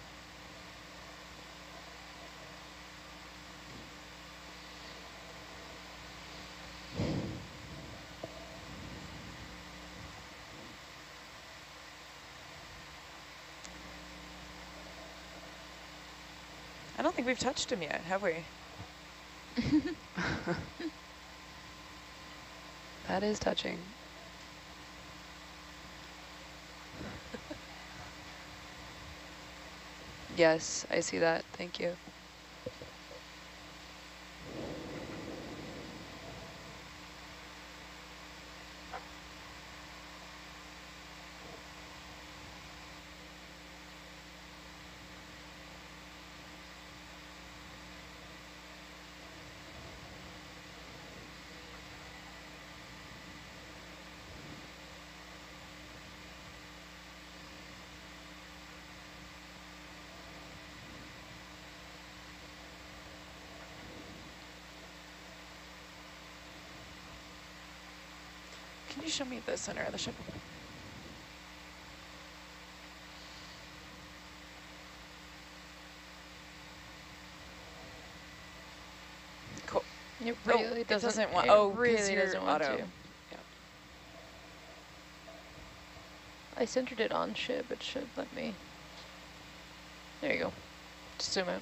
[SPEAKER 14] I don't think we've touched him yet, have we?
[SPEAKER 10] That is touching. yes, I see that. Thank you.
[SPEAKER 12] Show me the center of the ship?
[SPEAKER 14] Cool.
[SPEAKER 11] It
[SPEAKER 12] Oh,
[SPEAKER 11] really
[SPEAKER 12] it
[SPEAKER 11] doesn't,
[SPEAKER 12] doesn't want-
[SPEAKER 11] it
[SPEAKER 12] oh,
[SPEAKER 11] really doesn't want
[SPEAKER 12] auto.
[SPEAKER 11] to.
[SPEAKER 13] I centered it on ship. It should let me. There you go. Just zoom out.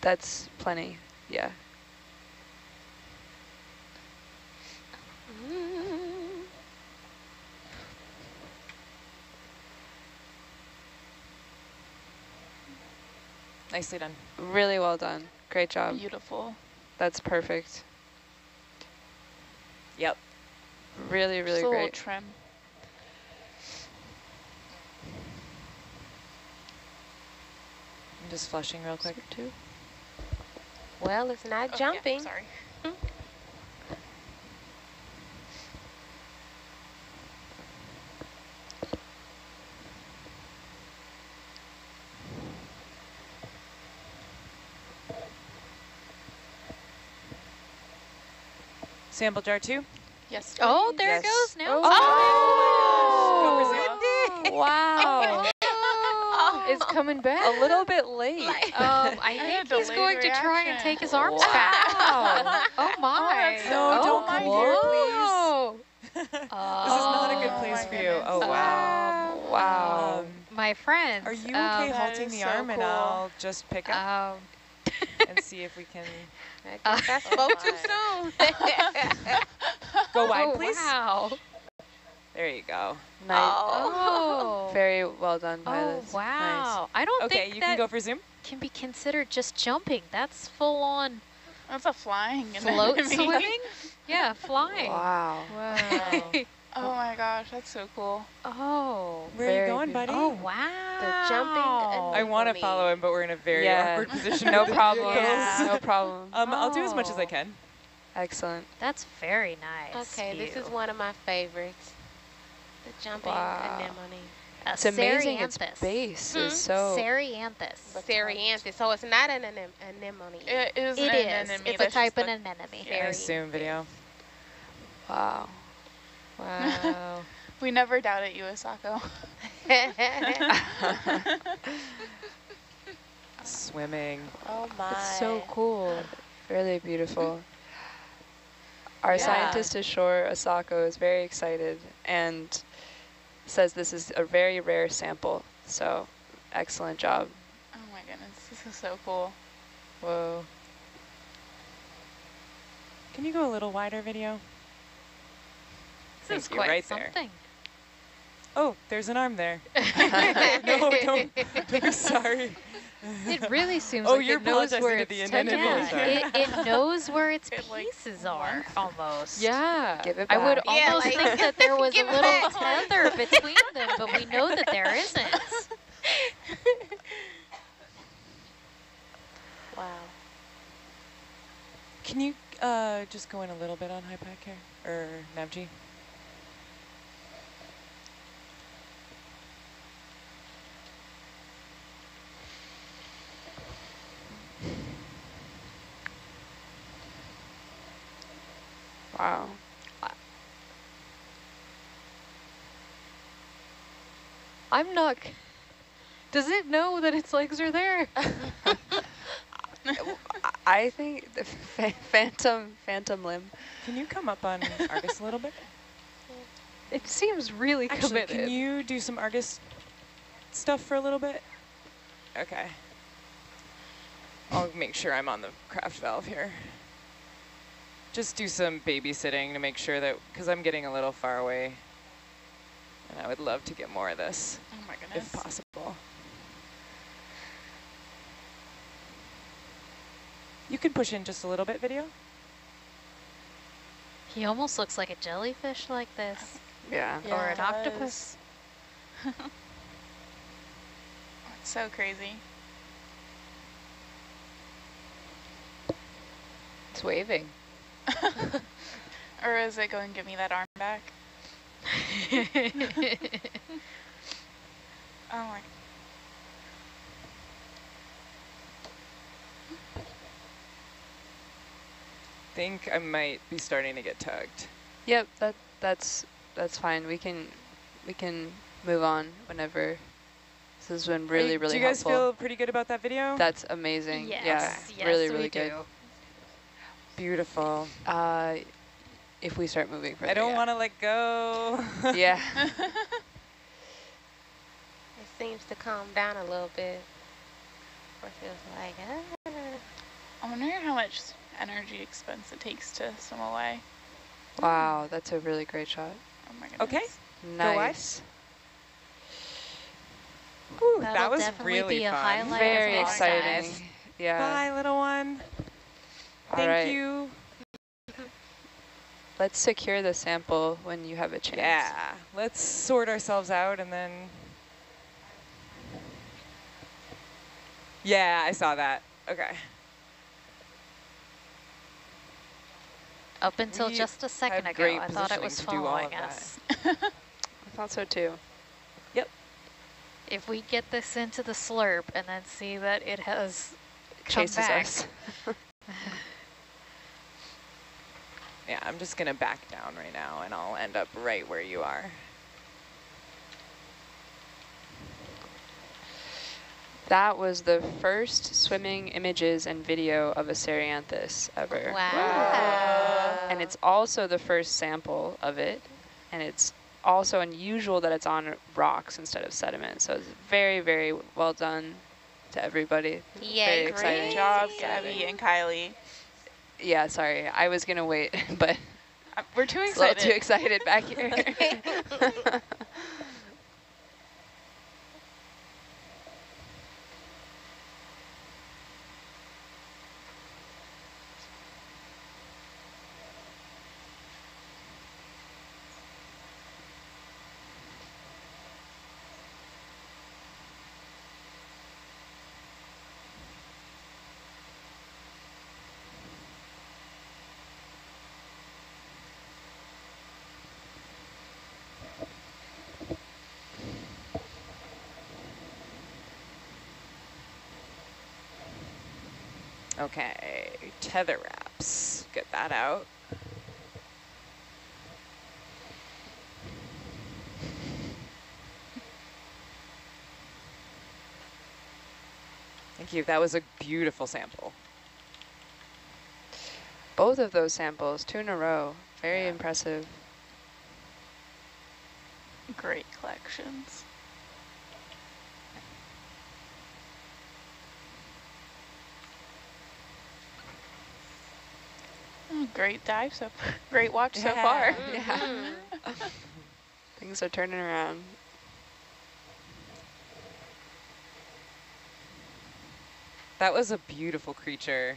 [SPEAKER 10] That's plenty, yeah. Mm-hmm.
[SPEAKER 14] Nicely done.
[SPEAKER 10] Really well done. Great job.
[SPEAKER 12] Beautiful.
[SPEAKER 10] That's perfect.
[SPEAKER 14] Yep.
[SPEAKER 10] Really, really
[SPEAKER 12] Just a little
[SPEAKER 10] great.
[SPEAKER 12] trim.
[SPEAKER 14] Just flushing real quick.
[SPEAKER 10] too.
[SPEAKER 9] Well, it's not
[SPEAKER 12] Oh, yeah,
[SPEAKER 9] jumping.
[SPEAKER 12] sorry.
[SPEAKER 14] Sample jar two.
[SPEAKER 12] Yes.
[SPEAKER 11] Oh, there
[SPEAKER 14] Yes.
[SPEAKER 11] it goes. No.
[SPEAKER 10] Oh, wow.
[SPEAKER 13] It's coming back.
[SPEAKER 10] A little bit late.
[SPEAKER 11] Um, I
[SPEAKER 12] had
[SPEAKER 11] think he's
[SPEAKER 12] delayed
[SPEAKER 11] going to try and take his arms
[SPEAKER 10] Wow.
[SPEAKER 11] back. oh my.
[SPEAKER 14] No,
[SPEAKER 11] oh,
[SPEAKER 14] don't come here,
[SPEAKER 11] whoa.
[SPEAKER 14] This is not a good
[SPEAKER 12] Oh
[SPEAKER 14] place
[SPEAKER 12] my
[SPEAKER 14] for you.
[SPEAKER 12] goodness.
[SPEAKER 14] Oh, wow.
[SPEAKER 10] Wow.
[SPEAKER 14] Um,
[SPEAKER 11] My friends.
[SPEAKER 14] are you okay
[SPEAKER 11] um,
[SPEAKER 14] halting the
[SPEAKER 12] so
[SPEAKER 14] arm and. I'll just pick up
[SPEAKER 11] um,
[SPEAKER 14] and see if we can
[SPEAKER 9] I guess I spoke too soon.
[SPEAKER 14] go wide,
[SPEAKER 11] oh,
[SPEAKER 14] please?
[SPEAKER 11] wow.
[SPEAKER 14] There you go.
[SPEAKER 10] Nice.
[SPEAKER 11] Oh.
[SPEAKER 10] Very well done,
[SPEAKER 11] Oh,
[SPEAKER 10] pilots.
[SPEAKER 11] wow. I don't
[SPEAKER 14] Okay,
[SPEAKER 11] think
[SPEAKER 14] you
[SPEAKER 11] that
[SPEAKER 14] can go for zoom.
[SPEAKER 11] can be considered just jumping. That's full on
[SPEAKER 12] That's a flying
[SPEAKER 11] float
[SPEAKER 12] anemone.
[SPEAKER 11] swimming. Yeah, flying.
[SPEAKER 10] Wow.
[SPEAKER 14] Wow.
[SPEAKER 12] Oh my gosh, that's so cool.
[SPEAKER 11] oh.
[SPEAKER 14] Where are you going,
[SPEAKER 10] beautiful.
[SPEAKER 14] buddy?
[SPEAKER 11] Oh, wow.
[SPEAKER 9] The jumping
[SPEAKER 14] I want to follow him, but we're in a very
[SPEAKER 10] Yeah.
[SPEAKER 14] awkward position.
[SPEAKER 10] No problem.
[SPEAKER 14] vehicles.
[SPEAKER 10] No problem.
[SPEAKER 14] Um, I'll do as much as I
[SPEAKER 11] Oh.
[SPEAKER 14] can.
[SPEAKER 10] Excellent.
[SPEAKER 11] That's very nice.
[SPEAKER 9] Okay, this is one of my favorites. The jumping
[SPEAKER 10] Wow.
[SPEAKER 9] anemone.
[SPEAKER 11] A
[SPEAKER 10] It's amazing. Its
[SPEAKER 11] Cerianthus.
[SPEAKER 10] base
[SPEAKER 9] Hmm?
[SPEAKER 10] is so.
[SPEAKER 11] Cerianthus.
[SPEAKER 9] Cerianthus. So it's not an anem anemone.
[SPEAKER 12] It is
[SPEAKER 11] It
[SPEAKER 12] an
[SPEAKER 11] is.
[SPEAKER 12] anemone.
[SPEAKER 11] It's a type of
[SPEAKER 12] the-
[SPEAKER 11] anemone.
[SPEAKER 12] Yeah.
[SPEAKER 14] Nice zoom video.
[SPEAKER 10] Wow.
[SPEAKER 13] Wow.
[SPEAKER 12] We never doubted you, Asako.
[SPEAKER 14] Swimming.
[SPEAKER 9] oh my.
[SPEAKER 10] It's so cool. Really beautiful. Our
[SPEAKER 9] Yeah.
[SPEAKER 10] scientist ashore, Asako, is very excited and says this is a very rare sample. So, excellent job.
[SPEAKER 12] Oh my goodness, this is so cool.
[SPEAKER 10] Whoa.
[SPEAKER 14] Can you go a little wider video?
[SPEAKER 11] This is
[SPEAKER 14] Thank you,
[SPEAKER 11] quite
[SPEAKER 14] right there.
[SPEAKER 11] something.
[SPEAKER 14] Oh, there's an arm there. no, don't. I'm sorry.
[SPEAKER 11] It really seems
[SPEAKER 14] Oh,
[SPEAKER 11] like
[SPEAKER 14] you're
[SPEAKER 11] it knows
[SPEAKER 14] apologizing
[SPEAKER 11] where
[SPEAKER 14] to
[SPEAKER 11] its
[SPEAKER 14] the
[SPEAKER 11] tentacles
[SPEAKER 14] anemone.
[SPEAKER 11] are. It, it knows where its
[SPEAKER 12] It, like,
[SPEAKER 11] pieces are, almost.
[SPEAKER 13] Yeah.
[SPEAKER 10] Give it
[SPEAKER 11] I would.
[SPEAKER 9] Yeah,
[SPEAKER 11] almost
[SPEAKER 9] like-
[SPEAKER 11] think that there was a little
[SPEAKER 9] back.
[SPEAKER 11] tether between them, but we know that there isn't.
[SPEAKER 9] Wow.
[SPEAKER 14] Can you uh, just go in a little bit on HYPACK here? Or Navji?
[SPEAKER 10] Wow.
[SPEAKER 13] I'm not. Does it know that its legs are there?
[SPEAKER 10] I think the ph phantom phantom limb.
[SPEAKER 14] Can you come up on Argus a little bit?
[SPEAKER 13] It seems really
[SPEAKER 14] Actually,
[SPEAKER 13] committed.
[SPEAKER 14] can you do some Argus stuff for a little bit? Okay. I'll make sure I'm on the Kraft valve here. Just do some babysitting to make sure that, because I'm getting a little far away. And I would love to get more of this,
[SPEAKER 12] Oh my goodness.
[SPEAKER 14] if possible. You can push in just a little bit, video.
[SPEAKER 11] He almost looks like a jellyfish like this,
[SPEAKER 10] Yeah.
[SPEAKER 11] or an octopus.
[SPEAKER 12] It's so crazy.
[SPEAKER 15] It's waving.
[SPEAKER 12] or is it going give me that arm back? oh my.
[SPEAKER 14] think I might be starting to get tugged.
[SPEAKER 10] Yep, that that's that's fine. We can we can move on whenever. This has been really,
[SPEAKER 14] Hey,
[SPEAKER 10] really
[SPEAKER 14] Do you guys
[SPEAKER 10] helpful.
[SPEAKER 14] feel pretty good about that video?
[SPEAKER 10] That's amazing.
[SPEAKER 11] Yes,
[SPEAKER 10] yeah,
[SPEAKER 11] yes,
[SPEAKER 10] really,
[SPEAKER 11] we
[SPEAKER 10] really good.
[SPEAKER 11] do.
[SPEAKER 14] Beautiful.
[SPEAKER 10] Uh, if we start moving further,
[SPEAKER 14] I don't
[SPEAKER 10] yeah.
[SPEAKER 14] want to let go.
[SPEAKER 10] yeah.
[SPEAKER 9] It seems to calm down a little bit. Or feels like, ah.
[SPEAKER 12] I wonder how much energy expense it takes to swim away.
[SPEAKER 10] Wow, that's a really great shot.
[SPEAKER 12] Oh my goodness.
[SPEAKER 14] Okay.
[SPEAKER 10] Nice.
[SPEAKER 14] Whew,
[SPEAKER 11] That'll
[SPEAKER 14] was really
[SPEAKER 11] be a
[SPEAKER 14] fun.
[SPEAKER 11] highlight
[SPEAKER 10] Very
[SPEAKER 11] of
[SPEAKER 10] exciting.
[SPEAKER 11] dive.
[SPEAKER 10] Yeah.
[SPEAKER 14] Bye, little one.
[SPEAKER 10] All
[SPEAKER 14] Thank
[SPEAKER 10] right.
[SPEAKER 14] you.
[SPEAKER 10] Let's secure the sample when you have a chance.
[SPEAKER 14] Yeah. Let's sort ourselves out and then. Yeah, I saw that. Okay.
[SPEAKER 11] Up until
[SPEAKER 14] We
[SPEAKER 11] just a second ago, I thought it was
[SPEAKER 14] to do all
[SPEAKER 11] following us.
[SPEAKER 10] I thought so too. Yep.
[SPEAKER 11] If we get this into the slurp and then see that it has come
[SPEAKER 10] Chases
[SPEAKER 11] back,
[SPEAKER 10] us.
[SPEAKER 14] Yeah, I'm just going to back down right now and I'll end up right where you are.
[SPEAKER 10] That was the first swimming images and video of a Cerianthus ever.
[SPEAKER 11] Wow.
[SPEAKER 10] And it's also the first sample of it. And it's also unusual that it's on rocks instead of sediment. So it's very, very well done to everybody.
[SPEAKER 9] Yay,
[SPEAKER 10] very
[SPEAKER 9] great
[SPEAKER 10] exciting.
[SPEAKER 12] Job, Gabby and Kylie.
[SPEAKER 10] Yeah, sorry. I was going to wait, but
[SPEAKER 12] We're too
[SPEAKER 10] it's a little
[SPEAKER 12] excited.
[SPEAKER 10] too excited back here.
[SPEAKER 14] Okay, tether wraps. Get that out. Thank you. That was a beautiful sample.
[SPEAKER 10] Both of those samples, two in a row. Very
[SPEAKER 14] Yeah.
[SPEAKER 10] impressive.
[SPEAKER 12] Great collections. Great dive so great watch so far.
[SPEAKER 10] Yeah. Things are turning around.
[SPEAKER 14] That was a beautiful creature.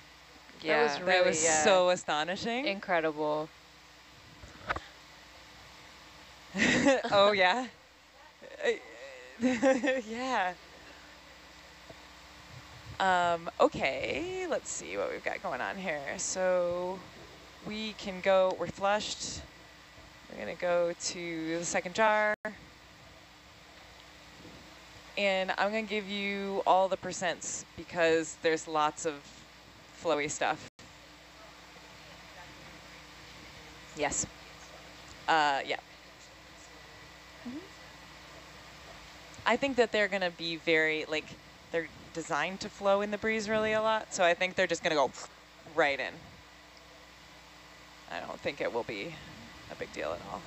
[SPEAKER 10] Yeah.
[SPEAKER 14] that was,
[SPEAKER 10] really, yeah.
[SPEAKER 14] so astonishing.
[SPEAKER 15] Incredible.
[SPEAKER 14] oh yeah. Uh, yeah. Um, okay, let's see what we've got going on here. So we can go, we're flushed. We're gonna go to the second jar. And I'm gonna give you all the percents because there's lots of flowy stuff. Yes. Uh, yeah. I think that they're going to be very, like, they're designed to flow in the breeze really a lot. So I think they're just going to go right in. I don't think it will be a big deal at all.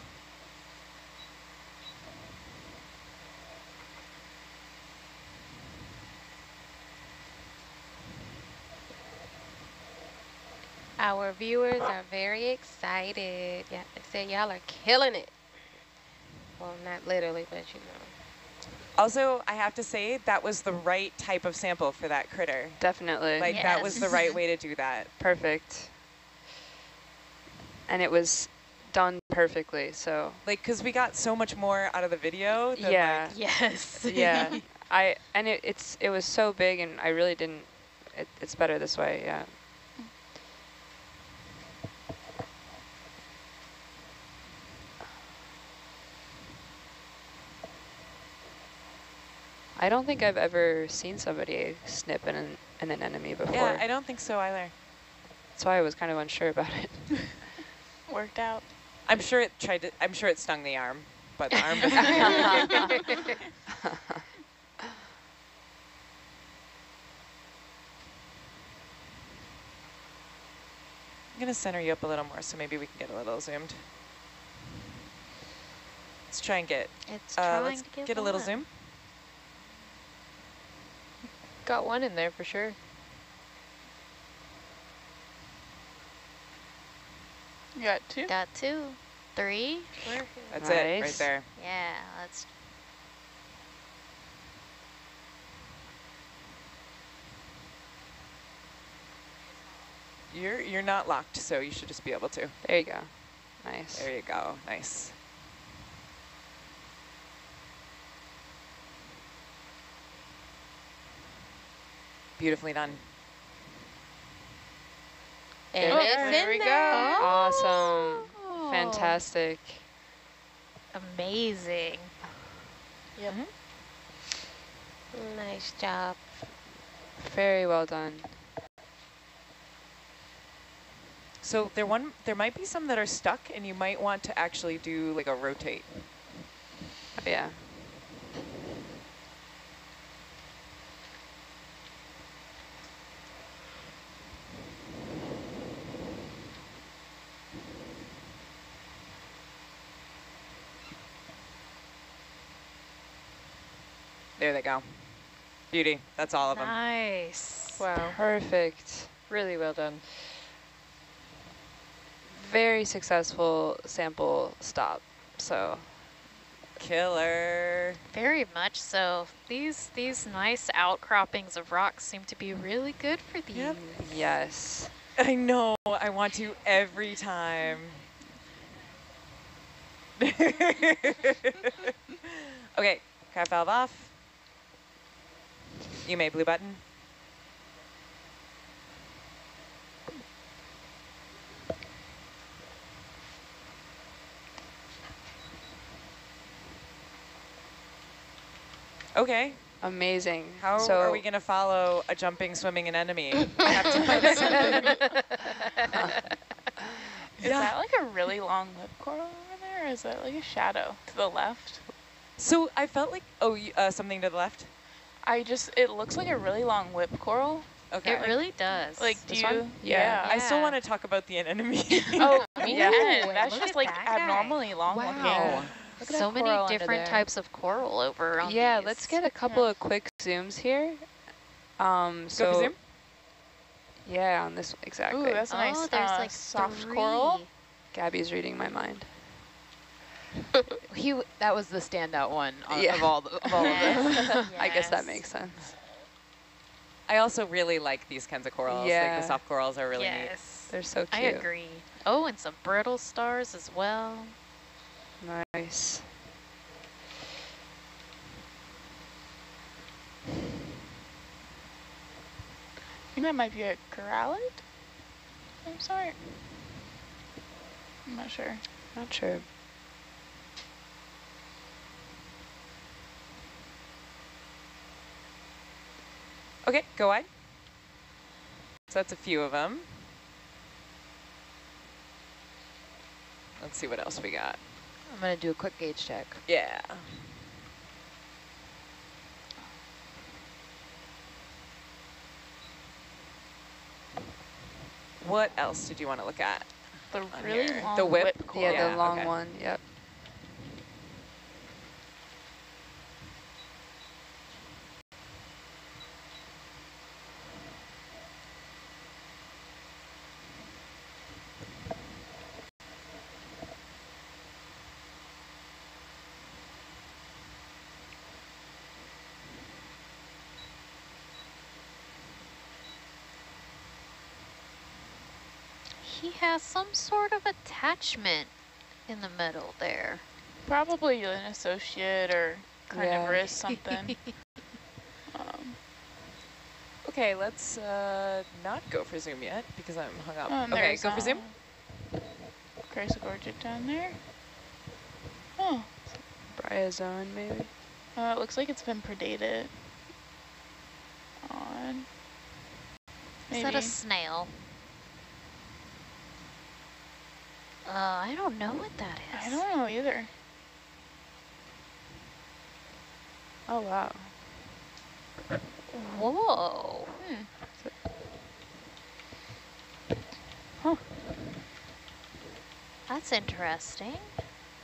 [SPEAKER 9] Our viewers are very excited. Yeah, they say y'all are killing it. Well, not literally, but you know.
[SPEAKER 14] Also, I have to say that was the right type of sample for that critter.
[SPEAKER 10] Definitely.
[SPEAKER 14] Like that was the right way to do that.
[SPEAKER 10] Perfect and it was done perfectly. So
[SPEAKER 14] like because we got so much more out of the video.
[SPEAKER 10] yeah.
[SPEAKER 14] Like
[SPEAKER 11] yes.
[SPEAKER 10] yeah. I and it, it's it was so big, and I really didn't. It, it's better this way. Yeah. I don't think I've ever seen somebody snip an, an anemone before.
[SPEAKER 14] Yeah, I don't think so either.
[SPEAKER 10] That's why I was kind of unsure about it.
[SPEAKER 12] Worked out.
[SPEAKER 14] I'm sure it tried to, I'm sure it stung the arm, but the arm doesn't. I'm gonna center you up a little more so maybe we can get a little zoomed. Let's try and get,
[SPEAKER 11] It's
[SPEAKER 14] uh,
[SPEAKER 11] trying
[SPEAKER 14] let's
[SPEAKER 11] to get
[SPEAKER 14] get a little
[SPEAKER 11] one.
[SPEAKER 14] zoom.
[SPEAKER 13] Got one in there for sure.
[SPEAKER 12] You got two?
[SPEAKER 11] Got two. Three. Where?
[SPEAKER 14] That's it, right there.
[SPEAKER 11] Yeah, let's
[SPEAKER 14] You're you're not locked, so you should just be able to.
[SPEAKER 10] There you go. Nice.
[SPEAKER 14] There you go. Nice. Beautifully done.
[SPEAKER 11] And
[SPEAKER 10] Oh,
[SPEAKER 11] it's
[SPEAKER 12] there
[SPEAKER 11] in
[SPEAKER 12] we go.
[SPEAKER 11] there.
[SPEAKER 10] Awesome.
[SPEAKER 11] Oh,
[SPEAKER 10] Fantastic.
[SPEAKER 11] Amazing.
[SPEAKER 12] Yep.
[SPEAKER 9] Nice job.
[SPEAKER 10] Very well done.
[SPEAKER 14] So there one there might be some that are stuck, and you might want to actually do like a rotate.
[SPEAKER 10] Yeah.
[SPEAKER 14] There they go. Beauty. That's all of them.
[SPEAKER 11] Nice.
[SPEAKER 13] Wow.
[SPEAKER 10] Perfect.
[SPEAKER 13] Really well done.
[SPEAKER 10] Very successful sample stop. So
[SPEAKER 14] Killer.
[SPEAKER 11] Very much so. These these nice outcroppings of rocks seem to be really good for these.
[SPEAKER 14] Yep.
[SPEAKER 10] yes.
[SPEAKER 14] I know. I want to every time. okay, Kraft valve off. You may blue button. Okay,
[SPEAKER 10] Amazing.
[SPEAKER 14] how
[SPEAKER 10] so
[SPEAKER 14] are we going to follow a jumping, swimming, an enemy? I have to find something.
[SPEAKER 12] Is that like a really long whip coral over there, or is that like a shadow to the left?
[SPEAKER 14] So I felt like, oh, uh, something to the left?
[SPEAKER 12] I just, it looks like a really long whip coral.
[SPEAKER 14] Okay.
[SPEAKER 11] It really does.
[SPEAKER 12] Like, do
[SPEAKER 10] This
[SPEAKER 12] you?
[SPEAKER 10] one?
[SPEAKER 12] Yeah.
[SPEAKER 14] I still want to talk about the anemone.
[SPEAKER 12] Oh,
[SPEAKER 11] Me
[SPEAKER 12] yeah.
[SPEAKER 11] too.
[SPEAKER 12] That's
[SPEAKER 11] Look
[SPEAKER 12] just like
[SPEAKER 11] that guy.
[SPEAKER 12] abnormally long
[SPEAKER 15] Wow.
[SPEAKER 12] looking.
[SPEAKER 15] Look
[SPEAKER 11] so many different types of coral over on
[SPEAKER 10] yeah,
[SPEAKER 11] these.
[SPEAKER 10] let's get a couple of quick zooms here. Um, so
[SPEAKER 14] Go for zoom.
[SPEAKER 10] yeah, on this exactly.
[SPEAKER 12] Ooh, that's a
[SPEAKER 11] oh,
[SPEAKER 12] nice
[SPEAKER 11] there's
[SPEAKER 12] uh,
[SPEAKER 11] like
[SPEAKER 12] soft
[SPEAKER 11] three.
[SPEAKER 12] coral.
[SPEAKER 10] Gabby's reading my mind.
[SPEAKER 15] He w- that was the standout one on,
[SPEAKER 10] Yeah.
[SPEAKER 15] of all the, of all of them.
[SPEAKER 10] I guess that makes sense.
[SPEAKER 14] I also really like these kinds of corals. Like
[SPEAKER 10] Yeah.
[SPEAKER 14] the soft corals are really neat.
[SPEAKER 11] yes.
[SPEAKER 10] They're so cute.
[SPEAKER 11] I
[SPEAKER 10] cute.
[SPEAKER 11] agree. Oh, and some brittle stars as well.
[SPEAKER 10] Nice.
[SPEAKER 12] I think that might be a corallid. I'm sorry. I'm not sure.
[SPEAKER 10] Not sure.
[SPEAKER 14] Okay, go wide. So that's a few of them. Let's see what else we got.
[SPEAKER 15] I'm gonna do a quick gauge check.
[SPEAKER 14] Yeah. What else did you want to look at?
[SPEAKER 12] The really
[SPEAKER 14] here?
[SPEAKER 12] long
[SPEAKER 14] the whip.
[SPEAKER 12] whip coral.
[SPEAKER 10] Yeah, the long
[SPEAKER 14] okay.
[SPEAKER 10] one. Yep.
[SPEAKER 11] He has some sort of attachment in the middle there.
[SPEAKER 12] Probably an associate or kind
[SPEAKER 10] Yeah.
[SPEAKER 12] carnivorous something. um,
[SPEAKER 14] Okay, let's uh, not go for zoom yet because I'm hung up.
[SPEAKER 12] oh,
[SPEAKER 14] okay, go for zoom.
[SPEAKER 12] uh, Chrysogorgia down there. Oh,
[SPEAKER 10] Bryozoan maybe.
[SPEAKER 12] Uh, it looks like it's been predated. On.
[SPEAKER 11] Is that a snail? Uh, I don't know what that is.
[SPEAKER 12] I don't know either. Oh wow.
[SPEAKER 11] Whoa.
[SPEAKER 12] Hmm.
[SPEAKER 11] That's interesting.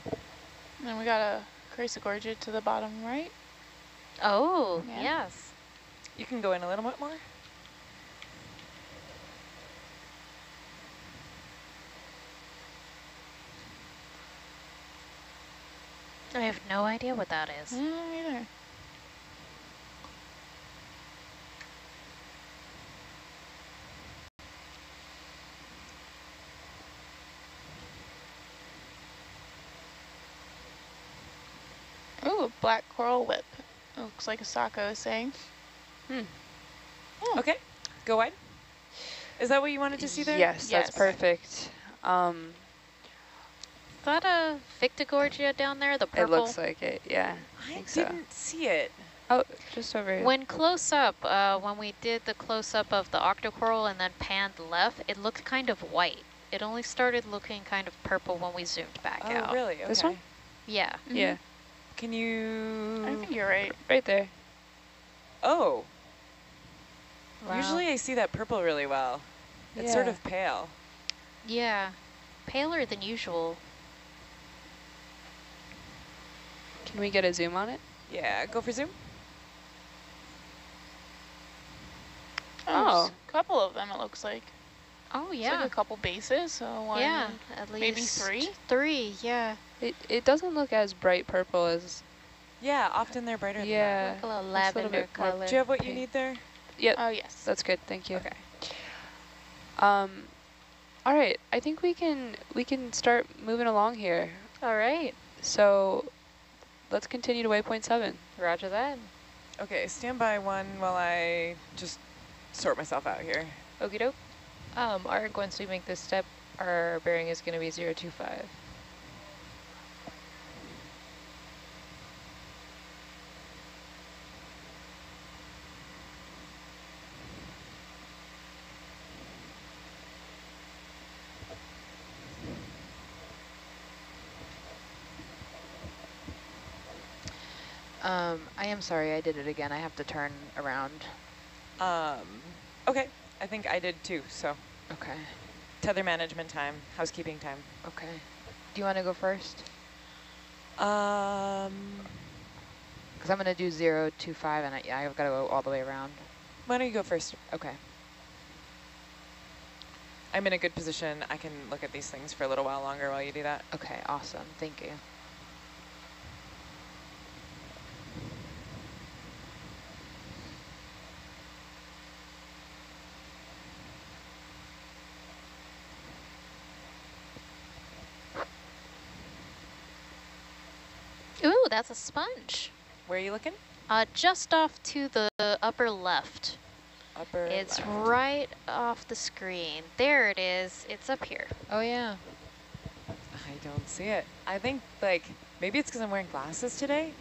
[SPEAKER 12] And then we got a Chrysogorgia to the bottom right.
[SPEAKER 11] Oh,
[SPEAKER 12] Yeah.
[SPEAKER 11] yes.
[SPEAKER 14] You can go in a little bit more.
[SPEAKER 11] I have no idea what that is.
[SPEAKER 12] No, either. Ooh, a black coral whip. Looks like Asako is saying.
[SPEAKER 14] Hmm. Okay, go wide. Is that what you wanted to see there?
[SPEAKER 10] Yes,
[SPEAKER 12] yes.
[SPEAKER 10] that's perfect. Um,
[SPEAKER 11] Is that a Victorgorgia down there, the purple?
[SPEAKER 10] it looks like it, yeah. I
[SPEAKER 14] I didn't see it.
[SPEAKER 10] Oh, just over here.
[SPEAKER 11] When close up, uh, when we did the close up of the octocoral and then panned left, it looked kind of white. It only started looking kind of purple when we zoomed back
[SPEAKER 14] Oh,
[SPEAKER 11] out.
[SPEAKER 14] really? Okay.
[SPEAKER 10] This one?
[SPEAKER 11] Yeah.
[SPEAKER 10] Yeah,
[SPEAKER 14] Can you?
[SPEAKER 12] I think you're right.
[SPEAKER 10] right there.
[SPEAKER 14] Oh,
[SPEAKER 11] Wow.
[SPEAKER 14] usually I see that purple really well. Yeah. It's sort of pale.
[SPEAKER 11] Yeah. Paler than usual.
[SPEAKER 10] Can we get a zoom on it?
[SPEAKER 14] Yeah, go for zoom.
[SPEAKER 12] Oh,
[SPEAKER 10] Oh.
[SPEAKER 12] a couple of them it looks like.
[SPEAKER 11] Oh,
[SPEAKER 12] It's
[SPEAKER 11] yeah.
[SPEAKER 12] like a couple bases, so one,
[SPEAKER 11] yeah, at least
[SPEAKER 12] maybe three?
[SPEAKER 11] Three, yeah.
[SPEAKER 10] It it doesn't look as bright purple as
[SPEAKER 14] Yeah, often they're brighter
[SPEAKER 10] yeah.
[SPEAKER 11] Like a little lavender
[SPEAKER 10] bit more
[SPEAKER 11] color.
[SPEAKER 14] Do you have what you need there?
[SPEAKER 10] Yep,
[SPEAKER 12] Oh yes.
[SPEAKER 10] that's good. Thank you.
[SPEAKER 14] Okay.
[SPEAKER 10] Um, all right. I think we can we can start moving along here.
[SPEAKER 11] All right.
[SPEAKER 10] So let's continue to waypoint seven.
[SPEAKER 11] Roger that.
[SPEAKER 14] Okay, stand by one while I just sort myself out here.
[SPEAKER 13] Okie doke. Um, our, once we make this step, our bearing is going to be 025.
[SPEAKER 15] Um, I am sorry, I did it again. I have to turn around.
[SPEAKER 14] Um, okay, I think I did too, so.
[SPEAKER 15] Okay.
[SPEAKER 14] Tether management time, housekeeping time.
[SPEAKER 15] Okay. Do you want to go first?
[SPEAKER 14] Um,
[SPEAKER 15] Because I'm going to do zero, two, five, and I, yeah, I've got to go all the way around.
[SPEAKER 14] why don't you go first?
[SPEAKER 15] Okay.
[SPEAKER 14] I'm in a good position. I can look at these things for a little while longer while you do that.
[SPEAKER 15] Okay, awesome. Thank you.
[SPEAKER 11] Ooh, that's a sponge.
[SPEAKER 14] Where are you looking?
[SPEAKER 11] Uh, just off to the upper left.
[SPEAKER 14] Upper
[SPEAKER 11] It's
[SPEAKER 14] left.
[SPEAKER 11] right off the screen. There it is. It's up here.
[SPEAKER 15] Oh, yeah.
[SPEAKER 14] I don't see it. I think, like, maybe it's because I'm wearing glasses today.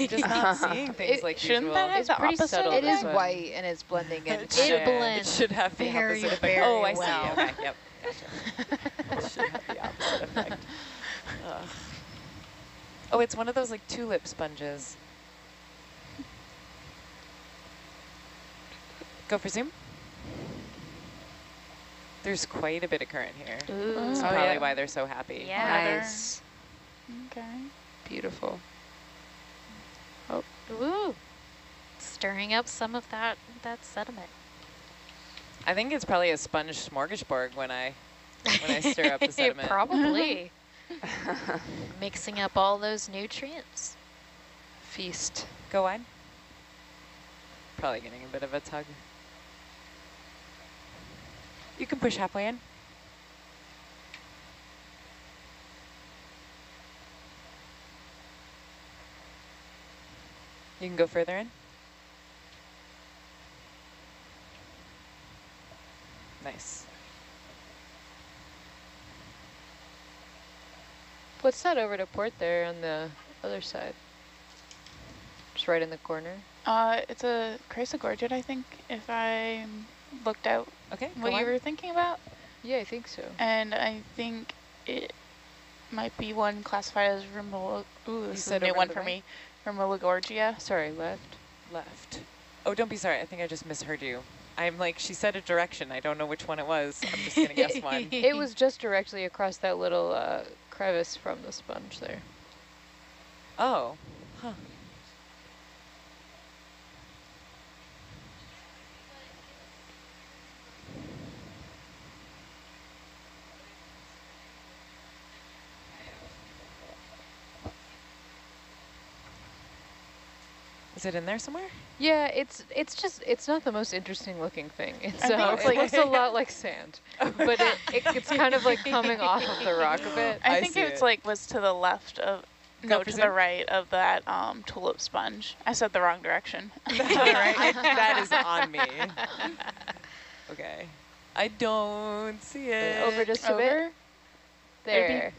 [SPEAKER 14] I'm just not seeing things
[SPEAKER 15] It-
[SPEAKER 14] like
[SPEAKER 12] shouldn't
[SPEAKER 14] usual.
[SPEAKER 12] that have
[SPEAKER 13] It's
[SPEAKER 12] the
[SPEAKER 13] pretty
[SPEAKER 12] opposite
[SPEAKER 13] subtle,
[SPEAKER 15] It is
[SPEAKER 13] but-
[SPEAKER 15] white and it's blending in.
[SPEAKER 14] It
[SPEAKER 11] It
[SPEAKER 14] should-
[SPEAKER 11] blends
[SPEAKER 14] It should have the
[SPEAKER 11] very,
[SPEAKER 14] opposite effect.
[SPEAKER 11] very
[SPEAKER 14] oh, I
[SPEAKER 11] well.
[SPEAKER 14] see. Okay, yep. Gotcha. it should have the opposite effect. Ugh. Oh, it's one of those like tulip sponges. Go for zoom. There's quite a bit of current here.
[SPEAKER 11] Ooh.
[SPEAKER 14] That's
[SPEAKER 15] Oh,
[SPEAKER 14] probably
[SPEAKER 15] yeah.
[SPEAKER 14] why they're so happy.
[SPEAKER 11] Yeah.
[SPEAKER 15] Nice.
[SPEAKER 12] Okay.
[SPEAKER 10] Beautiful. Oh.
[SPEAKER 11] Ooh. Stirring up some of that that sediment.
[SPEAKER 14] I think it's probably a sponge smorgasbord when I when I stir up the sediment.
[SPEAKER 11] Probably. Mixing up all those nutrients.
[SPEAKER 10] Feast.
[SPEAKER 14] Go on. Probably getting a bit of a tug. You can push halfway in. You can go further in. Nice.
[SPEAKER 13] What's that over to port there on the other side? just right in the corner?
[SPEAKER 12] Uh, it's a Chrysogorgid, I think, if I looked out
[SPEAKER 14] okay,
[SPEAKER 12] what you
[SPEAKER 13] on.
[SPEAKER 12] were thinking about.
[SPEAKER 13] Yeah, I think so.
[SPEAKER 12] And I think it might be one classified as Remula. Ooh, this is a new one
[SPEAKER 13] the
[SPEAKER 12] for
[SPEAKER 13] right?
[SPEAKER 12] me. Remulagorgia.
[SPEAKER 13] Sorry, left.
[SPEAKER 14] Left. Oh, don't be sorry. I think I just misheard you. I'm like, she said a direction. I don't know which one it was. I'm just going to guess one.
[SPEAKER 13] it was just directly across that little uh, crevice from the sponge there.
[SPEAKER 14] Oh, huh. Is it in there somewhere?
[SPEAKER 13] Yeah, it's it's just it's not the most interesting looking thing. It's
[SPEAKER 12] I
[SPEAKER 13] uh,
[SPEAKER 12] it's like-
[SPEAKER 13] looks a lot like sand, but it, it, it's kind of like coming off of the rock a bit.
[SPEAKER 12] I,
[SPEAKER 14] I
[SPEAKER 12] think it's
[SPEAKER 14] it.
[SPEAKER 12] like was to the left of,
[SPEAKER 14] Go
[SPEAKER 12] no, to
[SPEAKER 14] present.
[SPEAKER 12] the right of that um, tulip sponge. I said the wrong direction.
[SPEAKER 14] I- that is on me. Okay. I don't see it.
[SPEAKER 13] Over just a
[SPEAKER 12] Over?
[SPEAKER 13] bit. There.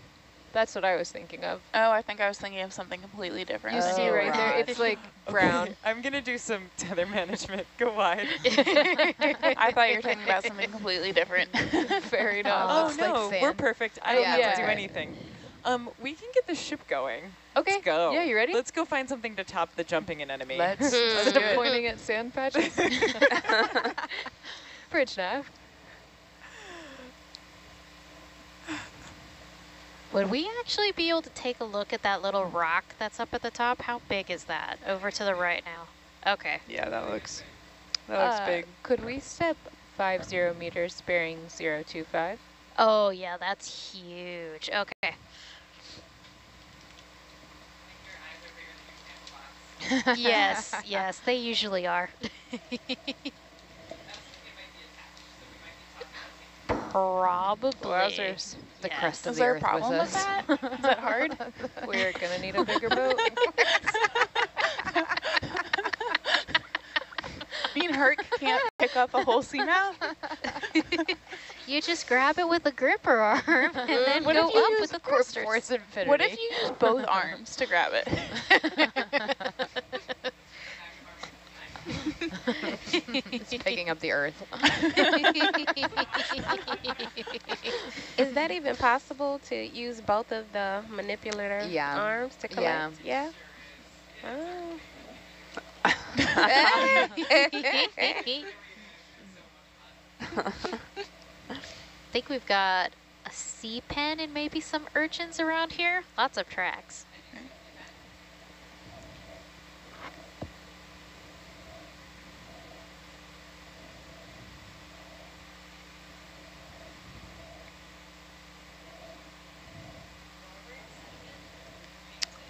[SPEAKER 13] That's what I was thinking of.
[SPEAKER 12] Oh, I think I was thinking of something completely different.
[SPEAKER 13] You
[SPEAKER 12] than
[SPEAKER 13] see right
[SPEAKER 12] were.
[SPEAKER 13] there, it's like brown.
[SPEAKER 14] I'm going to do some tether management. Go wide.
[SPEAKER 12] I thought you were talking about something completely different.
[SPEAKER 13] Fair enough.
[SPEAKER 14] Oh,
[SPEAKER 15] looks like
[SPEAKER 14] no, we're perfect. I don't
[SPEAKER 13] Yeah.
[SPEAKER 14] have to
[SPEAKER 13] Yeah.
[SPEAKER 14] do anything. Um, we can get the ship going.
[SPEAKER 13] Okay.
[SPEAKER 14] Let's go.
[SPEAKER 13] Yeah, you ready?
[SPEAKER 14] Let's go find something to top the jumping in enemy.
[SPEAKER 13] Let's
[SPEAKER 14] Let's
[SPEAKER 13] instead of pointing at sand patches. Bridge nav.
[SPEAKER 11] Would we actually be able to take a look at that little rock that's up at the top? How big is that? Over to the right now. Okay.
[SPEAKER 10] Yeah, that looks that looks
[SPEAKER 13] Uh,
[SPEAKER 10] big.
[SPEAKER 13] Could we step five zero meters, bearing zero two five?
[SPEAKER 11] Oh, yeah, that's huge. Okay. yes, yes, they usually are. Probably.
[SPEAKER 13] Wowzers.
[SPEAKER 15] The
[SPEAKER 11] Yeah.
[SPEAKER 15] crust of
[SPEAKER 12] Is
[SPEAKER 15] the
[SPEAKER 12] there a
[SPEAKER 15] earth
[SPEAKER 12] problem
[SPEAKER 15] with
[SPEAKER 12] with that? Is that hard?
[SPEAKER 13] We're gonna need a bigger boat.
[SPEAKER 12] Me and Herc can't pick up a whole seamount.
[SPEAKER 11] You just grab it with a gripper arm and then
[SPEAKER 12] What
[SPEAKER 11] go
[SPEAKER 12] if you
[SPEAKER 11] up
[SPEAKER 12] use
[SPEAKER 11] with the
[SPEAKER 15] Force, force infinity.
[SPEAKER 12] What if you use both arms to grab it?
[SPEAKER 15] It's picking up the earth.
[SPEAKER 9] Is that even possible to use both of the manipulator
[SPEAKER 15] Yeah.
[SPEAKER 9] arms to
[SPEAKER 15] Yeah.
[SPEAKER 9] collect? Yeah. Oh.
[SPEAKER 11] think we've got a sea pen and maybe some urchins around here. Lots of tracks.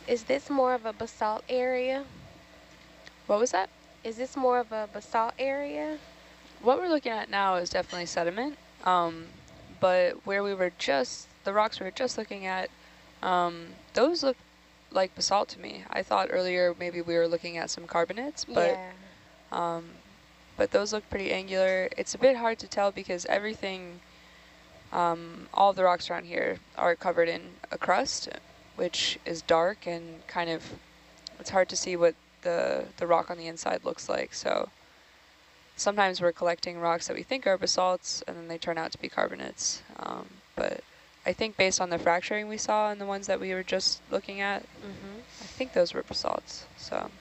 [SPEAKER 9] Is this more of a basalt area?
[SPEAKER 10] What was that?
[SPEAKER 9] Is this more of a basalt area?
[SPEAKER 10] What we're looking at now is definitely sediment. Um, but where we were just, the rocks we were just looking at, um, those look like basalt to me. I thought earlier maybe we were looking at some carbonates, but
[SPEAKER 9] yeah.
[SPEAKER 10] um, but those look pretty angular. It's a bit hard to tell because everything, um, all the rocks around here are covered in a crust, which is dark and kind of, it's hard to see what the, the rock on the inside looks like. So sometimes we're collecting rocks that we think are basalts and then they turn out to be carbonates. Um, but I think based on the fracturing we saw and the ones that we were just looking at,
[SPEAKER 9] Mm-hmm.
[SPEAKER 10] I think those were basalts. So.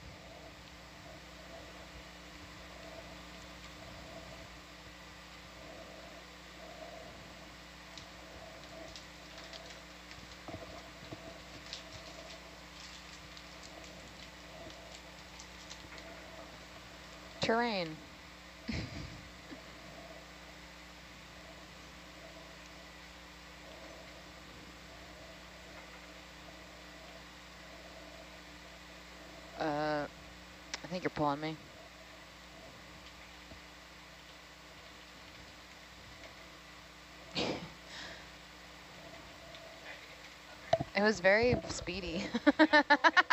[SPEAKER 15] Terrain. uh, I think you're pulling me. It was very speedy.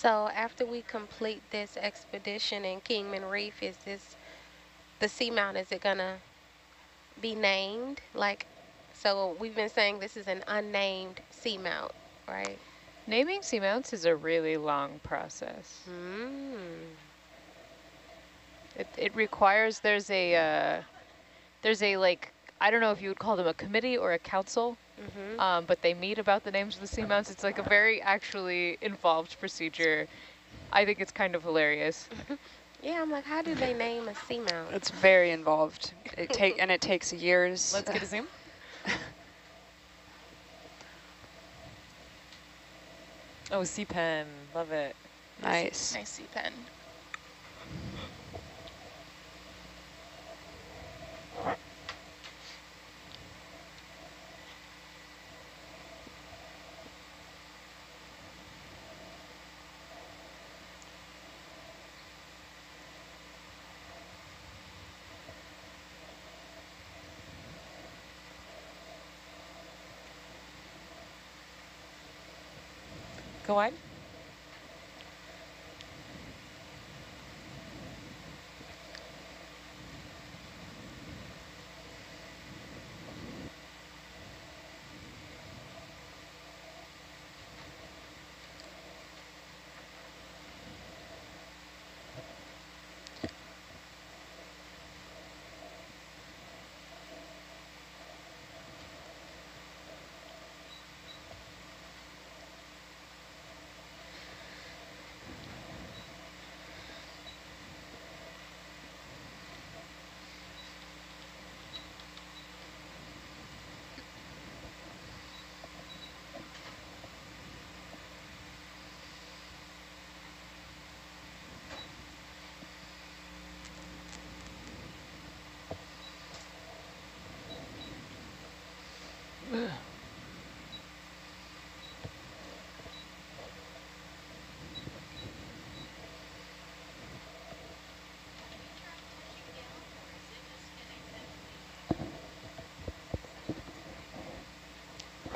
[SPEAKER 9] So after we complete this expedition in Kingman Reef, is this the seamount? Is it gonna be named? Like, so we've been saying this is an unnamed seamount, right?
[SPEAKER 13] Naming seamounts is a really long process.
[SPEAKER 9] Mm.
[SPEAKER 13] It, it requires, there's a, uh, there's a like, I don't know if you would call them a committee or a council,
[SPEAKER 9] Mhm.
[SPEAKER 13] um, but they meet about the names of the seamounts. It's like a very actually involved procedure. I think it's kind of hilarious.
[SPEAKER 9] Yeah, I'm like, how do they name a seamount?
[SPEAKER 10] It's very involved. It take and it takes years.
[SPEAKER 14] Let's get a zoom. oh, sea pen. Love it.
[SPEAKER 10] Nice.
[SPEAKER 12] Nice sea pen.
[SPEAKER 14] Go wide.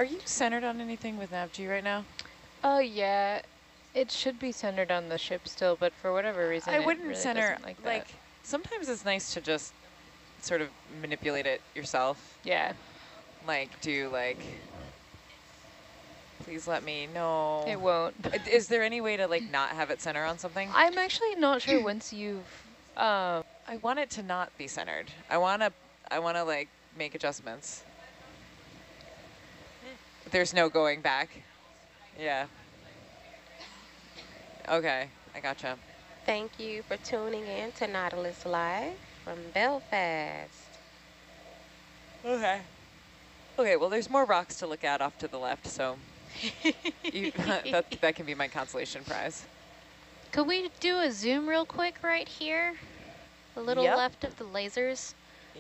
[SPEAKER 14] Are you centered on anything with NavG right now?
[SPEAKER 13] Oh yeah, it should be centered on the ship still, but for whatever reason,
[SPEAKER 14] I wouldn't
[SPEAKER 13] really
[SPEAKER 14] center,
[SPEAKER 13] like,
[SPEAKER 14] like, sometimes it's nice to just sort of manipulate it yourself.
[SPEAKER 13] Yeah.
[SPEAKER 14] Like, do like, please let me know.
[SPEAKER 13] It won't.
[SPEAKER 14] Is there any way to like not have it center on something?
[SPEAKER 13] I'm actually not sure once you've, um,
[SPEAKER 14] I want it to not be centered. I want to, I want to like make adjustments. There's no going back. Yeah. Okay, I gotcha.
[SPEAKER 9] Thank you for tuning in to Nautilus Live from Belfast.
[SPEAKER 14] Okay. Okay, well, there's more rocks to look at off to the left, so you, that, that can be my consolation prize.
[SPEAKER 11] Could we do a zoom real quick right here? A little
[SPEAKER 14] Yep.
[SPEAKER 11] left of the lasers.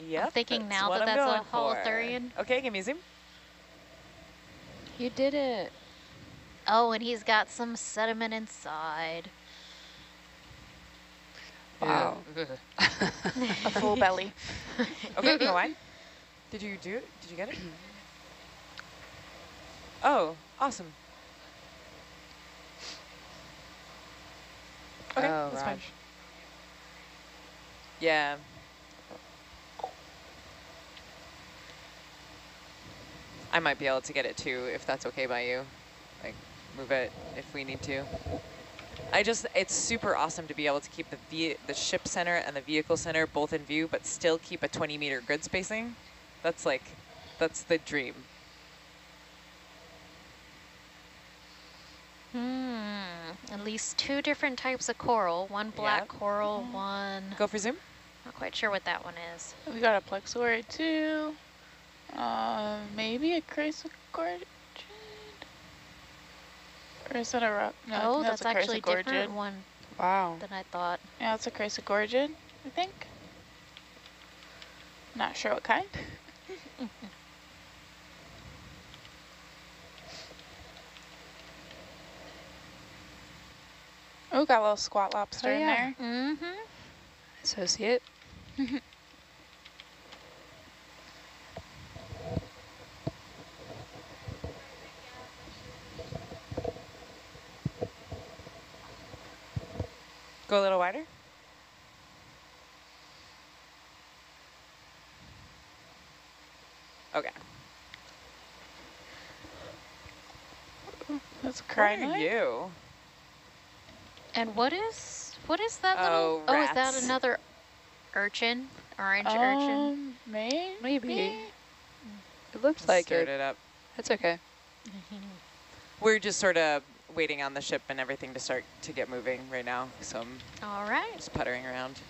[SPEAKER 14] Yeah.
[SPEAKER 11] I'm thinking
[SPEAKER 14] that's
[SPEAKER 11] now that
[SPEAKER 14] I'm
[SPEAKER 11] that's
[SPEAKER 14] going
[SPEAKER 11] a
[SPEAKER 14] for.
[SPEAKER 11] holothurian.
[SPEAKER 14] Okay, give me a zoom.
[SPEAKER 13] You did it.
[SPEAKER 11] Oh, and he's got some sediment inside.
[SPEAKER 10] Wow.
[SPEAKER 12] A full belly.
[SPEAKER 14] Okay, go on. Did you do it? Did you get it? Oh, awesome. Okay,
[SPEAKER 13] Oh,
[SPEAKER 14] that's fine. Yeah. I might be able to get it too, if that's okay by you. Like, move it if we need to. I just, it's super awesome to be able to keep the ve the ship center and the vehicle center both in view, but still keep a 20 meter grid spacing. That's like, that's the dream.
[SPEAKER 11] Hmm. At least two different types of coral. One black
[SPEAKER 14] Yep.
[SPEAKER 11] coral, one...
[SPEAKER 14] Go for zoom.
[SPEAKER 11] Not quite sure what that one is.
[SPEAKER 12] We got a plexaurid too. Uh, maybe a chrysogorgid? Or is that a rock? No,
[SPEAKER 11] oh,
[SPEAKER 12] think
[SPEAKER 11] that's,
[SPEAKER 12] a
[SPEAKER 11] actually a different one
[SPEAKER 10] Wow.
[SPEAKER 11] than I thought.
[SPEAKER 12] Yeah, it's a chrysogorgid, I think. Not sure what kind. Oh, got a little squat lobster
[SPEAKER 10] Oh,
[SPEAKER 12] in there.
[SPEAKER 11] Mm-hmm.
[SPEAKER 10] Associate.
[SPEAKER 14] Go a little wider. Okay.
[SPEAKER 12] That's
[SPEAKER 14] What
[SPEAKER 12] crying.
[SPEAKER 14] are you?
[SPEAKER 11] And what is what is that
[SPEAKER 14] Oh,
[SPEAKER 11] little? Oh, is that another urchin? Orange urchin?
[SPEAKER 12] Um, may
[SPEAKER 10] Maybe. It looks like
[SPEAKER 14] Stirred
[SPEAKER 10] it.
[SPEAKER 14] it up.
[SPEAKER 10] It's okay.
[SPEAKER 14] We're just sort of waiting on the ship and everything to start to get moving right now. So I'm
[SPEAKER 11] All right.
[SPEAKER 14] just puttering around.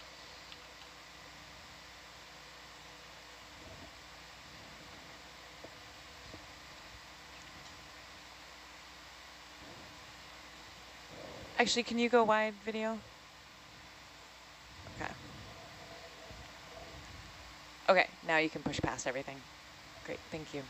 [SPEAKER 14] Actually, can you go wide video? Okay. Okay, now you can push past everything. Great, thank you.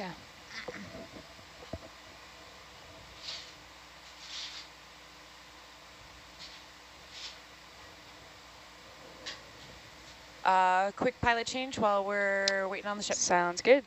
[SPEAKER 15] Yeah.
[SPEAKER 14] Uh, quick pilot change while we're waiting on the ship.
[SPEAKER 10] Sounds good.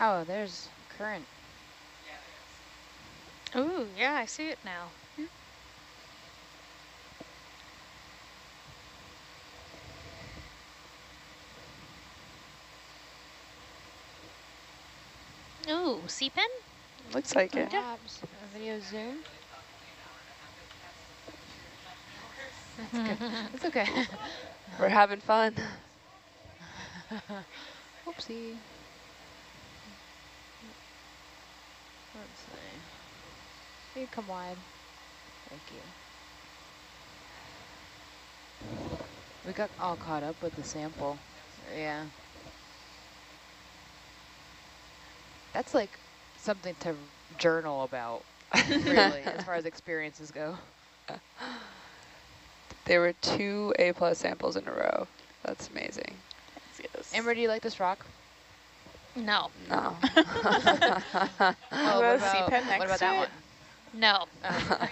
[SPEAKER 15] Oh, there's current.
[SPEAKER 11] Ooh, yeah, I see it now. Ooh, sea pen?
[SPEAKER 10] Looks like it.
[SPEAKER 15] Perhaps a video zoom. That's good. That's okay.
[SPEAKER 10] We're having fun.
[SPEAKER 15] Oopsie. Let's see. You come wide. Thank you. We got all caught up with the sample. Yeah. That's like something to journal about, really, as far as experiences go.
[SPEAKER 10] There were two A plus samples in a row. That's amazing. Yes.
[SPEAKER 15] Amber, do you like this rock?
[SPEAKER 11] No.
[SPEAKER 10] No.
[SPEAKER 15] Oh, what about, what about that one?
[SPEAKER 11] No.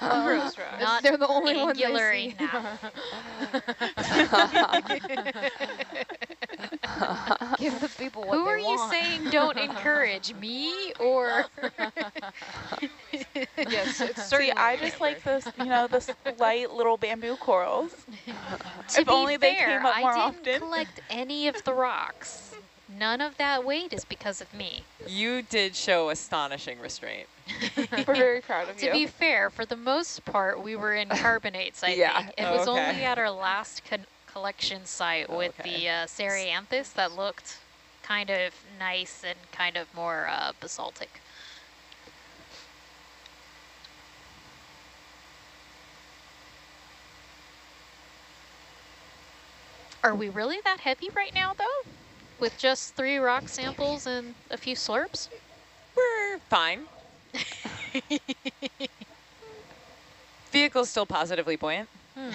[SPEAKER 15] Oh, well,
[SPEAKER 12] Gross.
[SPEAKER 11] Not
[SPEAKER 15] They're the only ones I see. Give the people what
[SPEAKER 11] Who
[SPEAKER 15] they
[SPEAKER 11] are you saying don't encourage me or?
[SPEAKER 15] yes, it's
[SPEAKER 12] See, I just like this, you know, the light little bamboo corals.
[SPEAKER 11] to
[SPEAKER 12] if
[SPEAKER 11] be
[SPEAKER 12] only they came up more
[SPEAKER 11] I didn't
[SPEAKER 12] often.
[SPEAKER 11] collect any of the rocks. None of that weight is because of me.
[SPEAKER 14] You did show astonishing restraint.
[SPEAKER 12] We're very proud of
[SPEAKER 11] To
[SPEAKER 12] you.
[SPEAKER 11] To be fair, for the most part, we were in carbonates, I
[SPEAKER 14] Yeah.
[SPEAKER 11] think. It
[SPEAKER 14] Oh,
[SPEAKER 11] was
[SPEAKER 14] okay.
[SPEAKER 11] only at our last con collection site with
[SPEAKER 14] Okay.
[SPEAKER 11] the uh, Cerianthus that looked kind of nice and kind of more uh, basaltic. Are we really that heavy right now, though? With just three rock samples and a few slurps?
[SPEAKER 14] We're fine. Vehicle's still positively buoyant.
[SPEAKER 11] Hmm.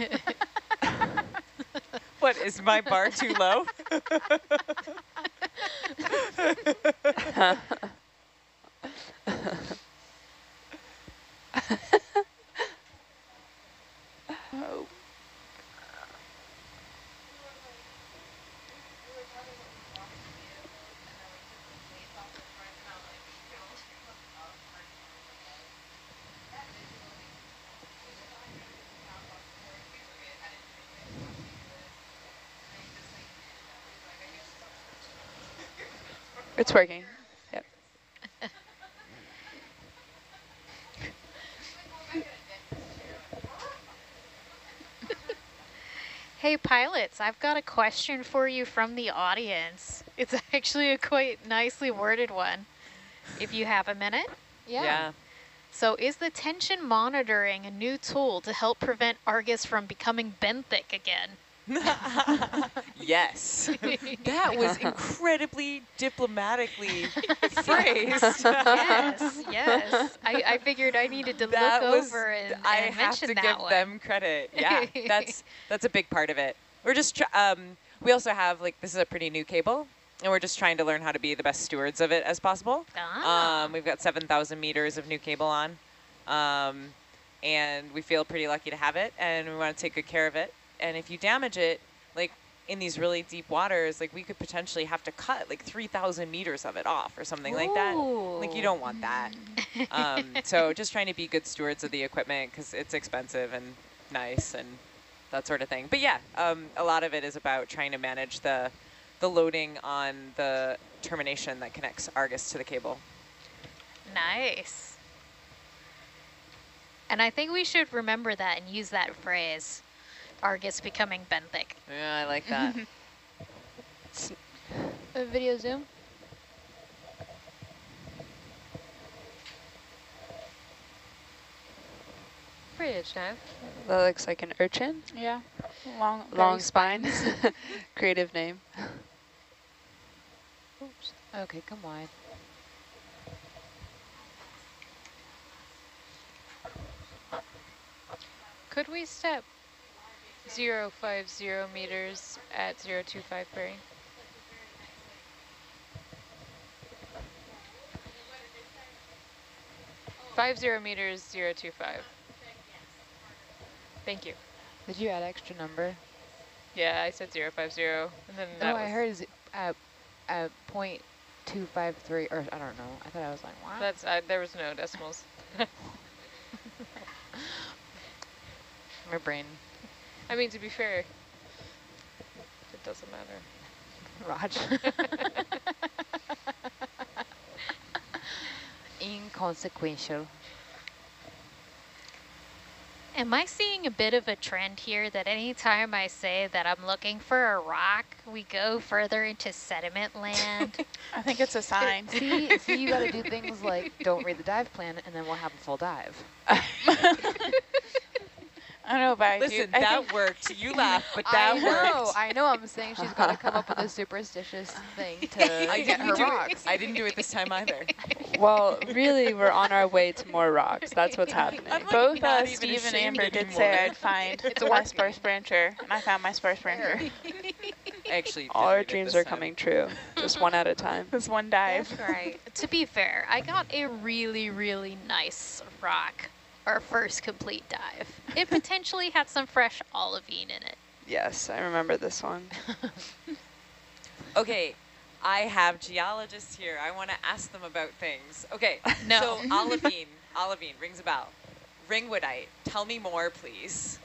[SPEAKER 14] what, is my bar too low?
[SPEAKER 12] Oh.
[SPEAKER 10] Working. Yep.
[SPEAKER 11] Hey pilots, I've got a question for you from the audience. It's actually a quite nicely worded one. If you have a minute.
[SPEAKER 14] Yeah. Yeah.
[SPEAKER 11] So is the tension monitoring a new tool to help prevent Argus from becoming benthic again?
[SPEAKER 14] yes. that was incredibly diplomatically phrased.
[SPEAKER 11] yes, yes. I, I figured I needed to
[SPEAKER 14] That
[SPEAKER 11] look
[SPEAKER 14] was-
[SPEAKER 11] over and,
[SPEAKER 14] I
[SPEAKER 11] and
[SPEAKER 14] have to
[SPEAKER 11] that
[SPEAKER 14] give
[SPEAKER 11] one.
[SPEAKER 14] them credit. Yeah, that's that's a big part of it. We're just um, we also have like this is a pretty new cable, and we're just trying to learn how to be the best stewards of it as possible.
[SPEAKER 11] Ah.
[SPEAKER 14] Um, we've got 7,000 meters of new cable on, um, and we feel pretty lucky to have it, and we want to take good care of it. And if you damage it, like in these really deep waters, like we could potentially have to cut like 3,000 meters of it off or something like that. Like you don't want that. um, so just trying to be good stewards of the equipment because it's expensive and nice and that sort of thing. But yeah, um, a lot of it is about trying to manage the the loading on the termination that connects Argus to the cable.
[SPEAKER 11] Nice. And I think we should remember that and use that phrase, Argus becoming benthic.
[SPEAKER 14] Yeah, I like that.
[SPEAKER 15] A video zoom?
[SPEAKER 13] Bridge, huh?
[SPEAKER 10] That looks like an urchin.
[SPEAKER 12] Yeah. Long,
[SPEAKER 10] Long spine. Creative name.
[SPEAKER 15] Oops. Okay, come wide.
[SPEAKER 13] Could we step 050 meters at 025 bearing? Five zero meters, zero two five. Thank you.
[SPEAKER 15] Did you add extra number?
[SPEAKER 13] Yeah, I said zero five zero, and then
[SPEAKER 15] No,
[SPEAKER 13] that
[SPEAKER 15] I heard z- uh, uh, point two five three, or I don't know. I thought I was like, wow.
[SPEAKER 13] That's uh, there was no decimals.
[SPEAKER 15] My brain.
[SPEAKER 13] I mean, to be fair, it doesn't matter.
[SPEAKER 15] Raj. Inconsequential.
[SPEAKER 11] Am I seeing a bit of a trend here that anytime I say that I'm looking for a rock, we go further into sediment land?
[SPEAKER 12] I think it's a sign.
[SPEAKER 15] see, see, you got to do things like don't read the dive plan, and then we'll have a full dive.
[SPEAKER 12] I don't know, but I do-
[SPEAKER 14] Listen, that worked. You laugh, but that
[SPEAKER 15] I know,
[SPEAKER 14] worked.
[SPEAKER 15] I know. I'm saying she's got to come up with a superstitious thing to
[SPEAKER 14] I
[SPEAKER 15] get
[SPEAKER 14] didn't
[SPEAKER 15] her
[SPEAKER 14] do
[SPEAKER 15] rocks.
[SPEAKER 14] It. I didn't do it this time either.
[SPEAKER 10] Well, really, we're on our way to more rocks. That's what's happening.
[SPEAKER 12] Both
[SPEAKER 14] not
[SPEAKER 12] uh, Steve and
[SPEAKER 14] ashamed
[SPEAKER 12] Amber did say I'd find
[SPEAKER 11] It's a
[SPEAKER 12] my sparse brancher, and I found my sparse brancher.
[SPEAKER 14] Actually,
[SPEAKER 10] All our dreams are
[SPEAKER 14] time.
[SPEAKER 10] coming true, just one at a time.
[SPEAKER 12] This one dive.
[SPEAKER 11] That's right. to be fair, I got a really, really nice rock our first complete dive. It potentially had some fresh olivine in it.
[SPEAKER 10] Yes, I remember this one.
[SPEAKER 14] Okay, I have geologists here. I want to ask them about things. Okay,
[SPEAKER 11] No.
[SPEAKER 14] so olivine, olivine rings a bell. Ringwoodite, tell me more, please.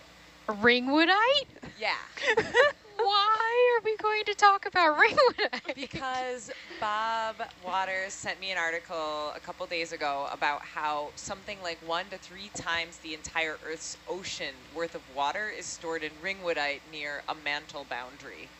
[SPEAKER 11] Ringwoodite?
[SPEAKER 14] Yeah.
[SPEAKER 11] Why are we going to talk about ringwoodite?
[SPEAKER 14] Because Bob Waters sent me an article a couple days ago about how something like one to three times the entire Earth's ocean worth of water is stored in ringwoodite near a mantle boundary.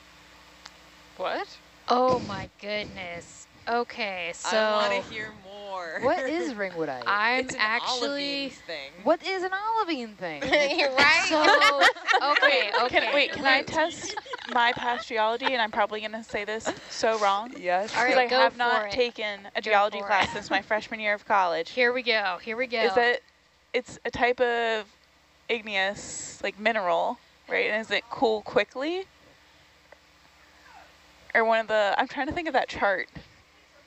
[SPEAKER 13] What?
[SPEAKER 11] Oh my goodness. Okay, so
[SPEAKER 14] I want to hear more. More.
[SPEAKER 15] What is ringwoodite?
[SPEAKER 11] I'm
[SPEAKER 14] It's an
[SPEAKER 11] actually.
[SPEAKER 14] thing.
[SPEAKER 15] What is an olivine thing?
[SPEAKER 9] You're right.
[SPEAKER 11] So okay, okay.
[SPEAKER 12] Can, wait, can I test my past geology? And I'm probably going to say this so wrong.
[SPEAKER 8] Yes.
[SPEAKER 11] All
[SPEAKER 12] Because
[SPEAKER 11] right,
[SPEAKER 12] I
[SPEAKER 11] go
[SPEAKER 12] have
[SPEAKER 11] for
[SPEAKER 12] not
[SPEAKER 11] it.
[SPEAKER 12] taken a
[SPEAKER 11] Go
[SPEAKER 12] geology
[SPEAKER 11] for
[SPEAKER 12] class
[SPEAKER 11] it.
[SPEAKER 12] since my freshman year of college.
[SPEAKER 11] Here we go. Here we go.
[SPEAKER 12] Is that it's a type of igneous, like mineral, right? And is it cool quickly? Or one of the, I'm trying to think of that chart.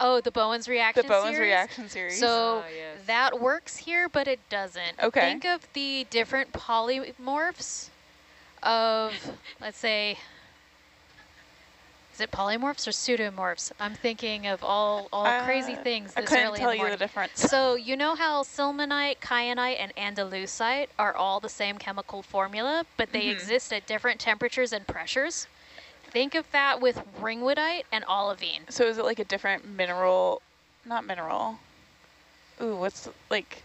[SPEAKER 11] Oh, the Bowen's reaction
[SPEAKER 12] The Bowen's
[SPEAKER 11] series?
[SPEAKER 12] reaction series.
[SPEAKER 11] So
[SPEAKER 14] Ah, yes.
[SPEAKER 11] that works here, but it doesn't.
[SPEAKER 12] Okay.
[SPEAKER 11] Think of the different polymorphs of, let's say, is it polymorphs or pseudomorphs? I'm thinking of all all crazy
[SPEAKER 12] Uh,
[SPEAKER 11] things
[SPEAKER 12] I
[SPEAKER 11] this
[SPEAKER 12] couldn't
[SPEAKER 11] early in
[SPEAKER 12] tell
[SPEAKER 11] the
[SPEAKER 12] you the difference.
[SPEAKER 11] So you know how sillimanite, kyanite, and andalusite are all the same chemical formula, but they
[SPEAKER 12] Mhm.
[SPEAKER 11] exist at different temperatures and pressures? Think of that with ringwoodite and olivine.
[SPEAKER 12] So is it like a different mineral, not mineral. Ooh, what's like,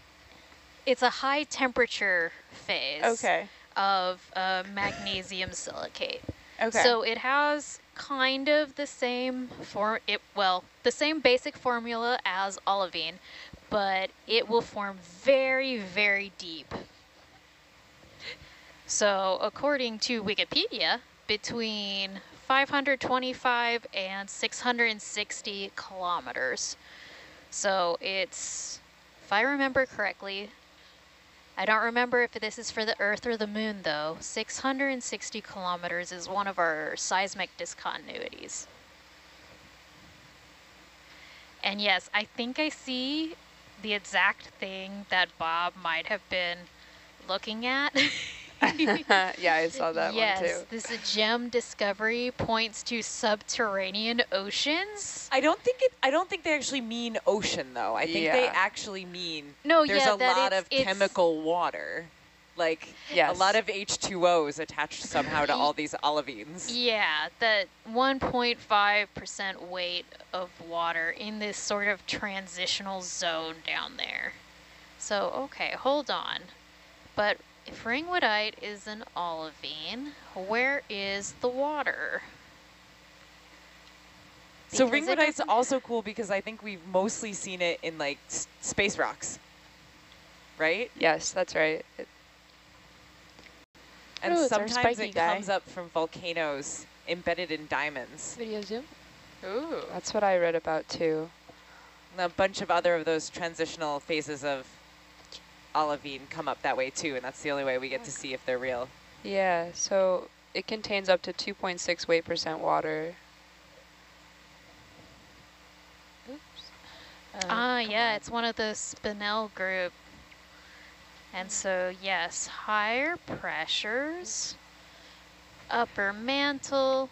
[SPEAKER 11] It's a high temperature phase
[SPEAKER 12] okay,
[SPEAKER 11] of uh, magnesium silicate.
[SPEAKER 12] okay.
[SPEAKER 11] So it has kind of the same for it well, the same basic formula as olivine, but it will form very, very deep. So according to Wikipedia, between 525 and 660 kilometers. So it's, if I remember correctly, I don't remember if this is for the Earth or the Moon, though. 660 kilometers is one of our seismic discontinuities. And yes, I think I see the exact thing that Bob might have been looking at.
[SPEAKER 10] yeah, I saw that
[SPEAKER 11] yes,
[SPEAKER 10] one too.
[SPEAKER 11] this gem discovery points to subterranean oceans.
[SPEAKER 14] I don't think it. I don't think they actually mean ocean though. I think they actually mean
[SPEAKER 11] No,
[SPEAKER 14] there's
[SPEAKER 11] yeah,
[SPEAKER 14] a
[SPEAKER 11] that
[SPEAKER 14] lot
[SPEAKER 11] it's-
[SPEAKER 14] of
[SPEAKER 11] it's-
[SPEAKER 14] chemical water, like
[SPEAKER 10] Yes.
[SPEAKER 14] a lot of H2Os attached somehow to all these olivines.
[SPEAKER 11] Yeah, that 1.5% weight of water in this sort of transitional zone down there. So, okay, hold on. But if ringwoodite is an olivine, where is the water?
[SPEAKER 14] So
[SPEAKER 11] Because it
[SPEAKER 14] ringwoodite's also cool because I think we've mostly seen it in like s- space rocks, right?
[SPEAKER 10] Yes, that's right. It,
[SPEAKER 14] And
[SPEAKER 12] Ooh,
[SPEAKER 14] sometimes it
[SPEAKER 12] guy.
[SPEAKER 14] comes up from volcanoes embedded in diamonds.
[SPEAKER 15] Video zoom.
[SPEAKER 11] Ooh.
[SPEAKER 10] that's what I read about too.
[SPEAKER 14] And a bunch of other of those transitional phases of olivine come up that way too, and that's the only way we get to see if they're real.
[SPEAKER 10] Yeah, so it contains up to 2.6 weight percent water.
[SPEAKER 15] Oh,
[SPEAKER 11] Ah, yeah, it's one of the spinel group. And so, yes, higher pressures, upper mantle,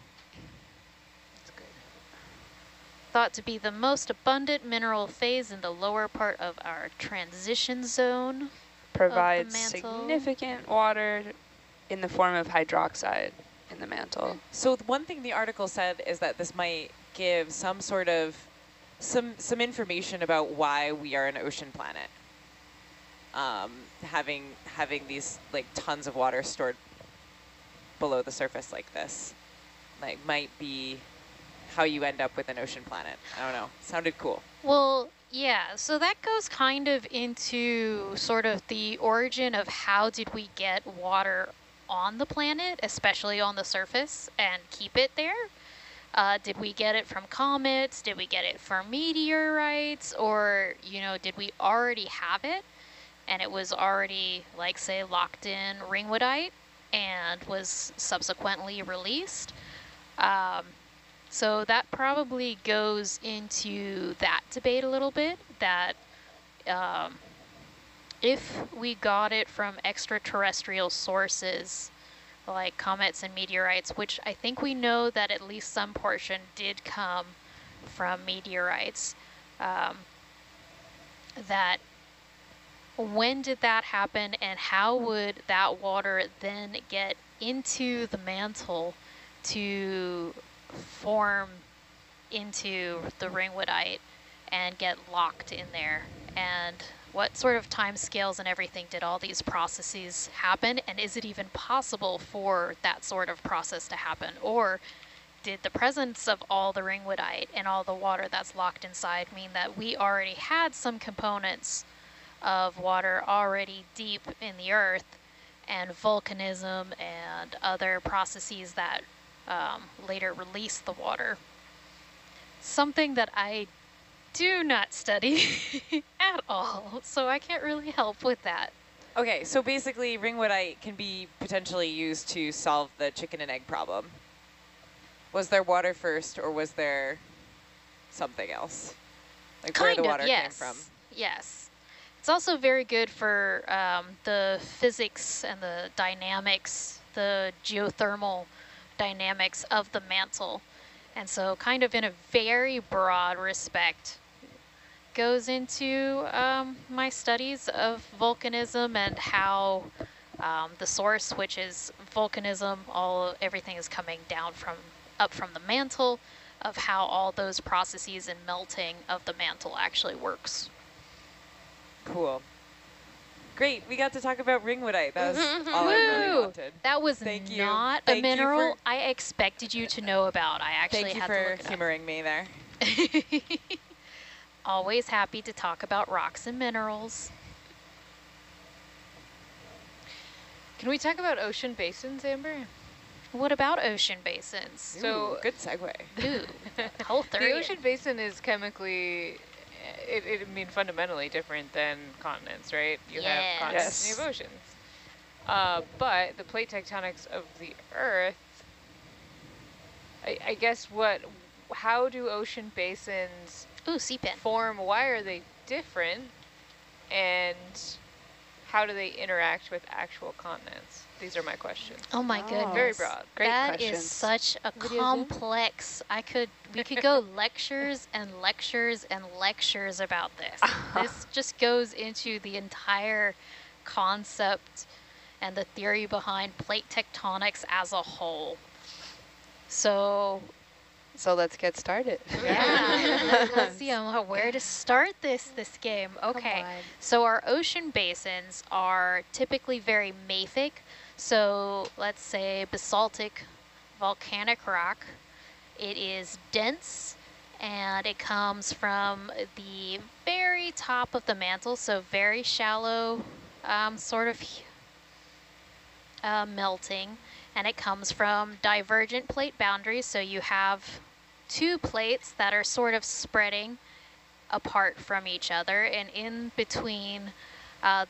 [SPEAKER 11] thought to be the most abundant mineral phase in the lower part of our transition zone.
[SPEAKER 10] Provides
[SPEAKER 11] mantle.
[SPEAKER 10] significant water in the form of hydroxide in the mantle.
[SPEAKER 14] So one thing the article said is that this might give some sort of some some information about why we are an ocean planet. Um, having having these like tons of water stored below the surface like this, like might be how you end up with an ocean planet. I don't know. Sounded cool.
[SPEAKER 11] Well, yeah, so that goes kind of into sort of the origin of how did we get water on the planet, especially on the surface, and keep it there. Uh, did we get it from comets? Did we get it from meteorites? Or, you know, did we already have it? And it was already, like, say, locked in ringwoodite and was subsequently released. Um, so that probably goes into that debate a little bit, that um, if we got it from extraterrestrial sources, like comets and meteorites, which I think we know that at least some portion did come from meteorites, um, that when did that happen and how would that water then get into the mantle to form into the ringwoodite and get locked in there. And what sort of time scales and everything did all these processes happen? And is it even possible for that sort of process to happen? Or did the presence of all the ringwoodite and all the water that's locked inside mean that we already had some components of water already deep in the earth and volcanism and other processes that um, later release the water. Something that I do not study at all, so I can't really help with that.
[SPEAKER 14] Okay, so basically ringwoodite can be potentially used to solve the chicken and egg problem. Was there water first or was there something else? Like
[SPEAKER 11] kind
[SPEAKER 14] where the water
[SPEAKER 11] of, yes.
[SPEAKER 14] came from?
[SPEAKER 11] Yes. It's also very good for um, the physics and the dynamics, the geothermal dynamics of the mantle. And so kind of in a very broad respect, goes into um, my studies of volcanism and how um, the source, which is volcanism, all everything is coming down from up from the mantle, of how all those processes and melting of the mantle actually works.
[SPEAKER 14] Cool. Great, we got to talk about ringwoodite. That was mm-hmm, all I really
[SPEAKER 11] mm-hmm.
[SPEAKER 14] wanted.
[SPEAKER 11] That was
[SPEAKER 14] Thank you.
[SPEAKER 11] not
[SPEAKER 14] Thank
[SPEAKER 11] a
[SPEAKER 14] you
[SPEAKER 11] mineral
[SPEAKER 14] for-
[SPEAKER 11] I expected you to know about. I actually
[SPEAKER 14] Thank you
[SPEAKER 11] had to
[SPEAKER 14] for
[SPEAKER 11] look it up.
[SPEAKER 14] humoring me there.
[SPEAKER 11] Always happy to talk about rocks and minerals.
[SPEAKER 13] Can we talk about ocean basins, Amber?
[SPEAKER 11] What about ocean basins?
[SPEAKER 13] So
[SPEAKER 14] good segue.
[SPEAKER 11] Ooh, whole
[SPEAKER 13] the ocean basin is chemically, it, it I mean fundamentally different than continents, right? You have continents and you have oceans. Uh, but the plate tectonics of the Earth, I, I guess what, how do ocean basins
[SPEAKER 11] Ooh, seep in.
[SPEAKER 13] form? Why are they different? And how do they interact with actual continents? These are my questions.
[SPEAKER 11] Oh my goodness.
[SPEAKER 13] Very broad. Great questions.
[SPEAKER 11] That is such a complex. I could we could go lectures and lectures and lectures about this. this just goes into the entire concept and the theory behind plate tectonics as a whole. So
[SPEAKER 10] So let's get started.
[SPEAKER 11] yeah, let's see um, where to start this this game. Okay, so our ocean basins are typically very mafic. So let's say basaltic volcanic rock. It is dense and it comes from the very top of the mantle, so very shallow um, sort of uh, melting. And it comes from divergent plate boundaries, so you have two plates that are sort of spreading apart from each other and in between uh,